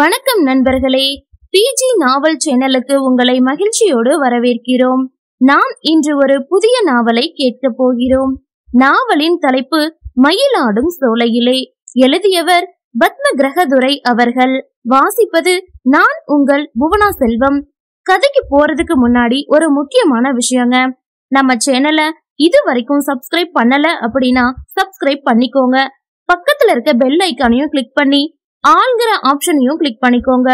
வணக்கம் நண்பர்களே. பிஜி நாவல் சேனலுக்கு உங்களை மகிழ்ச்சியோடு வரவேற்கிறோம். நாம் இன்று ஒரு புதிய நாவலை கேட்க போகிறோம். நாவலின் தலைப்பு மயிலாடும் சோலையிலே. எழுதியவர் பத்ம கிரகதுரை அவர்கள். வாசிப்பது நான் உங்கள் புவனா செல்வம் கதைக்கு போறதுக்கு முன்னாடி ஒரு முக்கியமான விஷயங்க. நம்ம சேனலை இது வரைக்கும் சப்ஸ்கிரைப் பண்ணல அப்படின்னா சப்ஸ்கிரைப் பண்ணிக்கோங்க. பக்கத்துல இருக்க பெல் ஐக்கானையும் கிளிக் பண்ணி ஆள்கிற ஆப்ஷனையும் கிளிக் பண்ணிக்கோங்க.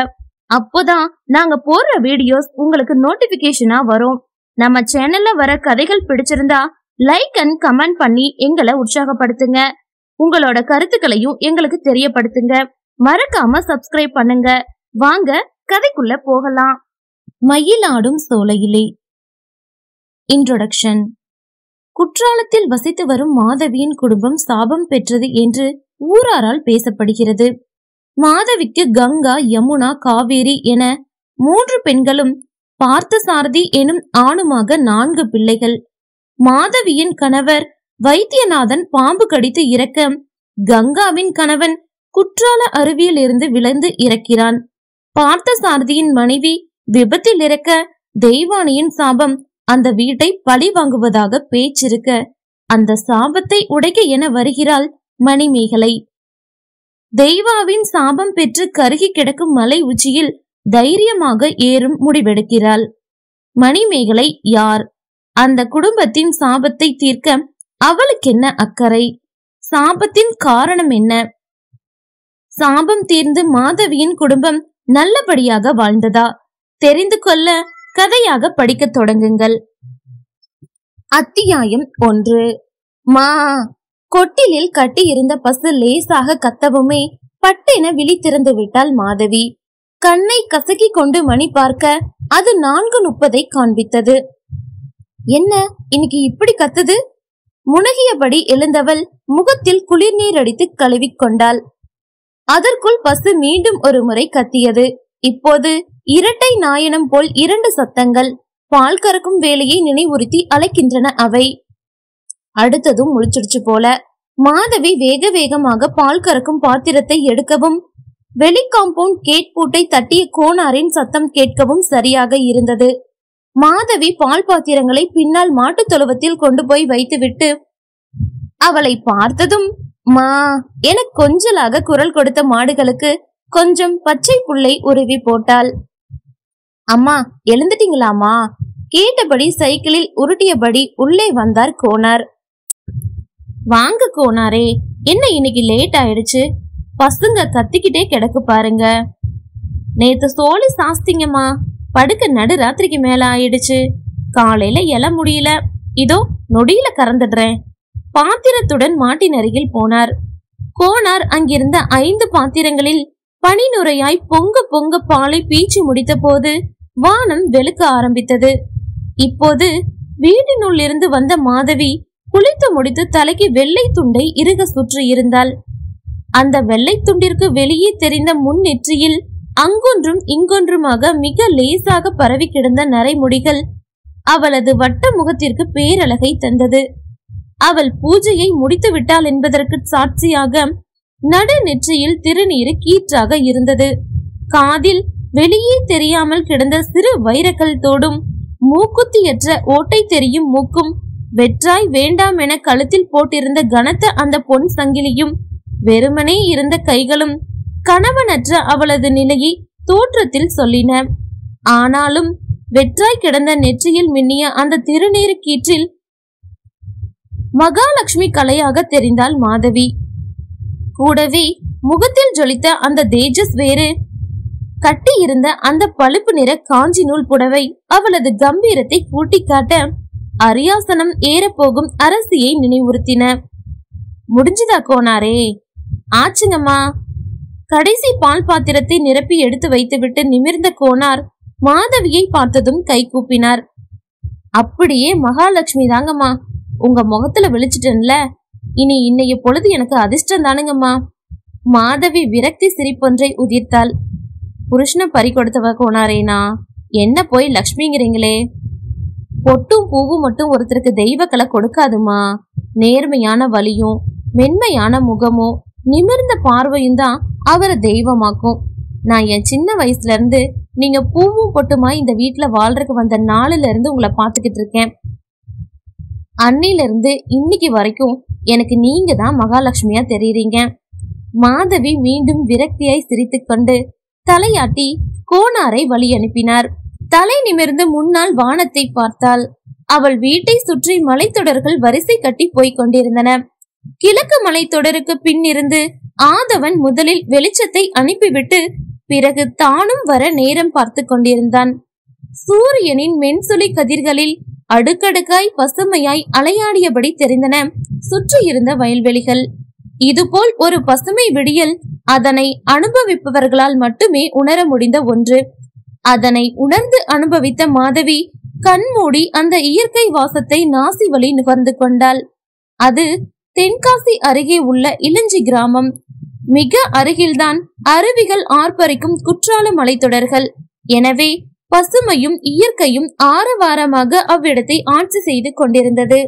அப்போதான் நாங்க போடுற வீடியோஸ் உங்களுக்கு நோட்டிபிகேஷனா வரும். நம்ம சேனல்ல வர கதைகள் பிடிச்சிருந்தா லைக் அண்ட் கமெண்ட் பண்ணி எங்களை உற்சாகப்படுத்துங்க. உங்களோட கருத்துக்களையும் எங்களுக்கு தெரியப்படுத்துங்க. மறக்காம சப்ஸ்கிரைப் பண்ணுங்க. வாங்க கதைக்குள்ள போகலாம். மயிலாடும் சோலையிலே. இன்ட்ரோடக்ஷன் குற்றாலத்தில் வசித்து வரும் மாதவியின் குடும்பம் சாபம் பெற்றது என்று ஊராரால் பேசப்படுகிறது. மாதவிக்கு கங்கா யமுனா காவேரி என மூன்று பெண்களும் பார்த்தசாரதி எனும் ஆணுமாக நான்கு பிள்ளைகள். மாதவியின் கணவர் வைத்தியநாதன் பாம்பு கடித்து இறக்க கங்காவின் கணவன் குற்றால அருவியில் இருந்து விளைந்து இறக்கிறான். பார்த்தசாரதியின் மனைவி விபத்தில் இறக்க தெய்வானியின் சாபம் அந்த வீட்டை பழி வாங்குவதாக பேச்சிருக்க. அந்த சாபத்தை உடைக்க என வருகிறாள் மணிமேகலை. தெய்வாவின் சாபம் பெற்று கருகி கிடக்கும் மலை உச்சியில் தைரியமாக ஏறும் முடிவெடுக்கிறாள். மணிமேகலை யார்? அந்த குடும்பத்தின் சாபத்தை தீர்க்க அவளுக்கென்ன அக்கறை? சாபத்தின் காரணம் என்ன? சாபம் தீர்ந்து மாதவியின் குடும்பம் நல்லபடியாக வாழ்ந்ததா? தெரிந்து கொள்ள கதையாக படிக்கத் தொடங்குங்கள். அத்தியாயம் ஒன்று. மா கொட்டிலில் கட்டியிருந்த பசு லேசாக கத்தவுமே பட்டென விழித்திறந்து விட்டாள் மாதவி. கண்ணை கசக்கி கொண்டு மணி பார்க்க அது நான்கு முப்பதை காண்பித்தது. என்ன இன்னைக்கு இப்படி கத்துது? முனகியபடி எழுந்தவள் முகத்தில் குளிர்நீர் அடித்து கழுவிக் கொண்டாள். அதற்குள் பசு மீண்டும் ஒரு முறை கத்தியது. இப்போது இரட்டை நாயனம் போல் இரண்டு சத்தங்கள் பால் கறக்கும் வேலையை நினைவுறுத்தி அழைக்கின்றன அவை. அடுத்ததும் முழிச்சிருச்சு போல. மாதவி வேக வேகமாக பால் கறக்கும் பாத்திரத்தை எடுக்கவும் வெளி காம்பவுண்ட் கேட் பூட்டை தட்டிய கோனாரின் சத்தம் கேட்கவும் சரியாக இருந்தது. மாதவி பால் பாத்திரங்களை பின்னால் மாட்டுத் தொழுவத்தில் கொண்டு போய் வைத்துவிட்டு அவளை பார்த்ததும் மா என கொஞ்சலாக குரல் கொடுத்த மாடுகளுக்கு கொஞ்சம் பச்சை புள்ளை உருவி போட்டாள். அம்மா எழுந்துட்டீங்களாமா கேட்டபடி சைக்கிளில் உருட்டியபடி உள்ளே வந்தார் கோனார் வாங்க கோனாரே என்ன இன்னைக்கு லேட் ஆயிடுச்சு? பசங்க கத்திக்கிட்டே கிடக்கு பாருங்க. நேத்து சோழி சாஸ்திங்கம்மா படுக்க நடு ராத்திரிக்கு மேல ஆயிடுச்சு. காலையில எழ முடியல. இதோ நொடியில கறந்துடுறேன். பாத்திரத்துடன் மாட்டின் அருகில் போனார். கோனார் அங்கிருந்த ஐந்து பாத்திரங்களில் பனிநுரையாய் பொங்க பொங்க பாலை பீச்சி முடித்த போது வானம் வெளுக்க ஆரம்பித்தது. இப்போது வீட்டினுள்ளிருந்து வந்த மாதவி குளித்து முடித்து தலைக்கு வெள்ளை துண்டை இறுக சுற்றி இருந்தாள். அந்த வெள்ளை துண்டிற்கு வெளியே தெரிந்த முன் நெற்றியில் அங்கொன்றும் இங்கொன்றுமாக மிக லேசாக பரவி கிடந்த நரைமுடிகள் அவளது வட்ட முகத்திற்கு பேரழகை தந்தது. அவள் பூஜையை முடித்து விட்டாள் என்பதற்கு சாட்சியாக நடு நெற்றியில் திருநீரு கீற்றாக இருந்தது. காதில் வெளியே தெரியாமல் கிடந்த சிறு வைரக்கல் தோடும் மூக்குத்தியற்ற ஓட்டை தெரியும் மூக்கும் வெற்றாய் வேண்டாம் என கழுத்தில் போட்டிருந்த கனத்த அந்த பொன் சங்கிலியும் வெறுமனே இருந்த கைகளும் கணவனற்ற அவளது நிலையை தோற்றத்தில் சொல்லின. ஆனாலும் வெற்றாய் கிடந்த நெற்றியில் மின்னிய அந்த திருநீரு கீற்றில் மகாலட்சுமி கலையாக தெரிந்தாள் மாதவி. கூடவே முகத்தில் ஜொலித்த அந்த தேஜஸ் வேறு கட்டியிருந்த அந்த பழுப்பு நிற காஞ்சி நூல் புடவை அவளது கம்பீரத்தை கூட்டி காட்ட அரியாசனம் ஏறப்போகும் அரசியை நினைவுறுத்தின. முடிஞ்சுதா கோனாரே? ஆச்சுங்கம்மா. கடைசி பால் பாத்திரத்தை நிரப்பி எடுத்து வைத்துவிட்டு நிமிர்ந்த கோனார் மாதவியை பார்த்ததும் கை கூப்பினார். அப்படியே மகாலட்சுமி தாங்கம்மா. உங்க முகத்துல விழிச்சிட்டேன்ல. இனி இன்னைய பொழுது எனக்கு அதிர்ஷ்டம் தானுங்கம்மா. மாதவி விரக்தி சிரிப்பொன்றை உதிர்த்தாள். புருஷனை பறி கொடுத்தவ கோனாரேனா? என்ன போய் லக்ஷ்மிங்கிறீங்களே? பொட்டும் பூவும் மட்டும் ஒருத்தருக்கு தெய்வக்கலை கொடுக்காதுமா? நேர்மையான வழியும் மென்மையான முகமும் நிமிர்ந்த பார்வையும் தான் அவரை தெய்வமாக்கும். நான் என் சின்ன வயசுல இருந்து நீங்க பூவும் பொட்டுமா இந்த வீட்டுல வாழ்றதுக்கு வந்த நாளில இருந்து உங்களை பாத்துக்கிட்டு இருக்கேன். அன்னையில இருந்து இன்னைக்கு வரைக்கும் எனக்கு நீங்க தான் மகாலட்சுமியா தெரியுறீங்க. மாதவி மீண்டும் விரக்தியாய் சிரித்துக்கொண்டு தலையாட்டி கோனாரை வழி அனுப்பினார் தலை நிமிர்ந்து முன்னால் வானத்தை பார்த்தாள். அவள் வீட்டை சுற்றி மலைத்தொடர்கள் வரிசை கட்டி போய்க் கொண்டிருந்தன. கிழக்கு மலைத்தொடருக்கு பின்னிருந்து ஆதவன் முதலில் வெளிச்சத்தை அனுப்பிவிட்டு பிறகு தானும் வர நேரம் பார்த்து கொண்டிருந்தான். சூரியனின் மென்சுளி கதிர்களில் அடுக்கடுக்காய் பசுமையாய் அலையாடியபடி தெரிந்தன சுற்றி இருந்த வயல்வெளிகள். இதுபோல் ஒரு பசுமை விடியல் அதனை அனுபவிப்பவர்களால் மட்டுமே உணர முடிந்த ஒன்று. அதனை உணர்ந்து அனுபவித்த மாதவி கண்மூடி அந்த இயற்கை வாசத்தை நாசி வழி நுகர்ந்து கொண்டாள். அது தென்காசி அருகே உள்ள இளஞ்சி கிராமம். மிக அருகில்தான் அருவிகள் ஆர்ப்பரிக்கும் குற்றால மலைத்தொடர்கள். எனவே பசுமையும் இயற்கையும் ஆரவாரமாக அவ்விடத்தை ஆட்சி செய்து கொண்டிருந்தது.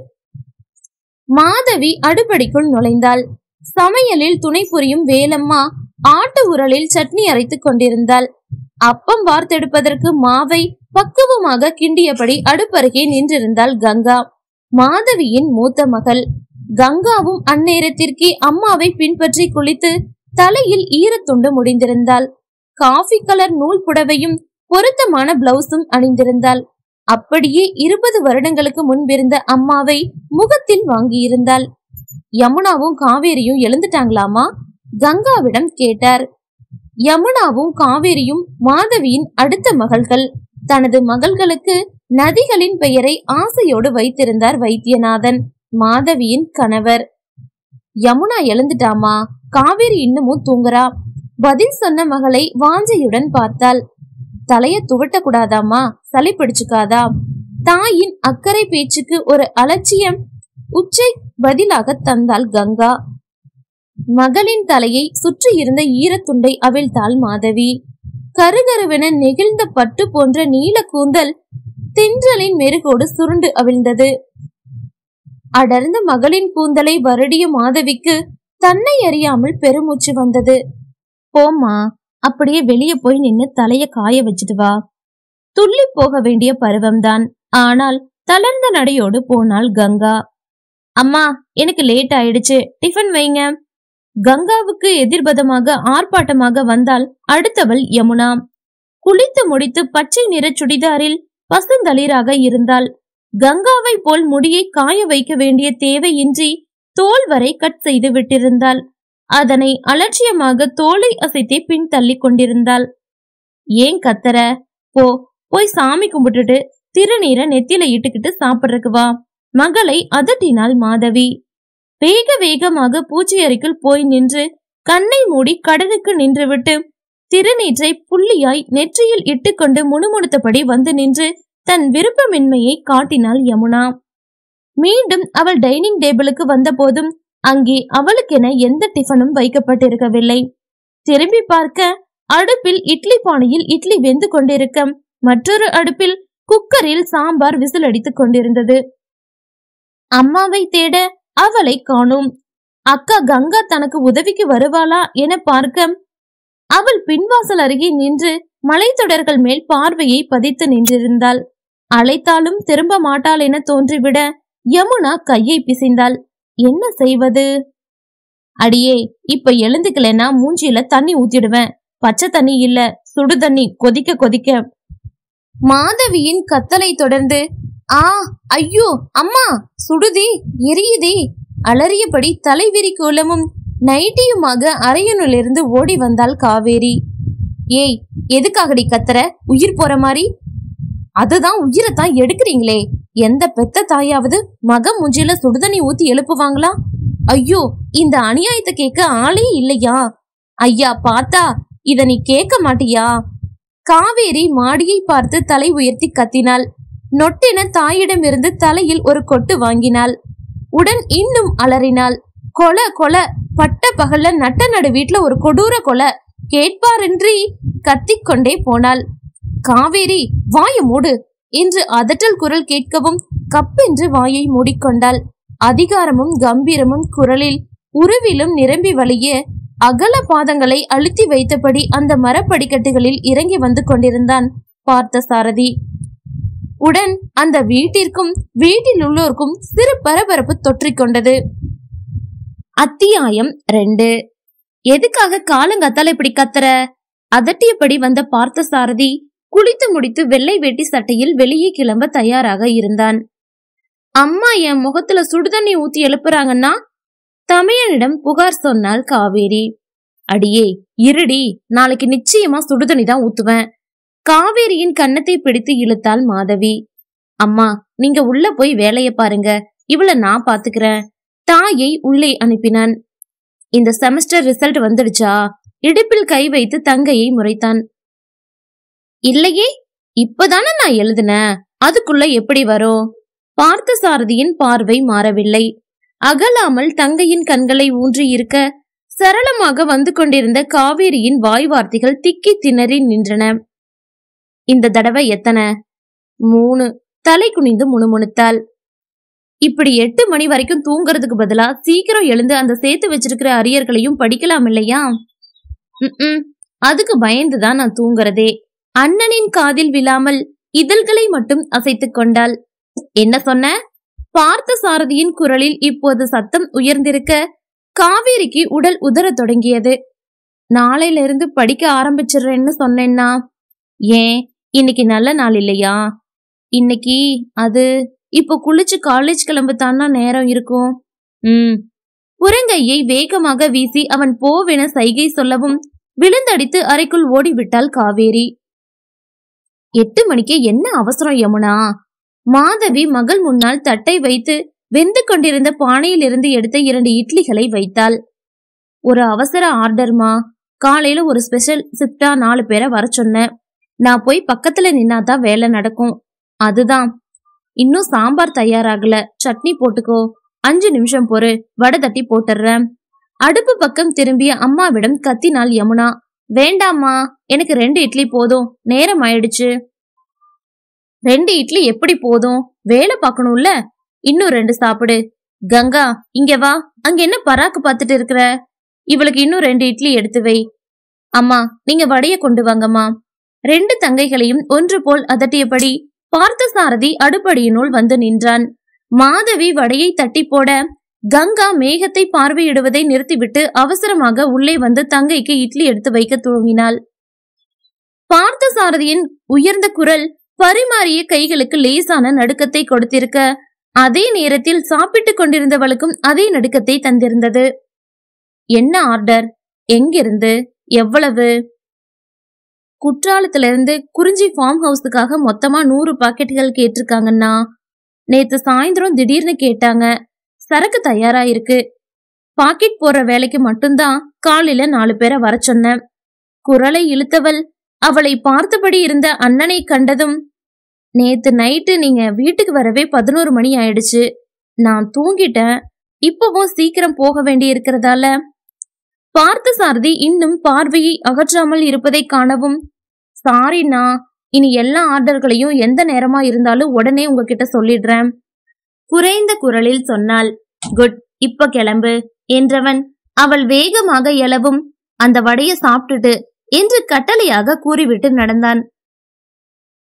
மாதவி அடுப்படிக்குள் நுழைந்தாள். சமையலில் துணை புரியும் வேலம்மா ஆட்டு உரலில் சட்னி அரைத்துக் கொண்டிருந்தாள். அப்பம் வார்த்தெடுப்பதற்கு மாவை பக்குவமாக கிண்டியபடி அடுப்பருகே நின்றிருந்தாள் கங்கா. மாதவியின் மூத்த மகள். கங்காவும் அந்நேரத்திற்கே அம்மாவை பின்பற்றி குளித்து தலையில் ஈரத்துண்டு முடிந்திருந்தாள். காஃபி கலர் நூல் புடவையும் பொருத்தமான பிளவுஸும் அணிந்திருந்தாள். அப்படியே இருபது வருடங்களுக்கு முன்பிருந்த அம்மாவை முகத்தில் வாங்கியிருந்தாள். யமுனாவும் காவேரியும் எழுந்துட்டாங்களாமா? கங்காவிடம் கேட்டார். யமுனாவும் காவேரியும் மாதவியின் அடுத்த மகள்கள். தனது மகள்களுக்கு நதிகளின் பெயரை ஆசையோடு வைத்திருந்தார் வைத்தியநாதன் மாதவியின் கணவர். யமுனா எழுந்துட்டாமா? காவேரி இன்னமும் தூங்குறா? பதில் சொன்ன மகளை வாஞ்சையுடன் பார்த்தாள். தலைய துவட்ட கூடாதாமா சளி பிடிச்சுக்காதா? தாயின் அக்கறை பேச்சுக்கு ஒரு அலட்சியம் உச்சை பதிலாக தந்தாள் கங்கா. மகளின் தலையை சுற்றி இருந்த ஈரத்துண்டை அவிழ்த்தாள் மாதவி. கருகருவென நெகிழ்ந்த பட்டு போன்ற நீல கூந்தல் தின்றலின் மெருகோடு சுருண்டு அவிழ்ந்தது. அடர்ந்த மகளின் கூந்தலை வருடிய மாதவிக்கு தன்னை அறியாமல் பெருமூச்சு வந்தது. போம்மா அப்படியே வெளியே போய் நின்னு தலைய காய வச்சுட்டு வா. துள்ளி போக வேண்டிய பருவம்தான். ஆனால் தளர்ந்த நடையோடு போனாள் கங்கா. அம்மா எனக்கு லேட் ஆயிடுச்சு. டிஃபன் வைங்க. கங்காவுக்கு எதிர்பதமாக ஆர்ப்பாட்டமாக வந்தால் அடுத்தவள் யமுனா. குளித்து முடித்து பச்சை நிற சுடிதாரில் பசுந்தளிராக இருந்தாள். கங்காவை போல் முடியை காய வைக்க வேண்டிய தேவையின்றி தோல் வரை கட் செய்து விட்டிருந்தாள். அதனை அலட்சியமாக தோலை அசைத்தே பின் தள்ளி கொண்டிருந்தாள். ஏன் கத்தற? போ போய் சாமி கும்பிட்டுட்டு திருநீரை நெத்தில இட்டுக்கிட்டு சாப்பிடுறதுக்கு வா. மகளை அதட்டினாள் மாதவி. வேக வேகமாக பூச்சி அறைக்குள் போய் நின்று கண்ணை மூடி கடலுக்கு நின்றுவிட்டு திருநீற்றை புள்ளியாய் நெற்றியில் இட்டுக்கொண்டு முணுமுணுத்தபடி வந்து நின்று தன் விருப்பமின்மையை காட்டினாள் யமுனா. மீண்டும் அவள் டைனிங் டேபிளுக்கு வந்த போதும் அங்கே அவளுக்கென எந்த டிஃபனும் வைக்கப்பட்டிருக்கவில்லை. திரும்பி பார்க்க அடுப்பில் இட்லி பானையில் இட்லி வெந்து கொண்டிருக்க மற்றொரு அடுப்பில் குக்கரில் சாம்பார் விசில் அடித்துக் கொண்டிருந்தது. அம்மாவை தேட அவளை காணும். அக்கா கங்கா தனக்கு உதவிக்கு வருவாளா என பார்க்க அவள் பின்வாசல் அருகே நின்று மலைத்தொடர்கள் மேல் பார்வையை பதித்து நின்றிருந்தாள். அழைத்தாலும் திரும்ப மாட்டாள் என தோன்றிவிட யமுனா கையை பிசைந்தாள். என்ன செய்வது? அடியே இப்ப எழுந்துக்கலன்னா மூஞ்சியில தண்ணி ஊத்திடுவேன். பச்சை தண்ணி இல்ல சுடு தண்ணி கொதிக்க கொதிக்க. மாதவியின் கத்தலை தொடர்ந்து ஆ ஐயோ அம்மா சுடுதே எரியுதே. அலறியபடி தலைவிரி கோலமும் நைட்டியுமாக அறையனுளிருந்து ஓடி வந்தாள் காவேரி. ஏய் எதுக்காகடி கத்துற? உயிர் போற மாதிரி அதுதான் உயிரைத்தான் எடுக்கிறீங்களே. எந்த பெத்த தாயாவது மக முஞ்சில சுடுதண்ணி ஊத்தி எழுப்புவாங்களா? ஐயோ இந்த அநியாயத்தை கேட்க ஆளே இல்லையா? ஐயா பார்த்தா இத நீ கேட்க மாட்டியா? காவேரி மாடியை பார்த்து தலை உயர்த்தி கத்தினாள். நொட்டென தாயிடமிருந்து தலையில் ஒரு கொட்டு வாங்கினாள். உடன் இன்னும் அலறினாள். கொல கொல பட்ட பகல்ல நட்ட நடு வீட்டுல ஒரு கொடூர கொல. கேட்பாரின்றி கத்திக்கொண்டே போனாள். காவேரி வாய மூடு என்று அதட்டல் குரல் கேட்கவும் கப்பென்று வாயை மூடிக்கொண்டாள். அதிகாரமும் கம்பீரமும் குரலில் உருவிலும் நிரம்பி வழிய அகல பாதங்களை அழுத்தி வைத்தபடி அந்த மரப்படிக்கட்டுகளில் இறங்கி வந்து கொண்டிருந்தான் பார்த்த சாரதி உடன் அந்த வீட்டிற்கும் வீட்டில் உள்ளோருக்கும் சிறு பரபரப்பு தொற்றிக்கொண்டது அத்தியாயம் ரெண்டு. எதுக்காக காலங்காத்தால இப்படி கத்துற? அதட்டியபடி வந்த பார்த்த சாரதி குளித்து முடித்து வெள்ளை வேட்டி சட்டையில் வெளியே கிளம்ப தயாராக இருந்தான். அம்மா என் முகத்துல சுடுதண்ணி ஊத்தி எழுப்புறாங்கன்னா? தமையனிடம் புகார் சொன்னாள் காவேரி. அடியே இருடி நாளைக்கு நிச்சயமா சுடுதண்ணி தான் ஊத்துவேன். காவேரியின் கன்னத்தை பிடித்து இழுத்தாள் மாதவி. அம்மா நீங்க உள்ள போய் வேலைய பாருங்க. இவள நான் பாத்துக்கிறேன். தாயை உள்ளே அனுப்பினான். இந்த செமஸ்டர் ரிசல்ட் வந்துடுச்சா? இடுப்பில் கை வைத்து தங்கையை முறைத்தான். இல்லையே இப்பதானே நான் எழுதினேன். அதுக்குள்ள எப்படி வரும்? பார்த்த சாரதியின் பார்வை மாறவில்லை. அகலாமல் தங்கையின் கண்களை ஊன்றி இருக்க சரளமாக வந்து கொண்டிருந்த காவேரியின் வாய் வார்த்தைகள் திக்கி திணறி நின்றன. இந்த தடவை எத்தனை? மூணு. தலை குனிந்து முணுமுணுத்தாள். இப்படி எட்டு மணி வரைக்கும் தூங்குறதுக்கு பதிலா சீக்கிரம் எழுந்து அந்த சேர்த்து வச்சிருக்கிற அரியர்களையும் படிக்கலாம் இல்லையா? உம் அதுக்கு பயந்துதான் நான் தூங்குறதே. அண்ணனின் காதில் விழாமல் இதழ்களை மட்டும் அசைத்துக் கொண்டாள். என்ன சொன்ன? பார்த்த சாரதியின் குரலில் இப்போது சத்தம் உயர்ந்திருக்க காவேரிக்கு உடல் உதற தொடங்கியது. நாளையில இருந்து படிக்க ஆரம்பிச்சிடுறேன்னு சொன்னேன்னா? ஏன்? இன்னைக்கு நல்ல நாள் இல்லையா? இன்னைக்கு அது இப்போ குளிச்சு காலேஜ் கிளம்பத்தானா நேரம் இருக்கும். ம். புறங்கையை வேகமாக வீசி அவன் போவென சைகை சொல்லவும் விழுந்தடித்து அறைக்குள் ஓடிவிட்டாள் காவேரி. எட்டு மணிக்கு என்ன அவசரம் யமுனா? மாதவி மகள் முன்னால் தட்டை வைத்து வெந்து கொண்டிருந்த பானையிலிருந்து எடுத்த இரண்டு இட்லிகளை வைத்தாள். ஒரு அவசர ஆர்டர்மா? காலையில ஒரு ஸ்பெஷல் ஷிஃப்டா நாலு பேரை வர சொன்னேன். நான் போய் பக்கத்துல நின்னாதான் வேலை நடக்கும். அதுதான். இன்னும் சாம்பார் தயாராகல. சட்னி போட்டுக்கோ. அஞ்சு நிமிஷம் பொறு. வடை தட்டி போட்டுடுறேன் அடுப்பு பக்கம் திரும்பிய அம்மாவிடம் கத்தினாள் யமுனா. வேண்டாம்மா. எனக்கு ரெண்டு இட்லி போதும். நேரம் ஆயிடுச்சு. ரெண்டு இட்லி எப்படி போதும்? வேலை பார்க்கணும்ல. இன்னும் ரெண்டு சாப்பிடு. கங்கா இங்க வா. அங்க என்ன பராக்கு பார்த்துட்டு இருக்கிற? இவளுக்கு இன்னும் ரெண்டு இட்லி எடுத்து வை. அம்மா நீங்க வடைய கொண்டு வாங்கம்மா. ரெண்டு தங்கைகளையும் ஒன்று போல் அதட்டியபடி பார்த்த சாரதி அடுப்படியினுள் வந்து நின்றான். மாதவி வடையை தட்டி போட கங்கா மேகத்தை பார்வையிடுவதை நிறுத்திவிட்டு அவசரமாக உள்ளே வந்து தங்கைக்கு இட்லி எடுத்து வைக்க துவங்கினாள். பார்த்த சாரதியின் உயர்ந்த குரல் பரிமாறிய கைகளுக்கு லேசான நடுக்கத்தை கொடுத்திருக்க அதே நேரத்தில் சாப்பிட்டுக் கொண்டிருந்தவளுக்கும் அதே நடுக்கத்தை தந்திருந்தது. என்ன ஆர்டர்? எங்கிருந்து? எவ்வளவு? குற்றாலத்துல இருந்து குறிஞ்சி ஃபார்ம் ஹவுஸுக்காக மொத்தமா நூறு பாக்கெட்டுகள் கேட்டிருக்காங்கண்ணா நேத்து சாயந்தரம் திடீர்னு கேட்டாங்க சரக்கு தயாரா இருக்கு பாக்கெட் போற வேலைக்கு மட்டும்தான் காலையில நாலு பேரை வர சொன்னேன். குரலை இழுத்தவள் அவளை பார்த்தபடி இருந்த அண்ணனை கண்டதும் நேத்து நைட்டு நீங்க வீட்டுக்கு வரவே பதினோரு மணி ஆயிடுச்சு. நான் தூங்கிட்டேன். இப்பவும் சீக்கிரம் போக வேண்டி இருக்கிறதால பார்த்த சாரதி இன்னும் பார்வையை அகற்றாமல் இருப்பதை காணவும் சாரிண்ணா இனி எல்லா ஆர்டர்களையும் எந்த நேரமா இருந்தாலும் உடனே உங்ககிட்ட சொல்லிடுறேன். குறைந்த குரலில் சொன்னாள். குட் இப்ப கிளம்பு என்றவன். அவள் வேகமாக எழவும். அந்த வடைய சாப்பிட்டுட்டு என்று கட்டளையாக கூறிவிட்டு நடந்தான்.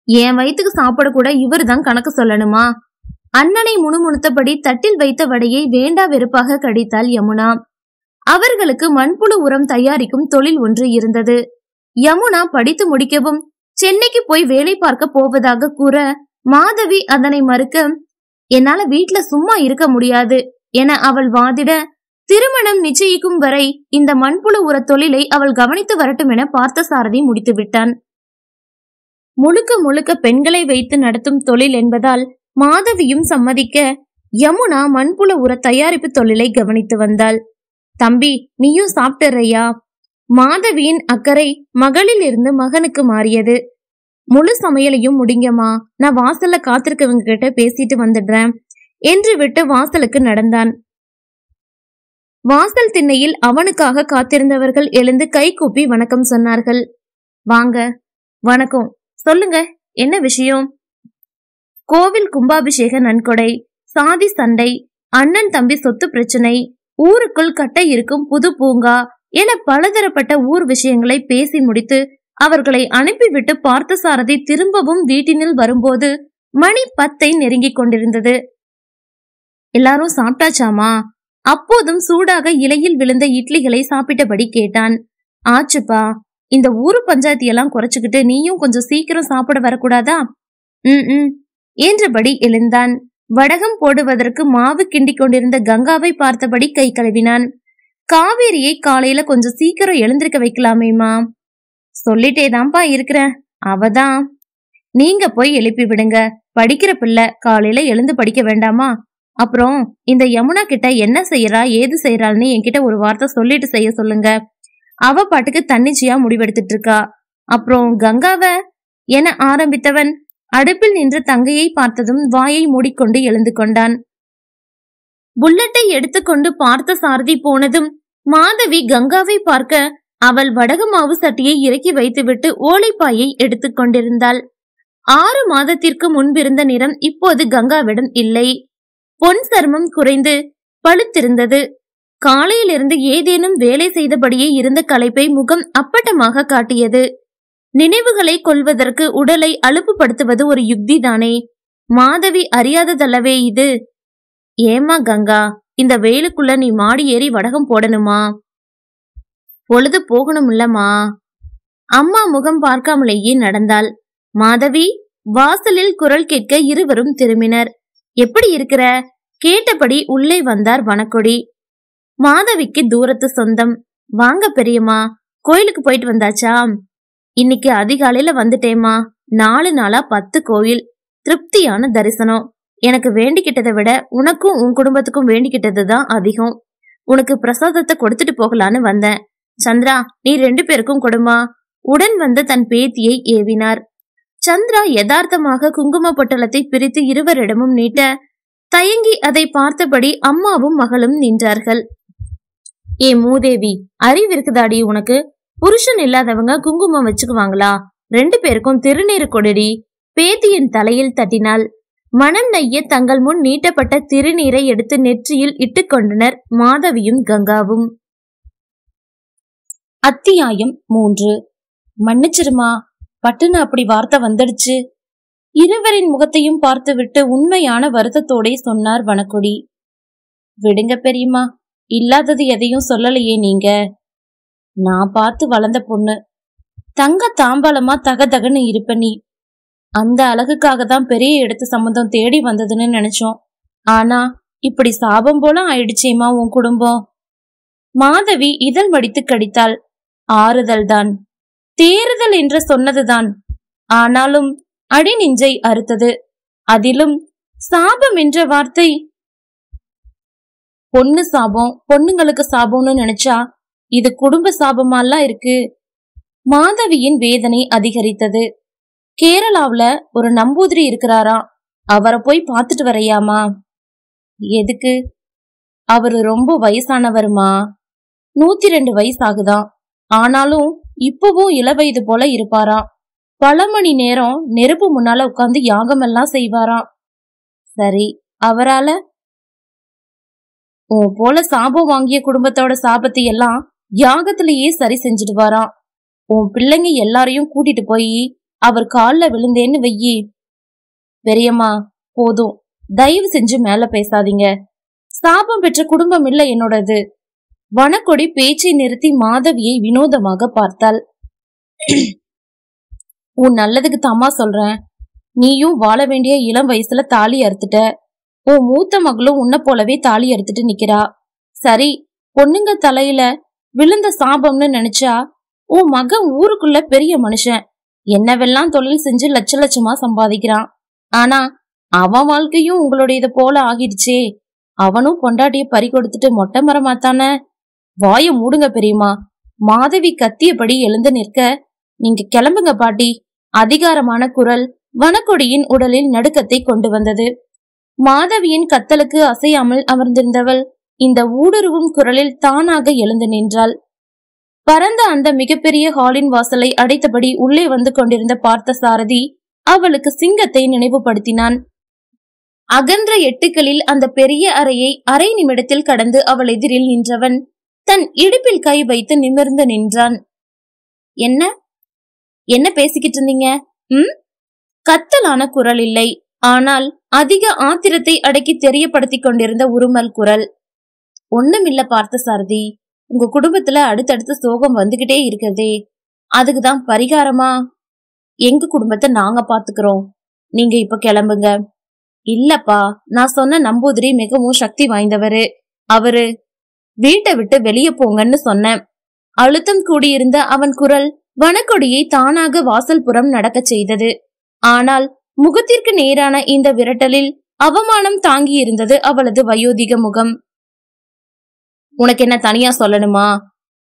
என் வயிற்றுக்கு சாப்பிட கூட இவர்தான் கணக்கு சொல்லணுமா? அண்ணனை முணுமுணுத்தபடி தட்டில் வைத்த வடையை வேண்டா வெறுப்பாக கடித்தாள் யமுனா. அவர்களுக்கு மண்புழு உரம் தயாரிக்கும் தொழில் ஒன்று இருந்தது. யமுனா படித்து முடிக்கவும் சென்னைக்கு போய் வேலை பார்க்க போவதாக கூற மாதவி அதனை மறுக்க என்னால வீட்ல சும்மா இருக்க முடியாது என அவள் வாதிட திருமணம் நிச்சயிக்கும் வரை இந்த மண்புழு உர தொழிலை அவள் கவனித்து வரட்டும் என பார்த்த சாரதி முடித்து விட்டான். முழுக்க முழுக்க பெண்களை வைத்து நடத்தும் தொழில் என்பதால் மாதவியும் சம்மதிக்க யமுனா மண்புழு உர தயாரிப்பு தொழிலை கவனித்து வந்தாள். தம்பி நீயும் சாப்பிட்டுறையா மாதவியின் அக்கறை மகளில் இருந்து மகனுக்கு மாறியது. முழு சமையலையும் முடிங்கம்மா. நான் வாசல்ல காத்திருக்கவங்க கிட்ட பேசிட்டு வந்துடுறேன் என்று விட்டு வாசலுக்கு நடந்தான். வாசல் திண்ணையில் அவனுக்காக காத்திருந்தவர்கள் எழுந்து கை கூப்பி வணக்கம் சொன்னார்கள். வாங்க வணக்கம். சொல்லுங்க என்ன விஷயம்? கோவில் கும்பாபிஷேக நன்கொடை சாதி சண்டை அண்ணன் தம்பி சொத்து பிரச்சனை ஊருக்குள் கட்ட இருக்கும் புது பூங்கா என பலதரப்பட்ட ஊர் விஷயங்களை பேசி முடித்து அவர்களை அனுப்பிவிட்டு பார்த்தசாரதி திரும்பவும் வீட்டினில் வரும்போது மணி பத்தை நெருங்கிக் கொண்டிருந்தது. எல்லாரும் சாப்பிட்டாச்சாமா? அப்போதும் சூடாக இலையில் விழுந்த இட்லிகளை சாப்பிட்டபடி கேட்டான். ஆச்சுப்பா இந்த ஊரு பஞ்சாயத்து எல்லாம் குறைச்சுக்கிட்டு நீயும் கொஞ்சம் சீக்கிரம் சாப்பிட வரக்கூடாதா? ம் ம் என்றபடி எழுந்தான். வடகம் போடுவதற்கு மாவு கிண்டிக் கொண்டிருந்த கங்காவை பார்த்தபடி கை கழுவினான். காவேரியை காலையில கொஞ்சம் சீக்கிரம் எழுந்திருக்க வைக்கலாமேமா சொல்லிட்டே தான்ப்பா இருக்கிறேன். அவதான். நீங்க போய் எழுப்பி விடுங்க. படிக்கிற பிள்ளை காலையில எழுந்து படிக்க வேண்டாமா? அப்புறம் இந்த யமுனா கிட்ட என்ன செய்யறா ஏது செய்யறாள்னு என்கிட்ட ஒரு வார்த்தை சொல்லிட்டு செய்ய சொல்லுங்க. அவ பாட்டுக்கு தன்னிச்சையா முடிவெடுத்துட்டு இருக்கா அப்புறம் கங்காவ? என ஆரம்பித்தவன் அடுப்பில் நின்ற தங்கையை பார்த்ததும் வாயை மூடிக்கொண்டு எழுந்து கொண்டான். புல்லட்டை எடுத்துக்கொண்டு பார்த்த சாரதி போனதும் மாதவி கங்காவை பார்க்க அவள் வடகு மாவு சட்டியை இறக்கி வைத்துவிட்டு ஓலைப்பாயை எடுத்துக் கொண்டிருந்தாள். ஆறு மாதத்திற்கு முன்பிருந்த நிறம் இப்போது கங்காவிடம் இல்லை. பொன் சர்மம் குறைந்து பழுத்திருந்தது. காலையிலிருந்து ஏதேனும் வேலை செய்தபடியே இருந்த களைப்பை முகம் அப்பட்டமாக காட்டியது. நினைவுகளை கொள்வதற்கு உடலை அலுப்புப்படுத்துவது ஒரு யுக்திதானே. மாதவி அறியாததல்லவே இது. ஏமா கங்கா இந்த வெயிலுக்குள்ள நீ மாடி ஏறி வடகம் போடணுமா? பொழுது போகணும்லமா அம்மா முகம் பார்க்காமலேயே நடந்தாள். மாதவி வாசலில் குரல் கேட்க இருவரும் திரும்பினர். எப்படி இருக்கிற? கேட்டபடி உள்ளே வந்தார் வனக்கொடி. மாதவிக்கு தூரத்து சொந்தம். வாங்க பெரியம்மா கோயிலுக்கு போயிட்டு வந்தாச்சா? இன்னைக்கு அதிகாலையில வந்துட்டேம்மா. நாலு நாளா பத்து கோயில். திருப்தியான தரிசனம். எனக்கு வேண்டிக்கிட்டதை விட உனக்கும் உன் குடும்பத்துக்கும் வேண்டிக்கிட்டது தான் அதிகம். உனக்கு பிரசாதத்தை கொடுத்துட்டு போகலான்னு வந்தேன். சந்திரா நீ ரெண்டு பேருக்கும் கொடுமா? உடன் வந்த தன் பேத்தியை ஏவினார். சந்திரா யதார்த்தமாக குங்கும பொட்டலத்தை பிரித்து இருவரிடமும் நீட்ட தயங்கி அதை பார்த்தபடி அம்மாவும் மகளும் நின்றார்கள். ஏ மூதேவி அறிவு இருக்குதாடி உனக்கு? புருஷன் இல்லாதவங்க குங்குமம் வச்சுக்குவாங்களா? ரெண்டு பேருக்கும் திருநீர் கொடுடி. பேத்தியின் தலையில் தட்டினாள். மனம் நெய்ய தங்கள் முன் நீட்டப்பட்ட திருநீரை எடுத்து நெற்றியில் இட்டுக்கொண்டனர் மாதவியும் கங்காவும். அத்தியாயம் மூன்று. மன்னிச்சிருமா பட்டுன்னு அப்படி வார்த்தை வந்துடுச்சு. இருவரின் முகத்தையும் பார்த்துவிட்டு உண்மையான வருத்தத்தோடே சொன்னார் வனக்குடி. விடுங்க பெரியம்மா இல்லாதது எதையும் சொல்லலையே நீங்க. நான் பார்த்து வளர்ந்த பொண்ணு. தங்க தாம்பாளமா தகதகன்னு இருப்ப நீ. அந்த அழகுக்காக தான் பெரிய இடத்து சம்மந்தம் தேடி வந்ததுன்னு நினைச்சோம். ஆனா இப்படி சாபம் போல ஆயிடுச்சேமா உன் குடும்பம். மாதவி இதழ் மடித்து கடித்தாள். ஆறுதல் தான். தேறுதல் என்று சொன்னதுதான். ஆனாலும் அடி நெஞ்சை அறுத்தது. அதிலும் சாபம் என்ற வார்த்தை. பொண்ணு சாபம் பொண்ணுங்களுக்கு சாபம்னு நினைச்சா இது குடும்ப சாபமாலாம் இருக்கு? மாதவியின் வேதனை அதிகரித்தது. கேரளாவுல ஒரு நம்பூதிரி இருக்கிறாராம். அவரை போய் பார்த்துட்டு வரையாமா? எதுக்கு? அவரு ரொம்ப வயசானவருமா? நூத்தி ரெண்டு வயசு ஆகுதாம் ஆனாலும் இப்பவும் இளவயது போல இருப்பாராம். பல மணி நேரம் நெருப்பு முன்னால உட்கார்ந்து யாகமெல்லாம் செய்வாராம். சரி அவரால? உன் போல சாபம் வாங்கிய குடும்பத்தோட சாபத்தை எல்லாம் யாகத்திலேயே சரி செஞ்சுடுவாராம். உன் பிள்ளைங்க எல்லாரையும் கூட்டிட்டு போய் அவர் கால்ல விழுந்தேன்னு வெய்யி பெரியம்மா போதும். தயவு செஞ்சு மேல பேசாதீங்க. சாபம் பெற்ற குடும்பம் இல்ல என்னோடது. வனக்கொடி பேச்சை நிறுத்தி மாதவியை வினோதமாக பார்த்தாள். உன் நல்லதுக்கு தாமா சொல்றேன். நீயும் வாழ வேண்டிய இளம் வயசுல தாலி அறுத்துட்ட. உன் மூத்த மகளும் உன்னை போலவே தாலி அறுத்துட்டு நிக்கிறா. சரி பொண்ணுங்க தலையில விழுந்த சாபம்னு நினைச்சா உன் மகன் ஊருக்குள்ள பெரிய மனுஷன். என்னவெல்லாம் தொழில் செஞ்சு லட்ச லட்சமா சம்பாதிக்கிறான். ஆனா அவன் வாழ்க்கையும் உங்களுடையது போல ஆகிடுச்சே. அவனும் பொண்டாட்டிய பறி கொடுத்துட்டு மொட்டை மரமாத்தானே வாய மூடுங்க பெரியமா மாதவி கத்தியபடி எழுந்து நிற்க நீங்க கிளம்புங்க பாட்டி. அதிகாரமான குரல் வனக்கொடியின் உடலில் நடுக்கத்தை கொண்டு வந்தது. மாதவியின் கத்தலுக்கு அசையாமல் அமர்ந்திருந்தவள் இந்த ஊடுருவும் குரலில் தானாக எழுந்து நின்றாள். பரந்த அந்த மிகப்பெரிய ஹாலின் வாசலை அடைத்தபடி உள்ளே வந்து கொண்டிருந்த பார்த்த சாரதி அவளுக்கு சிங்கத்தை நினைவுபடுத்தினான். அகன்ற எட்டுக்களில் அந்த பெரிய அறையை அரை நிமிடத்தில் கடந்து அவள் எதிரில் நின்றவன் தன் இடுப்பில் கை வைத்து நிமிர்ந்து நின்றான். என்ன? என்ன பேசிக்கிட்டு இருந்தீங்க? ம்? கத்தலான குரல் இல்லை. ஆனால் அதிக ஆத்திரத்தை அடக்கி தெரியப்படுத்திக் கொண்டிருந்த உருமல் குரல். ஒண்ணுமில்ல பார்த்த சாரதி உங்க குடும்பத்துல அடுத்தடுத்து சோகம் வந்துகிட்டே இருக்கிறதே அதுக்குதான் பரிகாரமா? எங்க குடும்பத்தை நாங்க பாத்துக்கிறோம். நீங்க இப்ப கிளம்புங்க. இல்லப்பா நான் சொன்ன நம்பூதிரி மிகவும் சக்தி வாய்ந்தவரு. அவரு வீட்டை விட்டு வெளியே போங்கன்னு சொன்னேன். அழுத்தம் கூடியிருந்த அவன் குரல் வனக்கொடியை தானாக வாசல் புறம் நடக்க செய்தது. ஆனால் முகத்திற்கு நேரான இந்த விரட்டலில் அவமானம் தாங்கி இருந்தது அவளது வயோதிக முகம். உனக்கு என்ன தனியா சொல்லணுமா?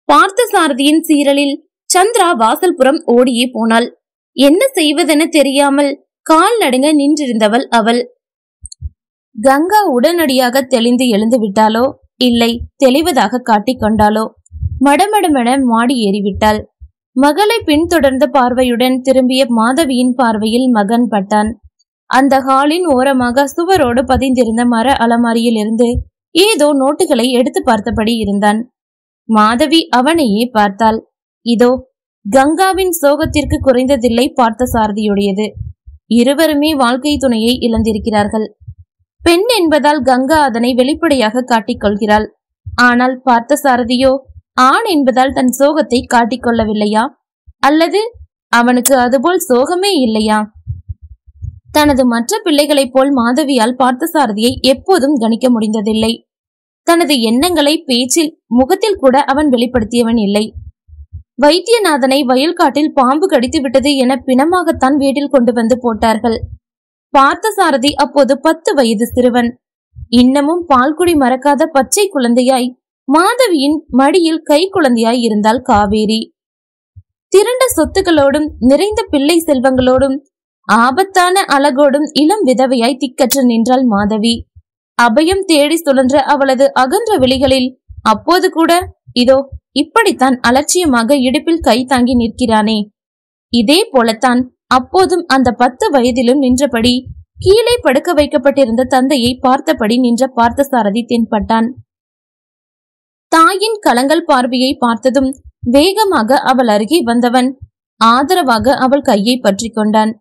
பார்த்த சாரதியின் சீரலில் சந்திரா வாசல்புறம் ஓடியே போனாள். என்ன செய்வதென தெரியாமல் கால் நடுங்க நின்றிருந்தவள் அவள். கங்கா உடனடியாக தெளிந்து எழுந்து விட்டாளோ? இல்லை தெளிவதாக காட்டிக் கொண்டாளோ? மடமடமென மாடி ஏறிவிட்டாள். மகளை பின்தொடர்ந்த பார்வையுடன் திரும்பிய மாதவியின் பார்வையில் மகன் பட்டான். அந்த ஹாலின் ஓரமாக சுவரோடு பதிந்திருந்த மர அலமாரியில் இருந்து ஏதோ நோட்டுகளை எடுத்து பார்த்தபடி இருந்தான். மாதவி அவனையே பார்த்தாள். இதோ கங்காவின் சோகத்திற்கு குறைந்ததில்லை பார்த்த சாரதியுடையது. இருவருமே வாழ்க்கை துணையை இழந்திருக்கிறார்கள். பெண் என்பதால் கங்கா அதனை வெளிப்படையாக காட்டிக் கொள்கிறாள். ஆனால் பார்த்த சாரதியோ ஆண் என்பதால் தன் சோகத்தை காட்டிக் கொள்ளவில்லையா? அல்லது அவனுக்கு அதுபோல் சோகமே இல்லையா? தனது மற்ற பிள்ளைகளைப் போல் மாதவியால் பார்த்த சாரதியை எப்போதும் கணிக்க முடிந்ததில்லை. தனது எண்ணங்களை பேச்சில் முகத்தில் கூட அவன் வெளிப்படுத்தியவன் இல்லை. வைத்தியநாதனை வயல்காட்டில் பாம்பு கடித்து விட்டது என பிணமாகத்தான் வீட்டில் கொண்டு வந்து போட்டார்கள். பார்த்த சாரதி அப்போது பத்து வயது சிறுவன். இன்னமும் பால்குடி மறக்காத பச்சை குழந்தையாய் மாதவியின் மடியில் கை குழந்தையாய் இருந்தாள் காவேரி. திரண்ட சொத்துக்களோடும் நிறைந்த பிள்ளை செல்வங்களோடும் ஆபத்தான அழகோடும் இளம் விதவையாய் திக்கற்று நின்றாள் மாதவி. அபயம் தேடி சுழன்ற அவளது அகன்ற விழிகளில் அப்போது கூட இதோ இப்படித்தான் அலட்சியமாக இடுப்பில் கை தாங்கி நிற்கிறானே. இதே போலத்தான் அப்போதும் அந்த பத்து வயதிலும் நின்றபடி கீழே படுக்க வைக்கப்பட்டிருந்த தந்தையை பார்த்தபடி நின்ற பார்த்தசாரதி தென்பட்டான். தாயின் கலங்கள் பார்வையை பார்த்ததும் வேகமாக அவள் அருகே வந்தவன் ஆதரவாக அவள் கையை பற்றி கொண்டான்.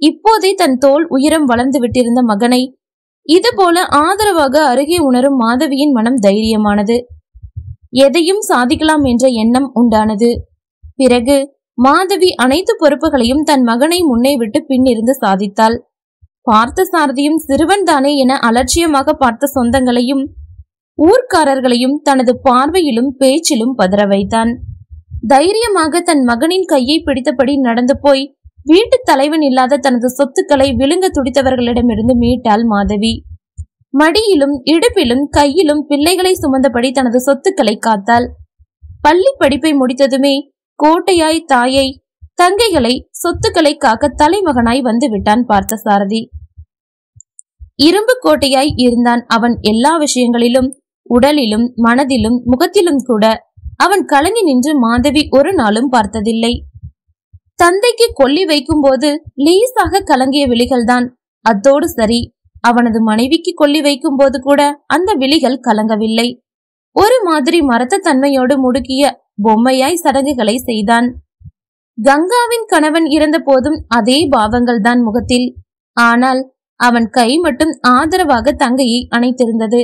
இப்போதே தன் தோல் உயரம் வளர்ந்து விட்டிருந்த மகனை இதுபோல ஆதரவாக அருகே உணரும் மாதவியின் மனம் தைரியமானது. எதையும் சாதிக்கலாம் என்ற எண்ணம் உண்டானது. பிறகு மாதவி அனைத்து பொறுப்புகளையும் தன் மகனை முன்னே விட்டு பின்னிருந்து சாதித்தாள். பார்த்த சாரதியும் சிறுவன் தானே என அலட்சியமாக பார்த்த சொந்தங்களையும் ஊர்க்காரர்களையும் தனது பார்வையிலும் பேச்சிலும் பதற வைத்தான். தைரியமாக தன் மகனின் கையை பிடித்தபடி நடந்து போய் வீட்டு தலைவன் இல்லாத தனது சொத்துக்களை விழுங்க துடித்தவர்களிடமிருந்து மீட்டாள் மாதவி. மடியிலும் இடுப்பிலும் கையிலும் பிள்ளைகளை சுமந்தபடி தனது சொத்துக்களை காத்தாள். பள்ளி படிப்பை முடித்ததுமே கோட்டையாய் தாயை தங்கைகளை சொத்துக்களை காக்க தலைமகனாய் வந்து விட்டான் பார்த்த சாரதி இரும்பு கோட்டையாய் இருந்தான் அவன் எல்லா விஷயங்களிலும் உடலிலும் மனதிலும் முகத்திலும் கூட. அவன் கலங்கி நின்று மாதவி ஒரு நாளும் பார்த்ததில்லை. தந்தைக்கு கொல்லி வைக்கும் போது லேசாக கலங்கிய விழிகள்தான். அத்தோடு சரி அவனது மனைவிக்கு கொல்லி வைக்கும் போது கூட அந்த விழிகள் கலங்கவில்லை. ஒரு மாதிரி மரத்த தன்மையோடு முடுக்கிய பொம்மையாய் சடங்குகளை செய்தான். கங்காவின் கணவன் இருந்த போதும் அதே பாவங்கள் தான் முகத்தில். ஆனால் அவன் கை மட்டும் ஆதரவாக தங்கையை அணைத்திருந்தது.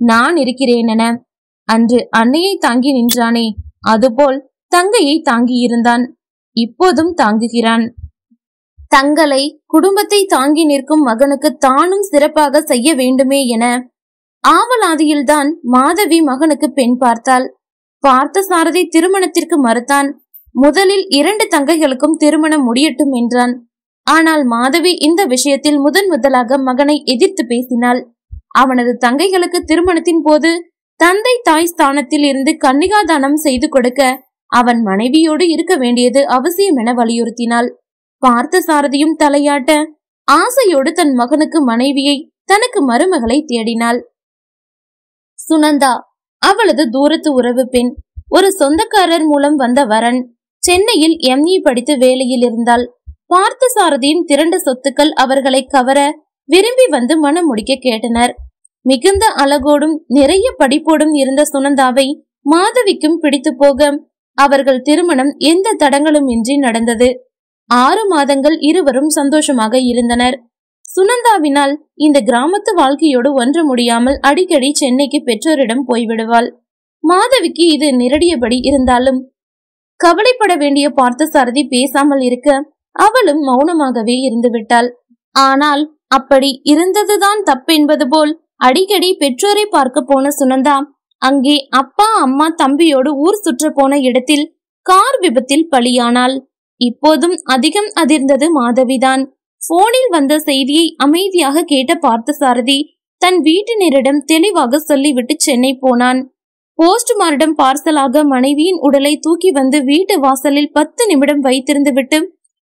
நான் இருக்கிறேன் என அன்று அன்னையை தாங்கி நின்றானே. அதுபோல் தங்கையை தாங்கியிருந்தான். இப்போதும் தாங்குகிறான். தங்களை குடும்பத்தை தாங்கி நிற்கும் மகனுக்கு தானும் சிறப்பாக செய்ய வேண்டுமே என ஆவலாதியில்தான் மாதவி மகனுக்கு பெண் பார்த்தாள். பார்த்த சாரதி திருமணத்திற்கு மறுத்தான். முதலில் இரண்டு தங்கைகளுக்கும் திருமணம் முடியட்டும் என்றான். ஆனால் மாதவி இந்த விஷயத்தில் முதன் முதலாக மகனை எதிர்த்து பேசினாள். அவனது தங்கைகளுக்கு திருமணத்தின் போது தந்தை தாய் ஸ்தானத்தில் இருந்து கன்னிகாதானம் செய்து கொடுக்க அவன் மனைவியோடு இருக்க வேண்டியது அவசியம் என வலியுறுத்தினாள். பார்த்த சாரதியும் தலையாட்ட ஆசையோடு தன் மகனுக்கு மனைவியை தனக்கு மருமகளை தேடினாள். சுனந்தா அவளது தூரத்து உறவு பெண் ஒரு சொந்தக்காரர் மூலம் வந்த வரன் சென்னையில் எம்இ படித்து வேலையில் இருந்தாள். பார்த்த சாரதியின் திரண்ட சொத்துக்கள் அவர்களை கவர விரும்பி வந்து மனம் முடிக்க கேட்டனர். மிகுந்த அழகோடும் நிறைய படிப்போடும் இருந்த சுனந்தாவை மாதவிக்கும் பிடித்து போக அவர்கள் திருமணம் எந்த தடங்களும் இன்றி நடந்தது? ஆறு மாதங்கள் இருவரும் சந்தோஷமாக இருந்தனர். சுனந்தாவினால் இந்த கிராமத்து வாழ்க்கையோடு ஒன்ற முடியாமல் அடிக்கடி சென்னைக்கு பெற்றோரிடம் போய்விடுவாள். மாதவிக்கு இது நிரடியபடி இருந்தாலும் கவலைப்பட வேண்டிய பார்த்தசாரதி பேசாமல் இருக்க அவளும் மௌனமாகவே இருந்து விட்டாள் ஆனால் அப்படி இருந்ததுதான் தப்பென்பது போல் அடிக்கடி பெற்றோரை பார்க்க போன சுனந்தா அங்கே அப்பா அம்மா தம்பியோடு ஊர் சுற்ற போன இடத்தில் கார் விபத்தில் பலியானாள். இப்போதும் அதிகம் அதிர்ந்தது மாதவிதான். போனில் வந்த செய்தியை அமைதியாக கேட்ட பார்த்தசாரதி தன் வீட்டினரிடம் தெளிவாக சொல்லிவிட்டு சென்னை போனான். போஸ்ட்மார்டம் பார்சலாக மனைவியின் உடலை தூக்கி வந்து வீட்டு வாசலில் பத்து நிமிடம் வைத்திருந்து விட்டு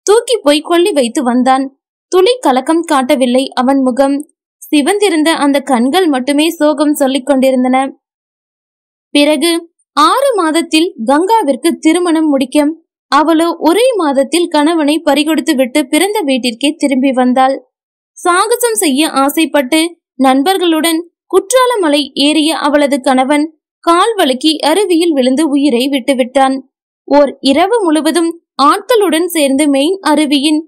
தூக்கி போய் கொள்ளி வைத்து வந்தான். துளி கலக்கம் காட்டவில்லை அவன் முகம். சிவந்திருந்த அந்த கண்கள் மட்டுமே சோகம் சொல்லிக் கொண்டிருந்தன பிறகு ஆறு மாதத்தில் கங்காவிற்கு திருமணம் முடிக்க அவளோ ஒரே மாதத்தில் கணவனை பறிகொடுத்து விட்டு பிறந்த வீட்டிற்கே திரும்பி வந்தாள். சாகசம் செய்ய ஆசைப்பட்டு நண்பர்களுடன் குற்றாலமலை ஏறிய அவளது கணவன் கால் வழுக்கி அருவியில் விழுந்து உயிரை விட்டுவிட்டான் ஓர் இரவு முழுவதும் ஆட்களுடன் சேர்ந்து மெயின் அருவியின்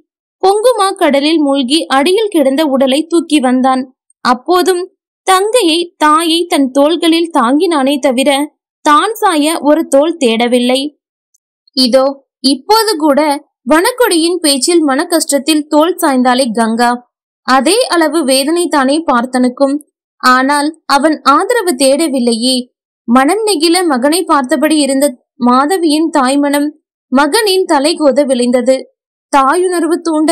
பொங்குமா கடலில் மூழ்கி அடியில் கிடந்த உடலை தூக்கி வந்தான். அப்போதும் தங்கையை தாயை தன் தோள்களில் தாங்கினானே தவிர தான் சாய ஒரு தோல் தேடவில்லை. இதோ இப்போது கூட வனக்கொடியின் பேச்சில் மன கஷ்டத்தில் தோல் சாய்ந்தாலே கங்கா. அதே அளவு வேதனை தானே பார்த்தனுக்கும். ஆனால் அவன் ஆதரவு தேடவில்லையே. மனம் நெகிழ மகனை பார்த்தபடி இருந்த மாதவியின் தாய்மனம் மகனின் தலைகோத விளைந்தது. தாயுணர்வு தூண்ட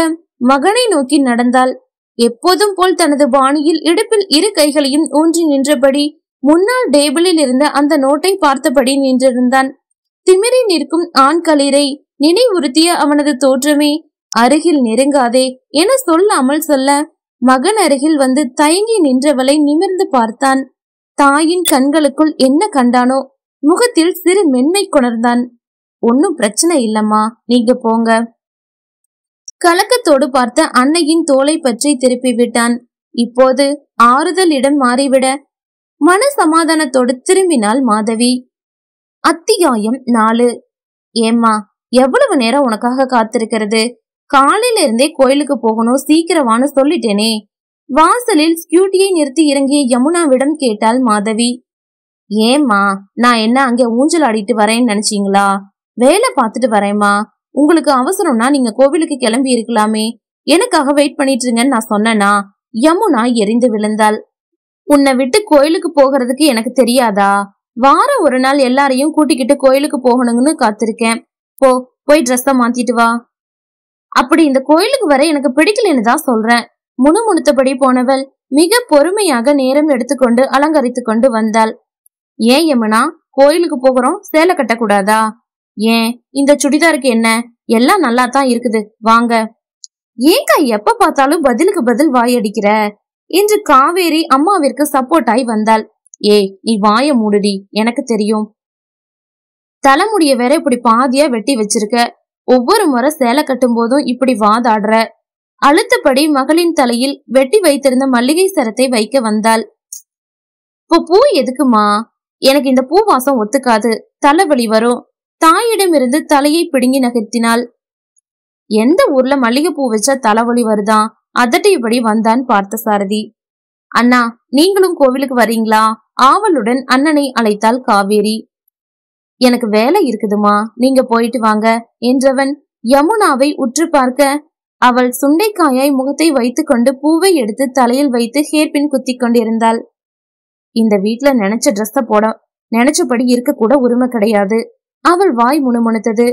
மகனை நோக்கி நடந்தாள். எப்போதும் போல் தனது பாணியில் இடுப்பில் இரு கைகளையும் ஊன்றி நின்றபடி முன்னாள் டேபிளில் இருந்த அந்த நோட்டை பார்த்தபடி நின்றிருந்தான். திமிரி நிற்கும் ஆண் களிரை நினைவுறுத்திய அவனது தோற்றமே அருகில் நெருங்காதே என சொல்லாமல் சொல்ல மகன் அருகில் வந்து தயங்கி நின்றவளை நிமிர்ந்து பார்த்தான். தாயின் கண்களுக்குள் என்ன கண்டானோ முகத்தில் சிறு மென்மை கொணர்ந்தான். ஒன்னும் பிரச்சனை இல்லம்மா நீங்க போங்க. கலக்கத்தோடு பார்த்த அன்னையின் தோலை பற்றி திருப்பி விட்டான் இப்போது ஆறுதல் இடம் மாறிவிட மன சமாதானத்தோடு திரும்பினாள் மாதவி. அத்தியாயம் நாலு. ஏம்மா எவ்வளவு நேரம் உனக்காக காத்திருக்கிறது? காலையில இருந்தே கோயிலுக்கு போகணும் சீக்கிரமானு சொல்லிட்டேனே. வாசலில் ஸ்கூட்டியை நிறுத்தி இறங்கிய யமுனாவிடம் கேட்டாள் மாதவி. ஏம்மா நான் என்ன அங்க ஊஞ்சல் ஆடிட்டு வரேன்னு நினைச்சீங்களா? வேலை பார்த்துட்டு வரேம்மா. உங்களுக்கு அவசரம்னா நீங்க கோவிலுக்கு கிளம்பி இருக்கலாமே. எனக்காக வெயிட் பண்ணிட்டு இருங்கன்னு நான் சொன்னனா யமுனா எரிந்து விழுந்தாள். உன்னை விட்டு கோயிலுக்கு போகிறதுக்கு எனக்கு தெரியாதா? வாரம் ஒரு நாள் எல்லாரையும் கூட்டிக்கிட்டு கோயிலுக்கு போகணும்னு காத்திருக்கேன். போ போய் ட்ரெஸ்ஸ மாத்திட்டு வா. அப்படி இந்த கோயிலுக்கு வர எனக்கு பிடிக்கலன்னு தான் சொல்றேன். முணுமுணுத்தபடி போனவள் மிக பொறுமையாக நேரம் எடுத்துக்கொண்டு அலங்கரித்து கொண்டு வந்தாள். ஏன் யமுனா கோயிலுக்கு போகிறோம் சேலை கட்டக்கூடாதா? ஏன்? இந்த சுடிதாருக்கு என்ன? எல்லாம் நல்லா தான் இருக்குது. வாங்க. ஏங்கா எப்ப பார்த்தாலும் பதிலுக்கு பதில் வாய் அடிக்கிற? என்று காவேரி அம்மாவிற்கு சப்போர்ட் சப்போர்ட்டாய் வந்தாள். ஏய் நீ வாய மூடுடி. எனக்கு தெரியும். தலைமுடிய வேற இப்படி பாதியா வெட்டி வச்சிருக்க. ஒவ்வொரு முறை சேலை கட்டும் போதும் இப்படி வாதாடுற. அழுத்தப்படி மகளின் தலையில் வெட்டி வைத்திருந்த மல்லிகை சரத்தை வைக்க வந்தாள். இப்போ பூ எதுக்குமா? எனக்கு இந்த பூ வாசம் ஒத்துக்காது. தலைவலி வரும். தாயிடமிருந்து தலையை பிடுங்கி நகர்த்தினாள். எந்த ஊர்ல மல்லிகைப்பூ வச்சா தலைவலி வருதான் அதட்டையபடி வந்தான் பார்த்த சாரதி. அண்ணா நீங்களும் கோவிலுக்கு வரீங்களா? ஆவலுடன் அண்ணனை அழைத்தாள் காவேரி. எனக்கு வேலை இருக்குதுமா நீங்க போயிட்டு வாங்க என்றவன் யமுனாவை உற்று பார்க்க அவள் சுண்டைக்காயாய் முகத்தை வைத்துக்கொண்டு பூவை எடுத்து தலையில் வைத்து ஹேர்பின் குத்தி கொண்டிருந்தாள். இந்த வீட்ல நினைச்ச ட்ரெஸ்ஸ போட நினைச்சபடி இருக்க கூட உரிமை கிடையாது. அவள் வாய் முணுமுணுத்தது.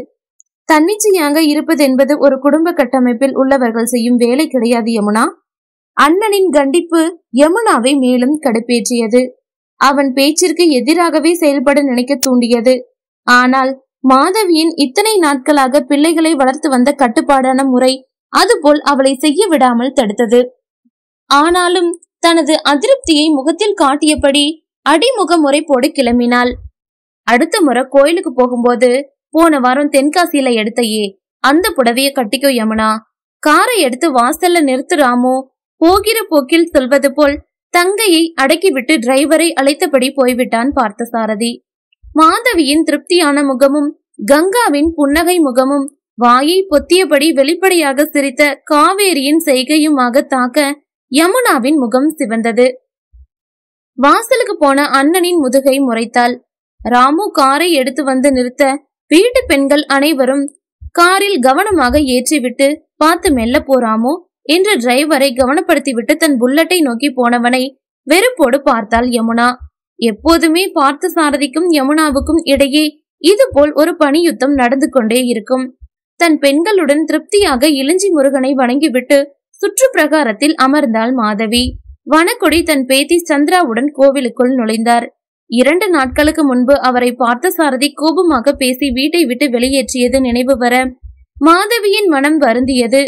தன்னிச்சையாக இருப்பது என்பது ஒரு குடும்ப கட்டமைப்பில் உள்ளவர்கள் செய்யும் வேலை கிடையாது யமுனா. அண்ணனின் கண்டிப்பு யமுனாவை மேலும் கடுப்பேற்றியது. அவன் பேச்சிற்கு எதிராகவே செயல்பட நினைக்க தூண்டியது. ஆனால் மாதவியின் இத்தனை நாட்களாக பிள்ளைகளை வளர்த்து வந்த கட்டுப்பாடான முறை அதுபோல் அவளை செய்ய விடாமல் தடுத்தது. ஆனாலும் தனது அதிருப்தியை முகத்தில் காட்டியபடி அடிமுக முறைப்போடு கிளம்பினாள். அடுத்த முறை கோயிலுக்கு போகும்போது போன வாரம் தென்காசியில எடுத்தையே அந்த புடவைய கட்டிக்கோ யமுனா. காரை எடுத்து வாசல்ல நிறுத்து ராமு போகிற போக்கில் சொல்வது போல் தங்கையை அடக்கிவிட்டு டிரைவரை அழைத்தபடி போய்விட்டான் பார்த்த சாரதி மாதவியின் திருப்தியான முகமும் கங்காவின் புன்னகை முகமும் வாயை பொத்தியபடி வெளிப்படையாக சிரித்த காவேரியின் செய்கையுமாக தாக்க யமுனாவின் முகம் சிவந்தது. வாசலுக்கு போன அண்ணனின் முதுகை முறைத்தாள் ராமு காரை எடுத்து வந்து நிறுத்த வீட்டு பெண்கள் அனைவரும் காரில் கவனமாக ஏற்றிவிட்டு பார்த்து மெல்ல போறாமோ என்று டிரைவரை கவனப்படுத்திவிட்டு தன் புல்லட்டை நோக்கி போனவனை வெறுப்போடு பார்த்தாள் யமுனா. எப்போதுமே பார்த்த சாரதிக்கும் யமுனாவுக்கும் இடையே இதுபோல் ஒரு பணியுத்தம் நடந்து கொண்டே இருக்கும். தன் பெண்களுடன் திருப்தியாக இளஞ்சி முருகனை வணங்கிவிட்டு சுற்று பிரகாரத்தில் அமர்ந்தாள் மாதவி. வனக்கொடி தன் பேத்தி சந்திராவுடன் கோவிலுக்குள் நுழைந்தார். இரண்டு நாட்களுக்கு முன்பு அவரை பார்த்த சாரதி கோபமாக பேசி வீட்டை விட்டு வெளியேற்றியது நினைவு வர மாதவியின் மனம் வருந்தியது.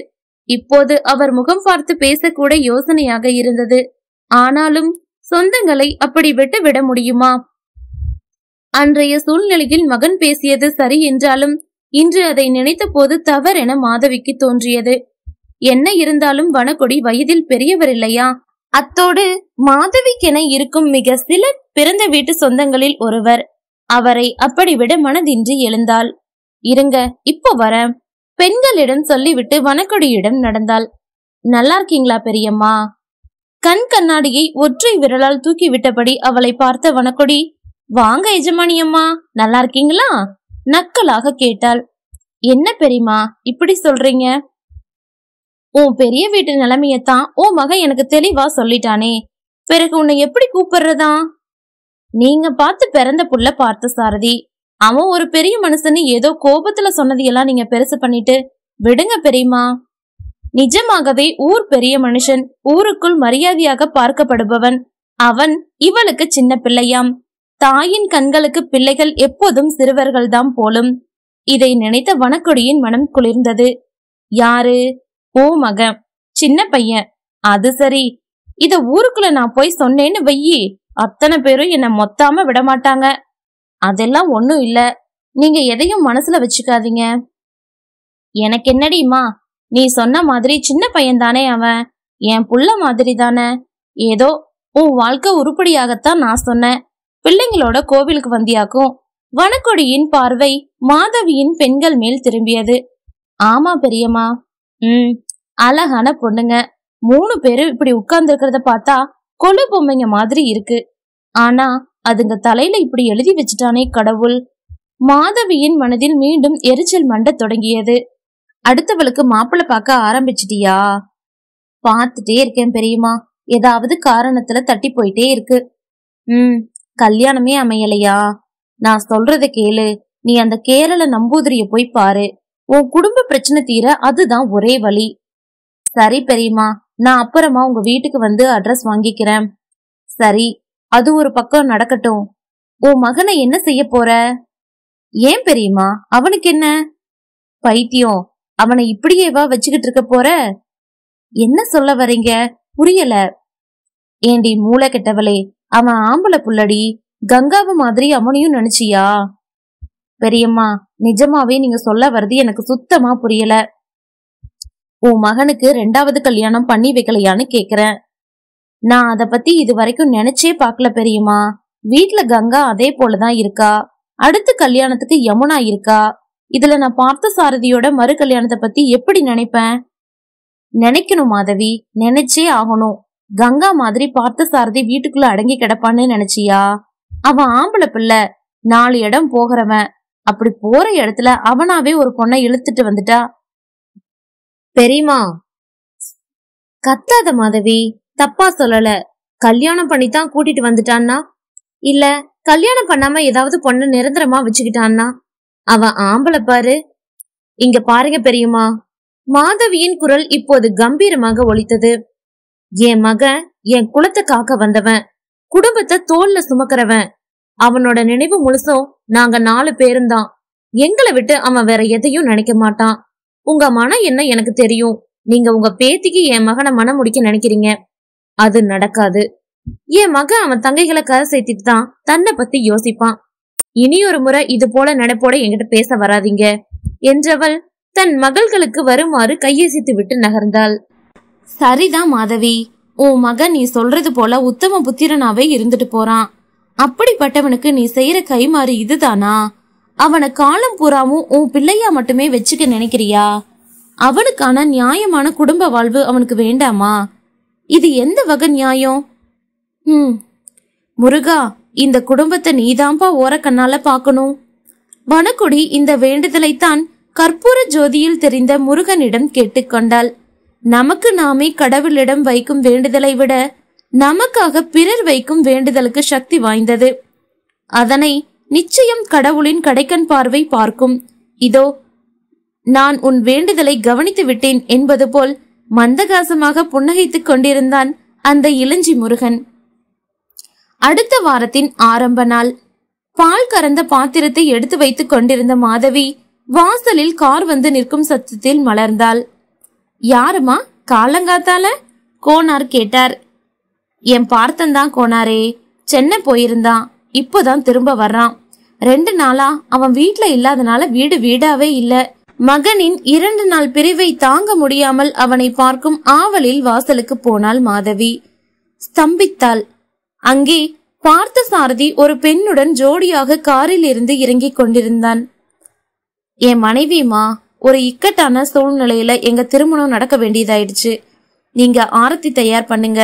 இப்போது அவர் முகம் பார்த்து பேசக்கூட யோசனையாக இருந்தது. ஆனாலும் சொந்தங்களை அப்படி விட்டு விட முடியுமா? அன்றைய சூழ்நிலையில் மகன் பேசியது சரி என்றாலும் இன்று அதை நினைத்த போது தவறென மாதவிக்கு தோன்றியது. என்ன இருந்தாலும் வனக்கொடி வயதில் பெரியவர் இல்லையா? அத்தோடு மாதவிக்கென இருக்கும் மிக சில பிறந்த வீட்டு சொந்தங்களில் ஒருவர். அவரை அப்படி விட மனதின்றி எழுந்தாள். இருங்க இப்போ வர பெண்களிடம் சொல்லிவிட்டு வனக்கொடியிடம் நடந்தாள். நல்லா இருக்கீங்களா பெரியம்மா? கண் கண்ணாடியை ஒற்றை விரலால் தூக்கி விட்டபடி அவளை பார்த்த வனக்கொடி வாங்க எஜமானியம்மா நல்லா இருக்கீங்களா நக்கலாக கேட்டாள். என்ன பெரியம்மா இப்படி சொல்றீங்க? உன் பெரிய வீட்டு நிலைமையத்தான் உன் மகன் எனக்கு தெளிவா சொல்லிட்டானே. பிறகு உன்னை எப்படி கூப்பிடுறதா நீங்க பார்த்து பிறந்த புள்ள பார்த்த சாரதி. அவன் ஒரு பெரிய மனுஷன்னு ஏதோ கோபத்துல சொன்னதையெல்லாம் நீங்க பெருசு பண்ணிட்டு விடுங்க பெரியமா நிஜமாகவே ஊர் பெரிய மனுஷன் ஊருக்குள் மரியாதையாக பார்க்கப்படுபவன். அவன் இவளுக்கு சின்ன பிள்ளையாம். தாயின் கண்களுக்கு பிள்ளைகள் எப்போதும் சிறுவர்கள்தான் போலும். இதை நினைத்த வனக்கொடியின் மனம் குளிர்ந்தது. யாரு? ஓ மகன். சின்ன பையன். அது சரி. இத ஊருக்குள்ள நான் போய் சொன்னேன்னு வையி. அத்தனை பேரும் என்ன மொத்தாம விட மாட்டாங்க அதெல்லாம் ஒண்ணும் இல்ல. நீங்க எதையும் மனசுல வச்சுக்காதீங்க. எனக்கு என்னடிமா நீ சொன்ன மாதிரி சின்ன பையன்தானே அவன். என் புள்ள மாதிரி தானே ஏதோ உன் வாழ்க்கை உருப்படியாகத்தான் நான் சொன்னேன். பிள்ளைங்களோட கோவிலுக்கு வந்தியாக்கும். வனக்கொடியின் பார்வை மாதவியின் பெண்கள் மேல் திரும்பியது. ஆமா பெரியம்மா. ம் அழகான பொண்ணுங்க. மூணு பேரும் இப்படி உட்கார்ந்து இருக்கிறத பார்த்தா கொலு பொம்மைங்க மாதிரி இருக்கு. ஆனா அதுங்க தலையில இப்படி எழுதி வச்சுட்டானே கடவுள். மாதவியின் மனதில் மீண்டும் எரிச்சல் மண்ட தொடங்கியது. அடுத்தவளுக்கு மாப்பிள்ள பார்க்க ஆரம்பிச்சிட்டியா? பார்த்துட்டே இருக்கேன் பெரியமா ஏதாவது காரணத்துல தட்டி போயிட்டே இருக்கு. ம் கல்யாணமே அமையலையா? நான் சொல்றத கேளு. நீ அந்த கேரள நம்பூதிரிய போய் பாரு. உன் குடும்ப பிரச்சனை தீர அதுதான் ஒரே வழி. சரி பெரியமா நான் அப்புறமா உங்க வீட்டுக்கு வந்து அட்ரஸ் வாங்கிக்கிறேன். சரி அது ஒரு பக்கம் நடக்கட்டும். உன் மகனை என்ன செய்ய போற? ஏன் பெரியம்மா? அவனுக்கு என்ன? பைத்தியம். அவனை இப்படியேவா வச்சுக்கிட்டு இருக்க போற? என்ன சொல்ல வரீங்க புரியல. ஏண்டி மூளை கெட்டவளே அவன் ஆம்பளை புள்ளடி. கங்காவு மாதிரி அவனையும் நினைச்சியா? பெரியம்மா நிஜமாவே நீங்க சொல்ல வர்றது எனக்கு சுத்தமா புரியல. உன் மகனுக்கு ரெண்டாவது கல்யாணம் பண்ணி வைக்கலையான்னு கேக்குறேன். நான் அத பத்தி இது வரைக்கும் நினைச்சே பார்க்கல பெரியம்மா. வீட்ல கங்கா அதே போலதான் இருக்கா. அடுத்த கல்யாணத்துக்கு யமுனா இருக்கா? இதுல நான் பார்த்த சாரதியோட மறு கல்யாணத்தை பத்தி எப்படி நினைப்பேன்? நினைக்கணும் மாதவி நினைச்சே ஆகணும். கங்கா மாதிரி பார்த்த சாரதி வீட்டுக்குள்ள அடங்கி கிடப்பான்னு நினைச்சியா? அவன் ஆம்பளை பிள்ளை நாலு இடம் போகிறவன். அப்படி போற இடத்துல அவனாவே ஒரு பொண்ணை இழுத்துட்டு வந்துட்டா பெரியமா கத்தாத மாதவி தப்பா சொல்லல. கல்யாணம் பண்ணித்தான் கூட்டிட்டு வந்துட்டான்னா? இல்ல கல்யாணம் பண்ணாம ஏதாவது பொண்ணு நிரந்தரமா வச்சுக்கிட்டான்னா? அவன் ஆம்பளை பாரு. இங்க பாருங்க பெரியமா மாதவியின் குரல் இப்போது கம்பீரமாக ஒலித்தது. என் மகன் என் குலத்தை காக்க வந்தவன். குடும்பத்தை தோல்ல சுமக்கிறவன். அவனோட நினைவு முழுசும் நாங்க நாலு பேருந்தான். எங்களை விட்டு அவன் வேற எதையும் நினைக்க மாட்டான். உங்க மனம் என்ன எனக்கு தெரியும். நீங்க உங்க பேத்திக்கு என் மகனை மனம் முடிக்க நினைக்கிறீங்க. அது நடக்காது. என் மகன் அவன் தங்கைகளை கதை சேர்த்திட்டு தான் தன்னை பத்தி யோசிப்பான். இனியொரு முறை இது போல நடப்போட என்கிட்ட பேச வராதீங்க என்றவள் தன் மகள்களுக்கு வருமாறு கையசித்து விட்டு நகர்ந்தாள். சரிதான் மாதவி உன் மகன் நீ சொல்றது போல உத்தம புத்திரனாவே இருந்துட்டு போறான். அப்படிப்பட்டவனுக்கு நீ செய்யற கைமாறு இதுதானா? அவனை காலம் பூராவும் உன் பிள்ளையா மட்டுமே வச்சுக்க நினைக்கிறியா? அவனுக்கான நியாயமான குடும்ப வாழ்வு அவனுக்கு வேண்டாமா? இது எந்த வகை நியாயம்? ம் முருகா இந்த குடும்பத்தை நீதாம்பா ஓரக்கண்ணால பார்க்கணும். வனக்குடி இந்த வேண்டுதலைத்தான் கற்பூர ஜோதியில் தெரிந்த முருகனிடம் கேட்டுக்கொண்டாள் நமக்கு நாமே கடவுளிடம் வைக்கும் வேண்டுதலை விட நமக்காக பிறர் வைக்கும் வேண்டுதலுக்கு சக்தி வாய்ந்தது. அதனை நிச்சயம் கடவுளின் கடைக்கண் பார்வை பார்க்கும். இதோ நான் உன் வேண்டுதலை கவனித்து விட்டேன் என்பது போல் மந்தகாசமாக புன்னகைத்துக் கொண்டிருந்தான் அந்த இளஞ்சி முருகன். அடுத்த வாரத்தின் ஆரம்ப நாள். பால் கறந்த பாத்திரத்தை எடுத்து வைத்துக் கொண்டிருந்த மாதவி வாசலில் கார் வந்து நிற்கும் சத்தத்தில் மலர்ந்தாள். யாருமா? காலங்காத்தால? கோனார் கேட்டார். என் பார்த்தந்தான் கோனாரே. சென்னை போயிருந்தான். இப்போதான் திரும்ப வர்றான். ரெண்டு நாளா அவன் வீட்ல இல்லாதனால வீடு வீடாவே இல்ல. மகனின் இரண்டு நாள் பிரிவை தாங்க முடியாமல் அவனை பார்க்கும் ஆவலில் வாசலுக்கு போனாள் மாதவி. ஸ்தம்பித்தாள். அங்கே பார்த்த சாரதி ஒரு பெண்ணுடன் ஜோடியாக காரில் இருந்து இறங்கிக் கொண்டிருந்தான். என் மனைவிமா ஒரு இக்கட்டான சூழ்நிலையில எங்க திருமணம் நடக்க வேண்டியதாயிடுச்சு. நீங்க ஆரத்தி தயார் பண்ணுங்க.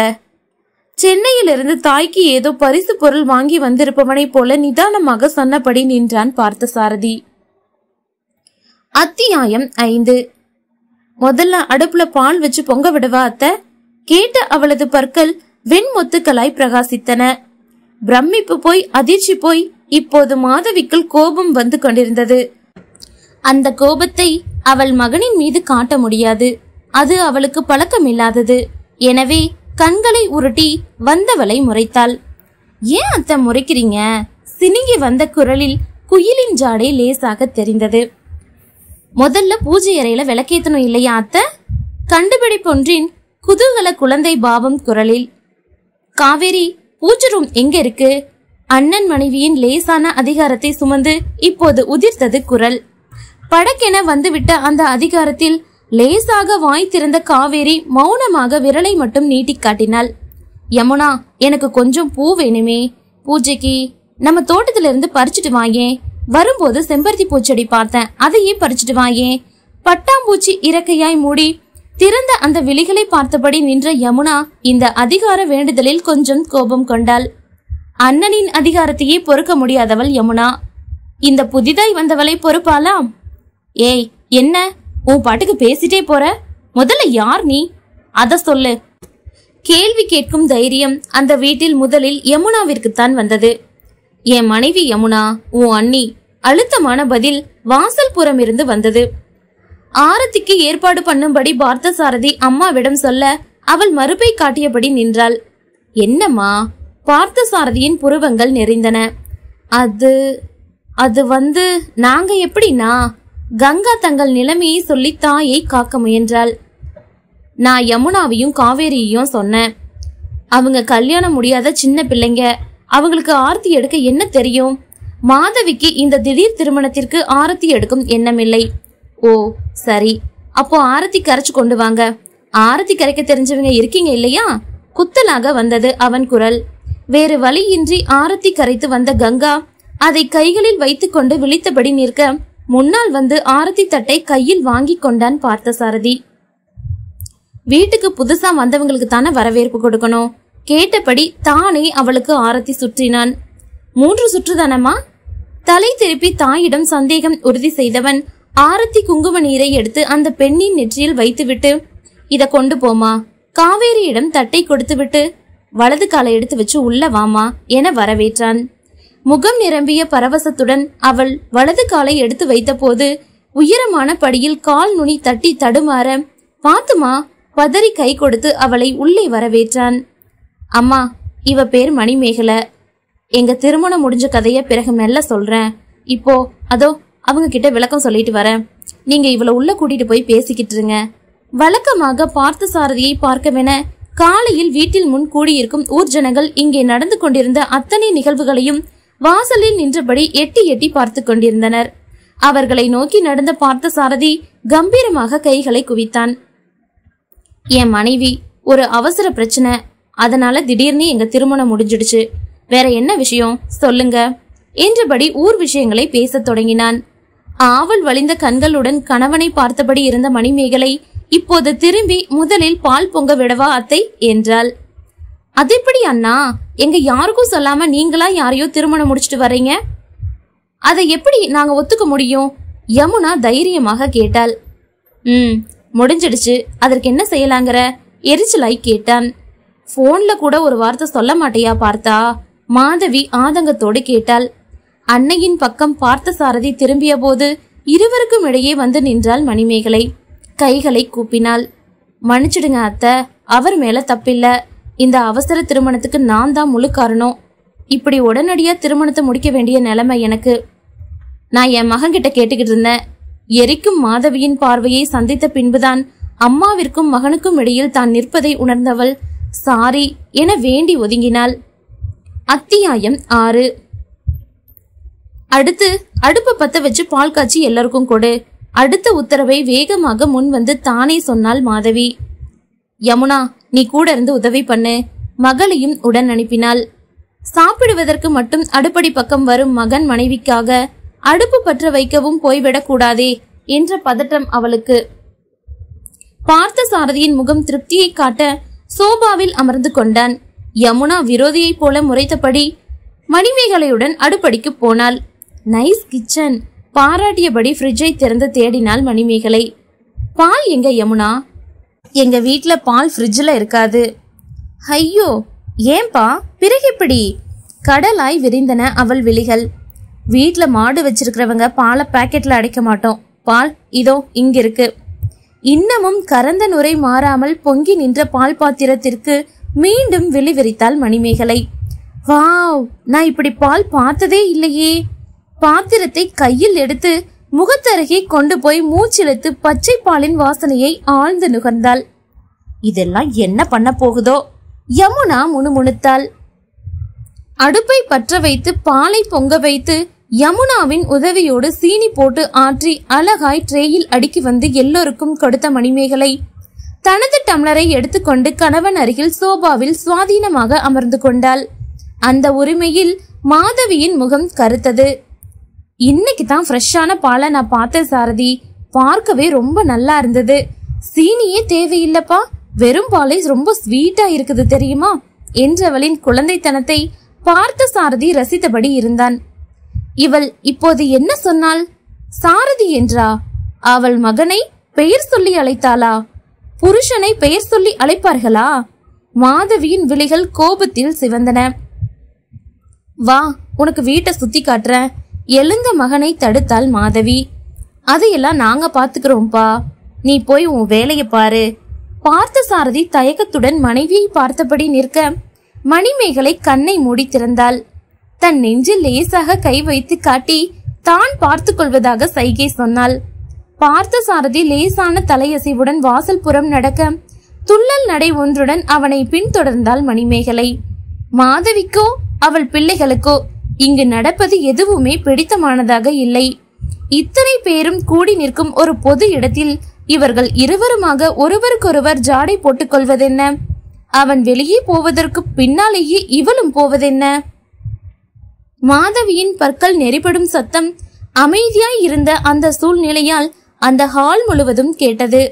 சென்னையிலிருந்து தாய்க்கு ஏதோ பரிசு பொருள் வாங்கி வந்திருப்பவனைப் போல நிதானமாக சொன்னபடி நின்றான் பார்த்த சாரதி அத்தியாயம் ஐந்து. முதல்ல அடுப்புல பால் வச்சு பொங்க விடவா அத்தை? கேட்ட அவளது பற்கள் வெண்மொத்துக்களாய் பிரகாசித்தன. பிரமிப்பு போய் அதிர்ச்சி போய் இப்போது மாதவிக்குள் கோபம் வந்து கொண்டிருந்தது. அந்த கோபத்தை அவள் மகனின் மீது காட்ட முடியாது. அது அவளுக்கு பழக்கமில்லாதது. எனவே கண்களை உருட்டி வந்தவளை முறைத்தாள். ஏன் அத்தை முறைக்கிறீங்க? சினுங்கி வந்த குரலில் குயிலின் ஜாடை லேசாக தெரிந்தது. முதல்ல பூஜை அறையில விளக்கேத்தணும் இல்லையா அத்தை? கண்டுபிடிப்பொன்றின் குதூகல குழந்தை பாவம் குரலில். காவேரி பூஜை ரூம் எங்க இருக்கு? அண்ணன் மனைவியின் லேசான அதிகாரத்தை சுமந்து இப்போது உதிர்த்தது குரல். படக்கென வந்துவிட்ட அந்த அதிகாரத்தில் லேசாக வாய் திறந்த காவேரி மௌனமாக விரலை மட்டும் நீட்டி காட்டினாள். யமுனா எனக்கு கொஞ்சம் பூ வேணுமே. பூஜைக்கு நம்ம தோட்டத்திலிருந்து பறிச்சுட்டு வாயே. வரும்போது செம்பருத்தி பூச்செடி பார்த்தேன். அதையே பறிச்சுட்டு வாயே. பட்டாம்பூச்சி இறக்கையாய் மூடி திறந்த அந்த விழிகளை பார்த்தபடி நின்ற யமுனா இந்த அதிகார வேண்டுதலில் கொஞ்சம் கோபம் கொண்டாள். அண்ணனின் அதிகாரத்தையே பொறுக்க முடியாதவள் யமுனா. இந்த புதிதாய் வந்தவளை பொறுப்பாலாம் ஏய் என்ன? உன் பாட்டுக்கு பேசிட்டே போற? முதல்ல யார் நீ? அத சொல்லு. கேள்வி கேட்கும் தைரியம் அந்த வீட்டில் முதலில் யமுனாவிற்குத்தான் வந்தது. என் மனைவி யமுனா உன் அண்ணி அழுத்தமான பதில் வாசல் புறம் இருந்து வந்தது. ஆரத்திக்கு ஏற்பாடு பண்ணும்படி பார்த்தசாரதி அம்மாவிடம் சொல்ல அவள் மறுப்பை காட்டியபடி நின்றாள். என்னம்மா? பார்த்தசாரதியின் புருவங்கள் நெறிந்தன. அது அது வந்து நாங்க எப்படின்னா கங்கா தங்கள் நிலைமையை சொல்லி தாயை காக்க முயன்றாள். நான் யமுனாவையும் காவேரியையும் சொன்னேன். அவங்க கல்யாணம் முடியாத சின்ன பிள்ளைங்க. அவங்களுக்கு ஆர்த்தி எடுக்க என்ன தெரியும்? மாதவிக்கு இந்த திடீர் திருமணத்திற்கு ஆரத்தி எடுக்கும் எண்ணமில்லை. ஓ சரி. அப்போ ஆரத்தி கரைச்சு கொண்டு வாங்க. ஆரத்தி கரைக்க தெரிஞ்சவங்க இருக்கீங்க இல்லையா? குத்தலாக வந்தது அவன் குரல். வேறு வழியின்றி ஆரத்தி கரைத்து வந்த கங்கா அதை கைகளில் வைத்துக்கொண்டு விழித்தபடி நிற்க முன்னால் வந்து ஆரத்தி தட்டை கையில் வாங்கி கொண்டான் பார்த்த சாரதி வீட்டுக்கு புதுசா வந்தவங்களுக்கு தானே வரவேற்பு கொடுக்கணும். கேட்டபடி தானே அவளுக்கு ஆரத்தி சுற்றினான். மூன்று சுற்றுதானம்மா? தலை திருப்பி தாயிடம் சந்தேகம் உறுதி செய்தவன் ஆரத்தி குங்கும நீரை எடுத்து அந்த பெண்ணின் நெற்றியில் வைத்துவிட்டு இத கொண்டு போமா காவேரியிடம் தட்டை கொடுத்துவிட்டு வலது காலை எடுத்து வச்சு உள்ள வாமா என வரவேற்றான். முகம் நிரம்பிய பரவசத்துடன் அவள் வலது காலை எடுத்து வைத்தபோது உயரமான படியில் கால் நுனி தட்டி தடுமாற பாத்துமா பதறி கை கொடுத்து அவளை உள்ளே வரவேற்றான். அம்மா இவ பேர் மணிமேகலை. எங்க திருமணம் முடிஞ்ச கதைய பிறகு மெல்ல சொல்றேன். இப்போ அதோ அவங்க கிட்ட விளக்கம் சொல்லிட்டு வரேன். நீங்க இவளை உள்ள கூட்டிட்டு போய் பேசிக்கிட்டு இருங்க. வழக்கமாக பார்த்த சாரதியை பார்க்கவென காலையில் வீட்டில் முன் கூடியிருக்கும் ஊர்ஜனங்கள் இங்கே நடந்து கொண்டிருந்த அத்தனை நிகழ்வுகளையும் வாசலில் நின்றபடி எட்டி எட்டி பார்த்து கொண்டிருந்தனர். அவர்களை நோக்கி நடந்த பார்த்த சாரதி கம்பீரமாக கைகளை குவித்தான். என் மனைவி ஒரு அவசர பிரச்சனை. அதனால திடீர்னு எங்க திருமணம் முடிஞ்சிடுச்சு. வேற என்ன விஷயம்? சொல்லுங்க. என்றபடி ஊர் விஷயங்களை பேசத் தொடங்கினான். ஆவல் வழிந்த கண்களுடன் கணவனை பார்த்தபடி இருந்த மணிமேகலை இப்போது திரும்பி முதலில் பால் பொங்க விடவா அத்தை? என்றாள். அது எப்படி அண்ணா? எங்க யாருக்கும் சொல்லாம நீங்களா யாரையோ திருமணம் முடிச்சிட்டு வர்றீங்க? அதை எப்படி நாங்க ஒத்துக்க முடியும்? யமுனா தைரியமாக கேட்டாள். ம் முடிஞ்சிடுச்சு. அதற்கு என்ன செய்யலாங்கிற? எரிச்சலாய் கேட்டான். போன்ல கூட ஒரு வார்த்தை சொல்ல மாட்டியா பார்த்தா? மாதவி ஆதங்கத்தோடு கேட்டாள். அன்னையின் பக்கம் பார்த்த சாரதி திரும்பிய போது இருவருக்கும் இடையே வந்து நின்றாள் மணிமேகலை. கைகளை கூப்பினாள். மன்னிச்சிடுங்க அத்தை அவர் மேல தப்பில்லை. இந்த அவசர திருமணத்துக்கு நான் தான் முழு காரணம். இப்படி உடனடியா திருமணத்தை முடிக்க வேண்டிய நிலைமை எனக்கு. நான் என் மகன்கிட்ட கேட்டுக்கிட்டு இருந்தேன். எரிக்கும் மாதவியின் பார்வையை சந்தித்த பின்புதான் அம்மாவிற்கும் மகனுக்கும் இடையில் தான் நிற்பதை உணர்ந்தவள் சாரி என வேண்டி ஒதுங்கினாள். அத்தியாயம் ஆறு. அடுத்து அடுப்ப பத்த வச்சு பால் காய்ச்சி எல்லாருக்கும் கொடு. அடுத்த உத்தரவை வேகமாக முன் வந்து தானே சொன்னாள் மாதவி. யமுனா நீ கூட இருந்து உதவி பண்ணு. மகளையும் உடன் அனுப்பினாள். சாப்பிடுவதற்கு மட்டும் அடுப்படி பக்கம் வரும் மகன் மனைவிக்காக அடுப்பு பற்ற வைக்கவும் போய்விடக் கூடாதே என்ற பதட்டம் அவளுக்கு. பார்த்த சாரதியின் முகம் திருப்தியை காட்ட சோபாவில் அமர்ந்து கொண்டான். யமுனா விரோதியைப் போல முறைத்தபடி மணிமேகலையுடன் அடுப்படிக்கு போனாள். Nice kitchen. பாராட்டியபடி ஃப்ரிட்ஜை திறந்து தேடினாள் மணிமேகலை. பால் எங்க யமுனா? எங்க வீட்ல பால் ஃப்ரிட்ஜில் இருக்காது. ஐயோ ஏன்பா? பிறகு எப்படி? கடலாய் விரிந்தன அவள் விழிகள். வீட்ல மாடு வச்சிருக்கிறவங்க பாலை பாக்கெட்ல அடைக்க மாட்டோம். பால் இதோ இங்க இருக்கு இன்னமும் கரந்த நுரை மாறாமல் பொங்கி நின்ற பால் பாத்திரத்திற்கு மீண்டும் விழி விரித்தாள் மணிமேகலை. வாவ் நான் இப்படி பால் பார்த்ததே இல்லையே. பாத்திரத்தை கையில் எடுத்து முகத்தருகே கொண்டு போய் மூச்சிழுத்து பச்சை பாலின் வாசனையை ஆழ்ந்து நுகர்ந்தாள். இதெல்லாம் என்ன பண்ண போகுதோ? யமுனா முணுமுணுத்தாள். அடுப்பை பற்ற வைத்து பாலை பொங்க வைத்து யமுனாவின் உதவியோடு சீனி போட்டு ஆற்றி அழகாய் ட்ரேயில் அடுக்கி வந்து எல்லோருக்கும் கொடுத்த மணிமேகலை. தனது டம்ளரை எடுத்துக்கொண்டு கணவன் அருகில் சோபாவில் சுவாதீனமாக அமர்ந்து கொண்டாள். அந்த உரிமையில் மாதவியின் முகம் கருத்தது. இன்னைக்கு தான் ஃப்ரெஷ்ஷான பாலை நான் பார்த்தேன் சாரதி. பார்க்கவே ரொம்ப நல்லா இருந்தது. சீனியே தேவையில்லப்பா. வெறும் பாலை ரொம்ப ஸ்வீட்டா இருக்குது தெரியுமா? என்றவளின் குழந்தைத்தனத்தை பார்த்த சாரதி ரசித்தபடி இருந்தான். இவள் இப்போது என்ன சொன்னாள்? சாரதி என்றா? அவள் மகனை பெயர் சொல்லி அழைத்தாளா? புருஷனை பெயர் சொல்லி அழைப்பார்களா? மாதவியின் விழிகள் கோபத்தில் சிவந்தன. வா உனக்கு வீட்டை சுத்தி காட்டுறேன். எழுந்த மகனை தடுத்தாள் மாதவி. அதையெல்லாம் நாங்க பாத்துக்கிறோம்ப்பா நீ போய் உன் வேலைய பாரு. பார்த்த சாரதி தயக்கத்துடன் மனைவியை பார்த்தபடி நிற்க மணிமேகலை கண்ணை மூடி திறந்தாள். தன் நெஞ்சில் லேசாக கை வைத்து காட்டி தான் பார்த்து கொள்வதாக சைகை சொன்னாள். பார்த்த சாரதி லேசான தலையசைவுடன் வாசல் புறம் நடக்க துள்ளல் நடை ஒன்றுடன் அவனை பின்தொடர்ந்தாள் மணிமேகலை. மாதவிக்கோ அவள் பிள்ளைகளுக்கோ இங்கு நடப்பது எதுவுமே பிடித்தமானதாக இல்லை. இத்தனை பேரும் கூடி நிற்கும் ஒரு பொது இடத்தில் இவர்கள் இருவருமாக ஒருவருக்கொருவர் ஜாடை போட்டுக் கொள்வதென்ன? அவன் வெளியே போவதற்கு பின்னாலேயே இவளும் போவதென்ன? மாதவியின் பற்கள் நெறிப்படும் சத்தம் அமைதியாய் இருந்த அந்த சூழ்நிலையால் அந்த ஹால் முழுவதும் கேட்டது.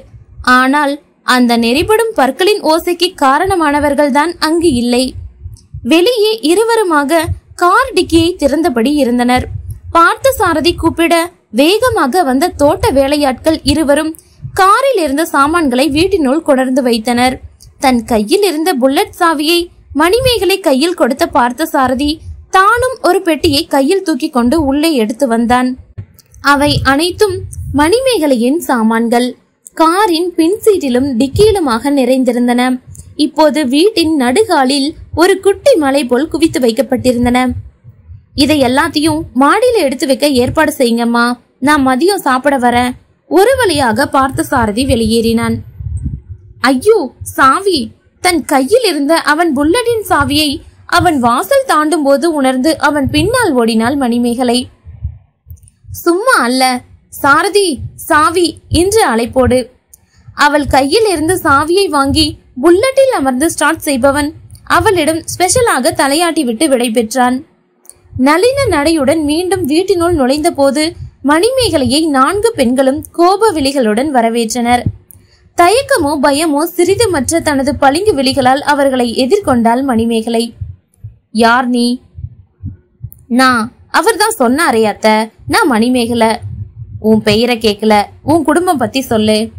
ஆனால் அந்த நெறிப்படும் பற்களின் ஓசைக்கு காரணமானவர்கள்தான் அங்கு இல்லை. வெளியே இருவருமாக கார் டிக்கியை திறந்தபடி இருந்தனர். பார்த்த சாரதி கூப்பிட வேகமாக வந்த தோட்ட வேலையாட்கள் இருவரும் காரில் இருந்த சாமான்களை வீட்டினுள் கொணர்ந்து வைத்தனர். தன் கையில் இருந்த புல்லட் சாவியை மணிமேகலை கையில் கொடுத்த பார்த்த சாரதி தானும் ஒரு பெட்டியை கையில் தூக்கி கொண்டு உள்ளே எடுத்து வந்தான். அவை அனைத்தும் மணிமேகலையின் சாமான்கள். காரின் பின் சீட்டிலும் டிக்கியிலுமாக நிறைந்திருந்தன. இப்போது வீட்டின் நடுகாலில் ஒரு குட்டி மலை போல் குவித்து வைக்கப்பட்டிருந்தன. இதை எல்லாத்தையும் மாடியில எடுத்து வைக்க ஏற்பாடு செய்யுங்கம்மா. நான் மதியம் சாப்பிட வரேன் ஒரு வழியாக பார்த்த சாரதி வெளியேறினான். ஐயோ சாவி! தன் கையில் இருந்த அவன் புல்லட்டின் சாவியை அவன் வாசல் தாண்டும் போது உணர்ந்து அவன் பின்னால் ஓடினாள் மணிமேகலை. சும்மா அல்ல சாரதி சாவி என்று அழைப்போடு. அவள் கையில் இருந்து சாவியை வாங்கி புல்லட்டில் அமர்ந்து ஸ்டார்ட் செய்பவன். அவளிடம் ஸ்பெஷலாக தலையாட்டி விட்டு விடைபெற்றான் நளின நடையுடன் மீண்டும் வீட்டினுள் நுழைந்த போது மணிமேகலையை நான்கு பெண்களும் கோப விழிகளுடன் வரவேற்றனர். தயக்கமோ பயமோ சிறிதுமற்ற தனது பளிங்கு விழிகளால் அவர்களை எதிர்கொண்டாள் மணிமேகலை. யார் நீ? நான் அவர்தான் சொன்னாரே அத்த. நான் மணிமேகலை. உன் பெயரை கேட்கல உன் குடும்பம் பத்தி சொல்லு.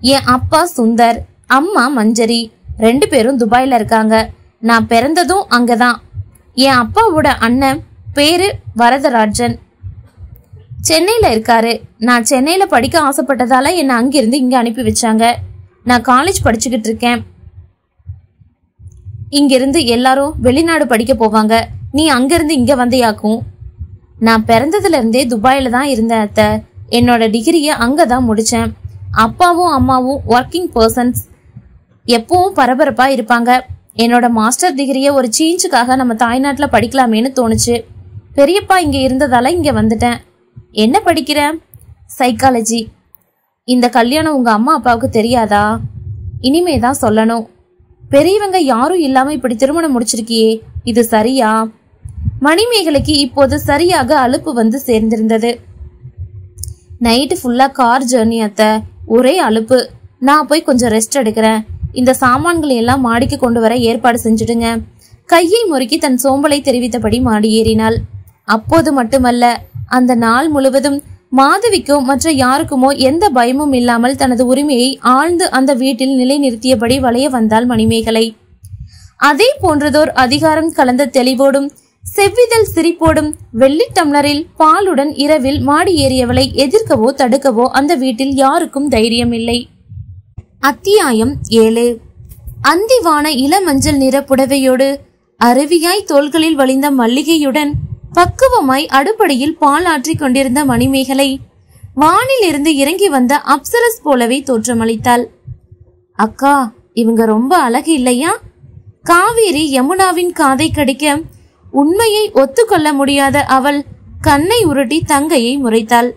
என் அப்பா சுந்தர். அம்மா மஞ்சரி ரெண்டு பேரும் துபாயில இருக்காங்க. நான் பிறந்ததும் அங்கதான். என் அப்பாவோட அண்ணன் பேரு வரதராஜன். சென்னையில இருக்காரு. நான் சென்னையில படிக்க ஆசைப்பட்டதால என்னை அங்கிருந்து இங்க அனுப்பி வச்சாங்க. நான் காலேஜ் படிச்சுக்கிட்டு இருக்கேன். இங்கிருந்து எல்லாரும் வெளிநாடு படிக்க போவாங்க. நீ அங்கிருந்து இங்க வந்தியாக்கும். நான் பிறந்ததுல இருந்தே துபாயில தான் இருந்தேன் அத்தை. என்னோட டிகிரியை அங்கே தான் முடிச்சேன். அப்பாவும் அம்மாவும் ஒர்க்கிங் பர்சன்ஸ் எப்பவும் பரபரப்பா இருப்பாங்க. என்னோட மாஸ்டர் டிகிரியை ஒரு சேஞ்சுக்காக நம்ம தாய்நாட்டுல படிக்கலாமேன்னு தோணுச்சு. பெரியப்பா இங்க இருந்ததால இங்க வந்துட்டேன். என்ன படிக்கிற? சைக்காலஜி இந்த கல்யாணம் உங்க அம்மா அப்பாவுக்கு தெரியாதா? இனிமே தான் சொல்லணும். பெரியவங்க யாரும் இல்லாம இப்படி திருமணம் முடிச்சிருக்கியே. இது சரியா? மணிமேகலைக்கு இப்போது சரியாக அலுப்பு வந்து சேர்ந்திருந்தது. நைட்டு ஃபுல்லா கார் ஜேர்னி அத்த ஒரே அலுப்பு. நான் போய் கொஞ்சம் ரெஸ்ட் எடுக்கிறேன். இந்த சாமான்களை எல்லாம் மாடிக்கு கொண்டு வர ஏற்பாடு செஞ்சுடுங்க. கையை முறுக்கி தன் சோம்பலை தெரிவித்தபடி மாடி ஏறினாள். அப்போது மட்டுமல்ல அந்த நாள் முழுவதும் மாதவிக்கோ மற்ற யாருக்குமோ எந்த பயமும் இல்லாமல் தனது உரிமையை ஆழ்ந்து அந்த வீட்டில் நிலைநிறுத்தியபடி வளைய வந்தாள் மணிமேகலை. அதே போன்றதோர் அதிகாரம் கலந்த தெளிவோடும் செவ்விதழ் சிரிப்போடும் வெள்ளி டம்ளரில் பாலுடன் இரவில் மாடி ஏறியவளை எதிர்க்கவோ தடுக்கவோ அந்த வீட்டில் யாருக்கும் தைரியம் இல்லை அத்தியாயம் ஏழு. அந்திவான இளமஞ்சள் நிற புடவையோடு அருவியாய் தோள்களில் வழிந்த மல்லிகையுடன் பக்குவமாய் அடுப்படியில் பால் ஆற்றிக் கொண்டிருந்த மணிமேகலை வானில் இருந்து இறங்கி வந்த அப்சரஸ் போலவே தோற்றமளித்தாள். அக்கா இவங்க ரொம்ப அழகு இல்லையா? காவேரி யமுனாவின் காதை கடிக்க உண்மையை ஒத்துக்கொள்ள முடியாத அவள் கண்ணை உருட்டி தங்கையை முறைத்தாள்.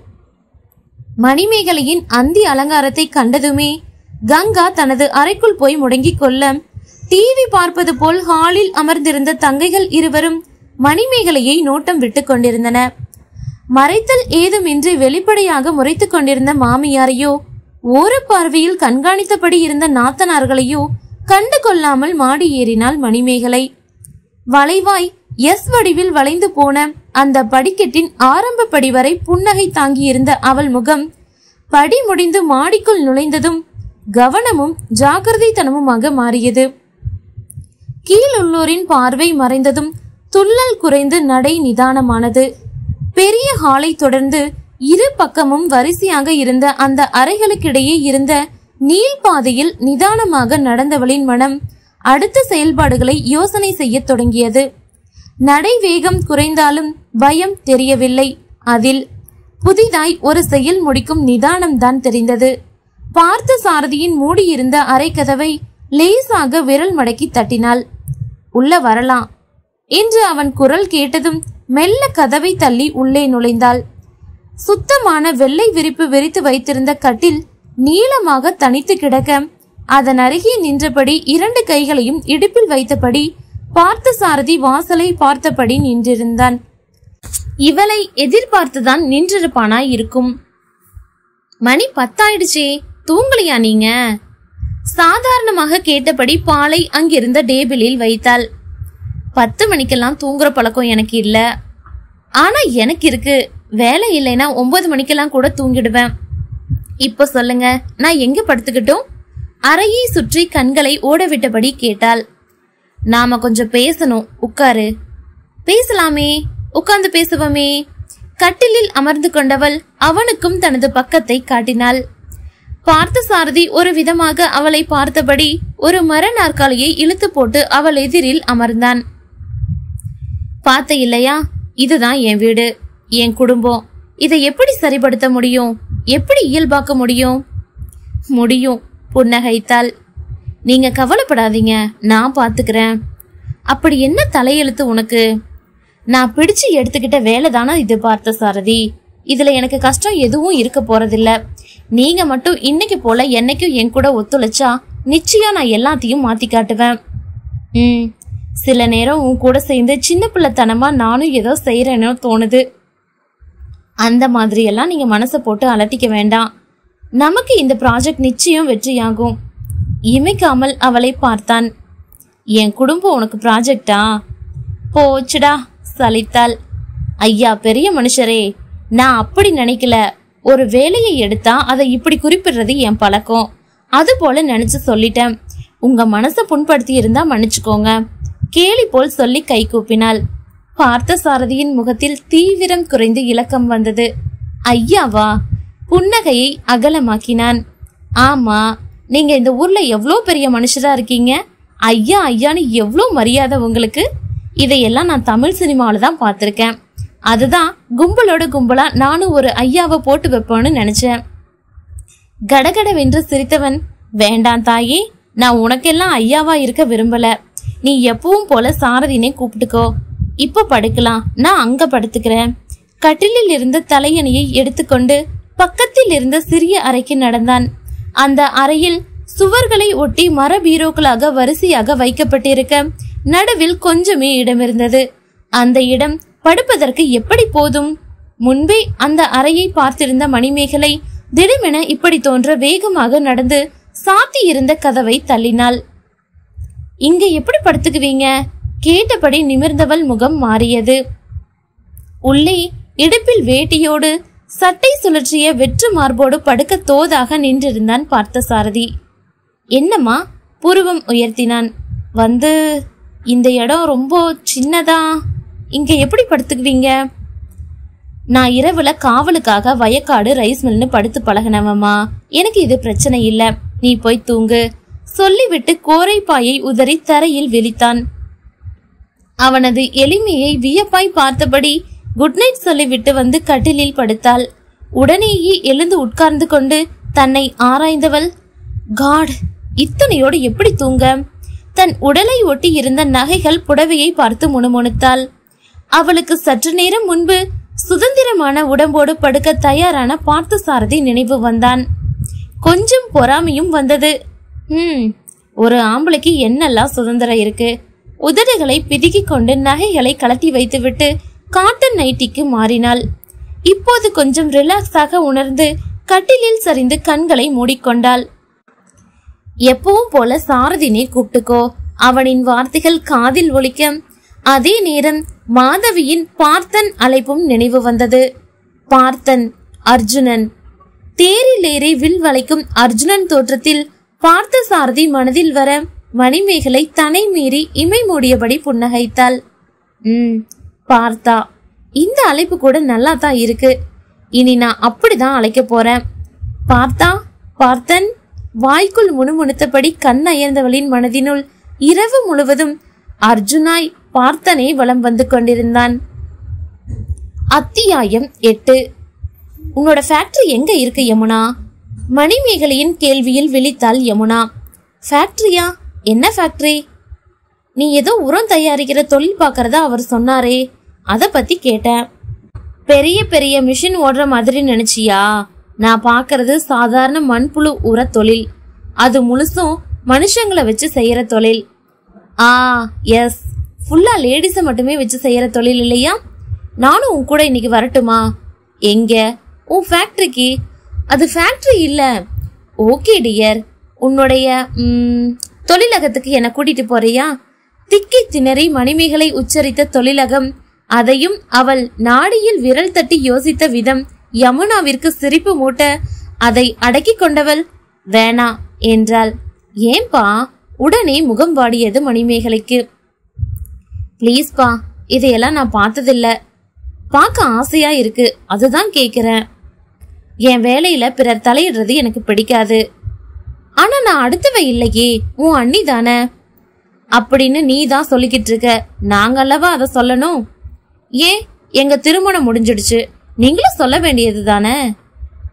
மணிமேகலையின் அந்தி அலங்காரத்தை கண்டதுமே கங்கா தனது அறைக்குள் போய் முடங்கிக் கொள்ள டிவி பார்ப்பது போல் ஹாலில் அமர்ந்திருந்த தங்கைகள் இருவரும் மணிமேகலையை நோட்டம் விட்டுக் கொண்டிருந்தன. மறைத்தல் ஏதுமின்றி வெளிப்படையாக முறைத்துக் கொண்டிருந்த மாமியாரையோ ஓர பார்வையில் கண்காணித்தபடி இருந்த நாத்தனார்களையோ கண்டு கொள்ளாமல் மாடி ஏறினாள் மணிமேகலை. வளைவாய் எஸ் வடிவில் வளைந்து போன அந்த படிக்கட்டின் ஆரம்ப படி வரை புன்னகை தாங்கியிருந்த அவள் முகம் படி முடிந்து மாடிக்குள் நுழைந்ததும் கவனமும் ஜாக்கிரதைத்தனமுமாக மாறியது. கீழுள்ளோரின் பார்வை மறைந்ததும் துள்ளல் குறைந்து நடை நிதானமானது. பெரிய ஹாலை தொடர்ந்து இரு பக்கமும் வரிசையாக இருந்த அந்த அறைகளுக்கிடையே இருந்த நீள் பாதையில் நிதானமாக நடந்தவளின் மனம் அடுத்த செயல்பாடுகளை யோசனை செய்யத் தொடங்கியது. நடை வேகம் குறைந்தாலும் பயம் தெரியவில்லை. அதில் புதிதாய் ஒரு செயல் முடிக்கும் நிதானம்தான் தெரிந்தது. பார்த்த சாரதியின் மூடியிருந்த அரைக்கதவை லேசாக விரல் மடக்கி தட்டினாள். உள்ள வரலாம் என்று அவன் குரல் கேட்டதும் மெல்ல கதவை தள்ளி உள்ளே நுழைந்தாள். சுத்தமான வெள்ளை விரிப்பு விரித்து வைத்திருந்த கட்டில் நீளமாக தனித்து கிடக்க அதன் அருகே நின்றபடி இரண்டு கைகளையும் இடுப்பில் வைத்தபடி பார்த்த சாரதி வாசலை பார்த்தபடி நின்றிருந்தான். இவளை எதிர்பார்த்துதான் நின்றிருப்பானாய் இருக்கும் மணி பத்தாயிடுச்சே தூங்கலையா நீங்க? சாதாரணமாக கேட்டபடி பாலை அங்கிருந்த டேபிளில் வைத்தாள். பத்து மணிக்கெல்லாம் தூங்குற பழக்கம் எனக்கு இல்ல. ஆனா எனக்கு இருக்கு. வேலை இல்லைன்னா ஒன்பது மணிக்கெல்லாம் கூட தூங்கிடுவேன். இப்ப சொல்லுங்க நான் எங்க படுத்துக்கிட்டும்? அறையை சுற்றி கண்களை ஓடவிட்டபடி கேட்டாள். நாம கொஞ்சம் பேசணும் உட்காரு. பேசலாமே உட்கார்ந்து பேசுவோமே. கட்டிலில் அமர்ந்து கொண்டவள் அவனுக்கும் தனது பக்கத்தை காட்டினாள். பார்த்த சாரதி ஒரு விதமாக அவளை பார்த்தபடி ஒரு மர நாற்காலியை இழுத்து போட்டு அவள் எதிரில் அமர்ந்தான். பார்த்த இல்லையா? இதுதான் என் வீடு. என் குடும்பம். இதை எப்படி சரிப்படுத்த முடியும்? எப்படி இயல்பாக்க முடியும்? முடியும். புன்னகைத்தாள். நீங்க கவலைப்படாதீங்க. நான் பாத்துக்கிறேன். அப்படி என்ன தலையெழுத்து உனக்கு? நான் பிடிச்சு எடுத்துக்கிட்ட வேலை தானே இது பார்த்த சாரதி இதுல எனக்கு கஷ்டம் எதுவும் இருக்க போறதில்ல. நீங்க மட்டும் இன்னைக்கு போல என்னைக்கும் என் கூட ஒத்துழைச்சா நிச்சயம் நான் எல்லாத்தையும் மாத்தி காட்டுவேன். ம். சில நேரம் உன் கூட சேர்ந்து சின்ன பிள்ளைத்தனமா நானும் ஏதோ செய்யறேனோ தோணுது. அந்த மாதிரியெல்லாம் நீங்க மனசை போட்டு அலட்டிக்க வேண்டாம். நமக்கு இந்த ப்ராஜெக்ட் நிச்சயம் வெற்றியாகும். இமைக்காமல் அவளை பார்த்தான். என் குடும்பம் உனக்கு ப்ராஜெக்டா போச்சுடா சலித்தாள். ஐயா பெரிய மனுஷரே நான் அப்படி நினைக்கல. ஒரு வேலையை எடுத்தா அதை இப்படி குறிப்பிடுறது என் பழக்கம். அது போல நினைச்சு சொல்லிட்டேன். உங்க மனசை புண்படுத்தி இருந்தா மன்னிச்சுக்கோங்க. கேலி போல் சொல்லி கை கூப்பினாள். பார்த்த சாரதியின் முகத்தில் தீவிரம் குறைந்து இலக்கம் வந்தது. ஐயாவா? புன்னகையை அகலமாக்கினான். ஆமா நீங்க இந்த ஊர்ல எவ்வளோ பெரிய மனுஷரா இருக்கீங்க? ஐயா ஐயான்னு எவ்வளோ மரியாதை உங்களுக்கு? இதையெல்லாம் நான் தமிழ் சினிமாவில் தான் பார்த்துருக்கேன். அதுதான் கும்பலோட கும்பலா நானும் ஒரு ஐயாவை போட்டு வைப்பேன்னு நினைச்சேன். கடகடவென்று சிரித்தவன் வேண்டாம் தாயே நான் உனக்கெல்லாம் ஐயாவா இருக்க விரும்பல. நீ எப்பவும் போல சாரதினே கூப்பிட்டுக்கோ. இப்ப படுக்கலாம் நான் அங்க படுத்துக்கிறேன். கட்டிலில் இருந்த தலையணையை எடுத்துக்கொண்டு பக்கத்தில் இருந்த சிறிய அறைக்கு நடந்தான். அந்த அறையில் சுவர்களை ஒட்டி மர பீரோக்களாக வரிசையாக வைக்கப்பட்டிருக்க நடுவில் கொஞ்சமே இடம் இருந்தது அந்த இடம் படுப்பதற்கு எப்படி போதும்? முன்பே அந்த அறையை பார்த்திருந்த மணிமேகலை திடமென இப்படி தோன்ற வேகமாக நடந்து சாத்தி இருந்த கதவை தள்ளினாள். இங்க எப்படி படுத்துக்குவீங்க? கேட்டபடி நிமிர்ந்தவள் முகம் மாறியது. உள்ளே இடுப்பில் வேட்டியோடு சட்டை சுழற்றிய வெற்று மார்போடு படுக்க தோதாக நின்றிருந்தான் பார்த்த சாரதி என்னம்மா? புருவம் உயர்த்தினான். வந்து இந்த இடம் ரொம்ப சின்னதா? இங்க எப்படி படுத்துக்குவீங்க? நான் இரவுல காவலுக்காக வயக்காடு ரைஸ் மில்னு படுத்து பழகினவம்மா. எனக்கு இது பிரச்சனை இல்ல. நீ போய் தூங்கு. சொல்லிவிட்டு கோரைப்பாயை உதறி தரையில் விழித்தான். அவனது எளிமையை வியப்பாய் பார்த்தபடி குட் நைட் சொல்லிவிட்டு வந்து கட்டிலில் படுத்தாள். உடனேயே எழுந்து உட்கார்ந்து கொண்டு தன்னை ஆராய்ந்தவள் காட் இத்தனையோடு எப்படி தூங்க? தன் உடலை ஒட்டி இருந்த நகைகள் புடவையை பார்த்து முணுமுணுத்தாள். அவளுக்கு சற்று நேரம் முன்பு சுதந்திரமான உடம்போடு படுக்க தயாரான பார்த்த சாரதி நினைவு வந்தான். கொஞ்சம் பொறாமையும் வந்தது. ம் ஒரு ஆம்பளைக்கு என்னெல்லாம் சுதந்திரம் இருக்கு? உதடுகளை பிதுக்கி கொண்டு நகைகளை கலட்டி வைத்துவிட்டு காட்டன் நைட்டிக்கு மாறினாள். இப்போது கொஞ்சம் ரிலாக்ஸாக உணர்ந்து கட்டிலில் சரிந்து கண்களை மூடிக்கொண்டாள். எப்பவும் போல சாரதினை கூப்பிட்டுக்கோ. அவனின் வார்த்தைகள் காதில் ஒலிக்க அதே நேரம் மாதவியின் பார்த்தன் அழைப்பும் நினைவு வந்தது. பார்த்தன் அர்ஜுனன். தேரில் ஏறி வில் வளைக்கும் அர்ஜுனன் தோற்றத்தில் பார்த்த சாரதி மனதில் வர மணிமேகலை தனை மீறி இமை மூடியபடி புன்னகைத்தாள். ம் பார்த்தா இந்த அழைப்பு கூட நல்லா தான் இருக்கு. இனி நான் அப்படிதான் அழைக்க போறேன். பார்த்தா பார்த்தன்? வாய்க்குள் முணுமுணுத்தபடி கண் அயர்ந்தவளின் மனதினுள் இரவு முழுவதும் அர்ஜுனாய் பார்த்தனை வலம் வந்து கொண்டிருந்தான். அத்தியாயம் எட்டு. உன்னோட ஃபேக்டரி எங்க இருக்கு யமுனா? மணிமேகலையின் கேள்வியில் விழித்தாள் யமுனா. ஃபேக்டரியா என்ன ஃபேக்டரி நீ ஏதோ உரம் தயாரிக்கிற தொழில் பார்க்கறதா அவர் சொன்னாரே. அதை பத்தி கேட்டேன். பெரிய பெரிய மிஷின் ஓடுற மாதிரி நினைச்சியா? நான் பார்க்கறது சாதாரண மண்புழு உர தொழில். அது முழுசும் மனுஷங்களை வச்சு செய்யற தொழில். ஆ எஸ் ஃபுல்லா லேடிஸை மட்டுமே வச்சு செய்யற தொழில் இல்லையா? நானும் உன் கூட இன்னைக்கு வரட்டுமா? எங்க? உன் ஃபேக்டரிக்கு அது ஃபேக்டரி இல்ல. ஓகே டியர் உன்னுடைய தொழிலகத்துக்கு என்ன கூட்டிட்டு போறியா? திக்கி திணறி மணிமேகலை உச்சரித்த தொழிலகம் அதையும் அவள் நாடியில் விரல் தட்டி யோசித்த விதம் யமுனாவிற்கு சிரிப்பு மூட்ட அதை அடக்கி கொண்டவள் வேணா என்றாள். ஏன்பா? உடனே முகம் வாடியது மணிமேகலைக்கு. ப்ளீஸ்பா இதையெல்லாம் நான் பார்த்ததில்ல. பார்க்க ஆசையா இருக்கு அதுதான் கேக்குறேன். என் வேலையில பிறர் தலையிடுறது எனக்கு பிடிக்காது. ஆனா நான் அடுத்தவ இல்லையே உன் அண்ணி தானே. அப்படின்னு நீ தான் சொல்லிக்கிட்டு இருக்க. நாங்க அல்லவா அதை சொல்லணும்? ஏன் எங்க திருமணம் முடிஞ்சிடுச்சு. நீங்களும் சொல்ல வேண்டியது தானே?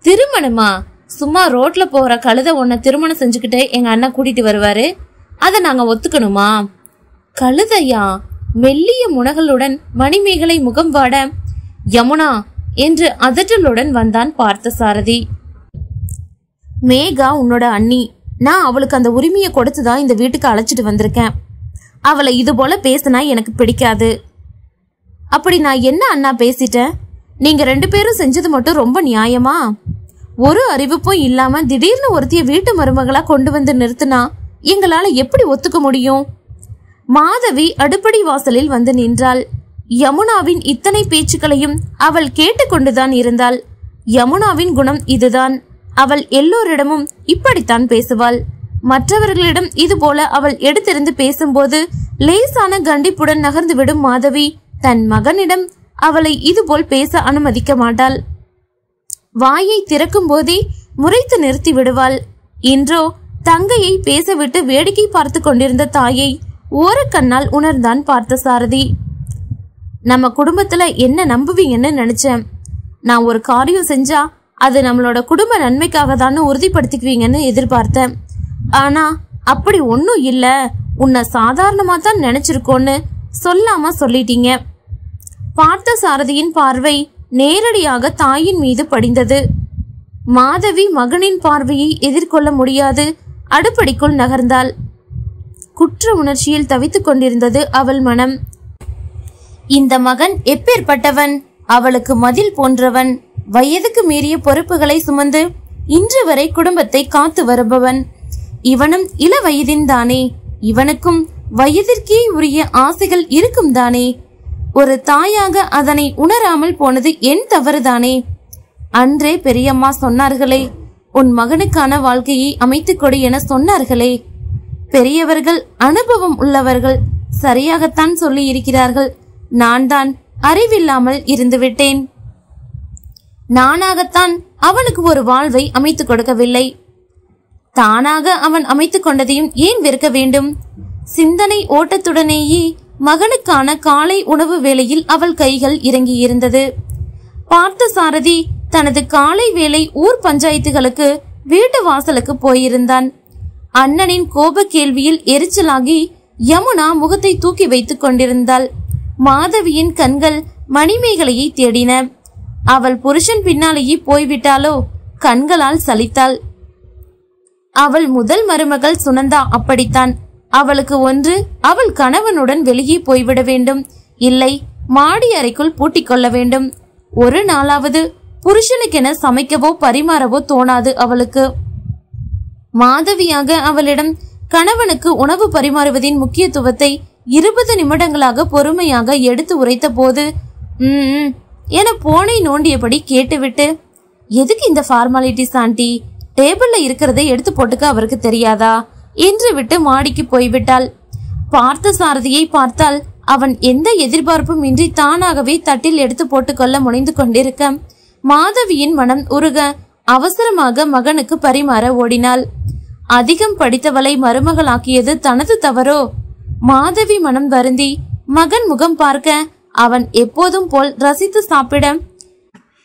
திருமணமா? சும்மா ரோட்ல போற கழுத உன்னை திருமணம் செஞ்சுக்கிட்டு எங்க அண்ணன் கூட்டிட்டு வருவாரு? அதை நாங்க ஒத்துக்கணுமா? கழுதையா? மெல்லிய முனகளுடன் மணிமேகலை முகம் வாட யமுனா என்று அதட்டலுடன் வந்தான் பார்த்த சாரதி மேகா உன்னோட அண்ணி. நான் அவளுக்கு அந்த உரிமையை கொடுத்து தான் இந்த வீட்டுக்கு அழைச்சிட்டு வந்திருக்கேன். அவளை இது போல பேசினா எனக்கு பிடிக்காது. அப்படி நான் என்ன அண்ணா பேசிட்டேன்? நீங்க ரெண்டு பேரும் செஞ்சது மட்டும் ரொம்ப நியாயமா? ஒரு அறிவிப்பும் இல்லாம திடீர்னு ஒருத்திய வீட்டு மருமகளா கொண்டு வந்து நிறுத்தினா எங்களால எப்படி ஒத்துக்க முடியும்? மாதவி அடுப்படி வாசலில் வந்து நின்றாள். யமுனாவின் இத்தனை பேச்சுக்களையும் அவள் கேட்டுக்கொண்டுதான் இருந்தாள். யமுனாவின் குணம் இதுதான். அவள் எல்லோரிடமும் இப்படித்தான் பேசுவாள். மற்றவர்களிடம் இதுபோல அவள் எடுத்திருந்து பேசும்போது லேசான கண்டிப்புடன் நகர்ந்துவிடும் மாதவி தன் மகனிடம் அவளை இதுபோல் பேச அனுமதிக்க மாட்டாள். வாயை திறக்கும் போதே முறைத்து நிறுத்தி விடுவாள். இன்றோ தங்கையை பேசவிட்டு வேடிக்கை பார்த்து கொண்டிருந்த தாயை ஒரு கண்ணால் உணர்ந்தான் பார்த்த சாரதி நம்ம குடும்பத்துல என்ன நம்புவீங்கன்னு நினைச்சேன். நான் ஒரு காரியம் செஞ்சா அது நம்மளோட குடும்ப நன்மைக்காக தானே உறுதிப்படுத்திக்குவீங்கன்னு எதிர்பார்த்தேன். ஆனா அப்படி ஒன்றும் இல்ல. உன்னை சாதாரணமா தான் நினைச்சிருக்கோன்னு சொல்லாம சொல்லிட்டீங்க. பார்த்த சாரதியின் பார்வை நேரடியாக தாயின் மீது படிந்தது. மாதவி மகனின் பார்வையை எதிர்கொள்ள முடியாது. அடுப்படிக்குள் நகர்ந்தாள். குற்ற உணர்ச்சியில் தவித்துக் கொண்டிருந்தது அவள் மனம். இந்த மகன் எப்பேற்பட்டவன்? அவளுக்கு மதில் போன்றவன். வயதுக்கு மீறிய பொறுப்புகளை சுமந்து இன்று வரை குடும்பத்தை காத்து வருபவன். இவனும் இள வயதின் தானே. இவனுக்கும் வயதிற்கே உரிய ஆசைகள் இருக்கும் தானே. ஒரு தாயாக அதனை உணராமல் போனது என் தவறுதானே. அன்றே பெரியம்மா சொன்னார்களே உன் மகனுக்கான வாழ்க்கையை அமைத்துக் கொடு என சொன்னார்களே. பெரியவர்கள் அனுபவம் உள்ளவர்கள் சரியாகத்தான் சொல்லி இருக்கிறார்கள். நான் தான் அறிவில்லாமல் இருந்துவிட்டேன் நானாகத்தான் அவனுக்கு ஒரு வாழ்வை அமைத்துக் கொடுக்கவில்லை. தானாக அவன் அமைத்துக் கொண்டதையும் ஏன் வெறுக்க வேண்டும்? சிந்தனை ஓட்டத்துடனேயே மகனுக்கான காலை உணவு வேளையில் அவள் கைகள் இறங்கி இருந்தது பார்த்த சாரதி தனது காலை வேலை ஊர் பஞ்சாயத்துகளுக்கு வீட்டு வாசலுக்கு போயிருந்தான். அண்ணனின் கோப கேள்வியில் எரிச்சலாகி யமுனா முகத்தை தூக்கி வைத்துக் கொண்டிருந்தாள். மாதவியின் கண்கள் மணிமேகலையை தேடின. அவள் புருஷன் பின்னாலேயே போய்விட்டாளோ? கண்களால் சலித்தாள். அவள் முதல் மருமகள் சுனந்தா அப்படித்தான். அவளுக்கு ஒன்று அவள் கணவனுடன் வெளியே போய்விட வேண்டும். இல்லை மாடி அறைக்குள் பூட்டிக் கொள்ள வேண்டும். ஒரு நாளாவது புருஷனுக்கென சமைக்கவோ பரிமாறவோ தோணாது அவளுக்கு. மாதவியாக அவளிடம் கணவனுக்கு உணவு பரிமாறுவதின் முக்கியத்துவத்தை இருபது நிமிடங்களாக பொறுமையாக எடுத்து உரைத்த போது "ம், என போனை நோண்டியபடி கேட்டுவிட்டு எதுக்கு இந்த ஃபார்மாலிட்டிஸ் ஆண்டி? டேபிள்ல இருக்கிறதை எடுத்து போட்டுக்க அவருக்கு தெரியாதா? என்று விட்டு மாடிக்கு போய்விட்டாள். பார்த்த சாரதியை பார்த்தால் அவன் எந்த எதிர்பார்ப்பும் இன்றி தானாகவே தட்டில் எடுத்து போட்டுக்கொள்ள முனைந்து கொண்டிருக்க மாதவியின் மனம் உருக அவசரமாக மகனுக்கு பரிமாற ஓடினாள். அதிகம் படித்தவளை மருமகளாக்கியது தனது தவறோ? மாதவி மனம் வருந்தி மகன் முகம் பார்க்க அவன் எப்போதும் போல் ரசித்து சாப்பிட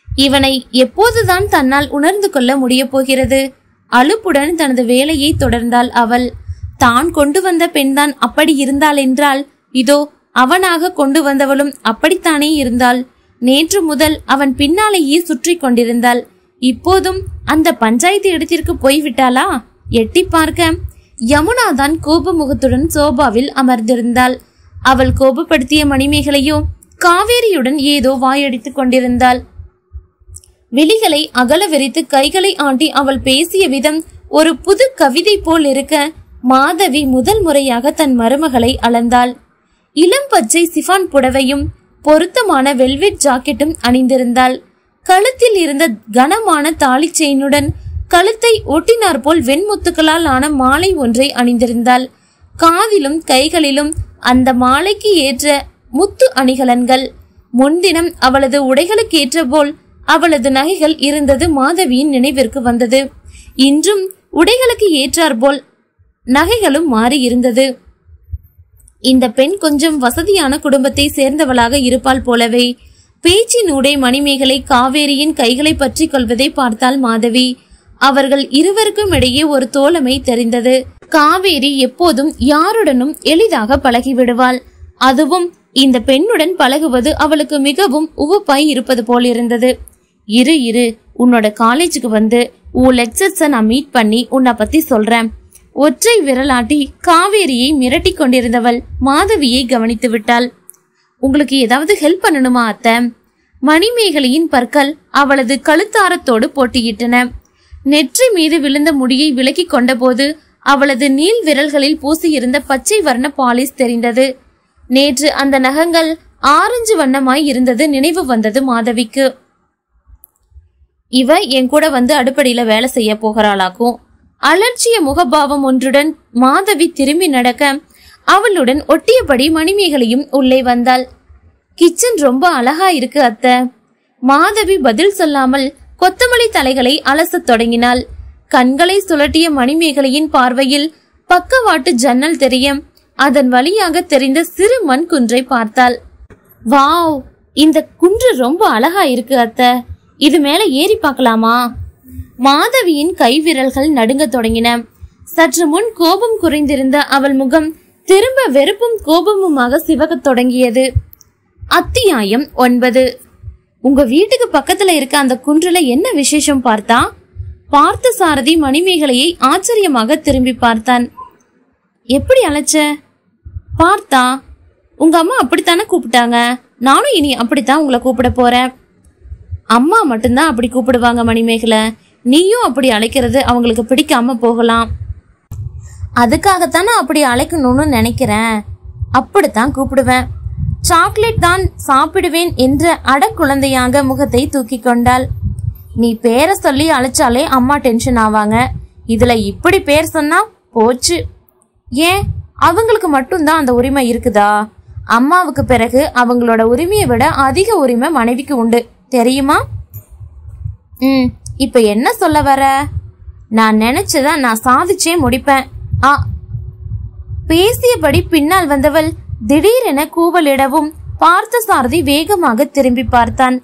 இவனை எப்போதுதான் தன்னால் உணர்ந்து கொள்ள முடிய போகிறது. அலுப்புடன் தனது வேலையை தொடர்ந்தாள் அவள். தான் கொண்டு வந்த பெண்தான் அப்படி இருந்தாள் என்றால் இதோ அவனாக கொண்டு வந்தவளும் அப்படித்தானே இருந்தாள். நேற்று முதல் அவன் பின்னாலேயே சுற்றி கொண்டிருந்தாள். இப்போதும் அந்த பஞ்சாயத்து இடத்திற்கு போய்விட்டாளா? எட்டி பார்க்க. யமுனா தான் கோபமுகத்துடன் சோபாவில் அமர்ந்திருந்தாள். அவள் கோபப்படுத்திய மணிமேகலையோ காவேரியுடன் ஏதோ வாயடித்துக் கொண்டிருந்தாள். விழிகளை அகல விரித்து கைகளை ஆண்டி அவள் பேசிய விதம் ஒரு புது கவிதை போல் இருக்க மாதவி முதல் முறையாக தன் மருமகளை அளந்தாள். இளம் பச்சை சிஃபான் புடவையும் பொருத்தமான வெல்வெட் ஜாக்கெட்டும் அணிந்திருந்தாள். கழுத்தில் இருந்த கனமான தாலி செயினுடன் கழுத்தை ஒட்டினார் போல் வெண்முத்துக்களால் ஆன மாலை ஒன்றை அணிந்திருந்தாள். காதிலும் கைகளிலும் அந்த மாலைக்கு ஏற்ற முத்து அணிகலன்கள். முன்தினம் அவளது உடைகளுக்கு ஏற்ற போல் அவளது நகைகள் இருந்தது மாதவியின் நினைவிற்கு வந்தது. இன்றும் உடைகளுக்கு ஏற்றாற்போல் நகைகளும் மாறி இருந்தது. இந்த பெண் கொஞ்சம் வசதியான குடும்பத்தை சேர்ந்தவளாக இருப்பாள் போலவே பேச்சினூடே மணிமேகலை காவேரியின் கைகளை பற்றி கொள்வதை பார்த்தாள் மாதவி. அவர்கள் இருவருக்கும் இடையே ஒரு தோழமை தெரிந்தது. காவேரி எப்போதும் யாருடனும் எளிதாக பழகிவிடுவாள். அதுவும் இந்த பெண்ணுடன் பழகுவது அவளுக்கு மிகவும் உவப்பாய் இருப்பது போல் இருந்தது இரு இரு உன்னோட காலேஜுக்கு வந்து உன் லெக்சர்ஸை நான் மீட் பண்ணி உன்னை பத்தி சொல்றேன். ஒற்றை விரலாட்டி காவேரியை மிரட்டி கொண்டிருந்தவள் மாதவியை கவனித்து விட்டாள். உங்களுக்கு ஏதாவது ஹெல்ப் பண்ணணுமா அத்தை? மணிமேகலையின் பற்கள் அவளது கழுத்தாரத்தோடு போட்டியிட்டன. நெற்றி மீது விழுந்த முடியை விலக்கி கொண்டபோது அவளது நீள் விரல்களில் பூசியிருந்த பச்சை வர்ண பாலிஸ் தெரிந்தது. நேற்று அந்த நகங்கள் ஆரஞ்சு வண்ணமாய் இருந்தது நினைவு வந்தது மாதவிக்கு. இவ என் கூட வந்து அடுப்படியில வேலை செய்ய போகிறாளாக்கும். அலட்சிய முகபாவம் ஒன்றுடன் மாதவி திரும்பி நடக்க அவளுடன் ஒட்டியபடி மணிமேகலையும் உள்ளே வந்தாள். கிச்சன் ரொம்ப அழகா இருக்கு அத்தை. மாதவி பதில் சொல்லாமல் கொத்தமல்லி தலைகளை அலசத் தொடங்கினாள். கண்களை சுழட்டிய மணிமேகலையின் பார்வையில் பக்கவாட்டு ஜன்னல் தெரிய அதன் வழியாக தெரிந்த சிறு மண் குன்றை பார்த்தாள். வாவ்! இந்த குன்று ரொம்ப அழகா இருக்கு அத்தை. இது மேல ஏறி பார்க்கலாமா? மாதவியின் கைவிரல்கள் நடுங்க தொடங்கின. சற்று முன் கோபம் குறைந்திருந்த அவள் முகம் திரும்ப வெறுப்பும் கோபமுமாக சிவக தொடங்கியது. அத்தியாயம் ஒன்பது. உங்க வீட்டுக்கு பக்கத்துல இருக்க அந்த குன்றுல என்ன விசேஷம் பார்த்தா? பார்த்த சாரதி மணிமேகலையை ஆச்சரியமாக திரும்பி பார்த்தான். எப்படி அழைச்ச பார்த்தா உங்க அம்மா அப்படித்தானே கூப்பிட்டாங்க. நானும் இனி அப்படித்தான் உங்களை கூப்பிட போறேன். அம்மா மட்டும்தான் அப்படி கூப்பிடுவாங்க மணிமேகலை. நீயும் அப்படி அழைக்கிறது அவங்களுக்கு பிடிக்காம போகலாம். அதுக்காகத்தானே அப்படி அழைக்கணும்னு நினைக்கிறேன். அப்படித்தான் கூப்பிடுவேன். சாக்லேட் தான் சாப்பிடுவேன் என்ற அடக்குழந்தையாக முகத்தை தூக்கி கொண்டாள். நீ பேரை சொல்லி அழைச்சாலே அம்மா டென்ஷன் ஆவாங்க. இதுல இப்படி பேர் சொன்னா போச்சு. ஏன்? அவங்களுக்கு மட்டும்தான் அந்த உரிமை இருக்குதா? அம்மாவுக்கு பிறகு அவங்களோட உரிமையை விட அதிக உரிமை மனைவிக்கு உண்டு. தெரியுமா? ம் இப்ப என்ன சொல்ல வர? நான் நினைச்சத நான் சாதிச்சே முடிப்பேன். ஆ. பேசியபடி பின்னால் வந்தவள் திடீரென கூவலிடவும் பார்த்த சாரதி வேகமாக திரும்பி பார்த்தான்.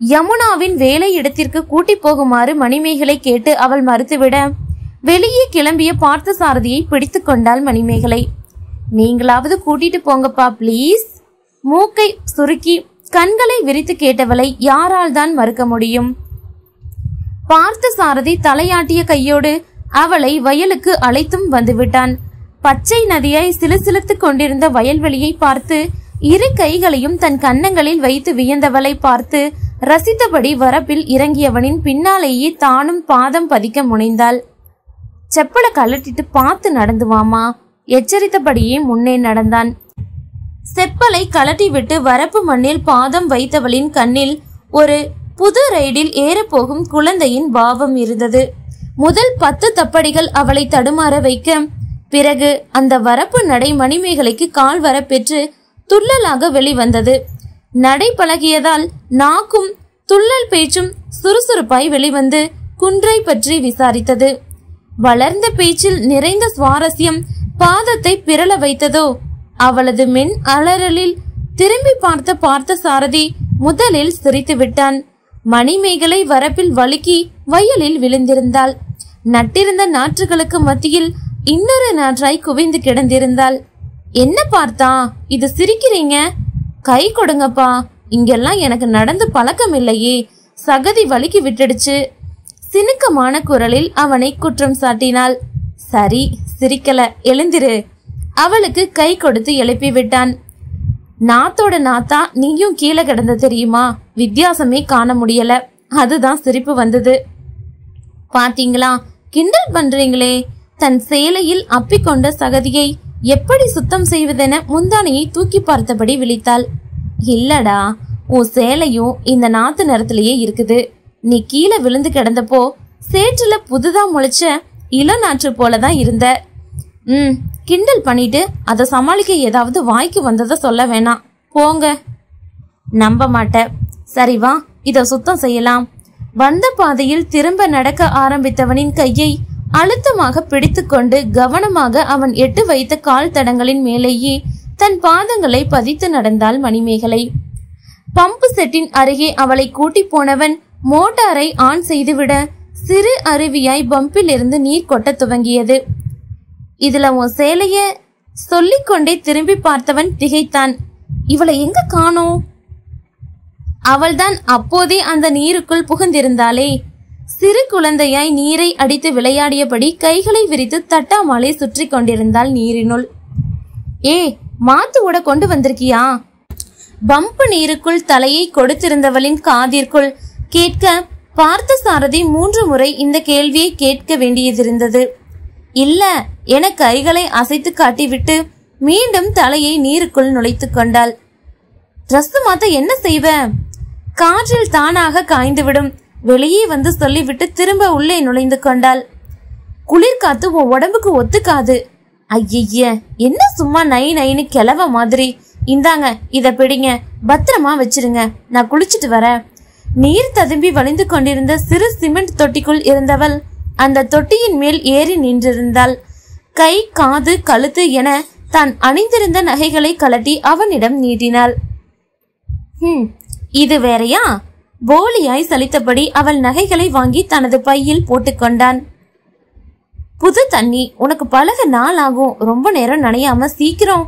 யமுனாவின் வேலை இடத்திற்கு கூட்டி போகுமாறு மணிமேகலை கேட்டு அவள் மறுத்துவிட வெளியே கிளம்பிய பார்த்த சாரதியை பிடித்து கொண்டாள் மணிமேகலை. நீங்களாவது கூட்டிட்டு போங்கப்பா ப்ளீஸ். மூக்கை சுருக்கி கண்களை விரித்து கேட்டவளை யாரால் தான் மறுக்க முடியும்? பார்த்த சாரதி தலையாட்டிய கையோடு அவளை வயலுக்கு அழைத்தும் வந்துவிட்டான். பச்சை நதியாய் சிலுசிலுத்துக் கொண்டிருந்த வயல்வெளியை பார்த்து இரு கைகளையும் தன் கன்னங்களில் வைத்து வியந்தவளை பார்த்து ரசித்தபடி வரப்பில் இறங்கியவனின் பின்னாலேயே தானும் பாதம் பதிக்க முனைந்தாள். செப்பலை கழட்டிட்டு பார்த்து நடந்து வாமா. எச்சரித்தபடியே முன்னே நடந்தான். செப்பலை கழட்டிவிட்டு வரப்பு மண்ணில் பாதம் வைத்தவளின் கண்ணில் ஒரு புது ரைடில் ஏறப்போகும் குழந்தையின் பாவம் இருந்தது. முதல் பத்து தப்படிகள் அவளை தடுமாற வைக்க பிறகு அந்த வரப்பு நடை மணிமேகலைக்கு கால் வரப்பெற்று துள்ளலாக வெளிவந்தது. நடை பழகியதால் நாக்கும் துள்ளல் பேச்சும் சுறுசுறுப்பாய் வெளிவந்து குன்றை பற்றி விசாரித்தது. வளர்ந்த பேச்சில் நிறைந்த சுவாரஸ்யம் பாதத்தை பிறள வைத்ததோ அவளது மென் அலறலில் திரும்பி பார்த்த பார்த்த சாரதி முதலில் சிரித்து விட்டான் மணிமேகலை வரப்பில் வழுக்கி வயலில் விழுந்திருந்தாள். நட்டிருந்த நாற்றுகளுக்கு மத்தியில் இன்னொரு நாற்றாய் குவிந்து கிடந்திருந்தாள். என்ன பார்த்தா? இது சிரிக்கிறீங்க? கை கொடுங்கப்பா. இங்கெல்லாம் எனக்கு நடந்து பழக்கம் இல்லையே. சகதி வலிக்கு விட்டுடுச்சு. சினுக்கமான குரலில் அவனை குற்றம் சாட்டினாள். சரி சிரிக்கல. எழுந்திரு. அவளுக்கு கை கொடுத்து எழுப்பி விட்டான். நாத்தோட நாத்தா நீயும் கீழே கிடந்த தெரியுமா? வித்தியாசமே காண முடியல. அதுதான் சிரிப்பு வந்தது. பாத்தீங்களா? கிண்டல் பண்றீங்களே? தன் சேலையில் அப்பிக்கொண்ட சகதியை எப்படி சுத்தம் செய்வதென முந்தானையை தூக்கி பார்த்தபடி விழித்தாள். இல்லடா உன் சேலையும் இந்த நாத்து நேரத்திலேயே இருக்குது. நீ கீழே விழுந்து கிடந்தப்போ சேற்றுல புதுதா முளைச்ச இளநாற்று போலதான் இருந்த. ம் கிண்டல் பண்ணிட்டு அதை சமாளிக்க ஏதாவது வாய்க்கு வந்ததை சொல்ல வேணாம். போங்க. நம்ப மாட்டேன். சரி வா இத சுத்தம் செய்யலாம். வந்த பாதையில் திரும்ப நடக்க ஆரம்பித்தவனின் கையை அழுத்தமாக பிடித்துக்கொண்டு கவனமாக அவன் எட்டு வைத்த கால் தடங்களின் மேலேயே தன் பாதங்களை பதித்து நடந்தாள் மணிமேகலை. பம்பு செட்டின் அருகே அவளை கூட்டி போனவன் மோட்டாரை ஆன் செய்துவிட சிறு அருவியாய் பம்பில் இருந்து நீர் கொட்டத் துவங்கியது. இதுல உன் சேலைய சொல்லிக்கொண்டே திரும்பி பார்த்தவன் திகைத்தான். இவளை எங்க காணோம்? அவள்தான் அப்போதே அந்த நீருக்குள் புகுந்திருந்தாளே. சிறு குழந்தையாய் நீரை அடித்து விளையாடியபடி கைகளை விரித்து தட்டாமலை சுற்றி கொண்டிருந்தாள் நீரினுள். ஏ மாத்து கொண்டு வந்திருக்கியா? பம்பு நீருக்குள் தலையை கொடுத்திருந்தவளின் காதிற்குள். கேட்க பார்த்த சாரதி மூன்று முறை இந்த கேள்வியை கேட்க வேண்டியதிருந்தது. இல்ல என கைகளை அசைத்து காட்டிவிட்டு மீண்டும் தலையை நீருக்குள் நுழைத்து கொண்டாள். ட்ரெஸ் மாத்த என்ன செய்வ? காற்றில் தானாக காய்ந்துவிடும். வெளியே வந்து சொல்லிவிட்டு திரும்ப உள்ளே நுழைந்து கொண்டாள். குளிர்காத்து உன் உடம்புக்கு ஒத்துக்காது. ஐய என்ன சும்மா நை நைன்னு கிளவ மாதிரி. இந்தாங்க இத பிடிங்க பத்திரமா வச்சிருங்க நான் குளிச்சிட்டு வரேன். நீர் ததும்பி வழிந்து கொண்டிருந்த சிறு சிமெண்ட் தொட்டிக்குள் இருந்தவள் அந்த தொட்டியின் மேல் ஏறி நின்றிருந்தாள். கை காது கழுத்து என தான் அணிந்திருந்த நகைகளை கலட்டி அவனிடம் நீட்டினாள். ஹம் இது வேறையா? போலியாய் சலித்தபடி அவள் நகைகளை வாங்கி தனது பையில் போட்டுக்கொண்டான். புது தண்ணி உனக்கு பழக நாள் ஆகும். ரொம்ப நேரம் நனையாம சீக்கிரம்.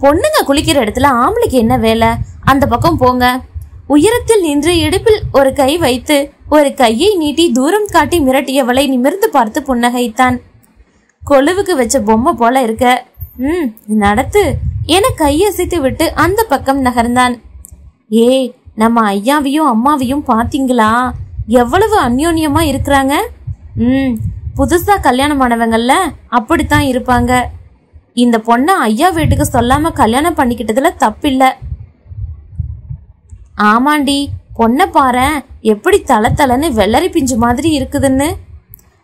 பொண்ணுங்க குளிக்கிற இடத்துல ஆம்பளைக்கு என்ன வேலை? அந்த பக்கம் போங்க. உயரத்தில் நின்று இடுப்பில் ஒரு கை வைத்து ஒரு கையை நீட்டி தூரம் காட்டி மிரட்டியவளை நிமிர்ந்து பார்த்து புன்னகைத்தான். கொலுவுக்கு வச்ச பொம்மை போல இருக்க. ம் நடத்து. என கையசைத்து விட்டு அந்த பக்கம் நகர்ந்தான். ஏய் நம்ம ஐயாவையும் அம்மாவையும் பாத்தீங்களா எவ்வளவு அந்யோன்யமா இருக்கிறாங்க? ம் புதுசா கல்யாணம் ஆனவங்கல்ல அப்படித்தான் இருப்பாங்க. இந்த பொண்ணை ஐயா வீட்டுக்கு சொல்லாம கல்யாணம் பண்ணிக்கிட்டதுல தப்பில்ல. ஆமாண்டி பொண்ணை பாரு எப்படி தல தலன்னு வெள்ளரி பிஞ்சு மாதிரி இருக்குதுன்னு.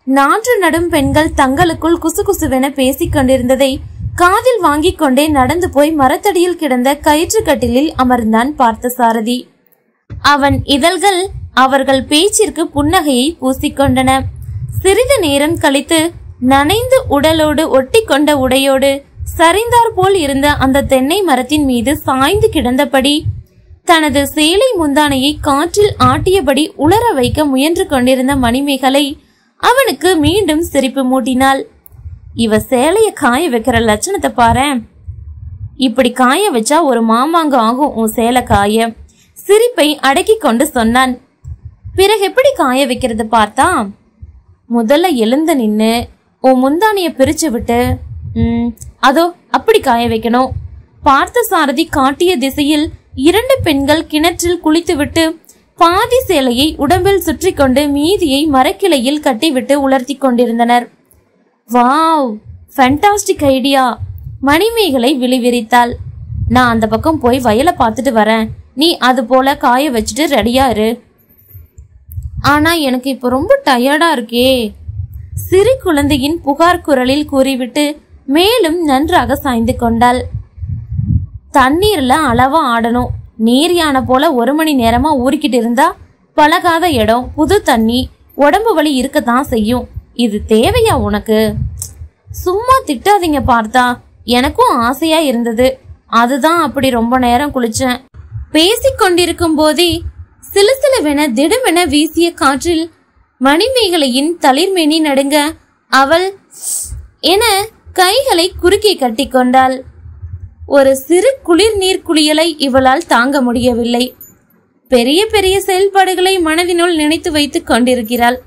நாற்று நடும் பெண்கள் தங்களுக்குள் குசு குசுவென பேசிக் கொண்டிருந்ததை காதில் வாங்கிக் கொண்டே நடந்து போய் மரத்தடியில் கிடந்த கயிற்று கட்டிலில் அமர்ந்தான் பார்த்த சாரதி அவன் இதழ்கள் அவர்கள் பேச்சிற்கு புன்னகையை பூசிக்கொண்டன. சிறிது நேரம் கழித்து நனைந்து உடலோடு ஒட்டிக்கொண்ட உடையோடு சரிந்தார் போல் இருந்த அந்த தென்னை மரத்தின் மீது சாய்ந்து கிடந்தபடி தனது சேலை முந்தானையை காற்றில் ஆட்டியபடி உலர வைக்க முயன்று கொண்டிருந்த மணிமேகலை அவனுக்கு மீண்டும் சிரிப்பு மூட்டினாள். இவ சேலைய காய வைக்கிற லட்சணத்தை பாரேன் இப்படி காய வச்சா ஒரு மாமாங்க ஆகும் உன் சேலை காய. சிரிப்பை அடக்கி கொண்டு சொன்னான். பிறகு எப்படி காய வைக்கிறது பார்த்தா? முதல்ல எழுந்து நின்னு உன் முந்தானிய பிரிச்சு விட்டு ம் அதோ அப்படி காய வைக்கணும். பார்த்த சாரதி காட்டிய திசையில் இரண்டு பெண்கள் கிணற்றில் குளித்துவிட்டு பாதி சேலையை உடம்பில் சுற்றி கொண்டு மீதியை மரக்கிளையில் கட்டிவிட்டு உலர்த்தி கொண்டிருந்தனர். வாவ் ஃபேண்டாஸ்டிக் ஐடியா மணிமேகலை விழிவிரித்தாள். நான் அந்த பக்கம் போய் வயலை பார்த்துட்டு வரேன். நீ அது போல காய வச்சுட்டு ரெடியா இரு. ஆனா எனக்கு இப்போ ரொம்ப டயர்டா இருக்கே. சிறு குழந்தையின் புகார் குரலில் கூறிவிட்டு மேலும் நன்றாக சாய்ந்து கொண்டாள். தண்ணீர்ல அளவா ஆடணும். நீர் யானை போல ஒரு மணி நேரமா ஊறிக்கிட்டு இருந்தா பழகாத இடம் புது தண்ணி உடம்பு வலி இருக்கத்தான் செய்யும். இது தேவையா உனக்கு? சும்மா திட்டாதீங்க பார்த்தா. எனக்கும் ஆசையா இருந்தது. அதுதான் அப்படி ரொம்ப நேரம் குளிச்சேன். பேசிக் கொண்டிருக்கும் போதே சிலுசிலுவென திடுமென வீசிய காற்றில் மணிமேகலையின் தளிர்மேனி நடுங்க அவள் என கைகளை குறுக்கே கட்டிக்கொண்டாள் ஒரு சிறு குளிர் நீர் குளியலை இவளால் தாங்க முடியவில்லை. பெரிய பெரிய செயல்பாடுகளை மனதினுள் நினைத்து வைத்துக் கொண்டிருக்கிறாள்.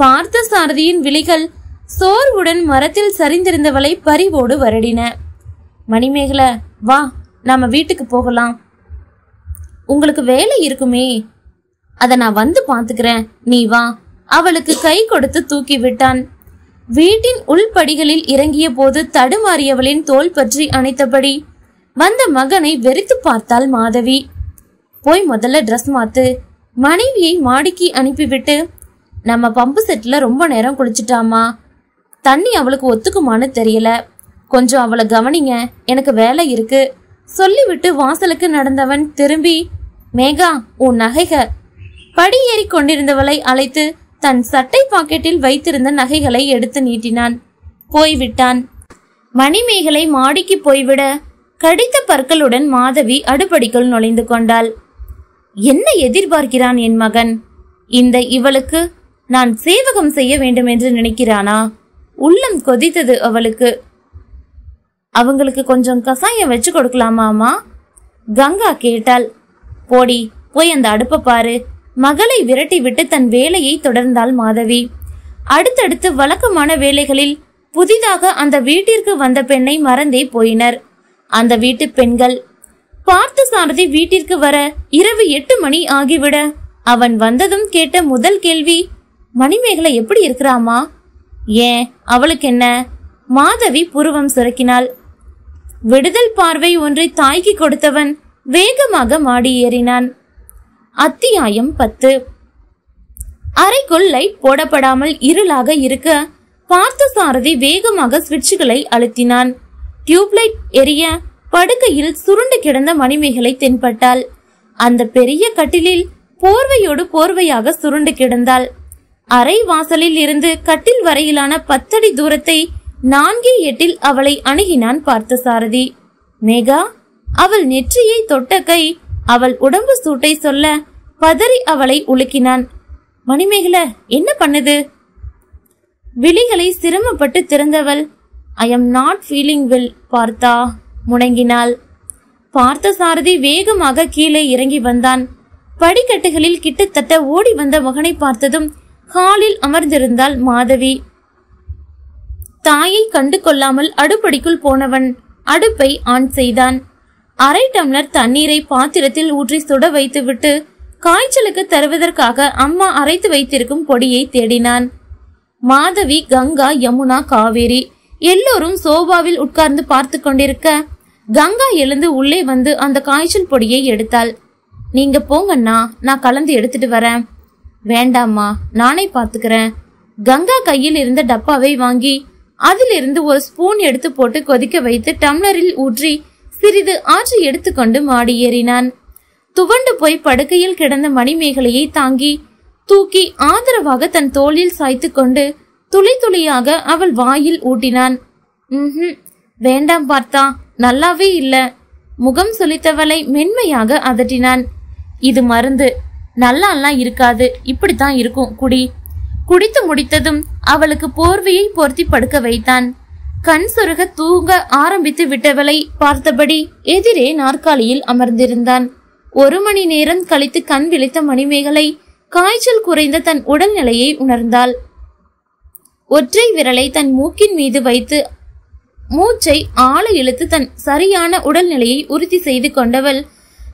பார்த்த சாரதியின் விழிகள் சோர்வுடன் மரத்தில் சரிந்திருந்தவளை பறிவோடு வருடின. மணிமேகலை வா நாம வீட்டுக்கு போகலாம். உங்களுக்கு வேலை இருக்குமே. அத நான் வந்து பாத்துக்கிறேன் நீ வா. அவளுக்கு கை கொடுத்து தூக்கி விட்டான். வீட்டின் உள்படிகளில் இறங்கிய போது தடுமாறியவளின் தோள் பற்றி அணைத்தபடி வந்த மகனை வெறித்து பார்த்தாள் மாதவி. போய் முதல்ல ட்ரெஸ் மாத்து. மனைவியை மாடிக்கு அனுப்பிவிட்டு நம்ம பம்பு செட்ல ரொம்ப நேரம் குளிச்சிட்டாமா? தண்ணி அவளுக்கு ஒத்துக்குமான்னு தெரியல. கொஞ்சம் அவளை கவனிங்க எனக்கு வேலை இருக்கு. சொல்லிவிட்டு வாசலுக்கு நடந்தவன் திரும்பி மேகா உன் நகைக. படி ஏறி கொண்டிருந்தவளை அழைத்து தன் சட்டை பாக்கெட்டில் வைத்திருந்த நகைகளை எடுத்து நீட்டினான். போய்விட்டான். மணிமேகலை மாடிக்கு போய்விட கடித்த பற்களுடன் மாதவி அடுப்படிக்குள் நுழைந்து கொண்டாள். என்ன எதிர்பார்க்கிறான் என் மகன்? இந்த இவளுக்கு நான் சேவகம் செய்ய வேண்டும் என்று நினைக்கிறானா? உள்ளம் கொதித்தது அவளுக்கு. அவங்களுக்கு கொஞ்சம் கசாயம் வச்சு கொடுக்கலாமாமா கங்கா கேட்டாள். போடி போய் அந்த அடுப்பை பாரு. மகளை விரட்டி விட்டு தன் வேலையை தொடர்ந்தாள் மாதவி. அடுத்தடுத்து வழக்கமான வேலைகளில் புதிதாக அந்த வீட்டிற்கு வந்த பெண்ணை மறந்தே போயினர். அந்த வீட்டு பெண்கள் பார்த்து சாரதி வீட்டிற்கு வர இரவு எட்டு மணி ஆகிவிட. அவன் வந்ததும் கேட்ட முதல் கேள்வி மணிமேகலை எப்படி இருக்கிறாமா ஏன்? அவளுக்கு என்ன? மாதவி புருவம் சுரக்கினாள். விடுதல் பார்வை ஒன்றை தாய்க்கு கொடுத்தவன் வேகமாக மாடி ஏறினான். அத்தியாயம் பத்து. அறைக்குள் லைட் போடப்படாமல் இருளாக இருக்க பார்த்த சாரதி வேகமாக சுவிட்சுகளை அழுத்தினான். டியூப்லைட் எரிய படுக்கையில் சுருண்டு கிடந்த மணிமேகலை தென்பட்டாள். அந்த பெரிய கட்டிலில் போர்வையோடு போர்வையாக சுருண்டு கிடந்தாள். அறை வாசலில் இருந்து கட்டில் வரையிலான பத்தடி தூரத்தை நான்கே எட்டில் அவளை அணுகினான் பார்த்த சாரதி மேகா அவள் நெற்றியை தொட்ட கை அவள் உடம்பு சூட்டை சொல்ல பதறி அவளை உலுக்கினான். மணிமேகல என்ன பண்ணுது? விழிகளை சிரமப்பட்டு திறந்தவள் I am not feeling will பார்த்தா முடங்கினாள் பார்த்த சாரதி வேகமாக கீழே இறங்கி வந்தான். படிக்கட்டுகளில் கிட்டத்தட்ட ஓடி வந்த மகனை பார்த்ததும் ஹாலில் அமர்ந்திருந்தாள் மாதவி. தாயை கண்டு கொள்ளாமல் அடுப்படிக்குள் போனவன் அடுப்பை ஆன் செய்தான். அரை டம்ளர் தண்ணீரை பாத்திரத்தில் ஊற்றி சுட வைத்துவிட்டு காய்ச்சலுக்கு தருவதற்காக அம்மா அரைத்து வைத்திருக்கும் பொடியை தேடினான். மாதவி கங்கா யமுனா காவேரி எல்லோரும் சோபாவில் உட்கார்ந்து பார்த்து கொண்டிருக்க கங்கா எழுந்து உள்ளே வந்து அந்த காய்ச்சல் பொடியை எடுத்தாள். நீங்க போங்கண்ணா நான் கலந்து எடுத்துட்டு வரேன். வேண்டாம்மா நானே பாத்துக்கிறேன். கங்கா கையில் இருந்த டப்பாவை வாங்கி அதிலிருந்து ஒரு ஸ்பூன் எடுத்து போட்டு கொதிக்க வைத்து டம்ளரில் ஊற்றி சிறிது ஆற்றி எடுத்துக்கொண்டு மாடி ஏறினான். துவண்டு போய் படுக்கையில் கிடந்த மணிமேகலையை தாங்கி தூக்கி ஆதரவாக தன் தோளில் சாய்த்து கொண்டு துளி துளியாக அவள் வாயில் ஊட்டினான். ம் வேண்டாம் பார்த்தா நல்லாவே இல்ல முகம் சுளித்தவளை மென்மையாக அதட்டினான். இது மருந்து நல்லாலாம் இருக்காது. இப்படித்தான் இருக்கும் குடி. குடித்து முடித்ததும் அவளுக்கு போர்வையை பொருத்தி படுக்க வைத்தான். கண் சுருக தூங்க ஆரம்பித்து விட்டவளை பார்த்தபடி எதிரே நாற்காலியில் அமர்ந்திருந்தான். ஒரு மணி நேரம் கழித்து கண் விழித்த மணிமேகலை காய்ச்சல் குறைந்த தன் உடல்நிலையை உணர்ந்தாள். ஒற்றை விரலை தன் மூக்கின் மீது வைத்து மூச்சை ஆளை இழுத்து தன் சரியான உடல்நிலையை உறுதி செய்து கொண்டவள்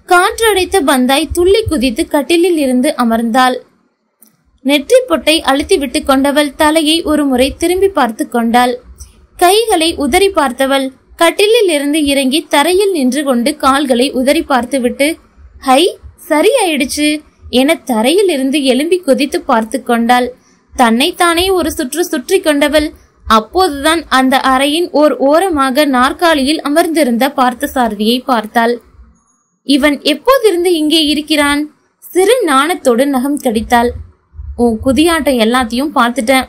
காற்றடைத்த பந்தாய் துள்ளி குதித்து கட்டிலில் இருந்து அமர்ந்தாள். நெற்றி பொட்டை அழுத்தி விட்டு கொண்டவள் தலையை ஒரு முறை திரும்பி பார்த்து கொண்டாள். கைகளை உதறி பார்த்தவள் கட்டிலில் இருந்து இறங்கி தரையில் நின்று கொண்டு கால்களை உதறி பார்த்துவிட்டு ஹை சரியாயிடுச்சு என தரையில் இருந்து எலும்பி குதித்து பார்த்து கொண்டாள். தன்னைத்தானே ஒரு சுற்று சுற்றி கொண்டவள். அப்போதுதான் அந்த அறையின் ஓர் ஓரமாக நாற்காலியில் அமர்ந்திருந்த பார்த்தசாரதியை பார்த்தாள். இவன் எப்போதிருந்து இங்கே இருக்கிறான்? சிறு நாணத்தோடு நகம் கடித்தாள் உன் குதியாட்டம் எல்லாத்தையும் பார்த்துட்டேன்.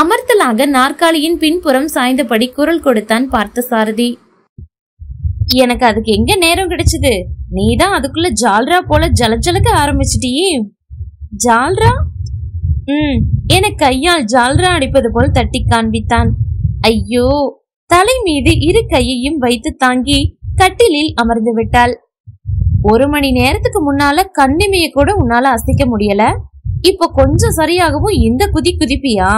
அமர்த்தலாக நாற்காலியின் பின்புறம் சாய்ந்தபடி குரல் கொடுத்தான் பார்த்த சாரதி எனக்கு அதுக்கு எங்க நேரம் கிடைச்சது? நீதான் அதுக்குள்ள ஜால்ரா போல ஜலஜலக்க ஆரம்பிச்சிட்டியே. ஜால்ரா? ம் என கையால் ஜால்ரா அடிப்பது போல் தட்டி காண்பித்தான். ஐயோ தலை மீது இரு கையையும் வைத்து தாங்கி கட்டிலில் அமர்ந்து விட்டாள். ஒரு மணி நேரத்துக்கு முன்னால கண்ணிமைய கூட உன்னால அசைக்க முடியல. இப்ப கொஞ்சம் சரியாகவும் இந்த குதி குதிப்பியா?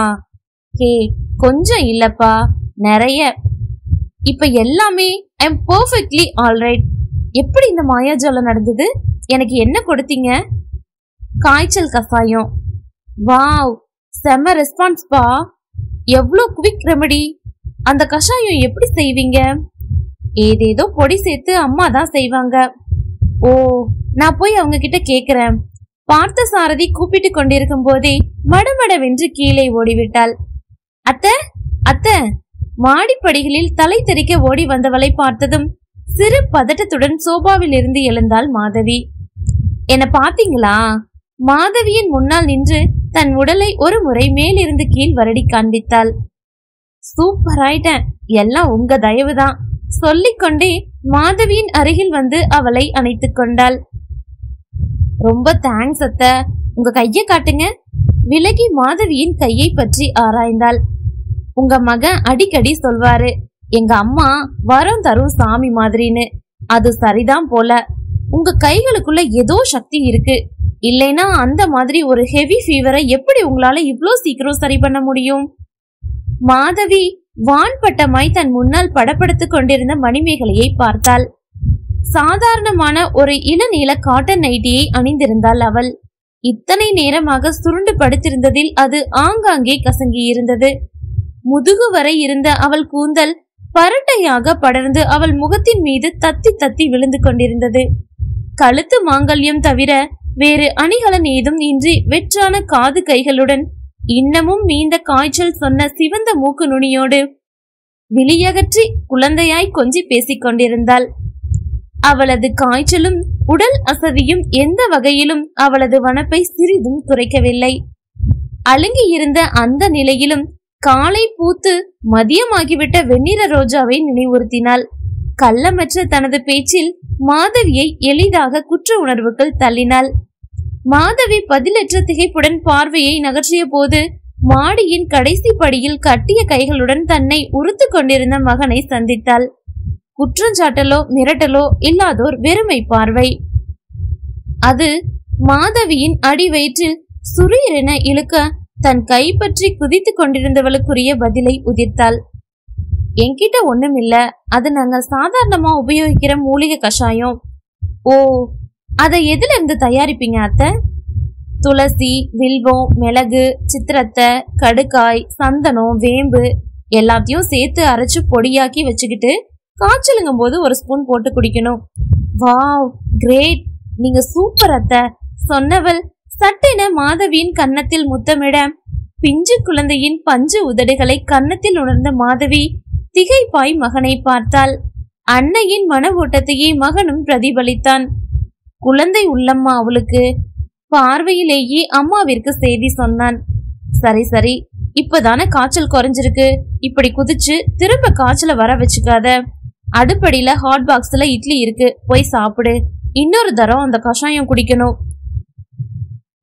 ஹே கொஞ்சம் இல்லப்பா நிறைய. இப்ப எல்லாமே ஐ எம் பர்ஃபெக்ட்லி ஆல்ரைட் எப்படி இந்த மாயாஜாலம் நடந்தது? எனக்கு என்ன கொடுத்தீங்க? காய்ச்சல் கசாயம் வாவ் செம்ம ரெஸ்பான்ஸ் பா எவ்வளோ குவிக் ரெமடி. அந்த கஷாயம் எப்படி செய்வீங்க? ஏதேதோ பொடி சேர்த்து அம்மா தான் செய்வாங்க. ஓ நான் போய் அவங்க கிட்ட கேக்குறேன். பார்த்த சாரதி கூப்பிட்டு கொண்டிருக்கும் போதே மடமடவென்று கீழே ஓடிவிட்டாள். அத்த அத்த மாடிப்படிகளில் தலை தெறிக்க ஓடி வந்தவளை பார்த்ததும் சிறு பதட்டத்துடன் சோபாவில் இருந்து எழுந்தாள் மாதவி. என்ன பாத்தீங்களா மாதவியின் முன்னால் நின்று தன் உடலை ஒரு முறை மேலிருந்து கீழ் வருடி காண்பித்தாள். சூப்பர் ஆயிட்டேன் எல்லாம் உங்க தயவுதான். சொல்லிக்கொண்டே மாதவியின் அருகில் வந்து அவளை அணைத்துக் கொண்டாள். ரொம்ப தேங்க்ஸ் அத்த. உங்க கைய காட்டுங்க. விலகி மாதவியின் கையை பற்றி ஆராய்ந்தாள். உங்க மகன் அடிக்கடி சொல்வாரு எங்க அம்மா வரம் தரும் சாமி மாதிரின்னு. அது சரிதான் போல. உங்க கைகளுக்குள்ள ஏதோ சக்தி இருக்கு. இல்லைனா அந்த மாதிரி ஒரு ஹெவி ஃபீவரை எப்படி உங்களால இவ்வளோ சீக்கிரம் சரி பண்ண முடியும்? மாதவி வான்பட்டமாய் தன் முன்னால் படப்படுத்துக் கொண்டிருந்த மணிமேகலையை பார்த்தாள். சாதாரணமான ஒரு இளநீல காட்டன் நைட்டியை அணிந்திருந்தாள் அவள். இத்தனை நேரமாக சுருண்டு படுத்திருந்ததில் அது ஆங்காங்கே கசங்கி இருந்தது முதுகு வரை இருந்த அவள் கூந்தல் பரட்டையாக படர்ந்து அவள் முகத்தின் மீது தத்தி தத்தி விழுந்து கொண்டிருந்தது. கழுத்து மாங்கல்யம் தவிர வேறு அணிகலன் ஏதும் இன்றி வெற்றான காது கைகளுடன் இன்னமும் மீந்த காய்ச்சல் சொன்ன சிவந்த மூக்கு நுனியோடு விழியகற்றி குழந்தையாய் கொஞ்சி பேசிக் கொண்டிருந்தாள். அவளது காய்ச்சலும் உடல் அசதியும் எந்த வகையிலும் அவளது வனப்பை சிறிதும் குறைக்கவில்லை. அழுங்கி இருந்த அந்த நிலையிலும் காலை பூத்து மதியமாகிவிட்ட வெண்ணிற ரோஜாவை நினைவுறுத்தினாள். கள்ளமற்ற தனது பேச்சில் மாதவியை எளிதாக குற்ற உணர்வுகள் தள்ளினாள். மாதவி பதிலற்ற திகைப்புடன் பார்வையை நகர்த்திய போது மாடியின் கடைசி படியில் கட்டிய கைகளுடன் தன்னை உறுத்து கொண்டிருந்த மகனை சந்தித்தாள். குற்றஞ்சாட்டலோ மிரட்டலோ இல்லாதோர் வெறுமை பார்வை. அது மாதவியின் அடி வயிற்றில் சுரீரென இழுக்க தன் கைப்பற்றி குதித்துக் கொண்டிருந்தவளுக்குரிய பதிலை உதிர்த்தாள். என்கிட்ட ஒண்ணும் இல்ல அது நாங்க சாதாரணமா உபயோகிக்கிற மூலிகை கஷாயம். ஓ அதை எதுல இருந்து தயாரிப்பீங்க அத்தை? துளசி வில்வம் மிளகு சித்திரத்தை கடுக்காய் சந்தனம் வேம்பு எல்லாத்தையும் சேர்த்து அரைச்சு பொடியாக்கி வச்சுக்கிட்டு காய்ச்சலுங்கும் போது ஒரு ஸ்பூன் போட்டு குடிக்கணும். Wow great! நீங்க சூப்பர் அத்தை. சொன்னவள் சட்டென மாதவியின் கன்னத்தில் முத்தமிட பிஞ்சு குழந்தையின் பஞ்சு உதடுகளை கன்னத்தில் உணர்ந்த மாதவி திகைப்பாய் மகனை பார்த்தாள். அன்னையின் மன ஓட்டத்தையே மகனும் பிரதிபலித்தான். குழந்தை உள்ளம்மா அவளுக்கு? பார்வையிலேயே அம்மாவிற்கு செய்தி சொன்னான். சரி சரி இப்பதானே காய்ச்சல் குறைஞ்சிருக்கு. இப்படி குதிச்சு திரும்ப காய்ச்சல வர வச்சுக்காத. அடுப்படியில ஹாட் பாக்ஸ்ல இட்லி இருக்கு போய் சாப்பிடு. இன்னொரு தரம் அந்த கஷாயம் குடிக்கணும்.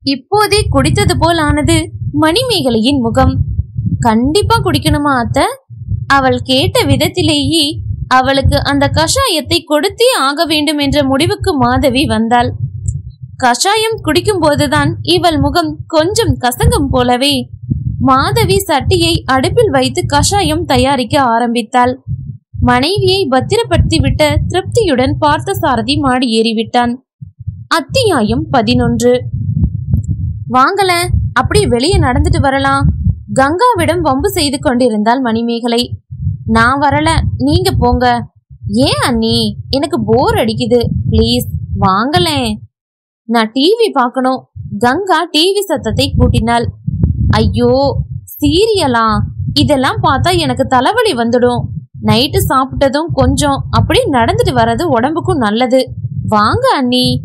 இப்போதே குடித்தது போல் ஆனது மணிமேகலையின் முகம். கண்டிப்பா குடிக்கணுமா அத்த? அவள் கேட்ட விதத்திலேயே அவளுக்கு அந்த கஷாயத்தை கொடுத்தே ஆக வேண்டும் என்ற முடிவுக்கு மாதவி வந்தாள். கஷாயம் குடிக்கும் போதுதான் இவள் முகம் கொஞ்சம் கசங்கும் போலவே மாதவி சட்டியை அடுப்பில் வைத்து கஷாயம் தயாரிக்க ஆரம்பித்தாள். மனைவியை பத்திரப்படுத்தி விட்ட திருப்தியுடன் பார்த்த சாரதி மாடி ஏறிவிட்டான். அத்தியாயம் பதினொன்று. வாங்கல அப்படியே வெளியே நடந்துட்டு வரலாம். கங்காவிடம் வம்பு செய்து கொண்டிருந்தாள் மணிமேகலை. நான் வரல. நீங்க போங்க. ஏன் அண்ணி? எனக்கு போர் அடிக்குது. ப்ளீஸ் வாங்கலேன். நான் டிவி பார்க்கணும். கங்கா டிவி சத்தத்தை கூட்டினாள். ஐயோ சீரியலா? இதெல்லாம் பார்த்தா எனக்கு தலைவலி வந்துடும். நைட்டு சாப்பிட்டதும் கொஞ்சம். அப்படி நடந்துட்டு வர்றது உடம்புக்கும் நல்லது. வாங்க அண்ணி.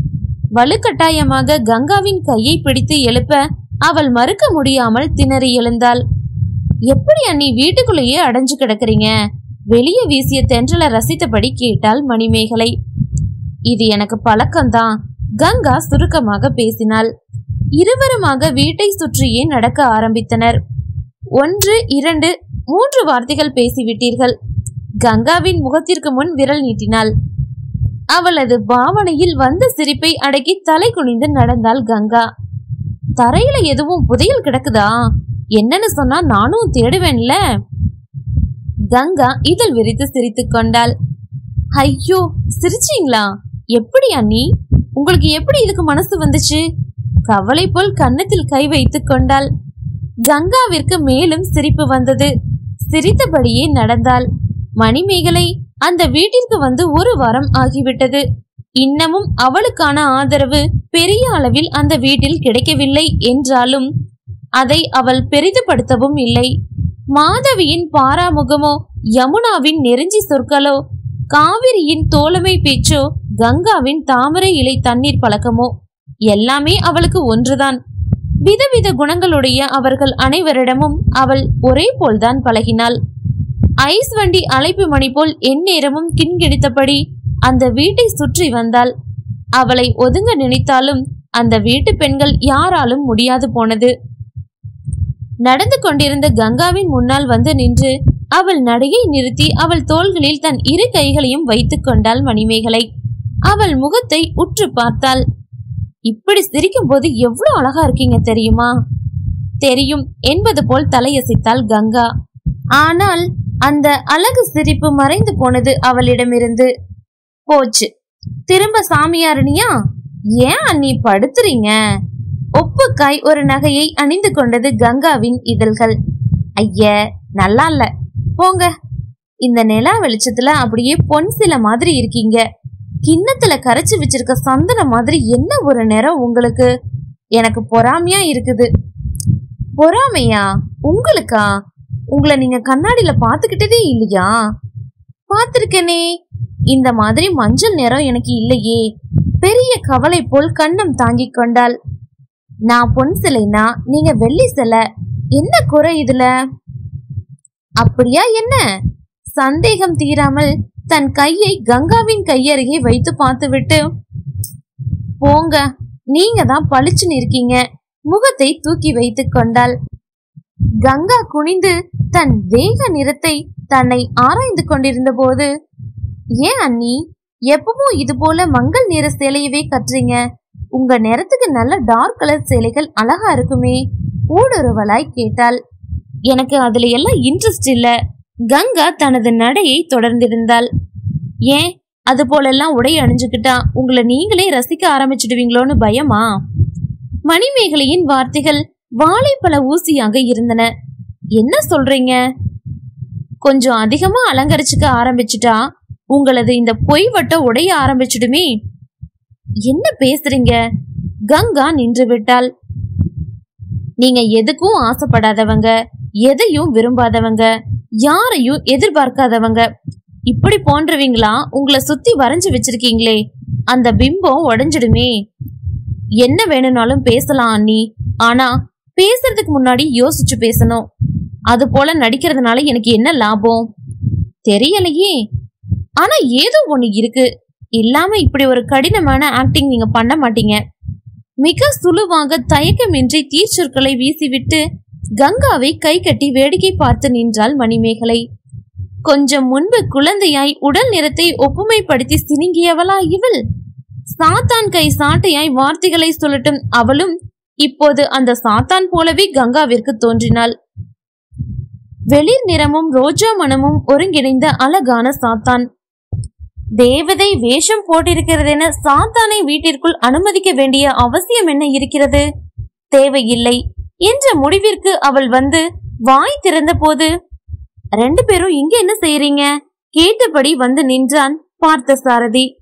வலுக்கட்டாயமாக கங்காவின் கையை பிடித்து எழுப்ப அவள் மறுக்க முடியாமல் திணறி எழுந்தாள். எப்படி அண்ணி வீட்டுக்குள்ளேயே அடைஞ்சு கிடக்குறீங்க? வெளியே வீசிய தென்றலை ரசித்தபடி கேட்டாள் மணிமேகலை. இது எனக்கு பழக்கம்தான். கங்கா சுருக்கமாக பேசினாள். இருவருமாக வீட்டை சுற்றியே நடக்க ஆரம்பித்தனர். ஒன்று இரண்டு மூன்று வார்த்தைகள் பேசிவிட்டீர்கள். கங்காவின் முகத்திற்கு முன் விரல் நீட்டினாள். அவளது பாவனையில் வந்த சிரிப்பை அடக்கி தலை குனிந்து நடந்தாள் கங்கா. தரையில எதுவும் புதையல் கிடக்குதா? என்னன்னு சொன்னா நானும் தேடுவேன்ல கங்கா இதழ் விரித்து சிரித்து கொண்டாள். ஐயோ சிரிச்சீங்களா? எப்படி அண்ணி உங்களுக்கு எப்படி இதுக்கு மனசு வந்துச்சு? கவலை போல் கன்னத்தில் கை வைத்துக் கொண்டாள். கங்காவிற்கு மேலும் சிரிப்பு வந்தது. சிரித்தபடியே நடந்தாள். மணிமேகலை அந்த வீட்டிற்கு வந்து ஒரு வாரம் ஆகிவிட்டது. இன்னமும் அவளுக்கான ஆதரவு பெரிய அளவில் அந்த வீட்டில் கிடைக்கவில்லை என்றாலும் அதை அவள் பெரிதுபடுத்தவும் இல்லை. மாதவியின் பாராமுகமோ யமுனாவின் நெருஞ்சி சொற்களோ காவிரியின் தோழமை பேச்சோ கங்காவின் தாமரை இலை தண்ணீர் பழக்கமோ எல்லாமே அவளுக்கு ஒன்றுதான். விதவித குணங்களுடைய அவர்கள் அனைவரிடமும் அவள் ஒரே போல்தான் பழகினாள். ஐஸ் வண்டி அழைப்பு மணி போல் எந்நேரமும் கிண்கிணித்தபடி அந்த வீட்டை சுற்றி வந்தாள். அவளை ஒதுங்க நினைத்தாலும் அந்த வீட்டு பெண்கள் யாராலும் முடியாது போனது. நடந்து கொண்டிருந்த கங்காவின் முன்னால் வந்து நின்று அவள் நடையை நிறுத்தி அவள் தோள்களில் தன் இரு கைகளையும் வைத்துக் கொண்டாள் மணிமேகலை. அவள் முகத்தை உற்று பார்த்தாள். இப்படி சிரிக்கும் போது எவ்வளவு அழகா இருக்கீங்க தெரியுமா? தெரியும் என்பது போல் தலையசைத்தாள் கங்கா. ஆனால் அந்த அழகு சிரிப்பு மறைந்து போனது அவளிடமிருந்து. போச்சு. திரும்ப சாமியாரணியா? ஏன் அண்ணி படுத்துறீங்க? ஒப்புக்காய் ஒரு நகையை அணிந்து கொண்டது கங்காவின் இதழ்கள். ஐய நல்லா இல்ல. போங்க. இந்த நிலா வெளிச்சத்துல அப்படியே பொன் சில மாதிரி இருக்கீங்க. கிண்ணத்துல கரைச்சு வச்சிருக்க சந்தன மாதிரி என்ன ஒரு நிறம் உங்களுக்கு? எனக்கு பொறாமையா இருக்குது. பொறாமையா? உங்களுக்கா? உங்களை நீங்க கண்ணாடியில பாத்துக்கிட்டதே இல்லையா? பாத்திருக்கனே இந்த மாதிரி மஞ்சள் நிறம் எனக்கு இல்லையே. பெரிய கவலை போல் கண்ணம் தாங்கிக் கொண்டாள். நான் பொன் சிலைனா நீங்க வெள்ளி சிலை. என்ன குறை இதுல? அப்படியா என்ன? சந்தேகம் தீராமல் தன் கையை கங்காவின் கையருகே வைத்து பார்த்துவிட்டு போங்க நீங்க தான் பளிச்சுன்னு இருக்கீங்க முகத்தை தூக்கி வைத்து கொண்டாள். கங்கா குனிந்து தன் தேக நிறத்தை தன்னை ஆராய்ந்து கொண்டிருந்த போது ஏன் அண்ணி எப்பவும் இது போல மங்கள் நிற சேலையவே கட்டுறீங்க? உங்க நிறத்துக்கு நல்ல டார்க் கலர் சேலைகள் அழகா இருக்குமே ஊடுருவலாய் கேட்டாள். எனக்கு அதுல எல்லாம் இன்ட்ரெஸ்ட் இல்ல. கங்கா தனது நடையை தொடர்ந்திருந்தாள். ஏன்? அது போலெல்லாம் உடை அணிஞ்சுக்கிட்டா உங்களை நீங்களே ரசிக்க ஆரம்பிச்சிடுவீங்களோன்னு பயமா? மணிமேகலையின் வார்த்தைகள் வாழைப்பழ ஊசியாக இருந்தன. என்ன சொல்றீங்க? கொஞ்சம் அதிகமா அலங்கரிச்சுக்க ஆரம்பிச்சிட்டா உங்களது இந்த பொய் வட்ட உடைய ஆரம்பிச்சிடுமே. என்ன பேசுறீங்க? கங்கா நின்று விட்டாள். நீங்க எதுக்கும் ஆசைப்படாதவங்க எதையும் விரும்பாதவங்க யாரையும் எதிர்பார்க்காதவங்க. இப்படி போன்றவீங்களா? உங்களை சுத்தி வரைஞ்சு வச்சிருக்கீங்களே. அந்த பிம்பம் உடஞ்சிடுமே. என்ன வேணும்னாலும் பேசலாம் அண்ணி. ஆனா பேசுறதுக்கு முன்னாடி யோசிச்சு பேசணும். அது போல நடிக்கிறதுனால எனக்கு என்ன லாபம்? தெரியலையே. ஆனா ஏதோ ஒண்ணு இருக்கு. இல்லாம இப்படி ஒரு கடினமான ஆக்டிங் நீங்க பண்ண மாட்டீங்க. மிக சுழுவாக தயக்கமின்றி தீச்சொற்களை வீசிவிட்டு கங்காவை கை கட்டி வேடிக்கை பார்த்து நின்றாள் மணிமேகலை. கொஞ்சம் முன்பு குழந்தையாய் உடல் நிறத்தை ஒப்புமைப்படுத்தி சினுங்கியவளா இவள்? சாத்தான் கை சாட்டையாய் வார்த்தைகளை சொல்லட்டும் அவளும் இப்போது அந்த சாத்தான் போலவே கங்காவிற்கு தோன்றினாள். வெளிர் நிறமும் ரோஜா மனமும் ஒருங்கிணைந்த அழகான சாத்தான். தேவதை வேஷம் போட்டிருக்கிறதென சாத்தானை வீட்டிற்குள் அனுமதிக்க வேண்டிய அவசியம் என்ன இருக்கிறது? தேவையில்லை. என்ற முடிவிற்கு அவள் வந்து வாய் திறந்த போது ரெண்டு பேரும் இங்க என்ன செய்யறீங்க கேட்டபடி வந்து நின்றான் பார்த்த சாரதி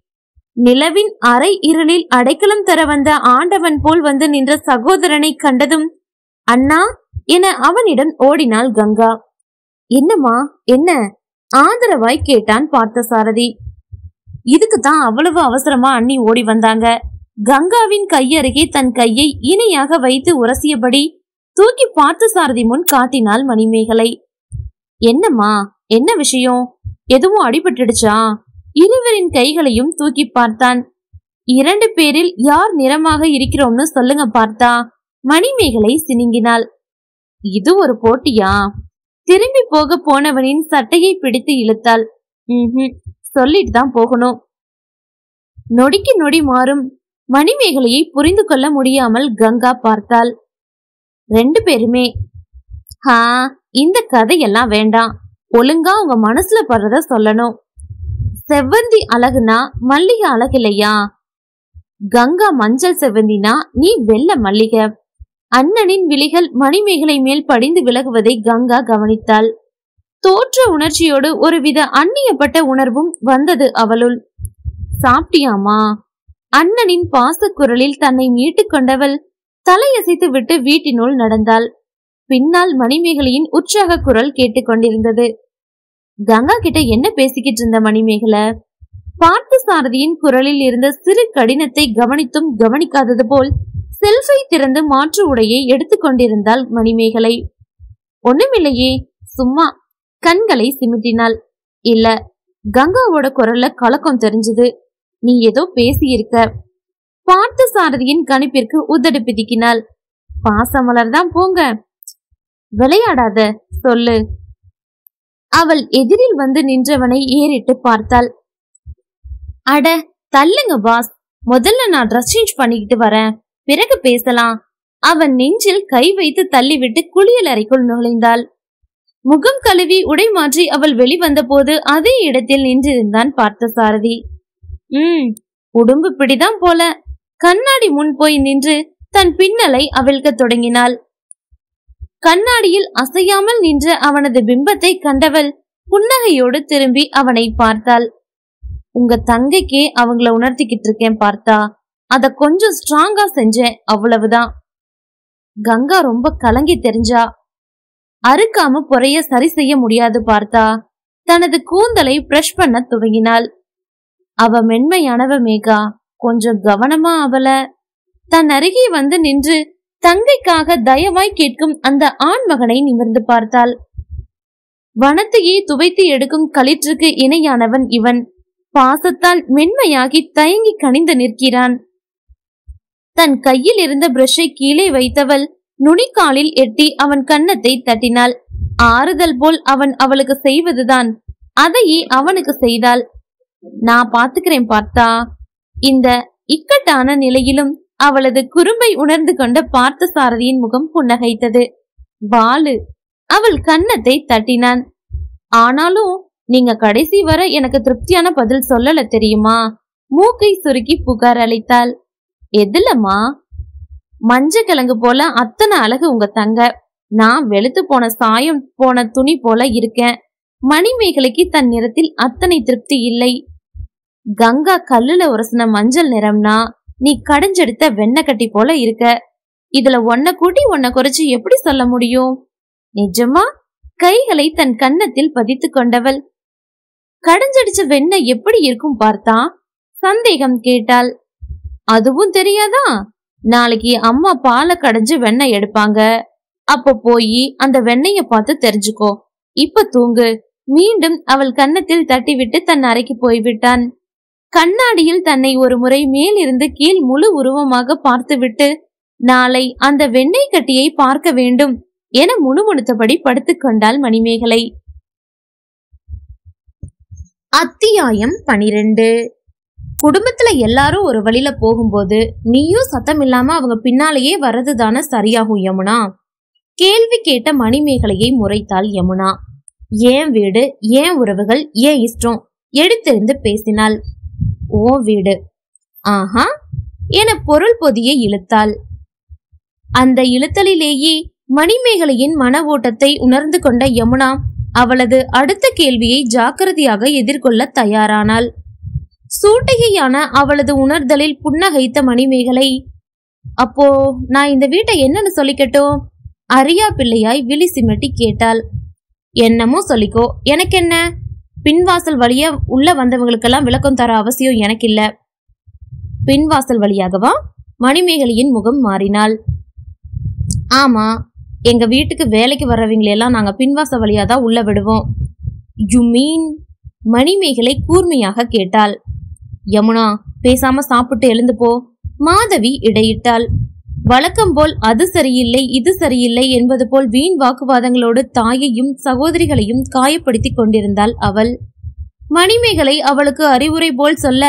நிலவின் அரை இருளில் அடைக்கலம் தர வந்த ஆண்டவன் போல் வந்து நின்ற சகோதரனை கண்டதும் அண்ணா என அவனிடம் ஓடினாள் கங்கா. என்னம்மா என்ன? ஆதரவாய் கேட்டான் பார்த்த சாரதி இதுக்கு தான் அவ்வளவு அவசரமா அண்ணி ஓடி வந்தாங்க. கங்காவின் கையருகே தன் கையை இணையாக வைத்து உரசியபடி தூக்கி பார்த்து சாரதி முன் காட்டினாள் மணிமேகலை. என்னம்மா என்ன விஷயம்? எதுவும் அடிபட்டுடுச்சா? இருவரின் கைகளையும் தூக்கி பார்த்தான். இரண்டு பேரில் யார் நிறமாக இருக்கிறோம்னு சொல்லுங்க பார்த்தா. மணிமேகலை சினிங்கினாள். இது ஒரு போட்டியா? திரும்பி போக போனவனின் சட்டையை பிடித்து இழுத்தாள். சொல்லிட்டு தான் போகணும். நொடிக்கு நொடி மாறும் மணிமேகலையை புரிந்து கொள்ள முடியாமல் கங்கா பார்த்தாள். ரெண்டு பேருமே ஹா இந்த கதையெல்லாம் வேண்டாம். ஒழுங்கா உங்க மனசுல படுறத சொல்லணும். செவ்வந்தி அழகுனா மல்லிகை அழகில்லையா கங்கா மஞ்சள் செவ்வந்தினா நீ வெள்ள மல்லிகை. அண்ணனின் விழிகள் மணிமேகலை மேல் படிந்து விலகுவதை கங்கா கவனித்தாள். தோற்ற உணர்ச்சியோடு ஒருவித அந்நியப்பட்ட உணர்வும் வந்தது அவளுள். சாப்பிட்டியாமா அண்ணனின் பாசக்குரலில் தன்னை மீட்டுக் கொண்டவள் தலையசைத்து விட்டு வீட்டினுள் நடந்தாள். பின்னால் மணிமேகலையின் உற்சாக குரல் கேட்டுக்கொண்டிருந்தது கங்கா கிட்ட என்ன பேசிக்கிட்டு இருந்த மணிமேகலை? பார்த்த சாரதியின் குரலில் இருந்த சிறு கடினத்தை கவனித்தும் கவனிக்காதது போல் செல்ஃபை திறந்து மாற்று உடையை எடுத்துக்கொண்டிருந்தாள் மணிமேகலை. ஒண்ணுமில்லையே சும்மா கண்களை சிமிட்டினாள். இல்ல கங்காவோட குரல்ல கலக்கம் தெரிஞ்சது. நீ ஏதோ பேசியிருக்க. பார்த்த சாரதியின் கணிப்பிற்கு உதடு பிதிக்கினாள். பாசமலர் தான் போங்க. விளையாடாத சொல்லு. அவள் எதிரில் வந்து நின்றவனை ஏறிட்டு பார்த்தாள். அட தள்ளுங்க பாஸ். முதல்ல நான் ட்ரெஸ் சேஞ்ச் பண்ணிக்கிட்டு வரேன். பிறகு பேசலாம். அவன் நெஞ்சில் கை வைத்து தள்ளிவிட்டு குளியல் அறைக்குள் நுழைந்தாள். முகம் கழுவி உடை மாற்றி அவள் வெளிவந்த போது அதே இடத்தில் நின்றிருந்தான் பார்த்த சாரதி உம் உடம்பு பிடிதான் போல. கண்ணாடி முன் போய் நின்று தன் பின்னலை அவிழ்க்க தொடங்கினாள். கண்ணாடியில் அசையாமல் நின்ற அவனது பிம்பத்தை கண்டவள் புன்னகையோடு திரும்பி அவனை பார்த்தாள். உங்க தங்கைக்கே அவங்கள உணர்த்திக்கிட்டு இருக்கேன் பார்த்தா. அத கொஞ்சம் ஸ்ட்ராங்கா செஞ்சேன் அவ்வளவுதான். கங்கா ரொம்ப கலங்கி தெரிஞ்சா அறுக்காம பொறைய சரி செய்ய முடியாது பார்த்தா. தனது கூந்தலை பிரஷ் பண்ண துவங்கினாள் அவ மென்மையானவ மேகா கொஞ்சம் கவனமா அவள. தன் அருகே வந்து நின்று தங்கைக்காக தயவாய் கேட்கும் அந்த ஆண் மகனை நிமிர்ந்து பார்த்தாள். வனத்தையே துவைத்து எடுக்கும் களிற்றுக்கு இணையானவன் இவன். பாசத்தால் மென்மையாகி தயங்கி கனிந்து நிற்கிறான். தன் கையில் இருந்த பிரஷை கீழே வைத்தவள் நுனிக்காலில் எட்டி அவன் கன்னத்தை தட்டினாள். ஆறுதல் போல் அவன் அவளுக்கு செய்வதுதான். அதையே அவனுக்கு செய்தாள். நான் பாத்துக்கிறேன் பார்த்தா. இந்த இக்கட்டான நிலையிலும் அவளது குறும்பை உணர்ந்து கொண்ட பார்த்த சாரதியின் முகம் புன்னகைத்தது. பாலு. அவள் கன்னத்தை தட்டினான். ஆனாலும் நீங்க கடைசி வர எனக்கு திருப்தியான பதில் சொல்லல தெரியுமா? மூக்கை சுருக்கி புகார் அளித்தாள். எதுலம்மா? மஞ்ச கிழங்கு போல அத்தனை அழகு உங்க தங்க. நான் வெளுத்து போன சாயம் போன துணி போல இருக்கேன். மணிமேகலைக்கு தன் நிறத்தில் அத்தனை திருப்தி இல்லை. கங்கா கல்லுல உரசின மஞ்சள் நிறம்னா நீ கடைஞ்செடுத்த வெண்ணக்கட்டி போல இருக்க. இதுல ஒன்ன கூட்டி ஒன்ன குறைச்சு எப்படி சொல்ல முடியும்? நிஜமா? கைகளை தன் கன்னத்தில் பதித்து கொண்டவள். கடைஞ்சடிச்ச வெண்ண எப்படி இருக்கும் பார்த்தா? சந்தேகம் கேட்டாள். அதுவும் தெரியாதா? நாளைக்கு அம்மா பாலை கடைஞ்சு வெண்ணெய் எடுப்பாங்க. அப்ப போய் அந்த வெண்ணைய பார்த்து தெரிஞ்சுக்கோ. இப்ப தூங்கு. மீண்டும் அவள் கன்னத்தில் தட்டிவிட்டு தன் அறைக்கு போய்விட்டான். கண்ணாடியில் தன்னை ஒரு முறை மேலிருந்து கீழ் முழு உருவமாக பார்த்துவிட்டு நாளை அந்த வெண்ணெய் கட்டியை பார்க்க வேண்டும் என முணுமுணுத்தபடி படுத்துக்கொண்டாள் மணிமேகலை. அத்தியாயம் பனிரெண்டு. குடும்பத்துல எல்லாரும் ஒரு வழியில போகும்போது நீயும் சத்தம் இல்லாம அவங்க பின்னாலேயே வர்றது தானே சரியாகும் யமுனா? கேள்வி கேட்ட மணிமேகலையை முறைத்தாள் யமுனா. ஏன் வீடு ஏன் உறவுகள் ஏன் இஷ்டம்? எடுத்திருந்து பேசினாள். ஓ வீடு. ஆஹா. என பொருள் பொதியை இழுத்தாள். அந்த இழுத்தலிலேயே மணிமேகலையின் மன ஓட்டத்தை உணர்ந்து கொண்ட யமுனா அவளது அடுத்த கேள்வியை ஜாக்கிரதையாக எதிர்கொள்ள தயாரானாள். சூட்டிகையான அவளது உணர்தலில் புன்னகைத்த மணிமேகலை அப்போ நான் இந்த வீட்டை என்னன்னு சொல்லிக்கட்டும் அரியா பிள்ளையாய் விழி சிமட்டி கேட்டாள். என்னமோ சொல்லிக்கோ எனக்கு என்ன பின்வாசல் வழியா உள்ள வந்தவங்களுக்கெல்லாம் விளக்கம் தர அவசியம் எனக்கு இல்ல பின்வாசல் வழியாகவா? மணிமேகலையின் முகம் மாறினாள். ஆமா எங்க வீட்டுக்கு வேலைக்கு வர்றவங்களையெல்லாம் நாங்க பின்வாசல் வழியா தான் உள்ள விடுவோம். யூ மீன் மணிமேகலை கூர்மையாக கேட்டாள். யமுனா பேசாம சாப்பிட்டு எழுந்து போ. மாதவி இடையிட்டாள். வழக்கம் போல் அது சரியில்லை இது சரியில்லை என்பது போல் வீண் வாக்குவாதங்களோடு தாயையும் சகோதரிகளையும் காயப்படுத்திக் கொண்டிருந்தாள் அவள். மணிமேகலை அவளுக்கு அறிவுரை போல் சொல்ல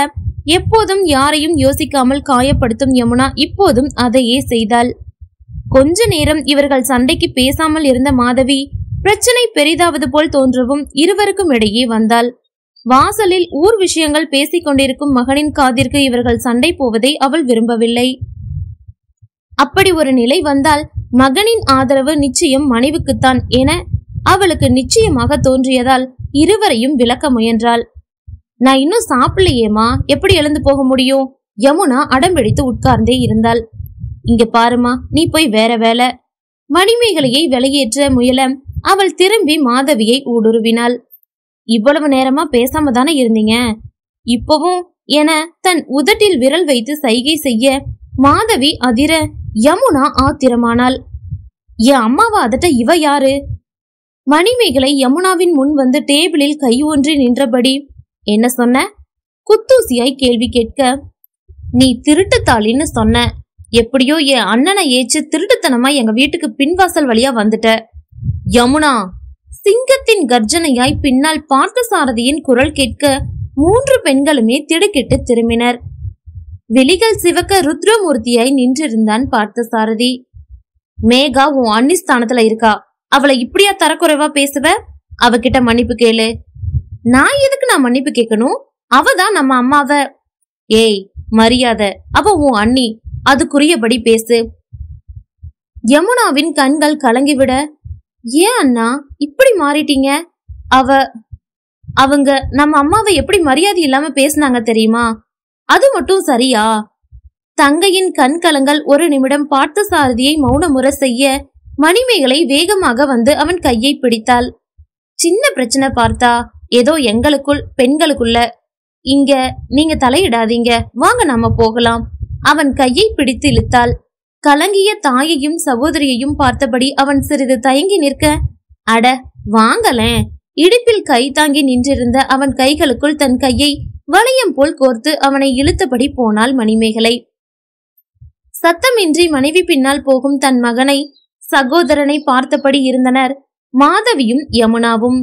எப்போதும் யாரையும் யோசிக்காமல் காயப்படுத்தும் யமுனா இப்போதும் அதையே செய்தாள். கொஞ்ச நேரம் இவர்கள் சண்டைக்கு பேசாமல் இருந்த மாதவி பிரச்சனை பெரிதாவது போல் தோன்றவும் இருவருக்கும் இடையே வந்தாள். வாசலில் ஊர் விஷயங்கள் பேசிக் கொண்டிருக்கும் மகனின் காதிற்கு இவர்கள் சண்டை போவதை அவள் விரும்பவில்லை. அப்படி ஒரு நிலை வந்தால் மகனின் ஆதரவு நிச்சயம் மனைவிக்குத்தான் என அவளுக்கு நிச்சயமாக தோன்றியதால் இருவரையும் விளக்க முயன்றாள். நான் இன்னும் சாப்பிடலையேமா எப்படி எழுந்து போக முடியும்? யமுனா அடம்பிடித்து உட்கார்ந்தே இருந்தாள். இங்க பாருமா நீ போய் வேற வேலை. மணிமேகலையை வெளியேற்ற முயல அவள் திரும்பி மாதவியை ஊடுருவினாள். இவ்வளவு நேரமா பேசாம தானே இருந்தீங்க? இப்பவும் என தன் உதட்டில் விரல் வைத்து சைகை செய்ய மாதவி அதிர யமுனா ஆத்திரமானாள். என் அம்மாவா அதட்ட இவ யாரு? மணிமேகலை யமுனாவின் முன் வந்து டேபிளில் கை ஒன்றி நின்றபடி என்ன சொன்ன? குத்தூசியாய் கேள்வி கேட்க நீ திருட்டுத்தாளின்னு சொன்ன. எப்படியோ என் அண்ணனை ஏச்சு திருட்டுத்தனமா எங்க வீட்டுக்கு பின்வாசல் வழியா வந்துட்ட. யமுனா சிங்கத்தின் கர்ஜனையாய் பின்னால் பார்த்தசாரதியின் குரல் கேட்க மூன்று பெண்களுமே திடுக்கிட்டு திரும்பினர். விழிகள் சிவக்க ருத்ரமூர்த்தியாய் நின்றிருந்தான் பார்த்த சாரதி மேகா உன் அன்னிஸ்தானத்துல இருக்கா? அவளை இப்படியா தரக்குறைவா பேசுவ? அவகிட்ட மன்னிப்பு கேளு. நான் எதுக்கு நான் மன்னிப்பு கேட்கணும்? அவதான் நம்ம அம்மாவ. ஏய் மரியாதை. அவ உன் அண்ணி. அதுக்குரியபடி பேசு. யமுனாவின் கண்கள் கலங்கிவிட ஏன் அண்ணா இப்படி மாறிட்டீங்க? அவ அவங்க நம்ம அம்மாவை எப்படி மரியாதை இல்லாம பேசுனாங்க தெரியுமா? அது மட்டும் சரியா? தங்கையின் கண் கலங்கள் ஒரு நிமிடம் பார்த்த சாரதியை மௌனமுறை செய்ய மணிமேகலை வேகமாக வந்து அவன் கையை பிடித்தாள். சின்ன பிரச்சனை பார்த்தா ஏதோ எங்களுக்குள் பெண்களுக்குள்ள. இங்க நீங்க தலையிடாதீங்க. வாங்க நாம போகலாம். அவன் கையை பிடித்து இழுத்தாள். கலங்கிய தாயையும் சகோதரியையும் பார்த்தபடி அவன் சிறிது தயங்கி நிற்க அட வாங்கலேன் இடுப்பில் கை தாங்கி நின்றிருந்த அவன் கைகளுக்குள் தன் கையை வளையம் போல் கோர்த்து அவனை இழுத்தபடி போனாள் மணிமேகலை. சத்தமின்றி மனைவி பின்னால் போகும் தன் மகனை சகோதரனை பார்த்தபடி இருந்தனர் மாதவியும் யமுனாவும்.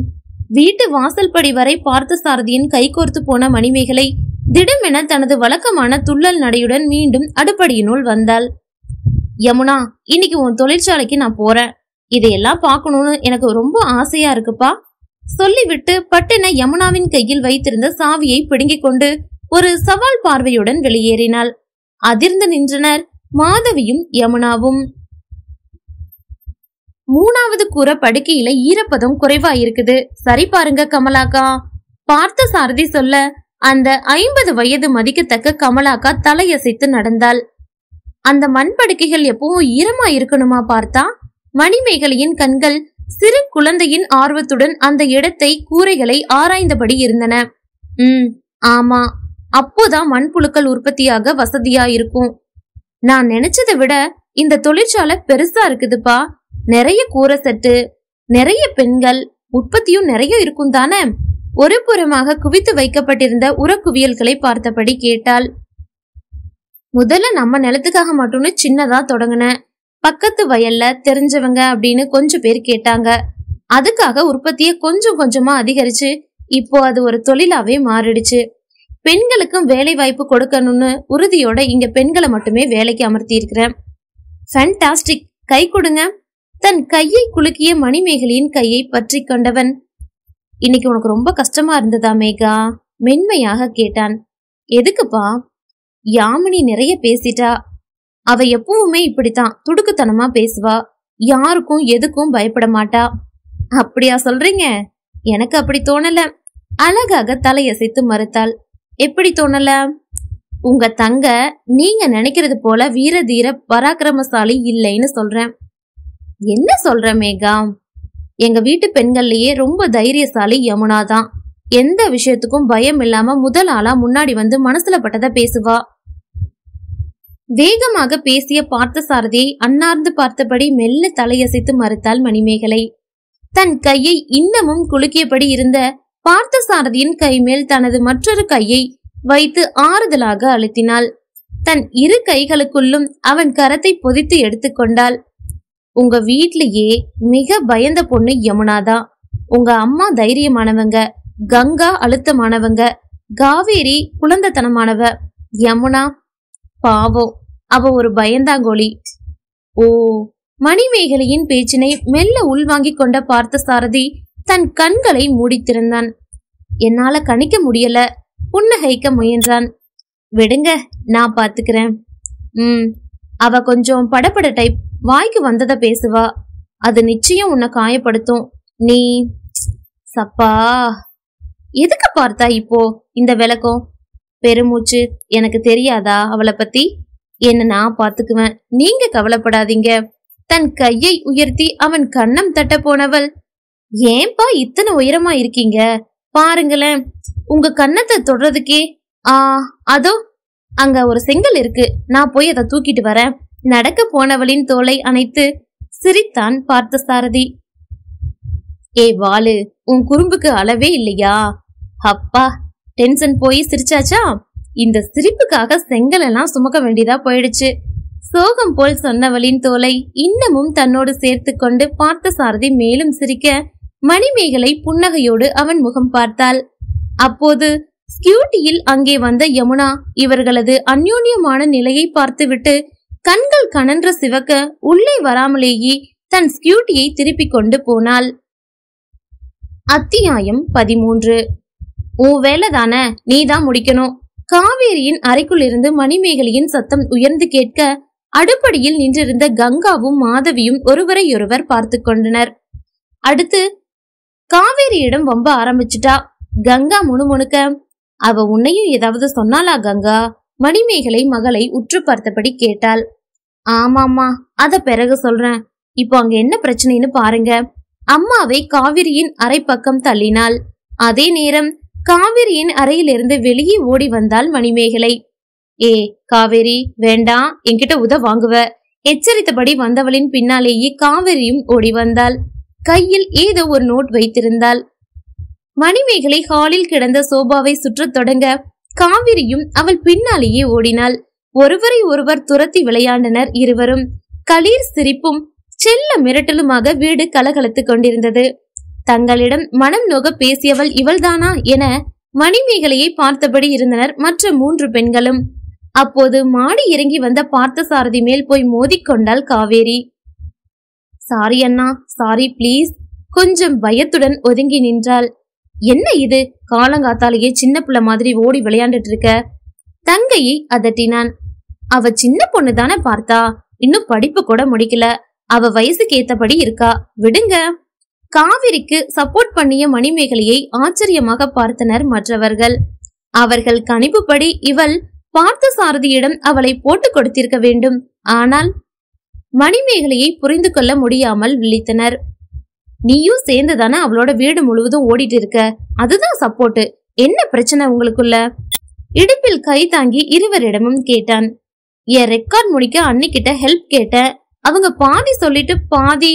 வீட்டு வாசல்படி வரை பார்த்த சாரதியின் கைகோர்த்து போன மணிமேகலை திடமென தனது வழக்கமான துள்ளல் நடையுடன் மீண்டும் அடுப்படியினுள் வந்தாள். யமுனா இன்னைக்கு உன் தொழிற்சாலைக்கு நான் போறேன். இதையெல்லாம் பார்க்கணும்னு எனக்கு ரொம்ப ஆசையா இருக்குப்பா. சொல்லிவிட்டு பட்டென யமுனாவின் கையில் வைத்திருந்த சாவியை பிடுங்கிக் கொண்டு ஒரு சவால் பார்வையுடன் வெளியேறினாள். அதிர்ந்து நின்றனர் மாதவியும் யமுனாவும். மூணாவது கூரை படுக்கையில ஈரப்பதம் குறைவா இருக்குது சரி பாருங்க கமலாக்கா. பார்த்த சாரதி சொல்ல அந்த ஐம்பது வயது மதிக்கத்தக்க கமலாக்கா தலையசைத்து நடந்தாள். அந்த மண் படுக்கைகள் எப்பவும் ஈரமா இருக்கணுமா பார்த்தா? மணிமேகலையின் கண்கள் சிறு குழந்தையின் ஆர்வத்துடன் அந்த இடத்தை கூரைகளை ஆராய்ந்தபடி இருந்தன. ம் ஆமா. அப்போதான் மண்புழுக்கள் உற்பத்தியாக வசதியா இருக்கும். நான் நினைச்சதை விட இந்த தொழிற்சாலை பெருசா இருக்குதுப்பா. நிறைய கூரை செட்டு நிறைய பெண்கள் உற்பத்தியும் நிறைய இருக்கும் தானே? ஒரு புறமாக குவித்து வைக்கப்பட்டிருந்த உரக்குவியல்களை பார்த்தபடி கேட்டாள். முதல்ல நம்ம நிலத்துக்காக மட்டும்னு சின்னதா தொடங்கினேன் பக்கத்து வயல்ல தெரிஞ்சவங்க அப்படின்னு கொஞ்சம் பேர் கேட்டாங்க. அதுக்காக உற்பத்தியை கொஞ்சம் கொஞ்சமா அதிகரிச்சு இப்போ அது ஒரு தொழிலாவே மாறிடுச்சு. பெண்களுக்கும் வேலை வாய்ப்பு கொடுக்கணும்னு உறுதியோட இங்க பெண்களை மட்டுமே வேலைக்கு அமர்த்தி இருக்கிறேன். ஃபேண்டாஸ்டிக் கை கொடுங்க. தன் கையை குலுக்கிய மணிமேகலையின் கையை பற்றி கொண்டவன். இன்னைக்கு உனக்கு ரொம்ப கஷ்டமா இருந்ததா மேகா? மென்மையாக கேட்டான். எதுக்குப்பா? யாமினி நிறைய பேசிட்டா அவ எப்பவுமே இப்படித்தான் துடுக்குத்தனமா பேசுவா. யாருக்கும் எதுக்கும் பயப்பட மாட்டா. அப்படியா சொல்றீங்க? எனக்கு அப்படி தோணல. அழகாக தலையசைத்து மறுத்தாள். எப்படி தோணல? உங்க தங்க நீங்க நினைக்கிறது போல வீர தீர பராக்கிரமசாலி இல்லைன்னு சொல்றேன். என்ன சொல்ற மேகா? எங்க வீட்டு பெண்கள்லயே ரொம்ப தைரியசாலி யமுனா தான். எந்த விஷயத்துக்கும் பயம் இல்லாம முதல் ஆளா முன்னாடி வந்து மனசுல பட்டத பேசுவா. வேகமாக பேசிய பார்த்த சாரதியை அன்னார்ந்து பார்த்தபடி மெல்ல தலையசைத்து மறுத்தாள் மணிமேகலை. தன் கையை இன்னமும் குலுக்கியபடி இருந்த பார்த்த சாரதியின் கைமேல் தனது மற்றொரு கையை வைத்து ஆறுதலாக அழுத்தினாள். தன் இரு கைகளுக்குள்ளும் அவன் கரத்தை பொதித்து எடுத்துக்கொண்டாள் உங்க வீட்லயே மிக பயந்த பொண்ணு யமுனாதான் உங்க அம்மா தைரியமானவங்க கங்கா அழுத்தமானவங்க காவேரி குழந்தைத்தனமானவ. யமுனா பாவம் அவ ஒரு பயந்தாங்கோழி. ஓ மணிமேகலையின் பேச்சினை மெல்ல உள்வாங்கிக் கொண்ட பார்த்த சாரதி தன் கண்களை மூடித்திருந்தான் என்னால கணிக்க முடியல புன்னகைக்க முயன்றான். விடுங்க நான் பாத்துக்கிறேன். ம் அவ கொஞ்சம் படபட டைப் வாய்க்கு வந்தத பேசுவா. அது நிச்சயம் உன்னை காயப்படுத்தும். நீ சப்பா எதுக்கு பார்த்தா இப்போ இந்த விளக்கம்? பெருமூச்சு எனக்கு தெரியாதா அவளை பத்தி? என்ன நான் பாத்துக்குவேன். நீங்க கவலைப்படாதீங்க. தன் கையை உயர்த்தி அவன் கண்ணம் தட்ட போனவள் ஏன்பா இத்தனை உயரமா இருக்கீங்க? பாருங்களேன் உங்க கண்ணத்தை தொடுறதுக்கே ஆ அதோ அங்க ஒரு செங்கல் இருக்கு. நான் போய் அதை தூக்கிட்டு வரேன். நடக்க போனவளின் தோலை அணைத்து சிரித்தான் பார்த்த சாரதி. ஏ வாலு உன் குறும்புக்கு அளவே இல்லையா? அப்பா டென்ஷன் போய் சிரிச்சாச்சா? இந்த சிரிப்புக்காக செங்கல் எல்லாம் சுமக்க வேண்டியதா போயிடுச்சு. சோகம் போல் சொன்னவளின் தோலை இன்னமும் தன்னோடு சேர்த்து கொண்டு பார்த்த சாரதி மேலும் சிரிக்க மணிமேகலை புன்னகையோடு அவன் முகம் பார்த்தாள். அப்போது ஸ்கியூட்டியில் அங்கே வந்த யமுனா இவர்களது அந்யோன்யமான நிலையை பார்த்துவிட்டு கண்கள் கனன்ற சிவக்க உள்ளே வராமலேயே தன் ஸ்கியூட்டியை திருப்பிக் கொண்டு போனாள். அத்தியாயம் பதிமூன்று. உன் வேலை தானே நீதான் முடிக்கணும். காவேரியின் அறைக்குள் இருந்து மணிமேகலையின் சத்தம் உயர்ந்து கேட்க அடுப்படியில் நின்றிருந்த கங்காவும் மாதவியும் ஒருவரையொருவர் பார்த்து கொண்டனர். அடுத்து காவேரியிடம் வம்ப ஆரம்பிச்சிட்டா. கங்கா முணுமுணுக்க அவ உன்னையும் ஏதாவது சொன்னாளா கங்கா? மணிமேகலை மகளை உற்று பார்த்தபடி கேட்டாள். ஆமாமா அத பிறகு சொல்றேன். இப்போ அங்க என்ன பிரச்சனைன்னு பாருங்க. அம்மாவை காவிரியின் அறை பக்கம் தள்ளினாள். அதே நேரம் காவிரியின் அறையிலிருந்து வெளியே ஓடி வந்தாள் மணிமேகலை. ஏ காவேரி வேண்டாம் என்கிட்ட உத வாங்குவ. எச்சரித்தபடி வந்தவளின் பின்னாலேயே காவேரியும் ஓடி வந்தாள். கையில் ஏதோ ஒரு நோட் வைத்திருந்தாள். மணிமேகலை ஹாலில் கிடந்த சோபாவை சுற்றத் தொடங்க காவிரியும் அவள் பின்னாலேயே ஓடினாள். ஒருவரை ஒருவர் துரத்தி விளையாண்டனர் இருவரும். களீர் சிரிப்பும் செல்ல மிரட்டலுமாக வீடு கலகலத்துக் கொண்டிருந்தது. தங்களிடம் மனம் நோக பேசியவள் இவள்தானா என மணிமேகலையை பார்த்தபடி இருந்தனர் மற்ற மூன்று பெண்களும். அப்போது மாடி இறங்கி வந்த பார்த்தசாரதி மேல் போய் மோதிக்கொண்டாள் காவேரி. சாரி அண்ணா சாரி ப்ளீஸ் கொஞ்சம் பயத்துடன் ஒதுங்கி நின்றாள். என்ன இது? காலங்காத்தாலேயே சின்ன பிள்ளை மாதிரி ஓடி விளையாண்டுட்டு இருக்க தங்கையை அதட்டினான். அவ சின்ன பொண்ணு தானே பார்த்தா இன்னும் படிப்பு கூட முடிக்கல. அவ வயசுக்கு ஏத்தபடி இருக்கா. விடுங்க. காவிரிக்கு சப்போர்ட் பண்ணிய மணிமேகலையை ஆச்சரியமாக பார்த்தனர் மற்றவர்கள். அவர்கள் கணிப்புப்படி இவள் பார்த்த சாரதியிடம் அவளை போட்டுக் கொடுத்திருக்க வேண்டும். ஆனால் மணிமேகலையை புரிந்து கொள்ள முடியாமல் விழித்தனர். நீயும் சேர்ந்துதானே அவளோட வீடு முழுவதும் ஓடிட்டு இருக்க அதுதான் சப்போர்ட் என்ன பிரச்சனை உங்களுக்குள்ள? இடுப்பில் கை தாங்கி இருவரிடமும் கேட்டான். என் ரெக்கார்ட் முடிக்க அன்னிக்கிட்ட ஹெல்ப் கேட்டேன். அவங்க பாதி சொல்லிட்டு பாதி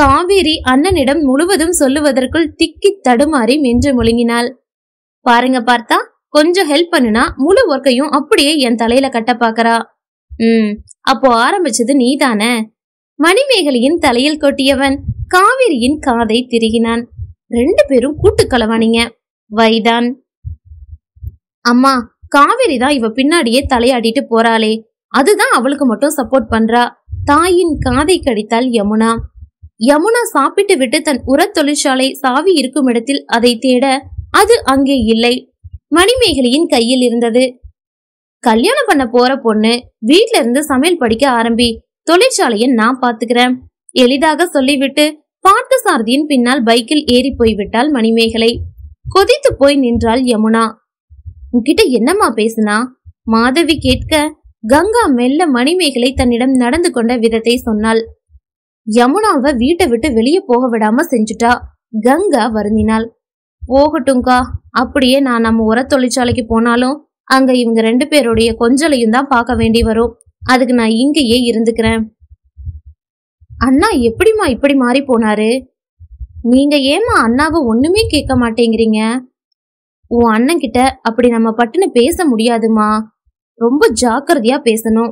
காவேரி அண்ணனிடம் முழுவதும் சொல்லுவதற்குள் திக்கி தடுமாறி மென்று முழுங்கினாள். பாருங்க பார்த்தா கொஞ்சம் ஹெல்ப் பண்ணுனா முழு ஒர்க்கையும் அப்படியே என் தலையில கட்ட பாக்குறா. உம் அப்போ ஆரம்பிச்சது நீதானே? மணிமேகலையின் தலையில் கொட்டியவன் காவிரியின் காதை திருகினான். ரெண்டு பேரும் கூட்டுக்களவானீங்க வைதான். அம்மா காவேரி தான் இவ பின்னாடியே தலையாடிட்டு போறாளே. அதுதான் அவளுக்கு மட்டும் சப்போர்ட் பண்றா. தாயின் காதை கடித்தாள் யமுனா. யமுனா சாப்பிட்டு விட்டு தன் உரத் தொழிற்சாலை சாவி இருக்கும் இடத்தில் அதை தேட அது அங்கே இல்லை. மணிமேகலையின் கையில் இருந்தது. கல்யாணம் பண்ண போற பொண்ணு வீட்ல இருந்து சமையல் படிக்க ஆரம்பி தொழிற்சாலையை நான் பாத்துக்கிறேன் எளிதாக சொல்லிவிட்டு பார்த்த சாரதியின் பின்னால் பைக்கில் ஏறி போய்விட்டாள் மணிமேகலை. கொதித்து போய் நின்றாள் யமுனா. உன்கிட்ட என்னம்மா பேசுனா? மாதவி கேட்க கங்கா மெல்ல மணிமேகலை தன்னிடம் நடந்து கொண்ட விதத்தை சொன்னாள். யமுனாவை வீட்டை விட்டு வெளியே போக விடாம செஞ்சுட்டா கங்கா வருந்தினாள். போகட்டும்கா அப்படியே நான் நம்ம உர தொழிற்சாலைக்கு போனாலும் அங்க இவங்க ரெண்டு பேருடைய கொஞ்சலையும் தான் பார்க்க வேண்டி வரும். அதுக்கு நான் இங்கேயே இருந்துக்கிறேன். அண்ணா எப்படிம்மா இப்படி மாறி போனாரு? நீங்க ஏமா அண்ணாவை ஒண்ணுமே கேட்க மாட்டேங்கிறீங்க? உன் அண்ணன் கிட்ட அப்படி நம்ம பட்டுன்னு பேச முடியாதுமா? ரொம்ப ஜாக்கிரதையா பேசணும்.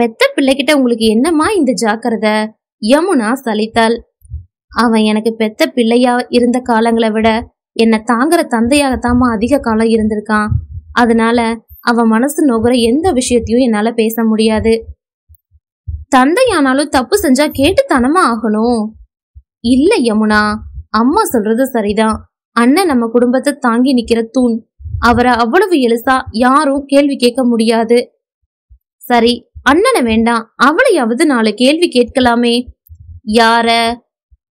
பெத்த பிள்ளைகிட்ட உங்களுக்கு என்னம்மா இந்த ஜாக்கிரதை? யமுனா சலித்தாள். அவன் எனக்கு பெத்த பிள்ளையா இருந்த காலங்களை விட என்னை தாங்குற தந்தையாகத்தாமா அதிக காலம் இருந்திருக்கான். அதனால அவன் மனசு நோகுற எந்த விஷயத்தையும் என்னால பேச முடியாது. தந்தையானாலும் தப்பு செஞ்சா கேட்டுத்தனமா ஆகணும்? இல்ல யமுனா அம்மா சொல்றது சரிதான். அண்ணன் நம்ம குடும்பத்தை தாங்கி நிக்கிற தூண். அவரை அவ்வளவு எலுசா யாரும் கேள்வி கேட்க முடியாது. சரி அண்ணனை வேண்டாம் அவளையாவது நாலு கேள்வி கேட்கலாமே. யார?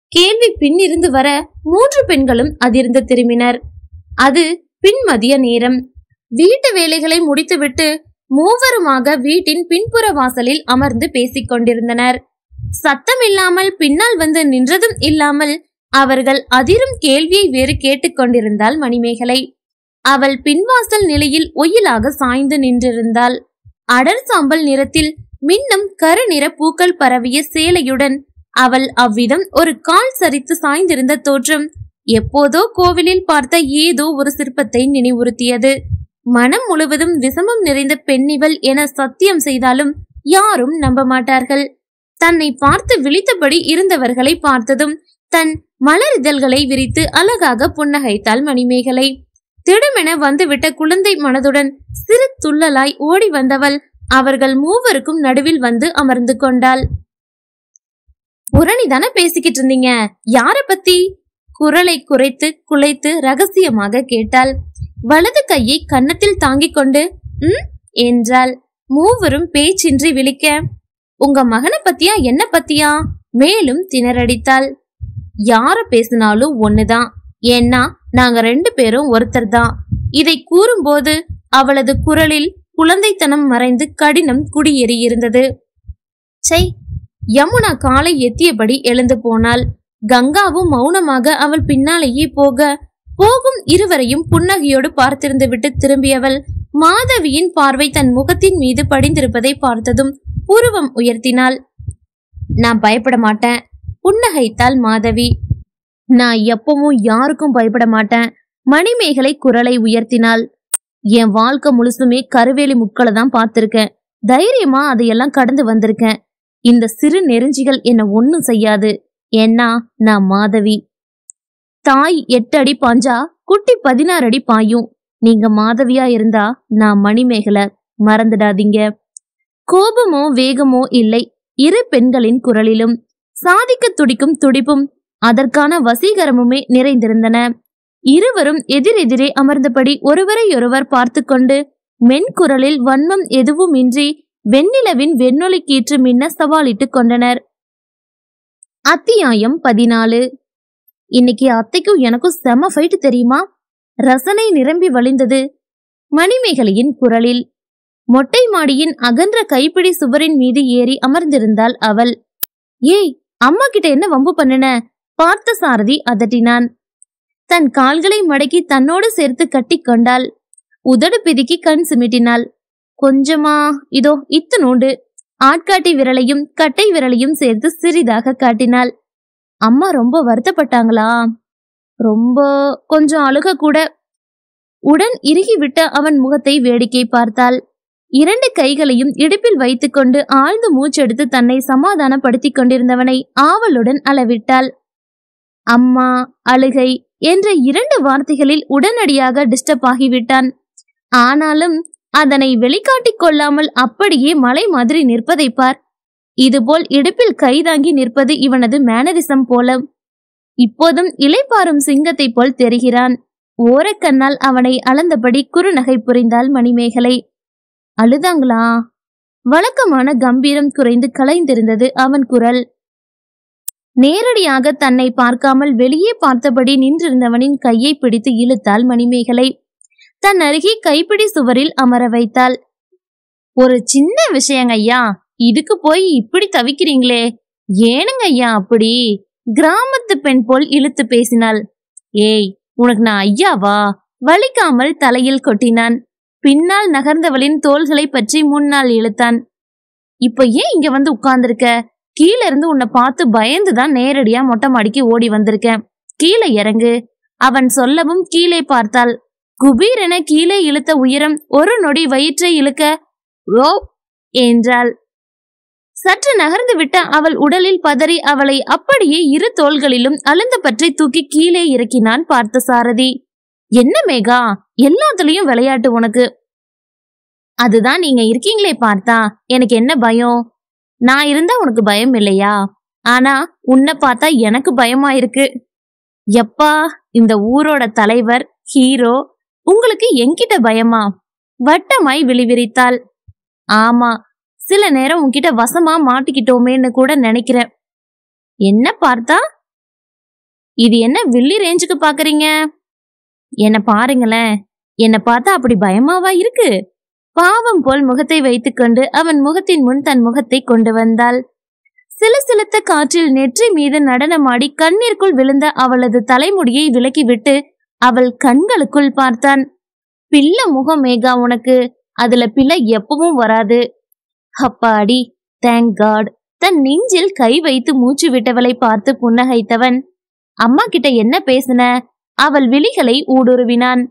கேள்வி பின் இருந்து வர மூன்று பெண்களும் அதிர்ந்து திரும்பினர். அது பின் மதிய நேரம். வீட்டு வேலைகளை முடித்துவிட்டு மூவருமாக வீட்டின் பின்புற வாசலில் அமர்ந்து பேசிக் கொண்டிருந்தனர். சத்தம் இல்லாமல் பின்னால் வந்து நின்றதும் இல்லாமல் அவர்கள் அதிரும் கேள்வியை வேறு கேட்டுக்கொண்டிருந்தாள் மணிமேகலை. அவள் பின்வாசல் நிலையில் ஒயிலாக சாய்ந்து நின்றிருந்தாள். அடர் சாம்பல் நிறத்தில் மின்னும் கருநிற பூக்கள் பரவிய சேலையுடன் அவள் அவ்விதம் ஒரு கால் சரித்து சாய்ந்திருந்த தோற்றம் எப்போதோ கோவிலில் பார்த்த ஏதோ ஒரு சிற்பத்தை நினைவுறுத்தியது. மனம் முழுவதும் விஷமம் நிறைந்த பெண்ணிவள் என சத்தியம் செய்தாலும் யாரும் நம்ப மாட்டார்கள். தன்னை பார்த்து விழித்தபடி இருந்தவர்களை பார்த்ததும் தன் மலர் இதழ்களை விரித்து அழகாக புன்னகைத்தாள் மணிமேகலை. திடுமென வந்துவிட்ட குழந்தை மனதுடன் சிறு துள்ளலாய் ஓடி வந்தவள் அவர்கள் மூவருக்கும் நடுவில் வந்து அமர்ந்து கொண்டாள். புரணி தானே பேசிக்கிட்டு இருந்தீங்க? யார பத்தி? குரலை குறைத்து குலைத்து ரகசியமாக கேட்டாள். வலது கையை கன்னத்தில் தாங்கிக் கொண்டு ம் என்றாள். மூவரும் பேச்சின்றி விழிக்க உங்க மகனை பத்தியா? என்ன பத்தியா? மேலும் திணறடித்தாள். யார பேசினாலும் ஒண்ணுதான். ஏன்னா நாங்க ரெண்டு பேரும் ஒருத்தர் தான். இதை கூறும்போது அவளது குரலில் குழந்தைத்தனம் மறைந்து கடினம் குடியேறியிருந்தது சை யமுனா காலை எத்தியபடி எழுந்து போனாள். கங்காவும் மௌனமாக அவள் பின்னாலேயே போக போகும் இருவரையும் புன்னகையோடு பார்த்திருந்து விட்டு திரும்பியவள் மாதவியின் பார்வை தன் முகத்தின் மீது படிந்திருப்பதை பார்த்ததும் உருவம் உயர்த்தினாள். நான் பயப்பட மாட்டேன். புன்னகைத்தாள் மாதவி. நான் எப்பவும் யாருக்கும் பயப்பட மாட்டேன். மணிமேகலை குரலை உயர்த்தினாள். என் வாழ்க்கை முழுசுமே கருவேலி முக்களை தான் பார்த்திருக்கேன். தைரியமா அதையெல்லாம் கடந்து வந்திருக்கேன். இந்த சிறு நெருஞ்சிகள் என்ன ஒண்ணும் செய்யாது. ஏன்னா நான் மாதவி. தாய் எட்டு அடி பாஞ்சா குட்டி பதினாறு அடி பாயும். நீங்க மாதவியா இருந்தா நான் மணிமேகலை மறந்துடாதீங்க. கோபமோ வேகமோ இல்லை. இரு பெண்களின் குரலிலும் சாதிக்க துடிக்கும் துடிப்பும் அதற்கான வசீகரமுமே நிறைந்திருந்தன. இருவரும் எதிரெதிரே அமர்ந்தபடி ஒருவரையொருவர் பார்த்து கொண்டு மென்குரலில் வன்மம் எதுவுமின்றி வெண்ணிலவின் வெண்ணொலி கீற்று மின்ன சவாலிட்டுக் கொண்டனர். அத்தியாயம் பதினாலு. இன்னைக்கு அத்தைக்கும் எனக்கும் செம ஃபைட் தெரியுமா? ரசனை நிரம்பி வழிந்தது மணிமேகலையின் குரலில். மொட்டை மாடியின் அகன்ற கைப்பிடி சுவரின் மீது ஏறி அமர்ந்திருந்தாள் அவள். ஏய் அம்மா கிட்ட என்ன வம்பு பண்ணுன? பார்த்த சாரதி அதட்டினான். தன் கால்களை மடக்கி தன்னோடு சேர்த்து கட்டி கொண்டாள். உதடு பிதுக்கி கண் சிமிட்டினாள். கொஞ்சமா இதோ இத்து நோண்டு. ஆட்காட்டி விரலையும் கட்டை விரலையும் சேர்த்து சிறிதாக காட்டினாள். அம்மா ரொம்ப வருத்தப்பட்டாங்களா? ரொம்ப கொஞ்சம் அழுக கூட. உடன் இறுகிவிட்ட அவன் முகத்தை வேடிக்கை பார்த்தாள். இரண்டு கைகளையும் இடுப்பில் வைத்துக்கொண்டு ஆழ்ந்து மூச்செடுத்து தன்னை சமாதானப்படுத்திக் கொண்டிருந்தவனை ஆவலுடன் அளவிட்டாள். அம்மா அழுகை என்ற இரண்டு வார்த்தைகளில் உடனடியாக டிஸ்டர்ப் ஆகிவிட்டான். ஆனாலும் அதனை வெளிக்காட்டிக் கொள்ளாமல் அப்படியே மலை மாதிரி நிற்பதை பார். இதுபோல் இடுப்பில் கைதாங்கி நிற்பது இவனது மேனரிசம் போல. இப்போதும் இலைப்பாரும் சிங்கத்தை போல் தெரிகிறான். ஓரக்கண்ணால் அவனை அளந்தபடி குறுநகை புரிந்தாள் மணிமேகலை. அழுதாங்களா? வழக்கமான கம்பீரம் குறைந்து கலைந்திருந்தது அவன் குரல். நேரடியாக தன்னை பார்க்காமல் வெளியே பார்த்தபடி நின்றிருந்தவனின் கையை பிடித்து இழுத்தாள் மணிமேகலை. தன் அருகே கைப்பிடி சுவரில் அமர வைத்தாள். ஒரு சின்ன விஷயங்க ஐயா இதுக்கு போய் இப்படி தவிக்கிறீங்களே? ஏனுங்க ஐயா அப்படி? கிராமத்து பெண் போல் இழுத்து பேசினாள். ஏய் உனக்கு நான் ஐயாவா? வலிக்காமல் தலையில் கொட்டினான். பின்னால் நகர்ந்தவளின் தோள்களை பற்றி முன்னால் இழுத்தான். இப்ப ஏன் இங்க வந்து உட்கார்ந்திருக்க? கீழ இருந்து உன்னை பார்த்து பயந்துதான் நேரடியா மொட்டை மாடிக்கு ஓடி வந்திருக்கேன். கீழே இறங்கு. அவன் சொல்லவும் கீழே பார்த்தாள். குபீரென கீழே இழுத்த உயரம் ஒரு நொடி வயிற்றை இழுக்க ஓ என்றாள். சற்று நகர்ந்து விட்ட அவள் உடலில் பதறி அவளை அப்படியே இரு தோள்களிலும் அழுந்த பற்றி தூக்கி கீழே இறக்கினான் பார்த்த சாரதி. என்ன மேகா? எல்லாத்துலயும் விளையாட்டு உனக்கு. அதுதான் நீங்க இருக்கீங்களே பார்த்தா. எனக்கு என்ன பயம்? நான் இருந்தா உனக்கு பயம் இல்லையா? ஆனா உன்னை பார்த்தா எனக்கு பயமா இருக்கு. எப்பா இந்த ஊரோட தலைவர் ஹீரோ உங்களுக்கு என்கிட்ட பயமா? வட்டமாய் விழிவிரித்தாள். ஆமா சில நேரம் உன்கிட்ட வசமா மாட்டிக்கிட்டோமேன்னு கூட நினைக்கிறேன். என்ன பார்த்தா? இது என்ன வில்லி ரேஞ்சுக்கு பாக்குறீங்க? என்ன பாருங்களேன். என்ன பார்த்தா அப்படி பயமாவா இருக்கு? பாவம் போல் முகத்தை வைத்துக்கொண்டு அவன் முகத்தின் முன் தன் முகத்தை கொண்டு வந்தாள். சிலசிலத்த காற்றில் நெற்றி மீது நடனமாடி கண்ணீருக்குள் விழுந்த அவளது தலைமுடியை விலக்கிவிட்டு அவள் கண்களுக்குள் பார்த்தான். பிள்ளை முகம் மேகா உனக்கு அதுல பிள்ளை எப்பவும் வராது. அப்பாடி தேங்க் காட் தன் நெஞ்சில் கை வைத்து மூச்சு விட்டவளை பார்த்து புன்னகைத்தவன். அம்மா கிட்ட என்ன பேசின? அவள் விழிகளை ஊடுருவினான்.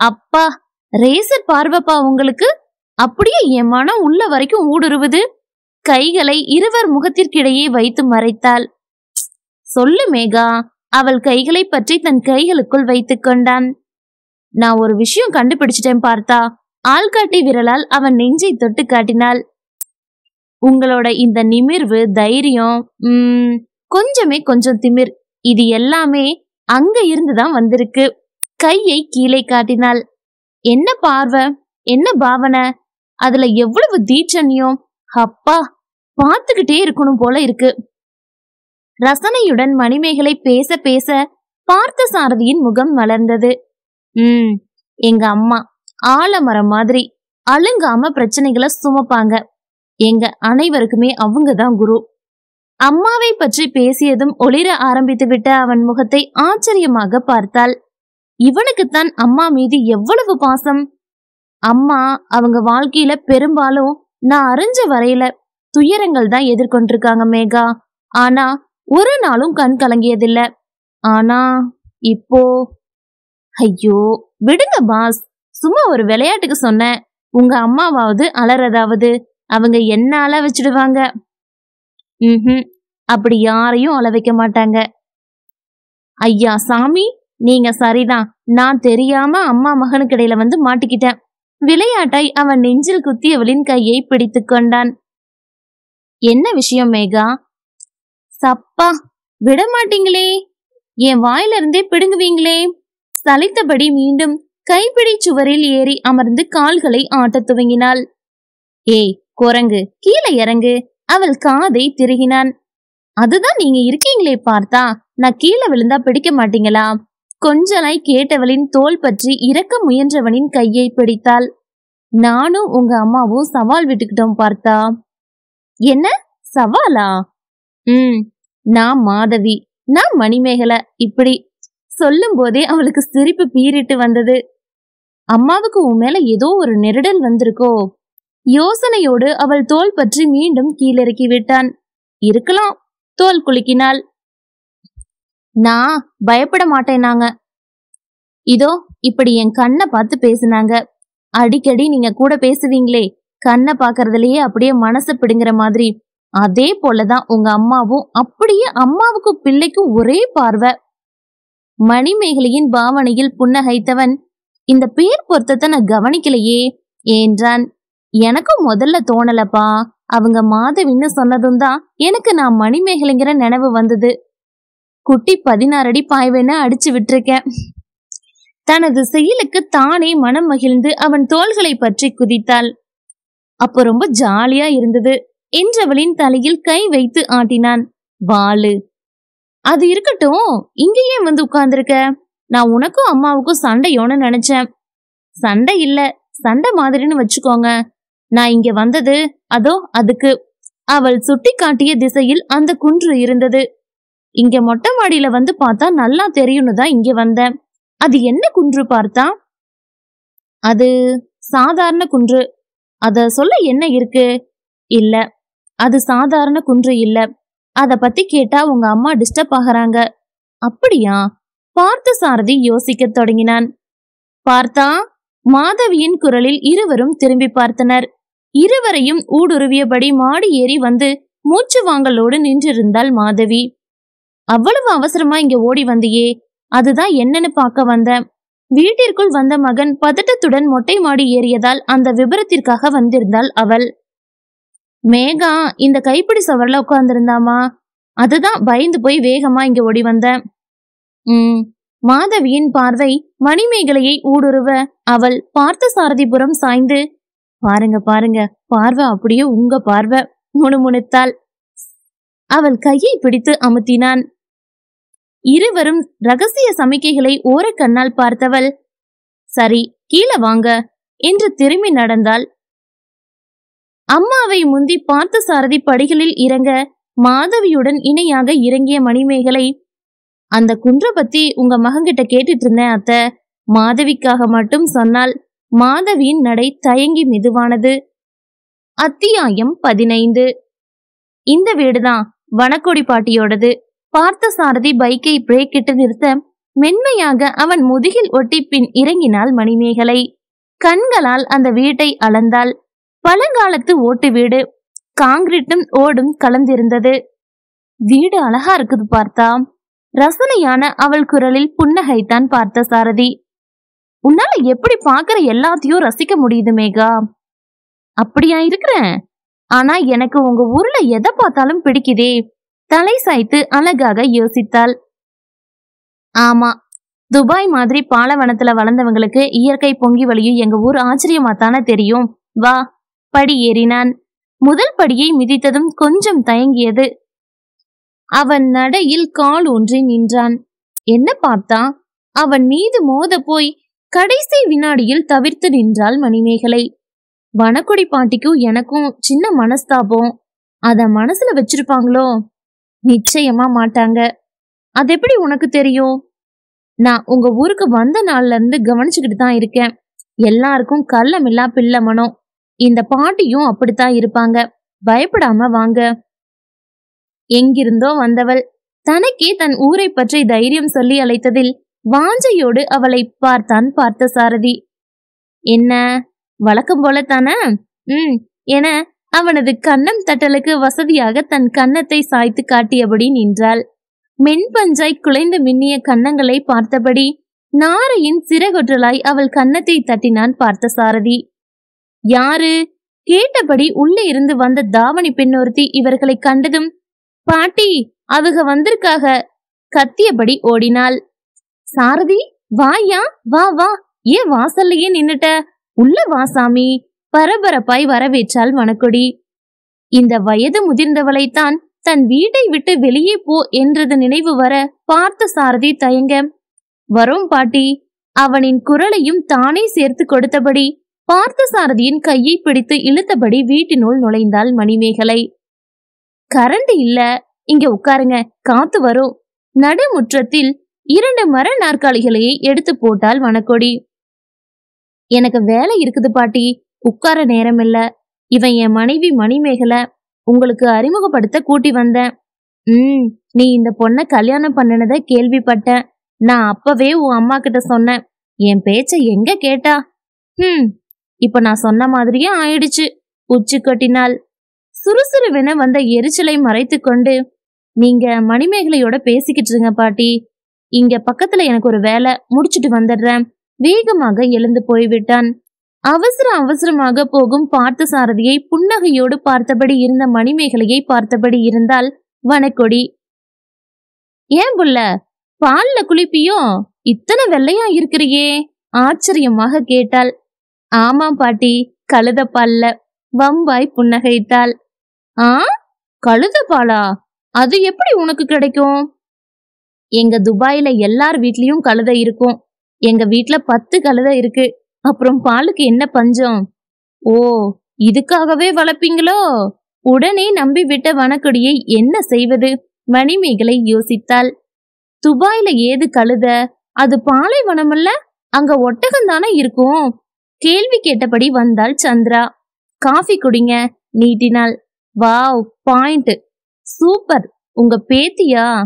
அப்பா ரேசர் பார்வப்பா உங்களுக்கு அப்படியே என் மனம் உள்ள வரைக்கும் ஊடுருவுது. கைகளை இருவர் முகத்திற்கிடையே வைத்து மறைத்தாள். சொல்லு மேகா அவள் கைகளை பற்றி தன் கைகளுக்குள் வைத்துக் கொண்டான். நான் ஒரு விஷயம் கண்டுபிடிச்சிட்டேன் பார்த்தா ஆள்காட்டி விரலால் அவன் நெஞ்சை தொட்டு காட்டினாள். உங்களோட இந்த நிமிர்வு தைரியம் உம் கொஞ்சமே கொஞ்சம் திமிர். இது எல்லாமே அங்க இருந்துதான் வந்திருக்கு. கையை கீழே காட்டினாள். என்ன பார்வை? என்ன பாவனை? அதுல எவ்வளவு தீட்சண்யம் அப்பா பார்த்துக்கிட்டே இருக்கணும் போல இருக்கு. ரசனையுடன் மணிமேகலை பேச பேச பார்த்த சாரதியின் முகம் மலர்ந்தது. உம் எங்க அம்மா ஆலமரம் மாதிரி அழுங்காம பிரச்சனைகளை சுமப்பாங்க. எங்க அனைவருக்குமே அவங்க தான் குரு. அம்மாவை பற்றி பேசியதும் ஒளிர ஆரம்பித்து விட்ட அவன் முகத்தை ஆச்சரியமாக பார்த்தாள். இவனுக்குத்தான் அம்மா மீது எவ்வளவு பாசம்? அம்மா அவங்க வாழ்க்கையில பெரும்பாலும் நான் அறிஞ்ச வரையில துயரங்கள் தான் எதிர்கொண்டிருக்காங்க மேகா. ஆனா ஒரு நாளும் கண் கலங்கியதில்ல. ஆனா இப்போ ஐயோ விடுங்க பாஸ். சும்மா ஒரு விளையாட்டுக்கு சொன்னேன். உங்க அம்மாவாவது அலறதாவது. அவங்க என்ன அழ வச்சிடுவாங்க? ம் அப்படி யாரையும் அழ வைக்க மாட்டாங்க. ஐயா சாமி நீங்க சரிதான். நான் தெரியாம அம்மா மகனுக்கு இடையில வந்து மாட்டிக்கிட்டேன். விளையாட்டாய் அவன் நெஞ்சில் குத்தியவளின் கையை பிடித்து கொண்டான். என்ன விஷயம் மேகா? சப்பா விட மாட்டீங்களே. என் வாயில இருந்தே பிடுங்குவீங்களே. சலித்தபடி மீண்டும் கைப்பிடி சுவரில் ஏறி அமர்ந்து கால்களை ஆட்டத் துவங்கினாள். ஏய் குரங்கு கீழே இறங்கு. அவள் காதை திருகினான். அதுதான் நீங்க இருக்கீங்களே பார்த்தா. நான் கீழே விழுந்தா பிடிக்க மாட்டீங்களா? கொஞ்சலாய் கேட்டவளின் தோல் பற்றி இறக்க முயன்றவனின் கையை பிடித்தாள். நானும் உங்க அம்மாவும் சவால் விட்டுக்கிட்டோம் பார்த்தா. என்ன? சவாலா? ம் நான் மாதவி நான் மணிமேகலை இப்படி சொல்லும் போதே அவளுக்கு சிரிப்பு பீறிட்டு வந்தது. அம்மாவுக்கு உன் மேல ஏதோ ஒரு நெருடல் வந்திருக்கோ? யோசனையோடு அவள் தோல் பற்றி மீண்டும் கீழிறக்கி விட்டான். இருக்கலாம் தோல் குலுக்கினாள். நான் பயப்பட மாட்டேனாங்க இதோ இப்படி என் கண்ணை பார்த்து பேசுனாங்க. அடிக்கடி நீங்க கூட பேசுவீங்களே கண்ணை பாக்குறதுலயே அப்படியே மனசு பிடுங்குற மாதிரி. அதே போலதான் உங்க அம்மாவும் அப்படியே அம்மாவுக்கும் பிள்ளைக்கும் ஒரே பார்வை. மணிமேகலையின் பாவனையில் புன்னகைத்தவன் இந்த பேர் பொருத்தத்தை நான் கவனிக்கலையே என்றான். எனக்கும் முதல்ல தோணலப்பா. அவங்க மாதவின்னு சொன்னதும் தான் எனக்கு நான் மணிமேகலைங்கிற நினைவு வந்தது. குட்டி பதினாறு அடி பாய்வேன்னு அடிச்சு விட்டுருக்கேன். தனது செயலுக்கு தானே மனம் மகிழ்ந்து அவன் தோள்களை பற்றி குதித்தாள். அப்போ ரொம்ப ஜாலியா இருந்தது. என்றவளின் தலையில் கை வைத்து ஆட்டினான். வாளு அது இருக்கட்டும். இங்கேயே வந்து உட்கார்ந்திருக்க. நான் உனக்கும் அம்மாவுக்கும் சண்டையோன்னு நினைச்சேன். சண்டை இல்ல. சண்டை மாதிரின்னு வச்சுக்கோங்க. நான் இங்க வந்தது அதோ அதுக்கு. அவள் சுட்டி காட்டிய திசையில் அந்த குன்று இருந்தது. இங்க மொட்டை மாடியில வந்து பார்த்தா நல்லா தெரியும்னு தான் இங்க வந்தேன். அது என்ன குன்று பார்த்தா? அது சாதாரண குன்று. அத சொல்ல என்ன இருக்கு? இல்ல. அது சாதாரண குன்று இல்ல. அத பத்தி கேட்டா உங்க அம்மா டிஸ்டர்ப் ஆகுறாங்க. அப்படியா? பார்த்த சாரதி யோசிக்க தொடங்கினான். பார்த்தா மாதவியின் குரலில் இருவரும் திரும்பி பார்த்தனர். இருவரையும் ஊடுருவியபடி மாடி ஏறி வந்து மூச்சு வாங்கலோடு நின்றிருந்தாள் மாதவி. அவ்வளவு அவசரமா இங்க ஓடி வந்தியே. அதுதான் என்னன்னு பார்க்க வந்த வீட்டிற்குள் வந்த மகன் பதட்டத்துடன் மொட்டை மாடி ஏறியதால் அந்த விபரத்திற்காக வந்திருந்தாள் அவள். மேகா இந்த கைப்பிடி சவரில் உட்கார்ந்திருந்தாமா? அதுதான் பயந்து போய் வேகமா இங்க ஓடி வந்த உம் மாதவியின் பார்வை மணிமேகலையை ஊடுருவ அவள் பார்த்த சாரதிபுரம் சாய்ந்து பாருங்க பாருங்க பார்வை அப்படியே உங்க பார்வை முணுமுணுத்தாள். அவள் கையை பிடித்து அமுத்தினான். இருவரும் ரகசிய சமிக்கைகளை ஓரக்கண்ணால் பார்த்தவள் சரி கீழே வாங்க என்று திரும்பி நடந்தாள். அம்மாவை முந்தி பார்த்த சாரதி படிகளில் இறங்க மாதவியுடன் இணையாக இறங்கிய மணிமேகலை அந்த குன்ற பத்தி உங்க மகன்கிட்ட கேட்டுட்டு இருந்தேன் அத்த. மாதவிக்காக மட்டும் சொன்னால் மாதவியின் நடை தயங்கி மெதுவானது. அத்தியாயம் பதினைந்து. இந்த வீடுதான் வனக்கொடி பாட்டியோடது. பார்த்த சாரதி பைக்கை பிரேக் இட்டு நிறுத்த மென்மையாக அவன் முதுகில் ஒட்டி பின் இறங்கினாள் மணிமேகலை. கண்களால் அந்த வீட்டை அளந்தாள். பழங்காலத்து ஓட்டு வீடு. காங்கிரீட்டும் ஓடும் கலந்திருந்தது. வீடு அழகா இருக்குது பார்த்தா. ரசனையான அவள் குரலில் புன்னகைத்தான் பார்த்த சாரதி உன்னால எப்படி பாக்குற எல்லாத்தையும் ரசிக்க முடியுது மேகா? அப்படியா இருக்கிறேன் ஆனா எனக்கு உங்க ஊர்ல எதை பார்த்தாலும் பிடிக்குதே. தலை சாய்த்து அழகாக யோசித்தாள். ஆமா துபாய் மாதிரி பாலைவனத்துல வளர்ந்தவங்களுக்கு இயற்கை பொங்கி வழியும் எங்க ஊர் ஆச்சரியமா தானே தெரியும். வா படி ஏறினான். முதல் படியை மிதித்ததும் கொஞ்சம் தயங்கியது. அவன் நடையில் கால் ஊன்றி நின்றான். என்ன பார்த்தா? அவன் மீது மோத போய் கடைசி வினாடியில் தவிர்த்து நின்றாள் மணிமேகலை. வனக்குடி பாட்டிக்கும் எனக்கும் சின்ன மனஸ்தாபம். அத மனசுல வச்சிருப்பாங்களோ? நிச்சயமா மாட்டாங்க. அது எப்படி உனக்கு தெரியும்? நான் உங்க ஊருக்கு வந்த நாள்ல இருந்து கவனிச்சுக்கிட்டு தான் இருக்கேன். எல்லாருக்கும் கள்ளமில்லா பிள்ளமனோ மனம் இந்த பாட்டியும் அப்படித்தான் இருப்பாங்க. பயப்படாம வாங்க. எங்கிருந்தோ வந்தவள். தனக்கே தன் ஊரை பற்றி தைரியம் சொல்லி அழைத்ததில் வாஞ்சையோடு அவளை பார்த்தான் பார்த்த சாரதி. என்ன? வழக்கம் போல தானே ம் என அவனது கன்னம் தட்டலுக்கு வசதியாக தன் கன்னத்தை சாய்த்து காட்டியபடி நின்றாள். மென்பஞ்சாய் குலைந்து மின்னிய கன்னங்களை பார்த்தபடி நாரையின் சிறகொற்றலாய் அவள் கன்னத்தை தட்டினான் பார்த்த சாரதி யாரு கேட்டபடி உள்ளே இருந்து வந்த தாவணி பெண்ணொருத்தி இவர்களை கண்டதும் பாட்டி அவங்க வந்திருக்காக கத்தியபடி ஓடினாள். சாரதி வாயா வா வா. ஏன் வாசல்லையே நின்னுட்ட? உள்ள வா சாமி. பரபரப்பாய் வரவேற்றாள் மணக்கொடி இந்த வயது முதிர்ந்தவளைத்தான் தன் வீட்டை விட்டு வெளியே போ என்றது நினைவு வர பார்த்த சாரதி தயங்க. வரும் பாட்டி அவனின் குரலையும் தானே சேர்த்து கொடுத்தபடி பார்த்த சாரதியின் கையை பிடித்து இழுத்தபடி வீட்டினுள் நுழைந்தாள் மணிமேகலை. கரண்ட் இல்ல இங்க உட்காருங்க காத்து வரும். நடுமுற்றத்தில் இரண்டு மர நாற்காலிகளையே எடுத்து போட்டாள் வனக்கொடி. எனக்கு வேலை இருக்குது பாட்டி உட்கார நேரம் இல்ல இவன் என் மனைவி மணிமேகலை உங்களுக்கு அறிமுகப்படுத்த கூட்டி வந்தேன். ம் நீ இந்த பொண்ண கல்யாணம் பண்ணினத கேள்விப்பட்டேன் நான் அப்பவே உன் அம்மா கிட்ட சொன்னேன். என் பேச்ச எங்க கேட்டா? ம் இப்ப நான் சொன்ன மாதிரியே ஆயிடுச்சு. உச்சி கட்டினால் சுறுசுறுவென வந்த எரிச்சலை மறைத்து கொண்டு நீங்க மணிமேகலையோட பேசிக்கிட்டு இருங்க பாட்டி. இங்க பக்கத்துல எனக்கு ஒரு வேலை முடிச்சிட்டு வந்துடுறேன். வேகமாக எழுந்து போய்விட்டான். அவசர அவசரமாக போகும் பார்த்த சாரதியை புன்னகையோடு பார்த்தபடி இருந்த மணிமேகலையை பார்த்தபடி இருந்தால் வனக்கொடி. ஏன் புள்ள? பால்ல குளிப்பியோ? இத்தனை வெள்ளையா இருக்கிறியே? ஆச்சரியமாக கேட்டாள். ஆமாம் பாட்டி கழுத பால்ல. வம்பாய் புன்னகைத்தாள். ஆ? கழுத பாலா? அது எப்படி உனக்கு கிடைக்கும்? எங்க துபாயில எல்லார் வீட்லயும் கழுத இருக்கும். எங்க வீட்ல பத்து கழுத இருக்கு. அப்புறம் பாலுக்கு என்ன பஞ்சம்? ஓ இதுக்காகவே வளர்ப்பீங்களோ? உடனே நம்பி விட்ட வனக்கொடியை என்ன செய்வது? மணிமேகலை யோசித்தாள். துபாயில ஏது கழுத? அது பாலைவனமல்ல அங்க ஒட்டகம் தானே இருக்கும்? கேள்வி கேட்டபடி வந்தாள் சந்திரா. காஃபி குடிங்க நீட்டினாள். Wow point. சூப்பர். உங்க பேத்தியா?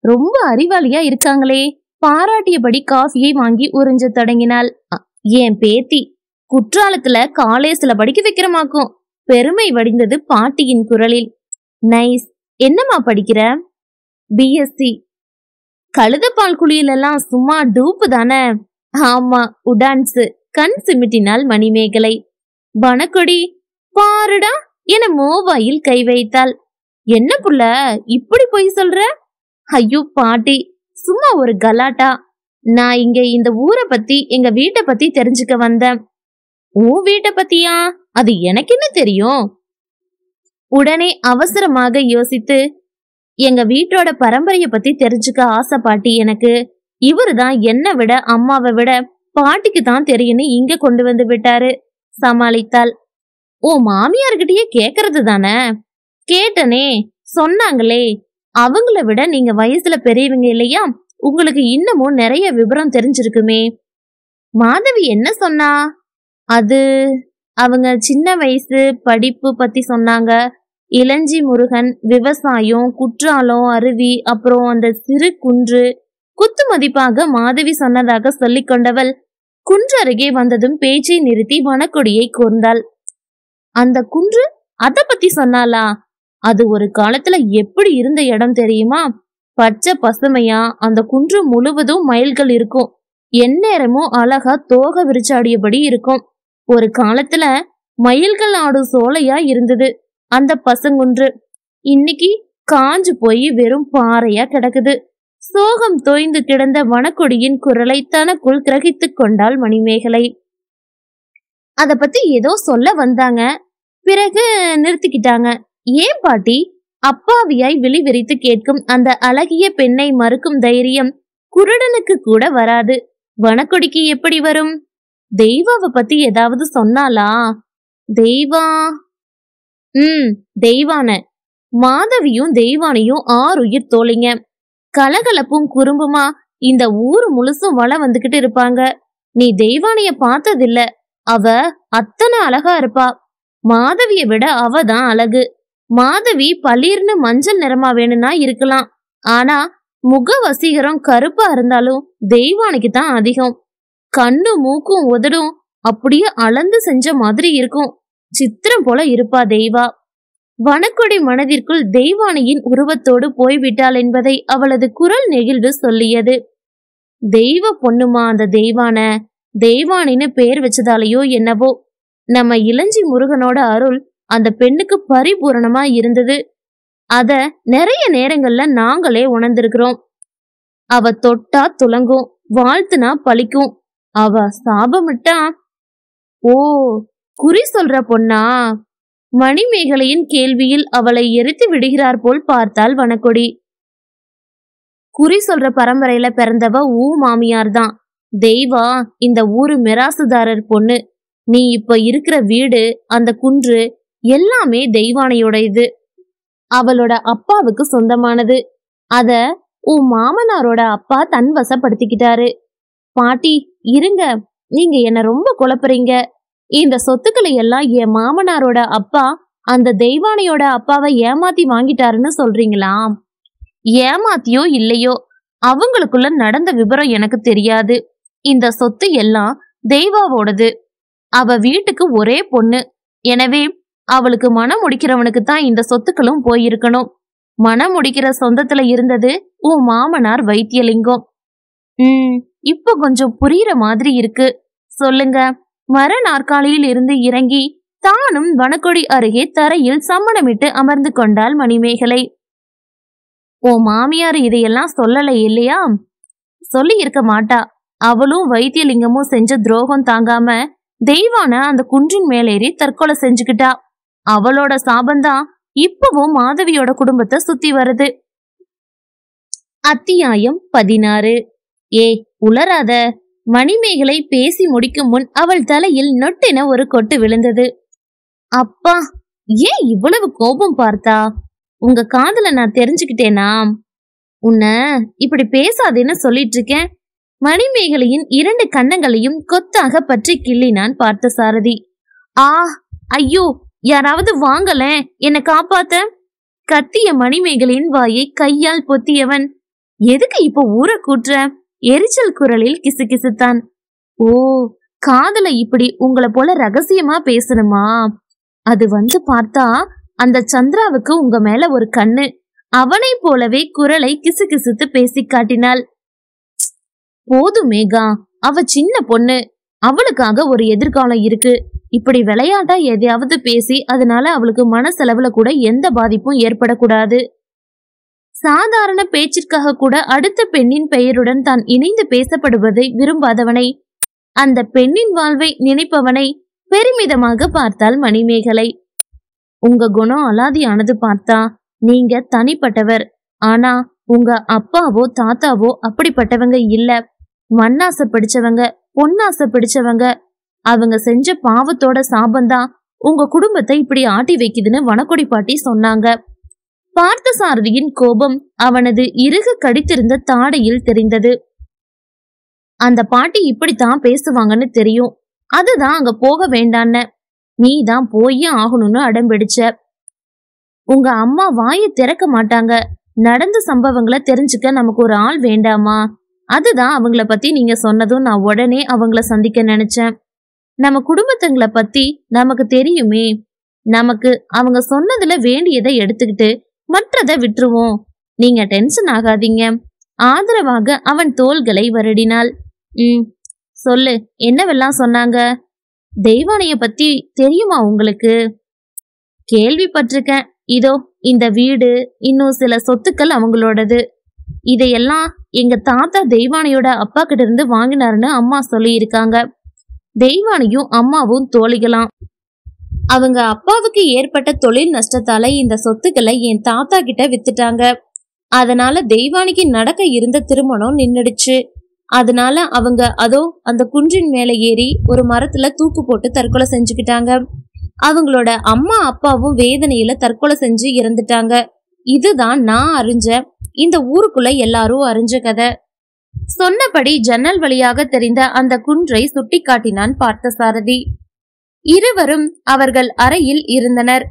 ரொம்ப அறிவாளியா இருக்காங்களே. பாராட்டியபடி காஃபியை வாங்கி உறிஞ்ச தொடங்கினாள். அ- என் பேத்தி குற்றாலத்துல காலேஜ்ல படிக்க வைக்கிறமாக்கும். பெருமை வடிந்தது பாட்டியின் குரலில். நைஸ் என்னம்மா படிக்கிற? பிஎஸ்சி கழுதப்பால் குளியலெல்லாம் சும்மா டூப்பு தானே? ஆமா உடான்ஸ். கண் சிமிட்டினாள் மணிமேகலை. வனக்கொடி பாருடா என மோபாயில் கை வைத்தாள். என்ன புள்ள இப்படி பொய் சொல்ற? ஐயோ பாட்டி சும்மா ஒரு கலாட்டா? நான் இங்க இந்த ஊரை பத்தி எங்க வீட்டை பத்தி தெரிஞ்சுக்க வந்தேன். உன் வீட்டை பத்தியா? அது எனக்கு என்ன தெரியும்? உடனே அவசரமாக யோசித்து எங்க வீட்டோட பரம்பரைய பத்தி தெரிஞ்சுக்க ஆசை பாட்டி எனக்கு. இவருதான் என்னை விட அம்மாவை விட பாட்டிக்கு தான் தெரியும்னு இங்க கொண்டு வந்து விட்டாரு. சமாளித்தாள். ஓ மாமியார்கிட்டயே கேக்குறது தானே? கேட்டனே சொன்னாங்களே அவங்கள விட நீங்க வயசுல பெரியவங்க இல்லையா? உங்களுக்கு இன்னமும் நிறைய விவரம் தெரிஞ்சிருக்குமே. மாதவி என்ன சொன்னா? அது அவங்க சின்ன வயசு படிப்பு பத்தி சொன்னாங்க. இளஞ்சி முருகன் விவசாயம் குற்றாலம் அருவி அப்புறம் அந்த சிறு குன்று. குத்து மதிப்பாக மாதவி சொன்னதாக சொல்லிக் கொண்டவள் குன்று அருகே வந்ததும் பேச்சை நிறுத்தி வனக்கொடியை கூர்ந்தாள். அந்த குன்று அத பத்தி சொன்னாளா? அது ஒரு காலத்துல எப்படி இருந்த இடம் தெரியுமா? பச்சை பசுமையா அந்த குன்று முழுவதும் மயில்கள் இருக்கும். எந்நேரமும் அழகா தோக விரிச்சாடியபடி இருக்கும். ஒரு காலத்துல மயில்கள் ஆடும் சோலையா இருந்தது அந்த பசங்குன்று. இன்னைக்கு காஞ்சு போய் வெறும் பாறையா கிடக்குது. சோகம் தோய்ந்து கிடந்த வனக்கொடியின் குரலை தனக்குள் கிரகித்து கொண்டாள் மணிமேகலை. அத பத்தி ஏதோ சொல்ல வந்தாங்க. பிறகு நிறுத்திக்கிட்டாங்க. ஏன் பாட்டி? அப்பாவியாய் விழி விரித்து கேட்கும் அந்த அழகிய பெண்ணை மறுக்கும் தைரியம் குருடனுக்கு கூட வராது. வனக்கொடிக்கு எப்படி வரும்? தெய்வாவை பத்தி ஏதாவது சொன்னாலா தெய்வா? ம் தெய்வான. மாதவியும் தெய்வானையும் ஆறுயிர் தோழிங்க. கலகலப்பும் குறும்புமா இந்த ஊர் முழுசும் வள வந்துகிட்டு இருப்பாங்க. நீ தெய்வானைய பார்த்ததில்ல. அவ அத்தனை அழகா இருப்பா. மாதவிய விட அவ தான் அழகு. மாதவி பளிர்னு மஞ்சள் நிறமா வேணும்னா இருக்கலாம். ஆனா முக வசீகரம் கருப்பா இருந்தாலும் தெய்வானைக்கு தான் அதிகம். கண்ணு மூக்கும் உதடும் அப்படியே அளந்து செஞ்ச மாதிரி இருக்கும். சித்திரம் போல இருப்பா தெய்வா. வனக்கொடி மனதிற்குள் தெய்வானையின் உருவத்தோடு போய்விட்டாள் என்பதை அவளது குரல் நெகிழ்வு சொல்லியது. தெய்வ பொண்ணுமா அந்த தெய்வான? தெய்வானின்னு பேர் வச்சதாலேயோ என்னவோ? நம்ம இளஞ்சி முருகனோட அருள் அந்த பெண்ணுக்கு பரிபூரணமா இருந்தது. அத நிறைய நேரங்கள்ல நாங்களே உணர்ந்திருக்கிறோம். அவ தொட்டா துலங்கும் வாழ்த்துனா பழிக்கும். அவ சாபமிட்டா ஓ குறி சொல்ற பொண்ணா? மணிமேகலையின் கேள்வியில் அவளை எரித்து விடுகிறார் போல் பார்த்தாள் வனக்கொடி. குறி சொல்ற பரம்பரையில பிறந்தவ ஊ மாமியார் தான் தெய்வா இந்த ஊரு மிராசுதாரர் பொண்ணு. நீ இப்ப இருக்கிற வீடு அந்த குன்று எல்லாமே தெய்வானையோட இது அவளோட அப்பாவுக்கு சொந்தமானது. அத உன் மாமனாரோட அப்பா தன் வசப்படுத்திக்கிட்டாரு பாட்டி இருங்க. நீங்க என்ன ரொம்ப குழப்புறீங்க. இந்த சொத்துக்களை எல்லாம் என் மாமனாரோட அப்பா அந்த தெய்வானையோட அப்பாவை ஏமாத்தி வாங்கிட்டாருன்னு சொல்றீங்களா ஏமாத்தியோ இல்லையோ அவங்களுக்குள்ள நடந்த விவரம் எனக்கு தெரியாது. இந்த சொத்து எல்லாம் தெய்வாவோடது. அவ வீட்டுக்கு ஒரே பொண்ணு. எனவே அவளுக்கு மனம் முடிக்கிறவனுக்கு தான் இந்த சொத்துக்களும் போயிருக்கணும். மனம் முடிக்கிற சொந்தத்துல இருந்தது உன் மாமனார் வைத்தியலிங்கம். உம் இப்போ கொஞ்சம் புரியுற மாதிரி இருக்கு. சொல்லுங்க. மர நாற்காலியில் இருந்து இறங்கி தானும் வனக்கொடி அருகே தரையில் சம்மணமிட்டு அமர்ந்து கொண்டாள் மணிமேகலை. ஓ மாமியார் இதையெல்லாம் சொல்லலை இல்லையா? சொல்லி இருக்க மாட்டா. அவளும் வைத்தியலிங்கமும் செஞ்ச துரோகம் தாங்காம தெய்வான அந்த குன்றின் மேலேறி தற்கொலை செஞ்சுக்கிட்டா. அவளோட சாபந்தான் இப்பவும் மாதவியோட குடும்பத்தை சுத்தி வருது. அத்தியாயம் பதினாறு. ஏ உளராத மணிமேகலை பேசி முடிக்கும் முன் அவள் தலையில் நொட்டென ஒரு கொட்டு விழுந்தது. அப்பா ஏன் இவ்வளவு கோபம் பார்த்தா? உங்க காதல நான் தெரிஞ்சுக்கிட்டேனா? உன்னை இப்படி பேசாதேன்னு சொல்லிட்டு இருக்கேன் மணிமேகலையின் இரண்டு கன்னங்களையும் கொத்தாக பற்றி கிள்ளினான் பார்த்த சாரதி ஆ ஐயோ யாராவது வாங்கலேன் என்னை காப்பாத்த? கத்திய மணிமேகலையின் வாயை கையால் பொத்தியவன். எதுக்கு இப்ப ஊரை கூட்டுற? எரிச்சல் குரலில் கிசுகிசுத்தான். ஓ காதல இப்படி உங்களை போல ரகசியமா பேசணுமா? அது வந்து பார்த்தா அந்த சந்திராவுக்கு உங்க மேல ஒரு கண்ணு. அவனை போலவே குரலை கிசுகிசுத்து பேசி காட்டினாள். போதும் மேகா அவ சின்ன பொண்ணு. அவளுக்காக ஒரு எதிர்காலம் இருக்கு. இப்படி விளையாட்டா எதையாவது பேசி அதனால அவளுக்கு மனசெலவுல கூட எந்த பாதிப்பும் ஏற்படக்கூடாது. சாதாரண பேச்சிற்காக கூட அடுத்த பெண்ணின் பெயருடன் தான் இணைந்து பேசப்படுவதை விரும்பாதவனை. அந்த பெண்ணின் வாழ்வை நினைப்பவனை பெருமிதமாக பார்த்தாள் மணிமேகலை. உங்க குணம் அலாதியானது பார்த்தா நீங்க தனிப்பட்டவர். ஆனா உங்க அப்பாவோ தாத்தாவோ அப்படிப்பட்டவங்க இல்ல. மண்ணாசை பிடிச்சவங்க பொன்னாசை பிடிச்சவங்க அவங்க செஞ்ச பாவத்தோட சாபந்தான் உங்க குடும்பத்தை இப்படி ஆட்டி வைக்குதுன்னு வனக்கொடி பாட்டி சொன்னாங்க. பார்த்த சாரதியின் கோபம் அவனது இறுக கடித்திருந்த தாடையில் தெரிந்தது. அந்த பாட்டி இப்படித்தான் பேசுவாங்கன்னு தெரியும். அதுதான் அங்க போக வேண்டான்னு. நீ தான் போயே ஆகணும்னு அடம்பிடிச்ச. உங்க அம்மா வாயை திறக்க மாட்டாங்க. நடந்த சம்பவங்களை தெரிஞ்சுக்க நமக்கு ஒரு ஆள் வேண்டாமா? அதுதான் அவங்கள பத்தி நீங்க சொன்னதும் நான் உடனே அவங்கள சந்திக்க நினைச்சேன். நம்ம குடும்பத்துங்களை பத்தி நமக்கு தெரியுமே. நமக்கு அவங்க சொன்னதுல வேண்டியதை எடுத்துக்கிட்டு மற்றதை விட்டுருவோம். நீங்க டென்ஷன் ஆகாதீங்க. ஆதரவாக அவன் தோள்களை வருடினாள். ம் சொல்லு என்னவெல்லாம் சொன்னாங்க? தெய்வானைய பத்தி தெரியுமா உங்களுக்கு? கேள்விப்பட்டிருக்கேன். இதோ இந்த வீடு இன்னும் சில சொத்துக்கள் அவங்களோடது. இதையெல்லாம் எங்க தாத்தா தெய்வானையோட அப்பா கிட்ட இருந்து வாங்கினாருன்னு அம்மா சொல்லி இருக்காங்க தெய்வானையும் அம்மாவும் தோழிகளாம். அவங்க அப்பாவுக்கு ஏற்பட்ட தொழில் நஷ்டத்தால இந்த சொத்துக்களை என் தாத்தா கிட்ட வித்துட்டாங்க. அதனால தெய்வானிக்கு நடக்க இருந்த திருமணம் நின்னுடுச்சு. அதனால அவங்க அதோ அந்த குன்றின் மேல ஏறி ஒரு மரத்துல தூக்கு போட்டு தற்கொலை செஞ்சுக்கிட்டாங்க. அவங்களோட அம்மா அப்பாவும் வேதனையில தற்கொலை செஞ்சு இறந்துட்டாங்க. இதுதான் நான் அறிஞ்ச இந்த ஊருக்குள்ள எல்லாரும் அறிஞ்ச கதை. சொன்னபடி ஜன்னல் வழியாக தெரிந்த அந்த குன்றை சுட்டிக்காட்டினான் பார்த்தசாரதி. இருவரும் அவர்கள் அறையில் இருந்தனர்.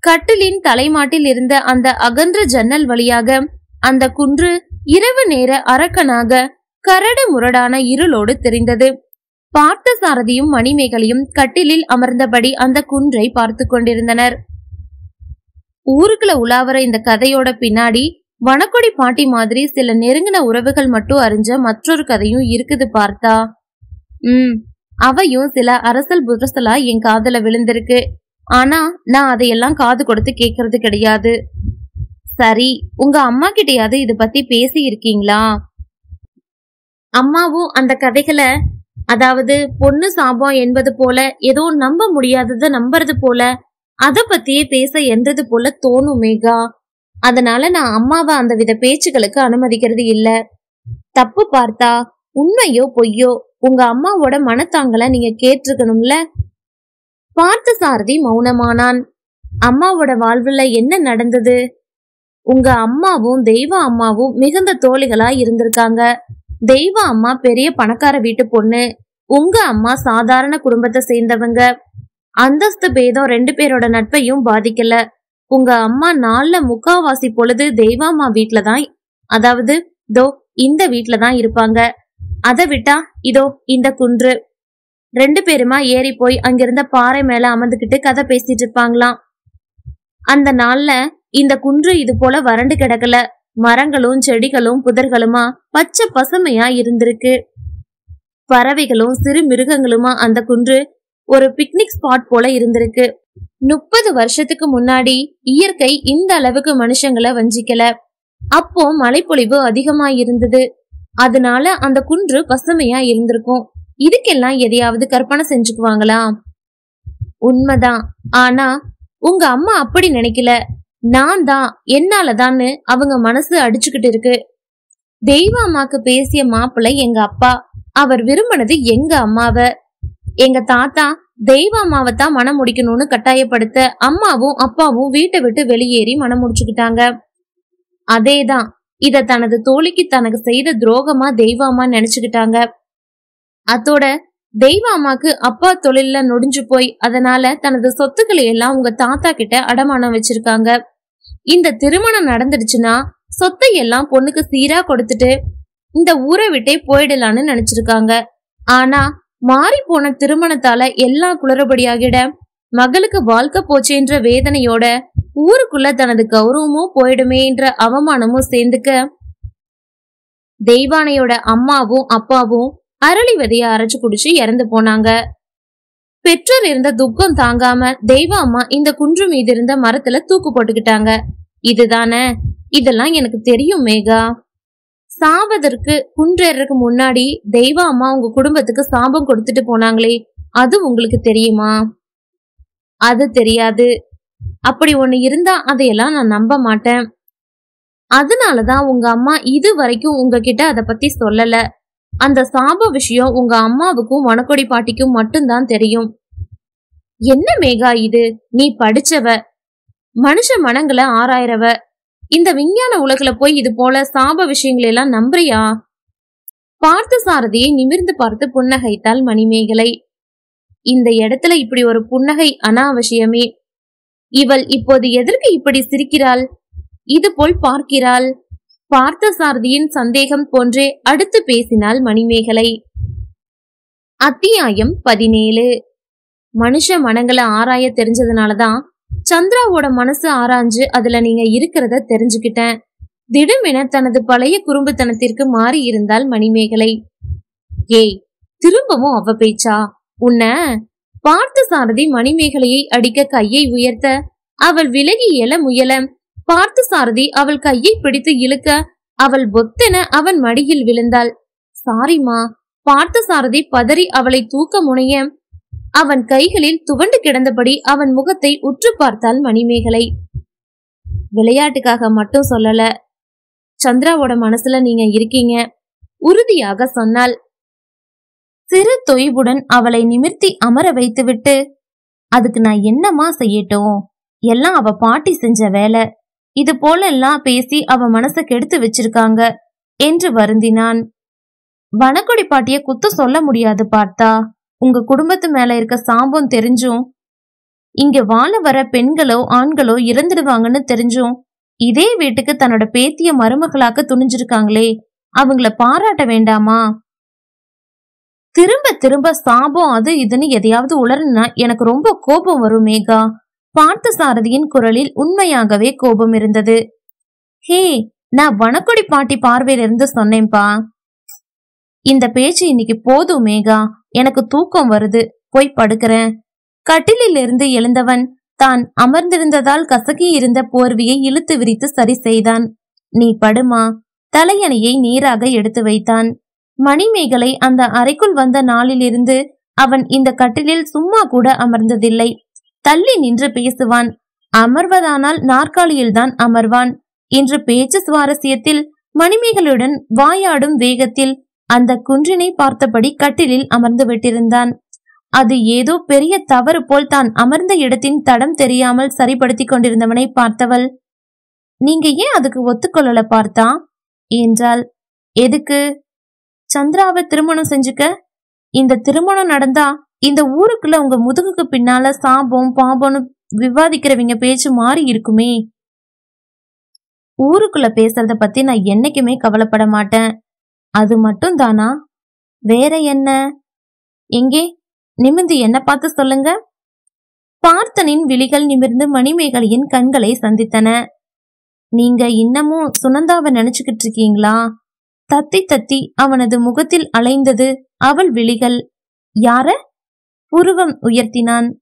கட்டிலின் தலைமாட்டில் இருந்த அந்த அகன்ற ஜன்னல் வழியாக அந்த குன்று இரவு நேர அரக்கனாக கரடு முரடான இருளோடு தெரிந்தது. பார்த்தசாரதியும் மணிமேகலையும் கட்டிலில் அமர்ந்தபடி அந்த குன்றை பார்த்து கொண்டிருந்தனர். ஊருக்குள்ள உலாவர இந்த கதையோட பின்னாடி வனக்கொடி பாட்டி மாதிரி சில நெருங்கின உறவுகள் மட்டும் அறிஞ்ச மற்றொரு கதையும் இருக்குது பார்த்தா. ம் அவையும் சில அரசல் புரசலா என் காதல விழுந்திருக்கு. ஆனா நான் அதையெல்லாம் காது கொடுத்து கேக்குறது கிடையாது. சரி உங்க அம்மா கிட்டயாவது இத பத்தி பேசி இருக்கீங்களா அம்மாவும் அந்த கதைகளை அதாவது பொண்ணு சாபம் என்பது போல ஏதோ நம்ப முடியாததை நம்புறது போல அத பத்தியே பேச என்றது போல தோணும் மேகா. அதனால நான் அம்மாவை அந்த வித பேச்சுகளுக்கு அனுமதிக்கிறது இல்ல. தப்பு பார்த்தா உண்மையோ பொய்யோ உங்க அம்மாவோட மனத்தாங்கல நீங்க கேட்டிருக்கணும்ல? பார்த்த சாரதி மௌனமானான். அம்மாவோட வாழ்வுல என்ன நடந்தது? உங்க அம்மாவும் தெய்வ அம்மாவும் மிகுந்த தோழிகளா இருந்திருக்காங்க. தெய்வ அம்மா பெரிய பணக்கார வீட்டு பொண்ணு. உங்க அம்மா சாதாரண குடும்பத்தை சேர்ந்தவங்க. அந்தஸ்து பேதம் ரெண்டு பேரோட நட்பையும் பாதிக்கல. உங்க அம்மா நாள்ல முக்காவாசி பொழுது தெய்வாம்மா வீட்ல தான் அதாவது தோ இந்த வீட்ல தான் இருப்பாங்க. அதை விட்டா இதோ இந்த குன்று. ரெண்டு பேருமா ஏறி போய் அங்கிருந்த பாறை மேல அமர்ந்துகிட்டு கதை பேசிட்டு இருப்பாங்களாம். அந்த நாள்ல இந்த குன்று இது போல வறண்டு கிடக்கல. மரங்களும் செடிகளும் புதர்களுமா பச்சை பசுமையா இருந்திருக்கு. பறவைகளும் சிறு மிருகங்களுமா அந்த குன்று ஒரு பிக்னிக் ஸ்பாட் போல இருந்திருக்கு. முப்பது வருஷத்துக்கு முன்னாடி இயற்கை இந்த அளவுக்கு மனுஷங்களை வஞ்சிக்கல. அப்போ மழைப்பொழிவு அதிகமா இருந்தது. அதனால அந்த குன்று பசுமையா இருந்திருக்கும். இதுக்கெல்லாம் எதையாவது கற்பனை செஞ்சுக்குவாங்களா? உண்மைதான். ஆனா உங்க அம்மா அப்படி நினைக்கல. நான் தான் என்னாலதான்னு அவங்க மனசு அடிச்சுக்கிட்டு இருக்கு. தெய்வ அம்மாக்கு பேசிய மாப்பிள்ளை எங்க அப்பா. அவர் விரும்பினது எங்க அம்மாவ. எங்க தாத்தா தெய்வ அம்மாவை தான் மனம் முடிக்கணும்னு கட்டாயப்படுத்த அம்மாவும் அப்பாவும் வீட்டை விட்டு வெளியேறி மனம் முடிச்சுக்கிட்டாங்க. அதேதான் இத தனது தோழிக்கு தனக்கு செய்த துரோகமா தெய்வ அம்மா நினைச்சுக்கிட்டாங்க. அத்தோட தெய்வ அம்மாக்கு அப்பா தொழில்ல நொடிஞ்சு போய் அதனால தனது சொத்துக்களை எல்லாம் உங்க தாத்தா கிட்ட அடமானம் வச்சிருக்காங்க. இந்த திருமணம் நடந்துடுச்சுன்னா சொத்தை எல்லாம் பொண்ணுக்கு சீரா கொடுத்துட்டு இந்த ஊரை விட்டே போயிடலான்னு நினைச்சிருக்காங்க. ஆனா மாறி போன திருமணத்தால எல்லாம் குளறுபடியாகிட மகளுக்கு வாழ்க்கை போச்சேன்ற வேதனையோட ஊருக்குள்ள தனது கௌரவமும் போயிடுமேன்ற அவமானமும் சேர்ந்துக்க தெய்வானையோட அம்மாவும் அப்பாவும் அரளி விதைய அரைச்சு குடிச்சு இறந்து போனாங்க. பெற்றோர் இருந்த துக்கம் தாங்காம தெய்வ அம்மா இந்த குன்று மீது இருந்த மரத்துல தூக்கு போட்டுக்கிட்டாங்க. இதுதானே? இதெல்லாம் எனக்கு தெரியும் மேகா. சாவதற்கு குன்றேறதுக்கு முன்னாடி தெய்வ அம்மா உங்க குடும்பத்துக்கு சாபம் கொடுத்துட்டு போனாங்களே அது உங்களுக்கு தெரியுமா? அது தெரியாது. அப்படி ஒண்ணு இருந்தா அதையெல்லாம் நான் நம்ப மாட்டேன். அதனாலதான் உங்க அம்மா இது வரைக்கும் உங்ககிட்ட அத பத்தி சொல்லல. அந்த சாப விஷயம் உங்க அம்மாவுக்கும் வனக்கொடி பாட்டிக்கும் மட்டும்தான் தெரியும். என்ன மேகா இது? நீ படிச்சவ. மனுஷ மனங்களை ஆராயறவ. இந்த விஞ்ஞான உலகுல போய் இது போல சாப விஷயங்களை எல்லாம் நம்புறியா? பார்த்த சாரதியை நிமிர்ந்து பார்த்து புன்னகைத்தாள் மணிமேகலை. இந்த இடத்துல இப்படி ஒரு புன்னகை அனாவசியமே. இவள் இப்போது எதற்கு இப்படி சிரிக்கிறாள்? இது போல் பார்க்கிறாள். பார்த்த சாரதியின் சந்தேகம் போன்றே அடுத்து பேசினாள் மணிமேகலை. அத்தியாயம் பதினேழு. மனுஷ மனங்களை ஆராய தெரிஞ்சதுனாலதான் சந்திராவோட மனசு ஆராய்ஞ்சு அதுல நீங்க இருக்கிறத தெரிஞ்சுக்கிட்டேன். திடுமென தனது பழைய குறும்புத்தனத்திற்கு மாறி இருந்தாள் மணிமேகலை. ஏய் திரும்பவும் அவ பேச்சா? உன்ன பார்த்த சாரதி மணிமேகலையை அடிக்க கையை உயர்த்த அவள் விலகி எழ முயல பார்த்த சாரதி அவள் கையை பிடித்து இழுக்க அவள் பொத்தென அவன் மடியில் விழுந்தாள். சாரிமா பார்த்த சாரதி பதறி அவளை தூக்க முனைய அவன் கைகளில் துவண்டு கிடந்தபடி அவன் முகத்தை உற்று பார்த்தாள் மணிமேகலை. விளையாட்டுக்காக மட்டும் சொல்லல. சந்திராவோட மனசுல நீங்க இருக்கீங்க. உறுதியாக சொன்னாள் சிறு தொய்வுடன் அவளை நிமிர்த்தி அமர வைத்துவிட்டு அதுக்கு நான் என்னமா செய்யட்டும்? எல்லாம் அவ பாட்டி செஞ்ச வேலை. இது போல எல்லாம் பேசி அவ மனச கெடுத்து வச்சிருக்காங்க என்று வருந்தினான். வனக்கொடி பாட்டிய குத்த சொல்ல முடியாது பார்த்தா. உங்க குடும்பத்து மேல இருக்க சாபம் தெரிஞ்சும் இங்க வாழ வர பெண்களோ ஆண்களோ இறந்துடுவாங்கன்னு தெரிஞ்சும் இதே வீட்டுக்கு தன்னோட பேத்திய மருமகளாக்க துணிஞ்சிருக்காங்களே அவங்கள பாராட்ட வேண்டாமா? திரும்ப திரும்ப சாபம் அது இதுன்னு எதையாவது உளர்னா எனக்கு ரொம்ப கோபம் வரும் மேகா. பார்த்த சாரதியின் குரலில் உண்மையாகவே கோபம் இருந்தது. ஹே நான் வனக்கொடி பாட்டி பார்வையில இருந்து சொன்னேன்பா. இந்த பேச்சு இன்னைக்கு போதும் மேகா. எனக்கு தூக்கம் வருது போய் படுக்கிறேன். கட்டிலிலிருந்து எழுந்தவன் தான் அமர்ந்திருந்ததால் கசக்கி இருந்த போர்வியை இழுத்து விரித்து சரி செய்தான். நீ படுமா? தலையணையை நீராக எடுத்து வைத்தான். மணிமேகலை அந்த அறைக்குள் வந்த நாளிலிருந்து அவன் இந்த கட்டிலில் சும்மா கூட அமர்ந்ததில்லை. தள்ளி நின்று பேசுவான். அமர்வதானால் நாற்காலியில்தான் அமர்வான் இன்று பேச்சு சுவாரஸ்யத்தில் மணிமேகலுடன் வாயாடும் வேகத்தில் அந்த குன்றினை பார்த்தபடி கட்டிலில் அமர்ந்து விட்டிருந்தான். அது ஏதோ பெரிய தவறு போல் தான் அமர்ந்த இடத்தின் தடம் தெரியாமல் சரிபடுத்தி கொண்டிருந்தவனை பார்த்தவள். நீங்க ஏன் அதுக்கு ஒத்துக்கொள்ளல பார்த்தா? என்றால் எதுக்கு? சந்திராவை திருமணம் செஞ்சுக்க. இந்த திருமணம் நடந்தா இந்த ஊருக்குள்ள உங்க முதுகுக்கு பின்னால சாபம் பாபம்னு விவாதிக்கிறவங்க பேச்சு மாறி இருக்குமே. ஊருக்குள்ள பேசுறத பத்தி நான் என்னைக்குமே கவலைப்பட மாட்டேன். அது மட்டும் தானா? வேற என்ன? எங்கே? நிமிந்து என்ன பார்த்து சொல்லுங்க. பார்த்தனின் விழிகள் நிமிர்ந்து மணிமேகலையின் கண்களை சந்தித்தன. நீங்க இன்னமும் சுனந்தாவை நினைச்சுக்கிட்டு இருக்கீங்களா? தத்தி தத்தி அவனது முகத்தில் அலைந்தது அவள் விழிகள். யார? புருவம் உயர்த்தினான்.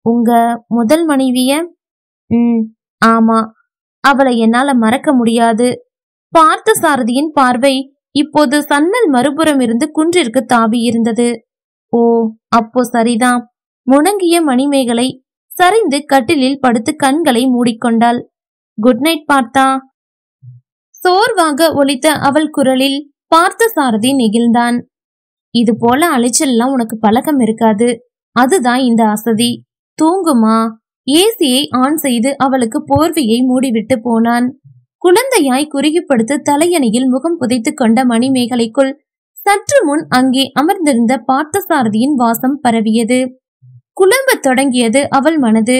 உங்க முதல் மனைவிய? உம் ஆமா. அவளை என்னால மறக்க முடியாது. பார்த்த சாரதியின் பார்வை இப்போது சன்னல் மறுபுறம் இருந்து குன்றிற்கு தாவி இருந்தது. ஓ அப்போ சரிதான். முணங்கிய மணிமேகலை சரிந்து கட்டிலில் படுத்து கண்களை மூடிக்கொண்டாள். குட் நைட் பார்த்தா. சோர்வாக ஒலித்த அவள் குரலில் பார்த்த சாரதி நெகிழ்ந்தான். இது போல அலைச்சல்லாம் உனக்கு பழக்கம் இருக்காது. அதுதான் இந்த அசதி. தூங்குமா? ஏசியை ஆன் செய்து அவளுக்கு போர்வையை மூடிவிட்டு போனான். குழந்தையாய் குறுகிப்படுத்து தலையணையில் முகம் புதைத்துக் கொண்ட மணிமேகலைக்குள் சற்று முன் அங்கே அமர்ந்திருந்த பார்த்தசாரதியின் வாசம் பரவியது. குழம்ப தொடங்கியது அவள் மனது.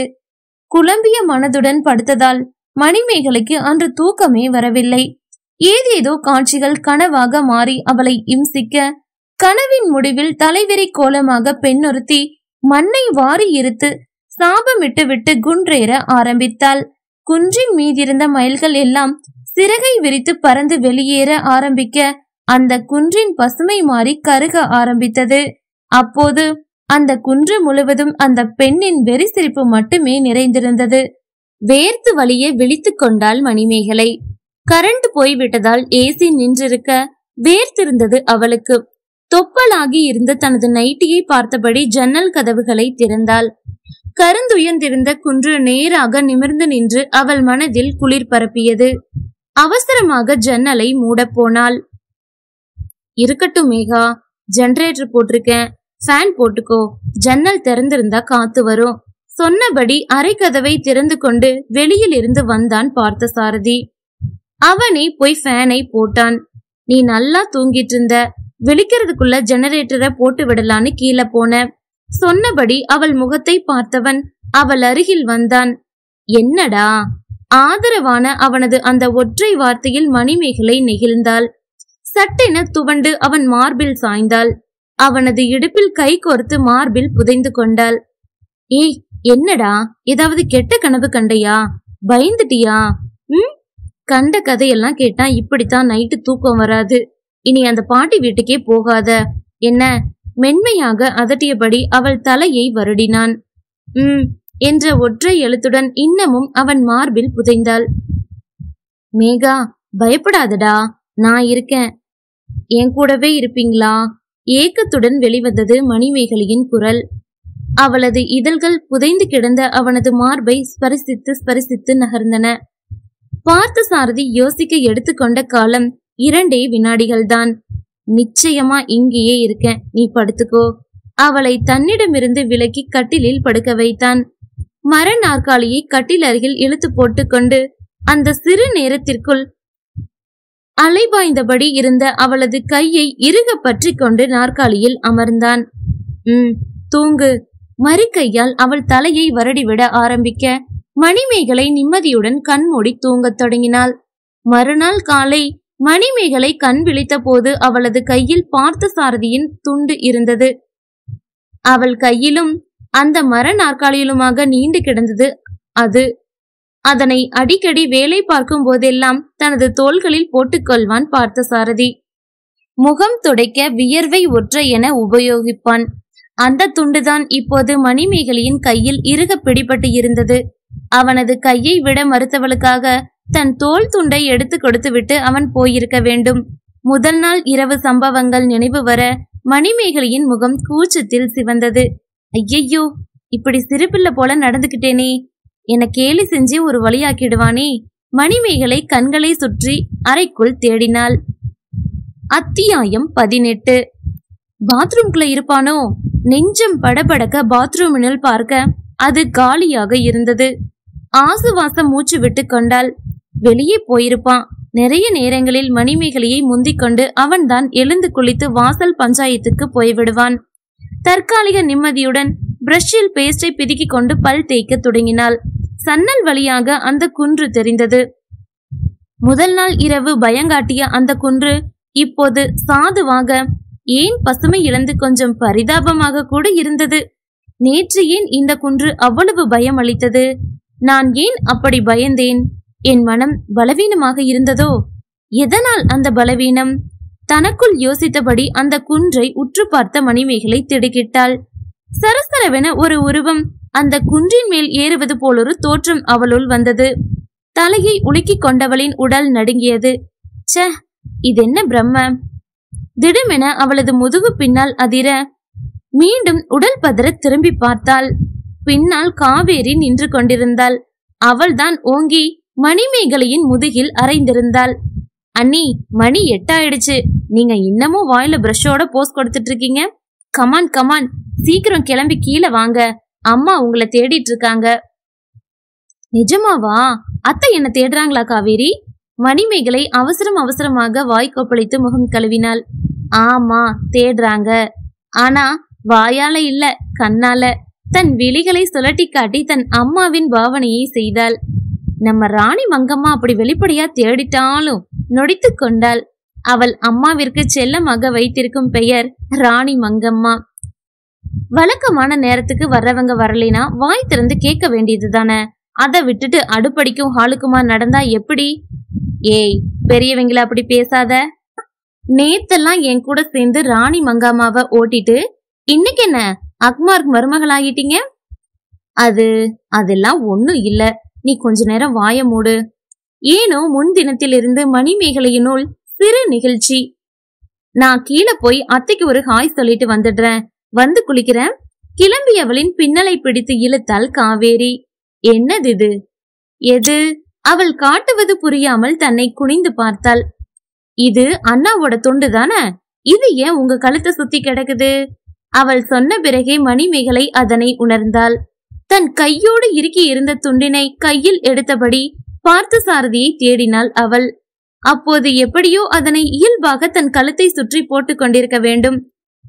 குழம்பிய மனதுடன் படுத்ததால் மணிமேகலைக்கு அன்று தூக்கமே வரவில்லை. ஏதேதோ காட்சிகள் கனவாக மாறி அவளை இம்சிக்க கனவின் முடிவில் தலைவிரி கோலமாக பெண்ணொருத்தி மண்ணை வாரி இருத்து சாபமிட்டு விட்டு குன்றேற ஆரம்பித்தாள். குன்றின் மீதிருந்த மயில்கள் எல்லாம் சிறகை விரித்து பறந்து வெளியேற ஆரம்பிக்க அந்த குன்றின் பசுமை மாறி கருக ஆரம்பித்தது. அப்போது அந்த குன்று முழுவதும் அந்த பெண்ணின் வெறி சிரிப்பு மட்டுமே நிறைந்திருந்தது. வேர்த்து வழியே விழித்து கொண்டாள் மணிமேகலை. கரண்ட் போய்விட்டதால் ஏசி நின்றிருக்க வேர்த்திருந்தது அவளுக்கு. தொப்பலாகி இருந்த தனது நைட்டியை பார்த்தபடி ஜன்னல் கதவுகளை திறந்தாள். கருந்துயர்ந்திருந்த குன்று நேராக நிமிர்ந்து நின்று அவள் மனதில் குளிர் பரப்பியது. அவசரமாக ஜன்னலை மூடப் போனாள். இருக்கட்டும் மேகா ஜெனரேட்டர் போட்டிருக்கேன். ஃபேன் போட்டுக்கோ. ஜன்னல் திறந்திருந்தா காத்து வரும். சொன்னபடி அரை கதவை திறந்து கொண்டு வெளியில் இருந்து வந்தான் பார்த்த சாரதி அவனே போய் ஃபேனை போட்டான். நீ நல்லா தூங்கிட்டு இருந்த. விழிக்கிறதுக்குள்ள ஜெனரேட்டரை போட்டு விடலான்னு கீழே போன. சொன்னபடி அவள் முகத்தை பார்த்தவன். அவள் அருகில் வந்தான். என்னடா? ஆதரவான அவனது அந்த ஒற்றை வார்த்தையில் மணிமேகலை நெகிழ்ந்தாள். சட்டென துவண்டு அவன் மார்பில் சாய்ந்தாள். அவனது இடுப்பில் கை கோர்த்து மார்பில் புதைந்து கொண்டாள். ஏய் என்னடா? ஏதாவது கெட்ட கனவு கண்டையா? பயந்துட்டியா? ம்? கண்ட கதையெல்லாம் கேட்டா இப்படித்தான் நைட்டு தூக்கம் வராது. இனி அந்த பாட்டி வீட்டுக்கே போகாத. என்ன? மென்மையாக அதட்டியபடி அவள் தலையை வருடினான். ம் என்ற ஒற்றை எழுத்துடன் இன்னமும் அவன் மார்பில் புதைந்தாள். மேகா பயப்படாதடா. நான் இருக்கேன். என் கூடவே இருப்பீங்களா? ஏக்கத்துடன் வெளிவந்தது மணிமேகலையின் குரல். அவளது இதழ்கள் புதைந்து கிடந்த அவனது மார்பை ஸ்பரிசித்து ஸ்பரிசித்து நகர்ந்தன. பார்த்த சாரதி யோசிக்க எடுத்துக்கொண்ட காலம் இரண்டே வினாடிகள்தான். நிச்சயமா இங்கேயே இருக்கேன். நீ படுத்துக்கோ. அவளை தன்னிடமிருந்து விலக்கி கட்டிலில் படுக்க வைத்தான். மர நாற்காலியை கட்டில் அருகில் இழுத்து போட்டுக்கொண்டு அந்த சிறு நேரத்திற்குள் அலைபாய்ந்தபடி இருந்த அவளது கையை இறுக பற்றி கொண்டு நாற்காலியில் அமர்ந்தான். ம் தூங்கு. மறுக்கையால் அவள் தலையை வரடிவிட ஆரம்பிக்க மணிமேகலை நிம்மதியுடன் கண்மூடி தூங்கத் தொடங்கினாள். மறுநாள் காலை மணிமேகலை கண் விழித்த போது அவளது கையில் பார்த்த சாரதியின் துண்டு இருந்தது. அவள் கையிலும் அந்த மர நாற்காலியிலுமாக நீண்டு கிடந்தது அது. அதனை அடிக்கடி வேலை பார்க்கும் போதெல்லாம் தனது தோள்களில் போட்டுக்கொள்வான் பார்த்த சாரதி. முகம் துடைக்க வியர்வை ஒற்றை என உபயோகிப்பான். அந்த துண்டுதான் இப்போது மணிமேகலையின் கையில் இறுக பிடிபட்டு இருந்தது. அவனது கையை விட மறுத்தவளுக்காக தன் தோல் துண்டை எடுத்து கொடுத்துவிட்டு அவன் போயிருக்க வேண்டும். முதல் நாள் இரவு சம்பவங்கள் நினைவு வர மணிமேகலையின் முகம் கூச்சத்தில் சிவந்தது. ஐயையோ இப்படி சிறுபிள்ளை போல நடந்துகிட்டேனே. என கேலி செஞ்சு ஒரு வழியாக்கிடுவானே. மணிமேகலை கண்களை சுற்றி அறைக்குள் தேடினாள். அத்தியாயம் பதினெட்டு. பாத்ரூம்குள்ள இருப்பானோ? நெஞ்சம் படபடக்க பாத்ரூமினுள் பார்க்க அது காலியாக இருந்தது. ஆசுவாசம் மூச்சு விட்டு கொண்டாள். வெளியே போயிருப்பான். நிறைய நேரங்களில் மணிமேகலையை முந்திக்கொண்டு அவன்தான் எழுந்து குளித்து வாசல் பஞ்சாயத்துக்கு போய்விடுவான். தற்காலிக நிம்மதியுடன் பிரஷில் பேஸ்டை பிதுக்கிக் கொண்டு பல் தேய்க்க தொடங்கினாள். சன்னல் வழியாக அந்த குன்று தெரிந்தது. முதல் நாள் இரவு பயங்காட்டிய அந்த குன்று இப்போது சாதுவாக ஏன் பசுமை இழந்து கொஞ்சம் பரிதாபமாக கூட இருந்தது? நேற்று ஏன் இந்த குன்று அவ்வளவு பயம் அளித்தது நான் ஏன் அப்படி பயந்தேன்? என் மனம் பலவீனமாக இருந்ததோ? எதனால் அந்த பலவீனம்? தனக்குள் யோசித்தபடி அந்த குன்றை உற்று பார்த்த மணிமேகலை திடுக்கிட்டாள். சரசரவென ஒரு உருவம் அந்த குன்றின் மேல் ஏறுவது போலொரு தோற்றம் அவளுள் வந்தது. தலையை உலுக்கிக் கொண்டவளின் உடல் நடுங்கியது. ச இதென்ன பிரம்ம? திடுமென அவளது முதுகு பின்னால் அதிர மீண்டும் உடல் பதற திரும்பி பார்த்தாள். பின்னால் காவேரி நின்று கொண்டிருந்தாள். அவள்தான் ஓங்கி மணிமேகலையின் முதுகில் அரைந்திருந்தாள் அண்ணி மணி எட்டாயிடுச்சு. நீங்க இன்னமும் வாயில பிரஷோட போஸ் கொடுத்துட்டு இருக்கீங்க கமான் கமான் சீக்கிரம் கிளம்பி கீழே வாங்க. அம்மா உங்களை தேடிட்டு இருக்காங்க நிஜமாவா? அத்தை என்ன தேடுறாங்களா காவேரி? மணிமேகலை அவசரம் அவசரமாக வாய் கொப்பளித்து முகம் கழுவினாள். ஆமா தேடுறாங்க. ஆனா வாயால இல்ல கண்ணால. தன் விழிகளை சுழட்டி காட்டி தன் அம்மாவின் பாவனையை செய்தாள். நம்ம ராணி மங்கம்மா அப்படி வெளிப்படையா தேடிட்டாலும் நொடித்து கொண்டாள் அவள் அம்மாவிற்கு செல்லமாக வைத்திருக்கும் பெயர் ராணி மங்கம்மா. வழக்கமான நேரத்துக்கு வர்றவங்க வரலைனா வாய் திறந்து கேட்க வேண்டியது தானே. அதை விட்டுட்டு அடுப்படிக்கும் ஹாலுக்குமா நடந்தா எப்படி? ஏய் பெரியவங்கள அப்படி பேசாத. நேத்தெல்லாம் என் கூட சேர்ந்து ராணி மங்காமாவை ஓட்டிட்டு இன்னைக்கு என்ன அக்மார்க் மருமகளாகிட்டீங்க அது அதெல்லாம் ஒண்ணும் இல்ல. நீ கொஞ்ச நேரம் வாய மூடு. ஏனோ முன்தினத்திலிருந்து மணிமேகலையினுள் சிறு நிகழ்ச்சி. நான் கீழே போய் அத்தைக்கு ஒரு ஹாய் சொல்லிட்டு வந்துடுறேன். வந்து குளிக்கிறேன். கிளம்பியவளின் பின்னலை பிடித்து இழுத்தாள் காவேரி. என்னது இது? எது? அவள் காட்டுவது புரியாமல் தன்னை குனிந்து பார்த்தாள். இது அண்ணாவோட துண்டு தானே? இது ஏன் உங்க கழுத்தை சுத்தி கிடக்குது? அவள் சொன்ன பிறகே மணிமேகலை அதனை உணர்ந்தாள். தன் கையோடு இறுக்கி இருந்த துண்டினை கையில் எடுத்தபடி பார்த்த சாரதியை தேடினாள் அவள். அப்போது எப்படியோ அதனை இயல்பாக தன் கழுத்தை சுற்றி போட்டுக் கொண்டிருக்க வேண்டும்.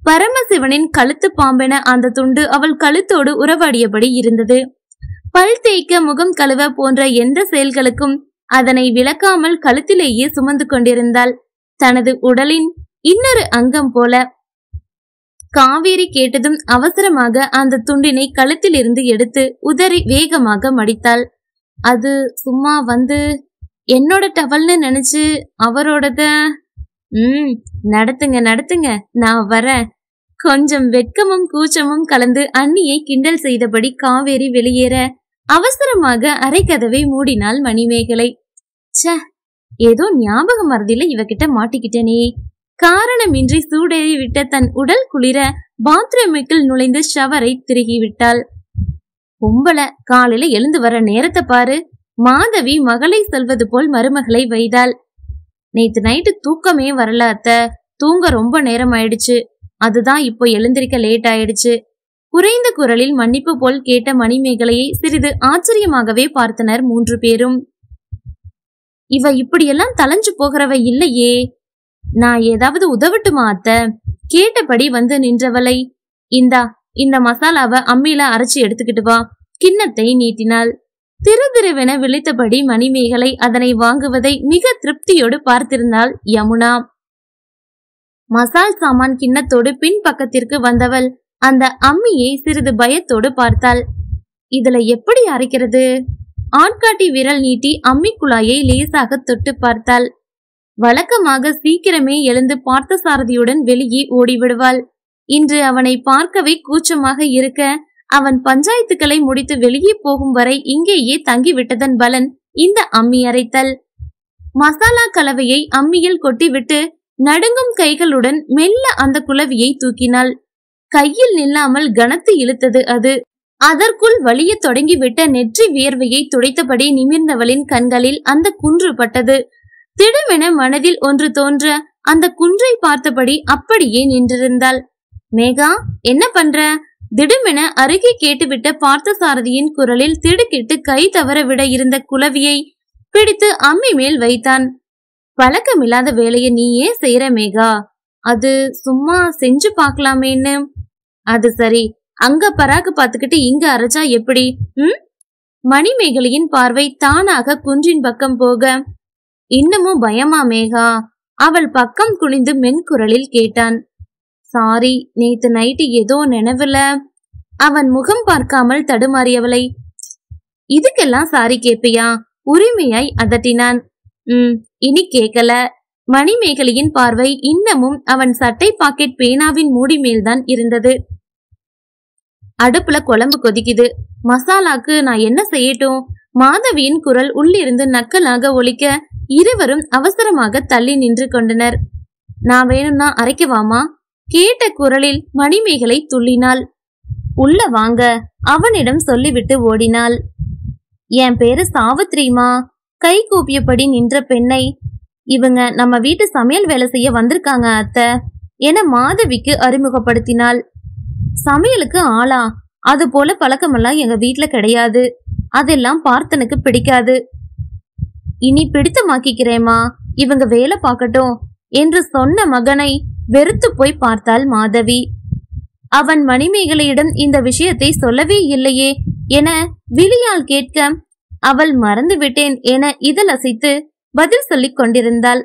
பரமசிவனின் கழுத்து பாம்பென அந்த துண்டு அவள் கழுத்தோடு உறவாடியபடி இருந்தது. பல் தேய்க்க முகம் கழுவ போன்ற எந்த செயல்களுக்கும் அதனை விளக்காமல் கழுத்திலேயே சுமந்து கொண்டிருந்தாள். தனது உடலின் இன்னொரு அங்கம் போல காவேரி கேட்டதும் அவசரமாக அந்த துண்டினை கழுத்திலிருந்து எடுத்து உதறி வேகமாக மடித்தாள். அது சும்மா வந்து என்னோட டவல்னு நினைச்சு அவரோடத ம் நடத்துங்க நடத்துங்க நான் வரேன். கொஞ்சம் வெட்கமும் கூச்சமும் கலந்து அண்ணியை கிண்டல் செய்தபடி காவேரி வெளியேற அவசரமாக அரைக்கதவை மூடினாள் மணிமேகலை. ச ஏதோ ஞாபக மறதியில இவகிட்ட மாட்டிக்கிட்டேனே. காரணமின்றி சூடேறி விட்ட தன் உடல் குளிர பாத்ரூமுக்குள் நுழைந்து ஷவரை திருகி விட்டாள் பொம்பளை காலையில எழுந்து வர நேரத்தை பாரு. மாதவி மகளை சொல்வது போல் மருமகளை வைத்தாள் நேத்து நைட்டு தூக்கமே வரல அத்த. தூங்க ரொம்ப நேரம் ஆயிடுச்சு. அதுதான் இப்போ எழுந்திருக்க லேட் ஆயிடுச்சு. குறைந்த குரலில் மன்னிப்பு போல் கேட்ட மணிமேகலையை சிறிது ஆச்சரியமாகவே பார்த்தனர் மூன்று பேரும். இவ இப்படியெல்லாம் தலைஞ்சு போகிறவ இல்லையே. நான் ஏதாவது உதவட்டுமா அத்த? கேட்டபடி வந்து நின்றவளை இந்தா இந்த மசாலாவை அம்மியில அரைச்சு எடுத்துக்கிட்டு வா. கிண்ணத்தை நீட்டினாள். திரு திருவென விழித்தபடி மணிமேகலை அதனை வாங்குவதை மிக திருப்தியோடு பார்த்திருந்தாள் யமுனா. மசால் சாமான் கிண்ணத்தோடு பின் பக்கத்திற்கு வந்தவள் அந்த அம்மியை சிறிது பயத்தோடு பார்த்தாள். இதுல எப்படி அரைக்கிறது? ஆட்காட்டி விரல் நீட்டி அம்மி குழாயை லேசாக தொட்டு பார்த்தாள். வழக்கமாக சீக்கிரமே எழுந்து பார்த்தசாரதியுடன் வெளியே ஓடிவிடுவாள். இன்று அவனை பார்க்கவே கூச்சமாக இருக்க அவன் பஞ்சாயத்துக்களை முடித்து வெளியே போகும் வரை இங்கேயே தங்கிவிட்டதன் பலன் இந்த அம்மி அரைத்தல். மசாலா கலவையை அம்மியில் கொட்டிவிட்டு நடுங்கும் கைகளுடன் மெல்ல அந்த குலவியை தூக்கினாள். கையில் நில்லாமல் கனத்து இழுத்தது அது. அதற்குள் வலிய தொடங்கிவிட்ட நெற்றி வியர்வையை துடைத்தபடி நிமிர்ந்தவளின் கண்களில் அந்த குன்று பட்டது. திடுமென மனதில் ஒன்று தோன்ற அந்த குன்றை பார்த்தபடி அப்படியே நின்றிருந்தாள். மேகா என்ன பண்ற? திடுமென அருகே கேட்டுவிட்ட பார்த்தசாரதியின் குரலில் திடுக்கிட்டு கை தவற விட இருந்த குலவியை பிடித்து அம்மி மேல் வைத்தான். பழக்கமில்லாத வேலையை நீ ஏன் செய்யற மேகா. அது சும்மா செஞ்சு பார்க்கலாமேன்னு. அது சரி. அங்க பராக்கு பார்த்துக்கிட்டு இங்க அரைச்சா எப்படி? ம்? மணிமேகலையின் பார்வை தானாக குன்றின் பக்கம் போக இன்னமும் பயமா மேகா? அவள் பக்கம் குனிந்து மென்குரலில் கேட்டான். சாரி நேத்து நைட்டு ஏதோ நினைவுல. அவன் முகம் பார்க்காமல் தடுமாறியவளை. இதுக்கெல்லாம் சாரி கேப்பியா? உரிமையாய் அதட்டினான். ம் இனி கேக்கல. மணிமேகலையின் பார்வை இன்னமும் அவன் சட்டை பாக்கெட் பேனாவின் மூடி மேல்தான் இருந்தது. அடுப்புல குழம்பு கொதிக்குது. மசாலாக்கு நான் என்ன செய்யட்டும்? மாதவியின் குரல் உள்ளிருந்து நக்கலாக ஒலிக்க இருவரும் அவசரமாக தள்ளி நின்று கொண்டனர். நான் வேணும்னா அரைக்கவாமா கேட்ட குரலில் மணிமேகலை துள்ளினாள். உள்ள வாங்க அவனிடம் சொல்லிவிட்டு ஓடினாள். என் பேரு சாவித்ரிமா கை கூப்பியபடி நின்ற பெண்ணை. இவங்க நம்ம வீட்டு சமையல் வேலை செய்ய வந்திருக்காங்க அத்தை என மாதவிக்கு அறிமுகப்படுத்தினாள். சமையலுக்கு ஆளா? அது போல பழக்கமெல்லாம் எங்க வீட்டுல கிடையாது. அதெல்லாம் பார்த்தனுக்கு பிடிக்காது. இனி பிடித்தமாக்கிக்கிறேமா இவங்க வேலை பார்க்கட்டும் என்று சொன்ன மகனை வெறுத்து போய் பார்த்தாள் மாதவி. அவன் மணிமேகலையிடம் இந்த விஷயத்தை சொல்லவே இல்லையே என விழியால் கேட்க அவள் மறந்து விட்டேன் என இதழ் அசைத்து பதில் சொல்லிக் கொண்டிருந்தாள்.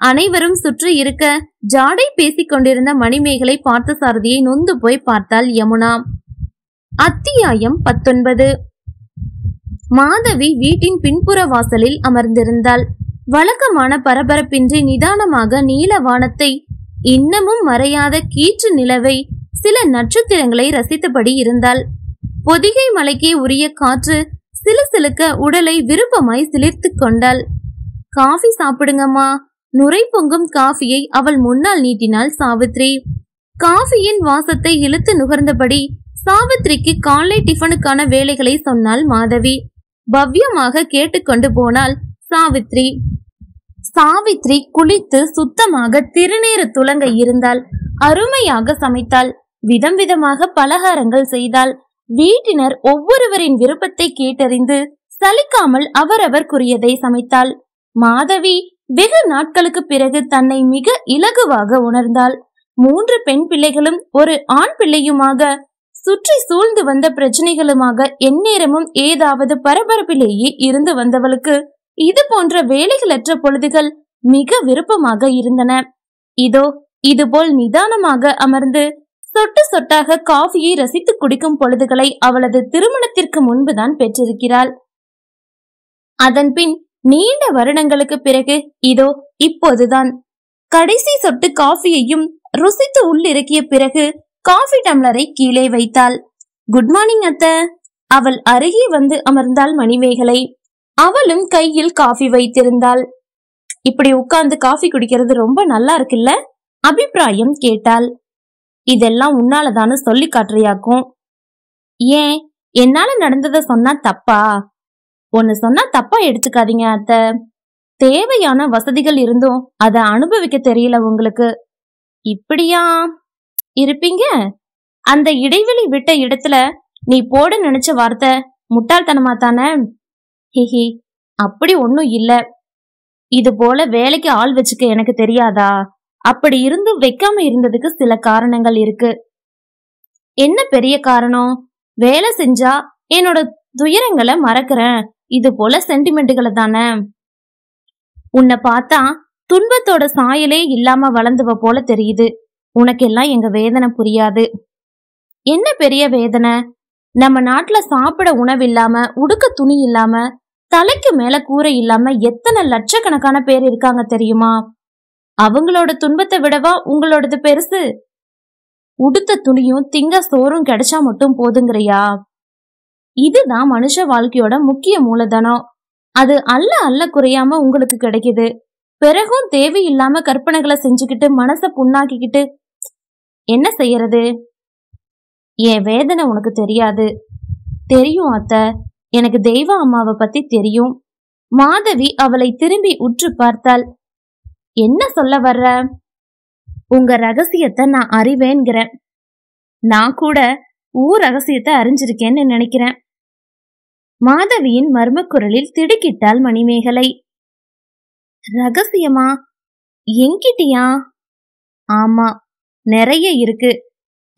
அனைவரும் சுற்றி இருக்க ஜாடை பேசிக் கொண்டிருந்த மணிமேகலை பார்த்த சாரதியை நொந்து போய் பார்த்தாள் யமுனா. அத்தியாயம் பத்தொன்பது. மாதவி வீட்டின் பின்புற வாசலில் அமர்ந்திருந்தாள். வழக்கமான பரபரப்பின்றி நிதானமாக நீல வானத்தை இன்னமும் மறையாத கீற்று நிலவை சில நட்சத்திரங்களை ரசித்தபடி இருந்தாள். பொதிகை மலைக்கே உரிய காற்று சிலுசிலுக்க உடலை விருப்பமாய் சிலிர்த்துக் கொண்டாள். காஃபி சாப்பிடுங்கம்மா. நுரை பொங்கும் காஃபியை அவள் முன்னால் நீட்டினாள் சாவித்ரி. காஃபியின் வாசத்தை இழுத்து நுகர்ந்தபடி சாவித்ரிக்கு காலை டிஃபனுக்கான வேலைகளை சொன்னாள் மாதவி. பவ்யமாக கேட்டுக்கொண்டு போனாள் சாவித்ரி சாவித்ரி குளித்து சுத்தமாக திருநீறு துலங்க இருந்தால் அருமையாக சமைத்தாள். விதம் விதமாக பலகாரங்கள் செய்தால் வீட்டினர் ஒவ்வொருவரின் விருப்பத்தை கேட்டறிந்து சலிக்காமல் அவரவர்க்குரியதை சமைத்தாள். மாதவி வெகு நாட்களுக்கு பிறகு தன்னை மிக இலகுவாக உணர்ந்தாள். மூன்று பெண் பிள்ளைகளும் ஒரு ஆண் பிள்ளையுமாக சுற்றி சூழ்ந்து வந்த பிரச்சனைகளுமாக எந்நேரமும் ஏதாவது பரபரப்பிலேயே இருந்து வந்தவளுக்கு இது போன்ற வேலைகளற்ற பொழுதுகள் மிக விருப்பமாக இருந்தன. இதோ இதுபோல் நிதானமாக அமர்ந்து சொட்டு சொட்டாக காஃபியை ரசித்து குடிக்கும் பொழுதுகளை அவளது திருமணத்திற்கு முன்புதான் பெற்றிருக்கிறாள். அதன்பின் நீண்ட வருடங்களுக்கு பிறகு இதோ இப்போதுதான். கடைசி சொட்டு காஃபியையும் ருசித்து உள்ளிறக்கிய பிறகு காஃபி டம்ளரை கீழே வைத்தாள். குட் மார்னிங் அத்த. அவள் அருகே வந்து அமர்ந்தாள் மணிமேகலை. அவளும் கையில் காஃபி வைத்திருந்தாள். இப்படி உட்கார்ந்து காஃபி குடிக்கிறது ரொம்ப நல்லா இருக்குல்ல? அபிப்பிராயம் கேட்டாள். இதெல்லாம் உன்னாலதானு சொல்லி காட்டுறியாக்கும். ஏன்? என்னால நடந்தத சொன்னா தப்பா? ஒன்னு சொன்னா தப்பா எடுத்துக்காதீங்க அத்த. தேவையான வசதிகள் இருந்தும் அதை அனுபவிக்க தெரியல உங்களுக்கு. இப்படியா? இருப்பீங்க? அந்த இடைவெளி விட்ட இடத்துல நீ போட நினைச்ச வார்த்தை முட்டாள்தனமா தானே? ஹிஹி அப்படி ஒன்னும் இல்ல. இது போல வேலைக்கு ஆள் வச்சுக்க எனக்கு தெரியாதா? அப்படி இருந்து வைக்காம இருந்ததுக்கு சில காரணங்கள் இருக்கு. என்ன பெரிய காரணம்? வேலை செஞ்சா என்னோட துயரங்களை மறக்கிறேன். இது போல சென்டிமெண்ட்டுகளை தானே? உன்னை பார்த்தா துன்பத்தோட சாயலே இல்லாம வளர்ந்துவ போல தெரியுது. உனக்கெல்லாம் எங்க வேதனை புரியாது. என்ன பெரிய வேதனை? நம்ம நாட்டுல சாப்பிட உணவு இல்லாம உடுக்க துணி இல்லாம தலைக்கு மேல கூரை இல்லாம எத்தனை லட்சக்கணக்கான பேர் இருக்காங்க தெரியுமா? அவங்களோட துன்பத்தை விடவா உங்களோடது பெருசு? உடுத்த துணியும் திங்க சோறும் கிடைச்சா மட்டும் போதுங்கிறியா? இதுதான் மனுஷ வாழ்க்கையோட முக்கிய மூலதனம். அது அல்ல அல்ல குறையாம உங்களுக்கு கிடைக்குது. பிறகும் தேவையில்லாம கற்பனைகளை செஞ்சுக்கிட்டு மனச புண்ணாக்கிக்கிட்டு என்ன செய்யறது? என் வேதனை உனக்கு தெரியாது. தெரியும் அத்த. எனக்கு தெய்வ அம்மாவை பத்தி தெரியும். மாதவி அவளை திரும்பி உற்று பார்த்தாள். என்ன சொல்ல வர்ற? உங்க ரகசியத்தை நான் அறிவேன்கிறேன். நான் கூட ஊர் ரகசியத்தை அறிஞ்சிருக்கேன்னு நினைக்கிறேன். மாதவியின் மர்மக்குரலில் திடுக்கிட்டாள் மணிமேகலை. ரகசியமா? என்கிட்டயா ஆமா. நிறைய இருக்கு.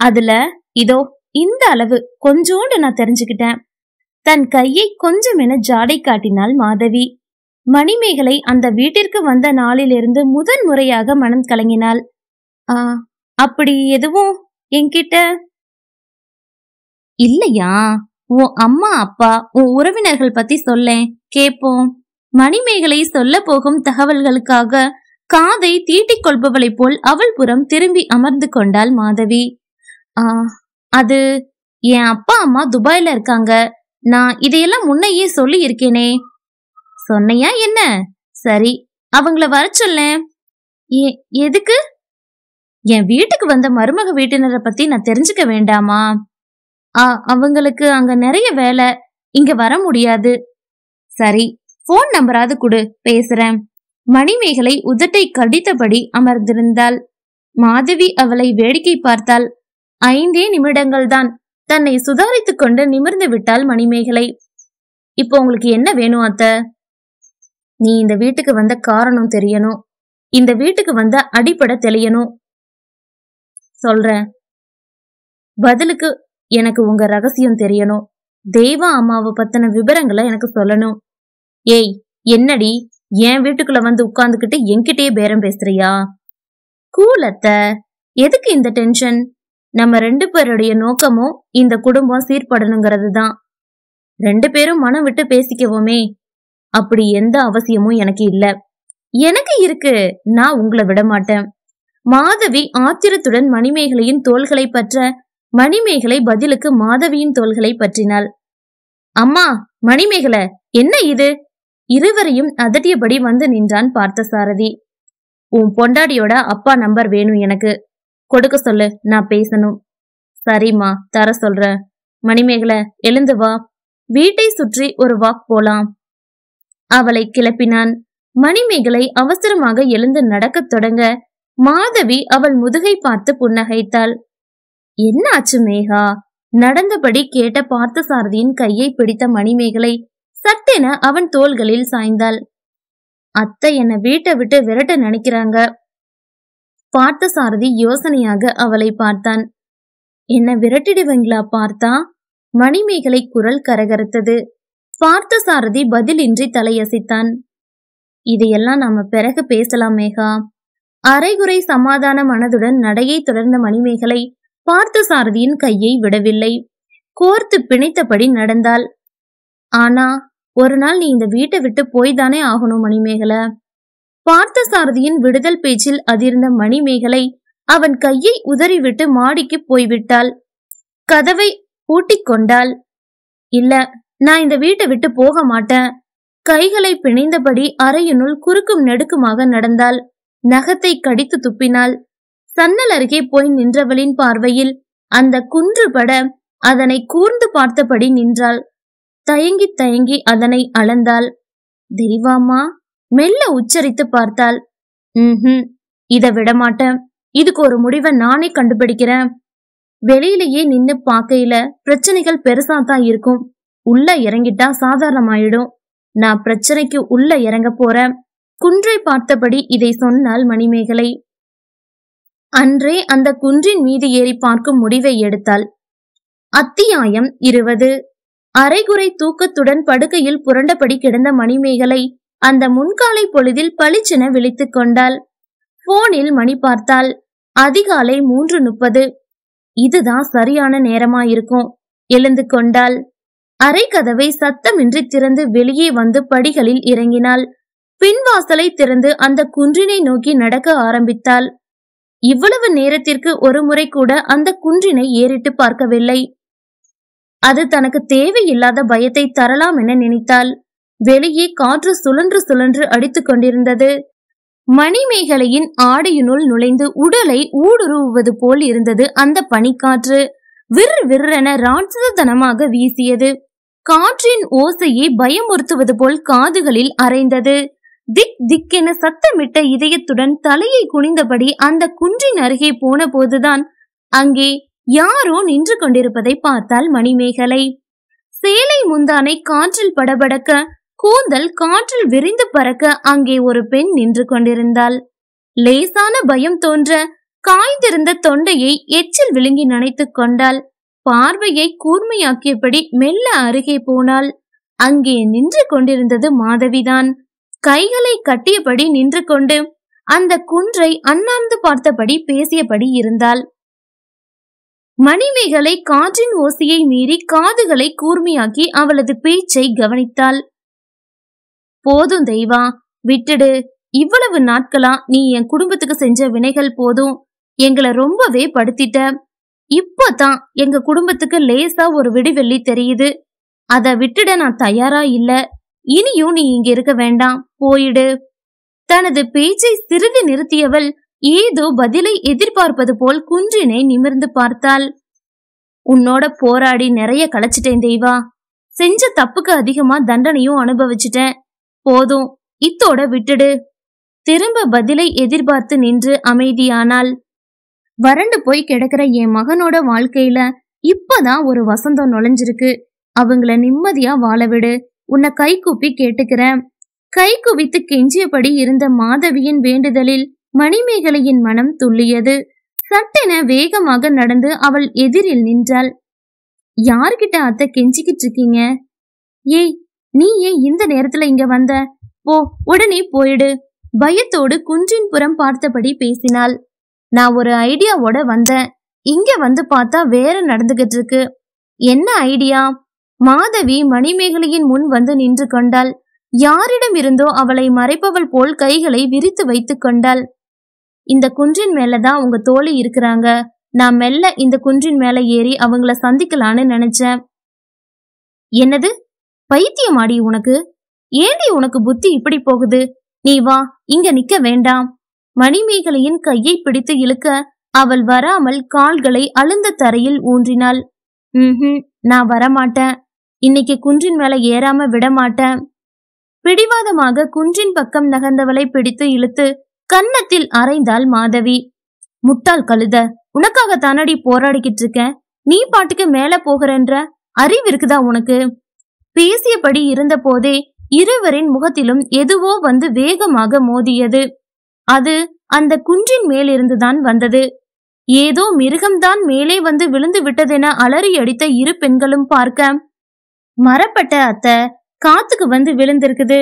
அதுல இதோ இந்த அளவு கொஞ்சோண்டு நான் தெரிஞ்சுக்கிட்டேன். தன் கையை கொஞ்சம் என ஜாடை காட்டினாள் மாதவி. மணிமேகலை அந்த வீட்டிற்கு வந்த நாளிலிருந்து முதன் முறையாக மனம் கலங்கினாள். ஆ அப்படி எதுவும் என்கிட்ட? இல்லையா உன் அம்மா அப்பா உன் உறவினர்கள் பத்தி சொல்லேன். கேப்போம். மணிமேகலை சொல்ல போகும் தகவல்களுக்காக காதை தீட்டிக் கொள்பவளைப் போல் அவள் புறம் திரும்பி அமர்ந்து கொண்டாள் மாதவி. ஆ அது என் அப்பா அம்மா துபாயில இருக்காங்க. நான் இதையெல்லாம் முன்னையே சொல்லி இருக்கேனே சொன்னையா என்ன? சரி அவங்கள வர சொல்ல ஏ- எதுக்கு? என் வீட்டுக்கு வந்த மருமக வீட்டினரை பத்தி நான் தெரிஞ்சுக்க வேண்டாமா? ஆ அவங்களுக்கு அங்க நிறைய வேலை. இங்க வர முடியாது. சரி போன் நம்பராவது கொடு பேசுறேன். மணிமேகலை உதட்டை கடித்தபடி அமர்ந்திருந்தாள். மாதவி அவளை வேடிக்கை பார்த்தாள். ஐந்தே நிமிடங்கள்தான். தன்னை சுதாரித்துக் கொண்டு நிமிர்ந்து விட்டாள் மணிமேகலை. இப்போ உங்களுக்கு என்ன வேணும் அத்த? நீ இந்த வீட்டுக்கு வந்த காரணம் தெரியணும். இந்த வீட்டுக்கு வந்த அடிப்படை தெளியணும். சொல்றேன். பதிலுக்கு எனக்கு உங்க ரகசியம் தெரியணும். தெய்வ அம்மாவை பத்தின விவரங்களை எனக்கு சொல்லணும். ஏய் என்னடி? என் வீட்டுக்குள்ள வந்து உட்கார்ந்துகிட்டு என்கிட்டயே பேரம் பேசுறியா? கூல் அத்த எதுக்கு இந்த டென்ஷன் நம்ம ரெண்டு பேருடைய நோக்கமும் இந்த குடும்பம் சீர்படணுங்கிறது தான் ரெண்டு பேரும் மனம் விட்டு பேசிக்கவோமே அப்படி எந்த அவசியமும் எனக்கு இல்ல. எனக்கு இருக்கு நான் உங்களை விட மாட்டேன் மாதவி ஆத்திரத்துடன் மணிமேகலையின் தோள்களை பற்ற மணிமேகலை பதிலுக்கு மாதவியின் தோள்களை பற்றினாள். அம்மா மணிமேகலை என்ன இது? இருவரையும் அதட்டியபடி வந்து நின்றான் பார்த்தசாரதி. உன் பொண்டாடியோட அப்பா நம்பர் வேணும் எனக்கு. கொடுக்க சொல்லு நான் பேசணும். சரிம்மா தர சொல்றேன் மணிமேகலை எழுந்து வா. வீட்டை சுற்றி ஒரு வாக் போலாம். அவளை கிளப்பினான். மணிமேகலை அவசரமாக எழுந்து நடக்கத் தொடங்க மாதவி அவள் முதுகை பார்த்து புன்னகைத்தாள். என்ன ஆச்சு மேகா? நடந்தபடி கேட்ட பார்த்தசாரதியின் கையை பிடித்த மணிமேகலை சட்டென அவன் தோள்களில் சாய்ந்தாள். அத்தை என்ன வீட்டை விட்டு விரட்ட நினைக்கிறாங்க. பார்த்தசாரதி யோசனையாக அவளை பார்த்தான். என்ன விரட்டிடுவீங்களா பார்த்தா? மணிமேகலை குரல் கரகரத்தது. பார்த்த சாரதி பதிலின்றி தலையசைத்தான். இதையெல்லாம் நாம பிறகு பேசலாம் மேகா. அரைகுறை சமாதான மனதுடன் நடையை தொடர்ந்த மணிமேகலை பார்த்த சாரதியின் கையை விடவில்லை. கோர்த்து பிணைத்தபடி நடந்தாள். ஆனா ஒரு நாள் நீ இந்த வீட்டை விட்டு போய்தானே ஆகணும் மணிமேகலை? பார்த்த சாரதியின் விடுதல் பேச்சில் அதிர்ந்த மணிமேகலை அவன் கையை உதறிவிட்டு மாடிக்கு போய்விட்டாள். கதவை பூட்டிக் கொண்டாள். இல்ல நான் இந்த வீட்டை விட்டு போக மாட்டேன். கைகளை பிணைந்தபடி அறையினுள் குறுக்கும் நெடுக்குமாக நடந்தாள். நகத்தை கடித்து துப்பினாள். சன்னல் அருகே போய் நின்றவளின் பார்வையில் அந்த குன்று பட அதனை கூர்ந்து பார்த்தபடி நின்றாள். தயங்கி தயங்கி அதனை அளந்தாள். தெய்வாமா மெல்ல உச்சரித்து பார்த்தாள். ம் இத விடமாட்டேன். இதுக்கு ஒரு முடிவை நானே கண்டுபிடிக்கிறேன். வெளியிலேயே நின்னு பாக்கையில பிரச்சனைகள் பெருசா தான் இருக்கும். உள்ள இறங்கிட்டா சாதாரணமாயிடும். நான் பிரச்சனைக்கு உள்ள இறங்க போறேன். குன்றை பார்த்தபடி இதை சொன்னால் மணிமேகலை. அன்றே அந்த குன்றின் மீது ஏறி பார்க்கும் முடிவை எடுத்தாள். அத்தியாயம் இருபது. அரைகுறை தூக்கத்துடன் படுக்கையில் புரண்டபடி கிடந்த மணிமேகலை அந்த முன்காலை பொழுதில் பளிச்சென விழித்துக் கொண்டாள். போனில் மணி பார்த்தாள். அதிகாலை மூன்று முப்பது. இதுதான் சரியான நேரமாயிருக்கும் எழுந்து கொண்டாள். அரை கதவை சத்தமின்றி திறந்து வெளியே வந்து படிகளில் இறங்கினாள். பின்வாசலை திறந்து அந்த குன்றினை நோக்கி நடக்க ஆரம்பித்தாள். இவ்வளவு நேரத்திற்கு ஒரு முறை கூட அந்த குன்றினை ஏறிட்டு பார்க்கவில்லை. அது தனக்கு தேவையில்லாத பயத்தை தரலாம் என நினைத்தாள். வெளியே காற்று சுழன்று சுழன்று அடித்துக் கொண்டிருந்தது. மணிமேகலையின் ஆடையினுள் நுழைந்து உடலை ஊடுருவுவது போல் இருந்தது அந்த பனிக்காற்று. விர் விற்றென ராட்சதனமாக வீசியது. காற்றின் ஓசையை பயமுறுத்துவது போல் காதுகளில் அரைந்தது. திக் திக்கென சத்தமிட்ட இதயத்துடன் தலையை குனிந்தபடி அந்த குன்றின் அருகே போன போதுதான் அங்கே யாரோ நின்று கொண்டிருப்பதை பார்த்தாள் மணிமேகலை. சேலை முந்தானை காற்றில் படபடக்க கூந்தல் காற்றில் விரிந்து பறக்க அங்கே ஒரு பெண் நின்று கொண்டிருந்தாள். லேசான பயம் தோன்ற காய்ந்திருந்த தொண்டையை எச்சில் விழுங்கி நனைத்துக் கொண்டாள். பார்வையை கூர்மையாக்கியபடி மெல்ல அருகே போனாள். அங்கே நின்று கொண்டிருந்தது மாதவிதான். கைகளை கட்டியபடி நின்று கொண்டு அந்த குன்றை அண்ணாந்து பார்த்தபடி பேசியபடி இருந்தாள். மணிமேகலை காற்றின் ஓசையை மீறி காதுகளை கூர்மையாக்கி அவளது பேச்சை கவனித்தாள். போதும் தெய்வா விட்டுடு. இவ்வளவு நாட்களா நீ என் குடும்பத்துக்கு செஞ்ச வினைகள் போதும். எங்களை ரொம்பவே படுத்திட்ட. இப்பதான் எங்க குடும்பத்துக்கு லேசா ஒரு விடிவெள்ளி தெரியுது. அத விட்டுட நான் தயாரா இல்ல. இனியும் நீ இங்க இருக்க வேண்டாம். போயிடு. தனது பேச்சை சிறிது நிறுத்தியவள் ஏதோ பதிலை எதிர்பார்ப்பது போல் குன்றினை நிமிர்ந்து பார்த்தாள். உன்னோட போராடி நிறைய களைச்சிட்டேன் தெய்வா. செஞ்ச தப்புக்கு அதிகமா தண்டனையும் அனுபவிச்சிட்டேன். போதும் இத்தோட விட்டுடு. திரும்ப பதிலை எதிர்பார்த்து நின்று அமைதியானாள். வறண்டு போய் கிடக்கிற என் மகனோட வாழ்க்கையில இப்பதான் ஒரு வசந்தம் நுழைஞ்சிருக்கு. அவங்கள நிம்மதியா வாழ விடு. உன்னை கை கூப்பி கேட்டுக்கிறேன். கை குவித்து கெஞ்சியபடி இருந்த மாதவியின் வேண்டுதலில் மணிமேகலையின் மனம் துள்ளியது. சட்டென வேகமாக நடந்து அவள் எதிரில் நின்றாள். யார்கிட்ட அத்தை கெஞ்சிக்கிட்டு இருக்கீங்க? ஏய் நீ ஏன் இந்த நேரத்துல இங்க வந்த? போ உடனே போயிடு. பயத்தோடு குன்றின் புறம் பார்த்தபடி பேசினாள். நான் ஒரு ஐடியாவோட வந்தேன். இங்க வந்து பார்த்தா வேற நடந்துகிட்டு இருக்கு. என்ன ஐடியா? மாதவி மணிமேகலையின் முன் வந்து நின்று கொண்டாள். யாரிடம் இருந்தோ அவளை மறைப்பவள் போல் கைகளை விரித்து வைத்துக் கொண்டாள். இந்த குன்றின் மேலதான் உங்க தோழி இருக்கிறாங்க. நான் மெல்ல இந்த குன்றின் மேல ஏறி அவங்கள சந்திக்கலான்னு நினைச்சேன். என்னது? பைத்தியம் ஆடி உனக்கு? ஏண்டி உனக்கு புத்தி இப்படி போகுது? நீ வா இங்க நிக்க வேண்டாம். மணிமேகலையின் கையை பிடித்து இழுக்க அவள் வராமல் கால்களை அழுந்த தரையில் ஊன்றினாள். ம் நான் வரமாட்டேன். இன்னைக்கு குன்றின் மேல ஏறாம விட மாட்டேன் பிடிவாதமாக குன்றின் பக்கம் நகர்ந்தவளை பிடித்து இழுத்து கன்னத்தில் அரைந்தாள் மாதவி. முட்டாள் கழுத உனக்காக தானடி போராடிக்கிட்டு இருக்க நீ பாட்டுக்கு மேல போகிறன்ற அறிவு இருக்குதா உனக்கு? பேசியபடி இருந்த போதே இருவரின் முகத்திலும் எதுவோ வந்து வேகமாக மோதியது. அது அந்த குன்றின் மேலிருந்துதான் வந்தது. ஏதோ மிருகம்தான் மேலே வந்து விழுந்து விட்டதென அலறி அடித்த இரு பெண்களும் பார்க்க. மரப்பட்ட அத்தை காத்துக்கு வந்து விழுந்திருக்குது.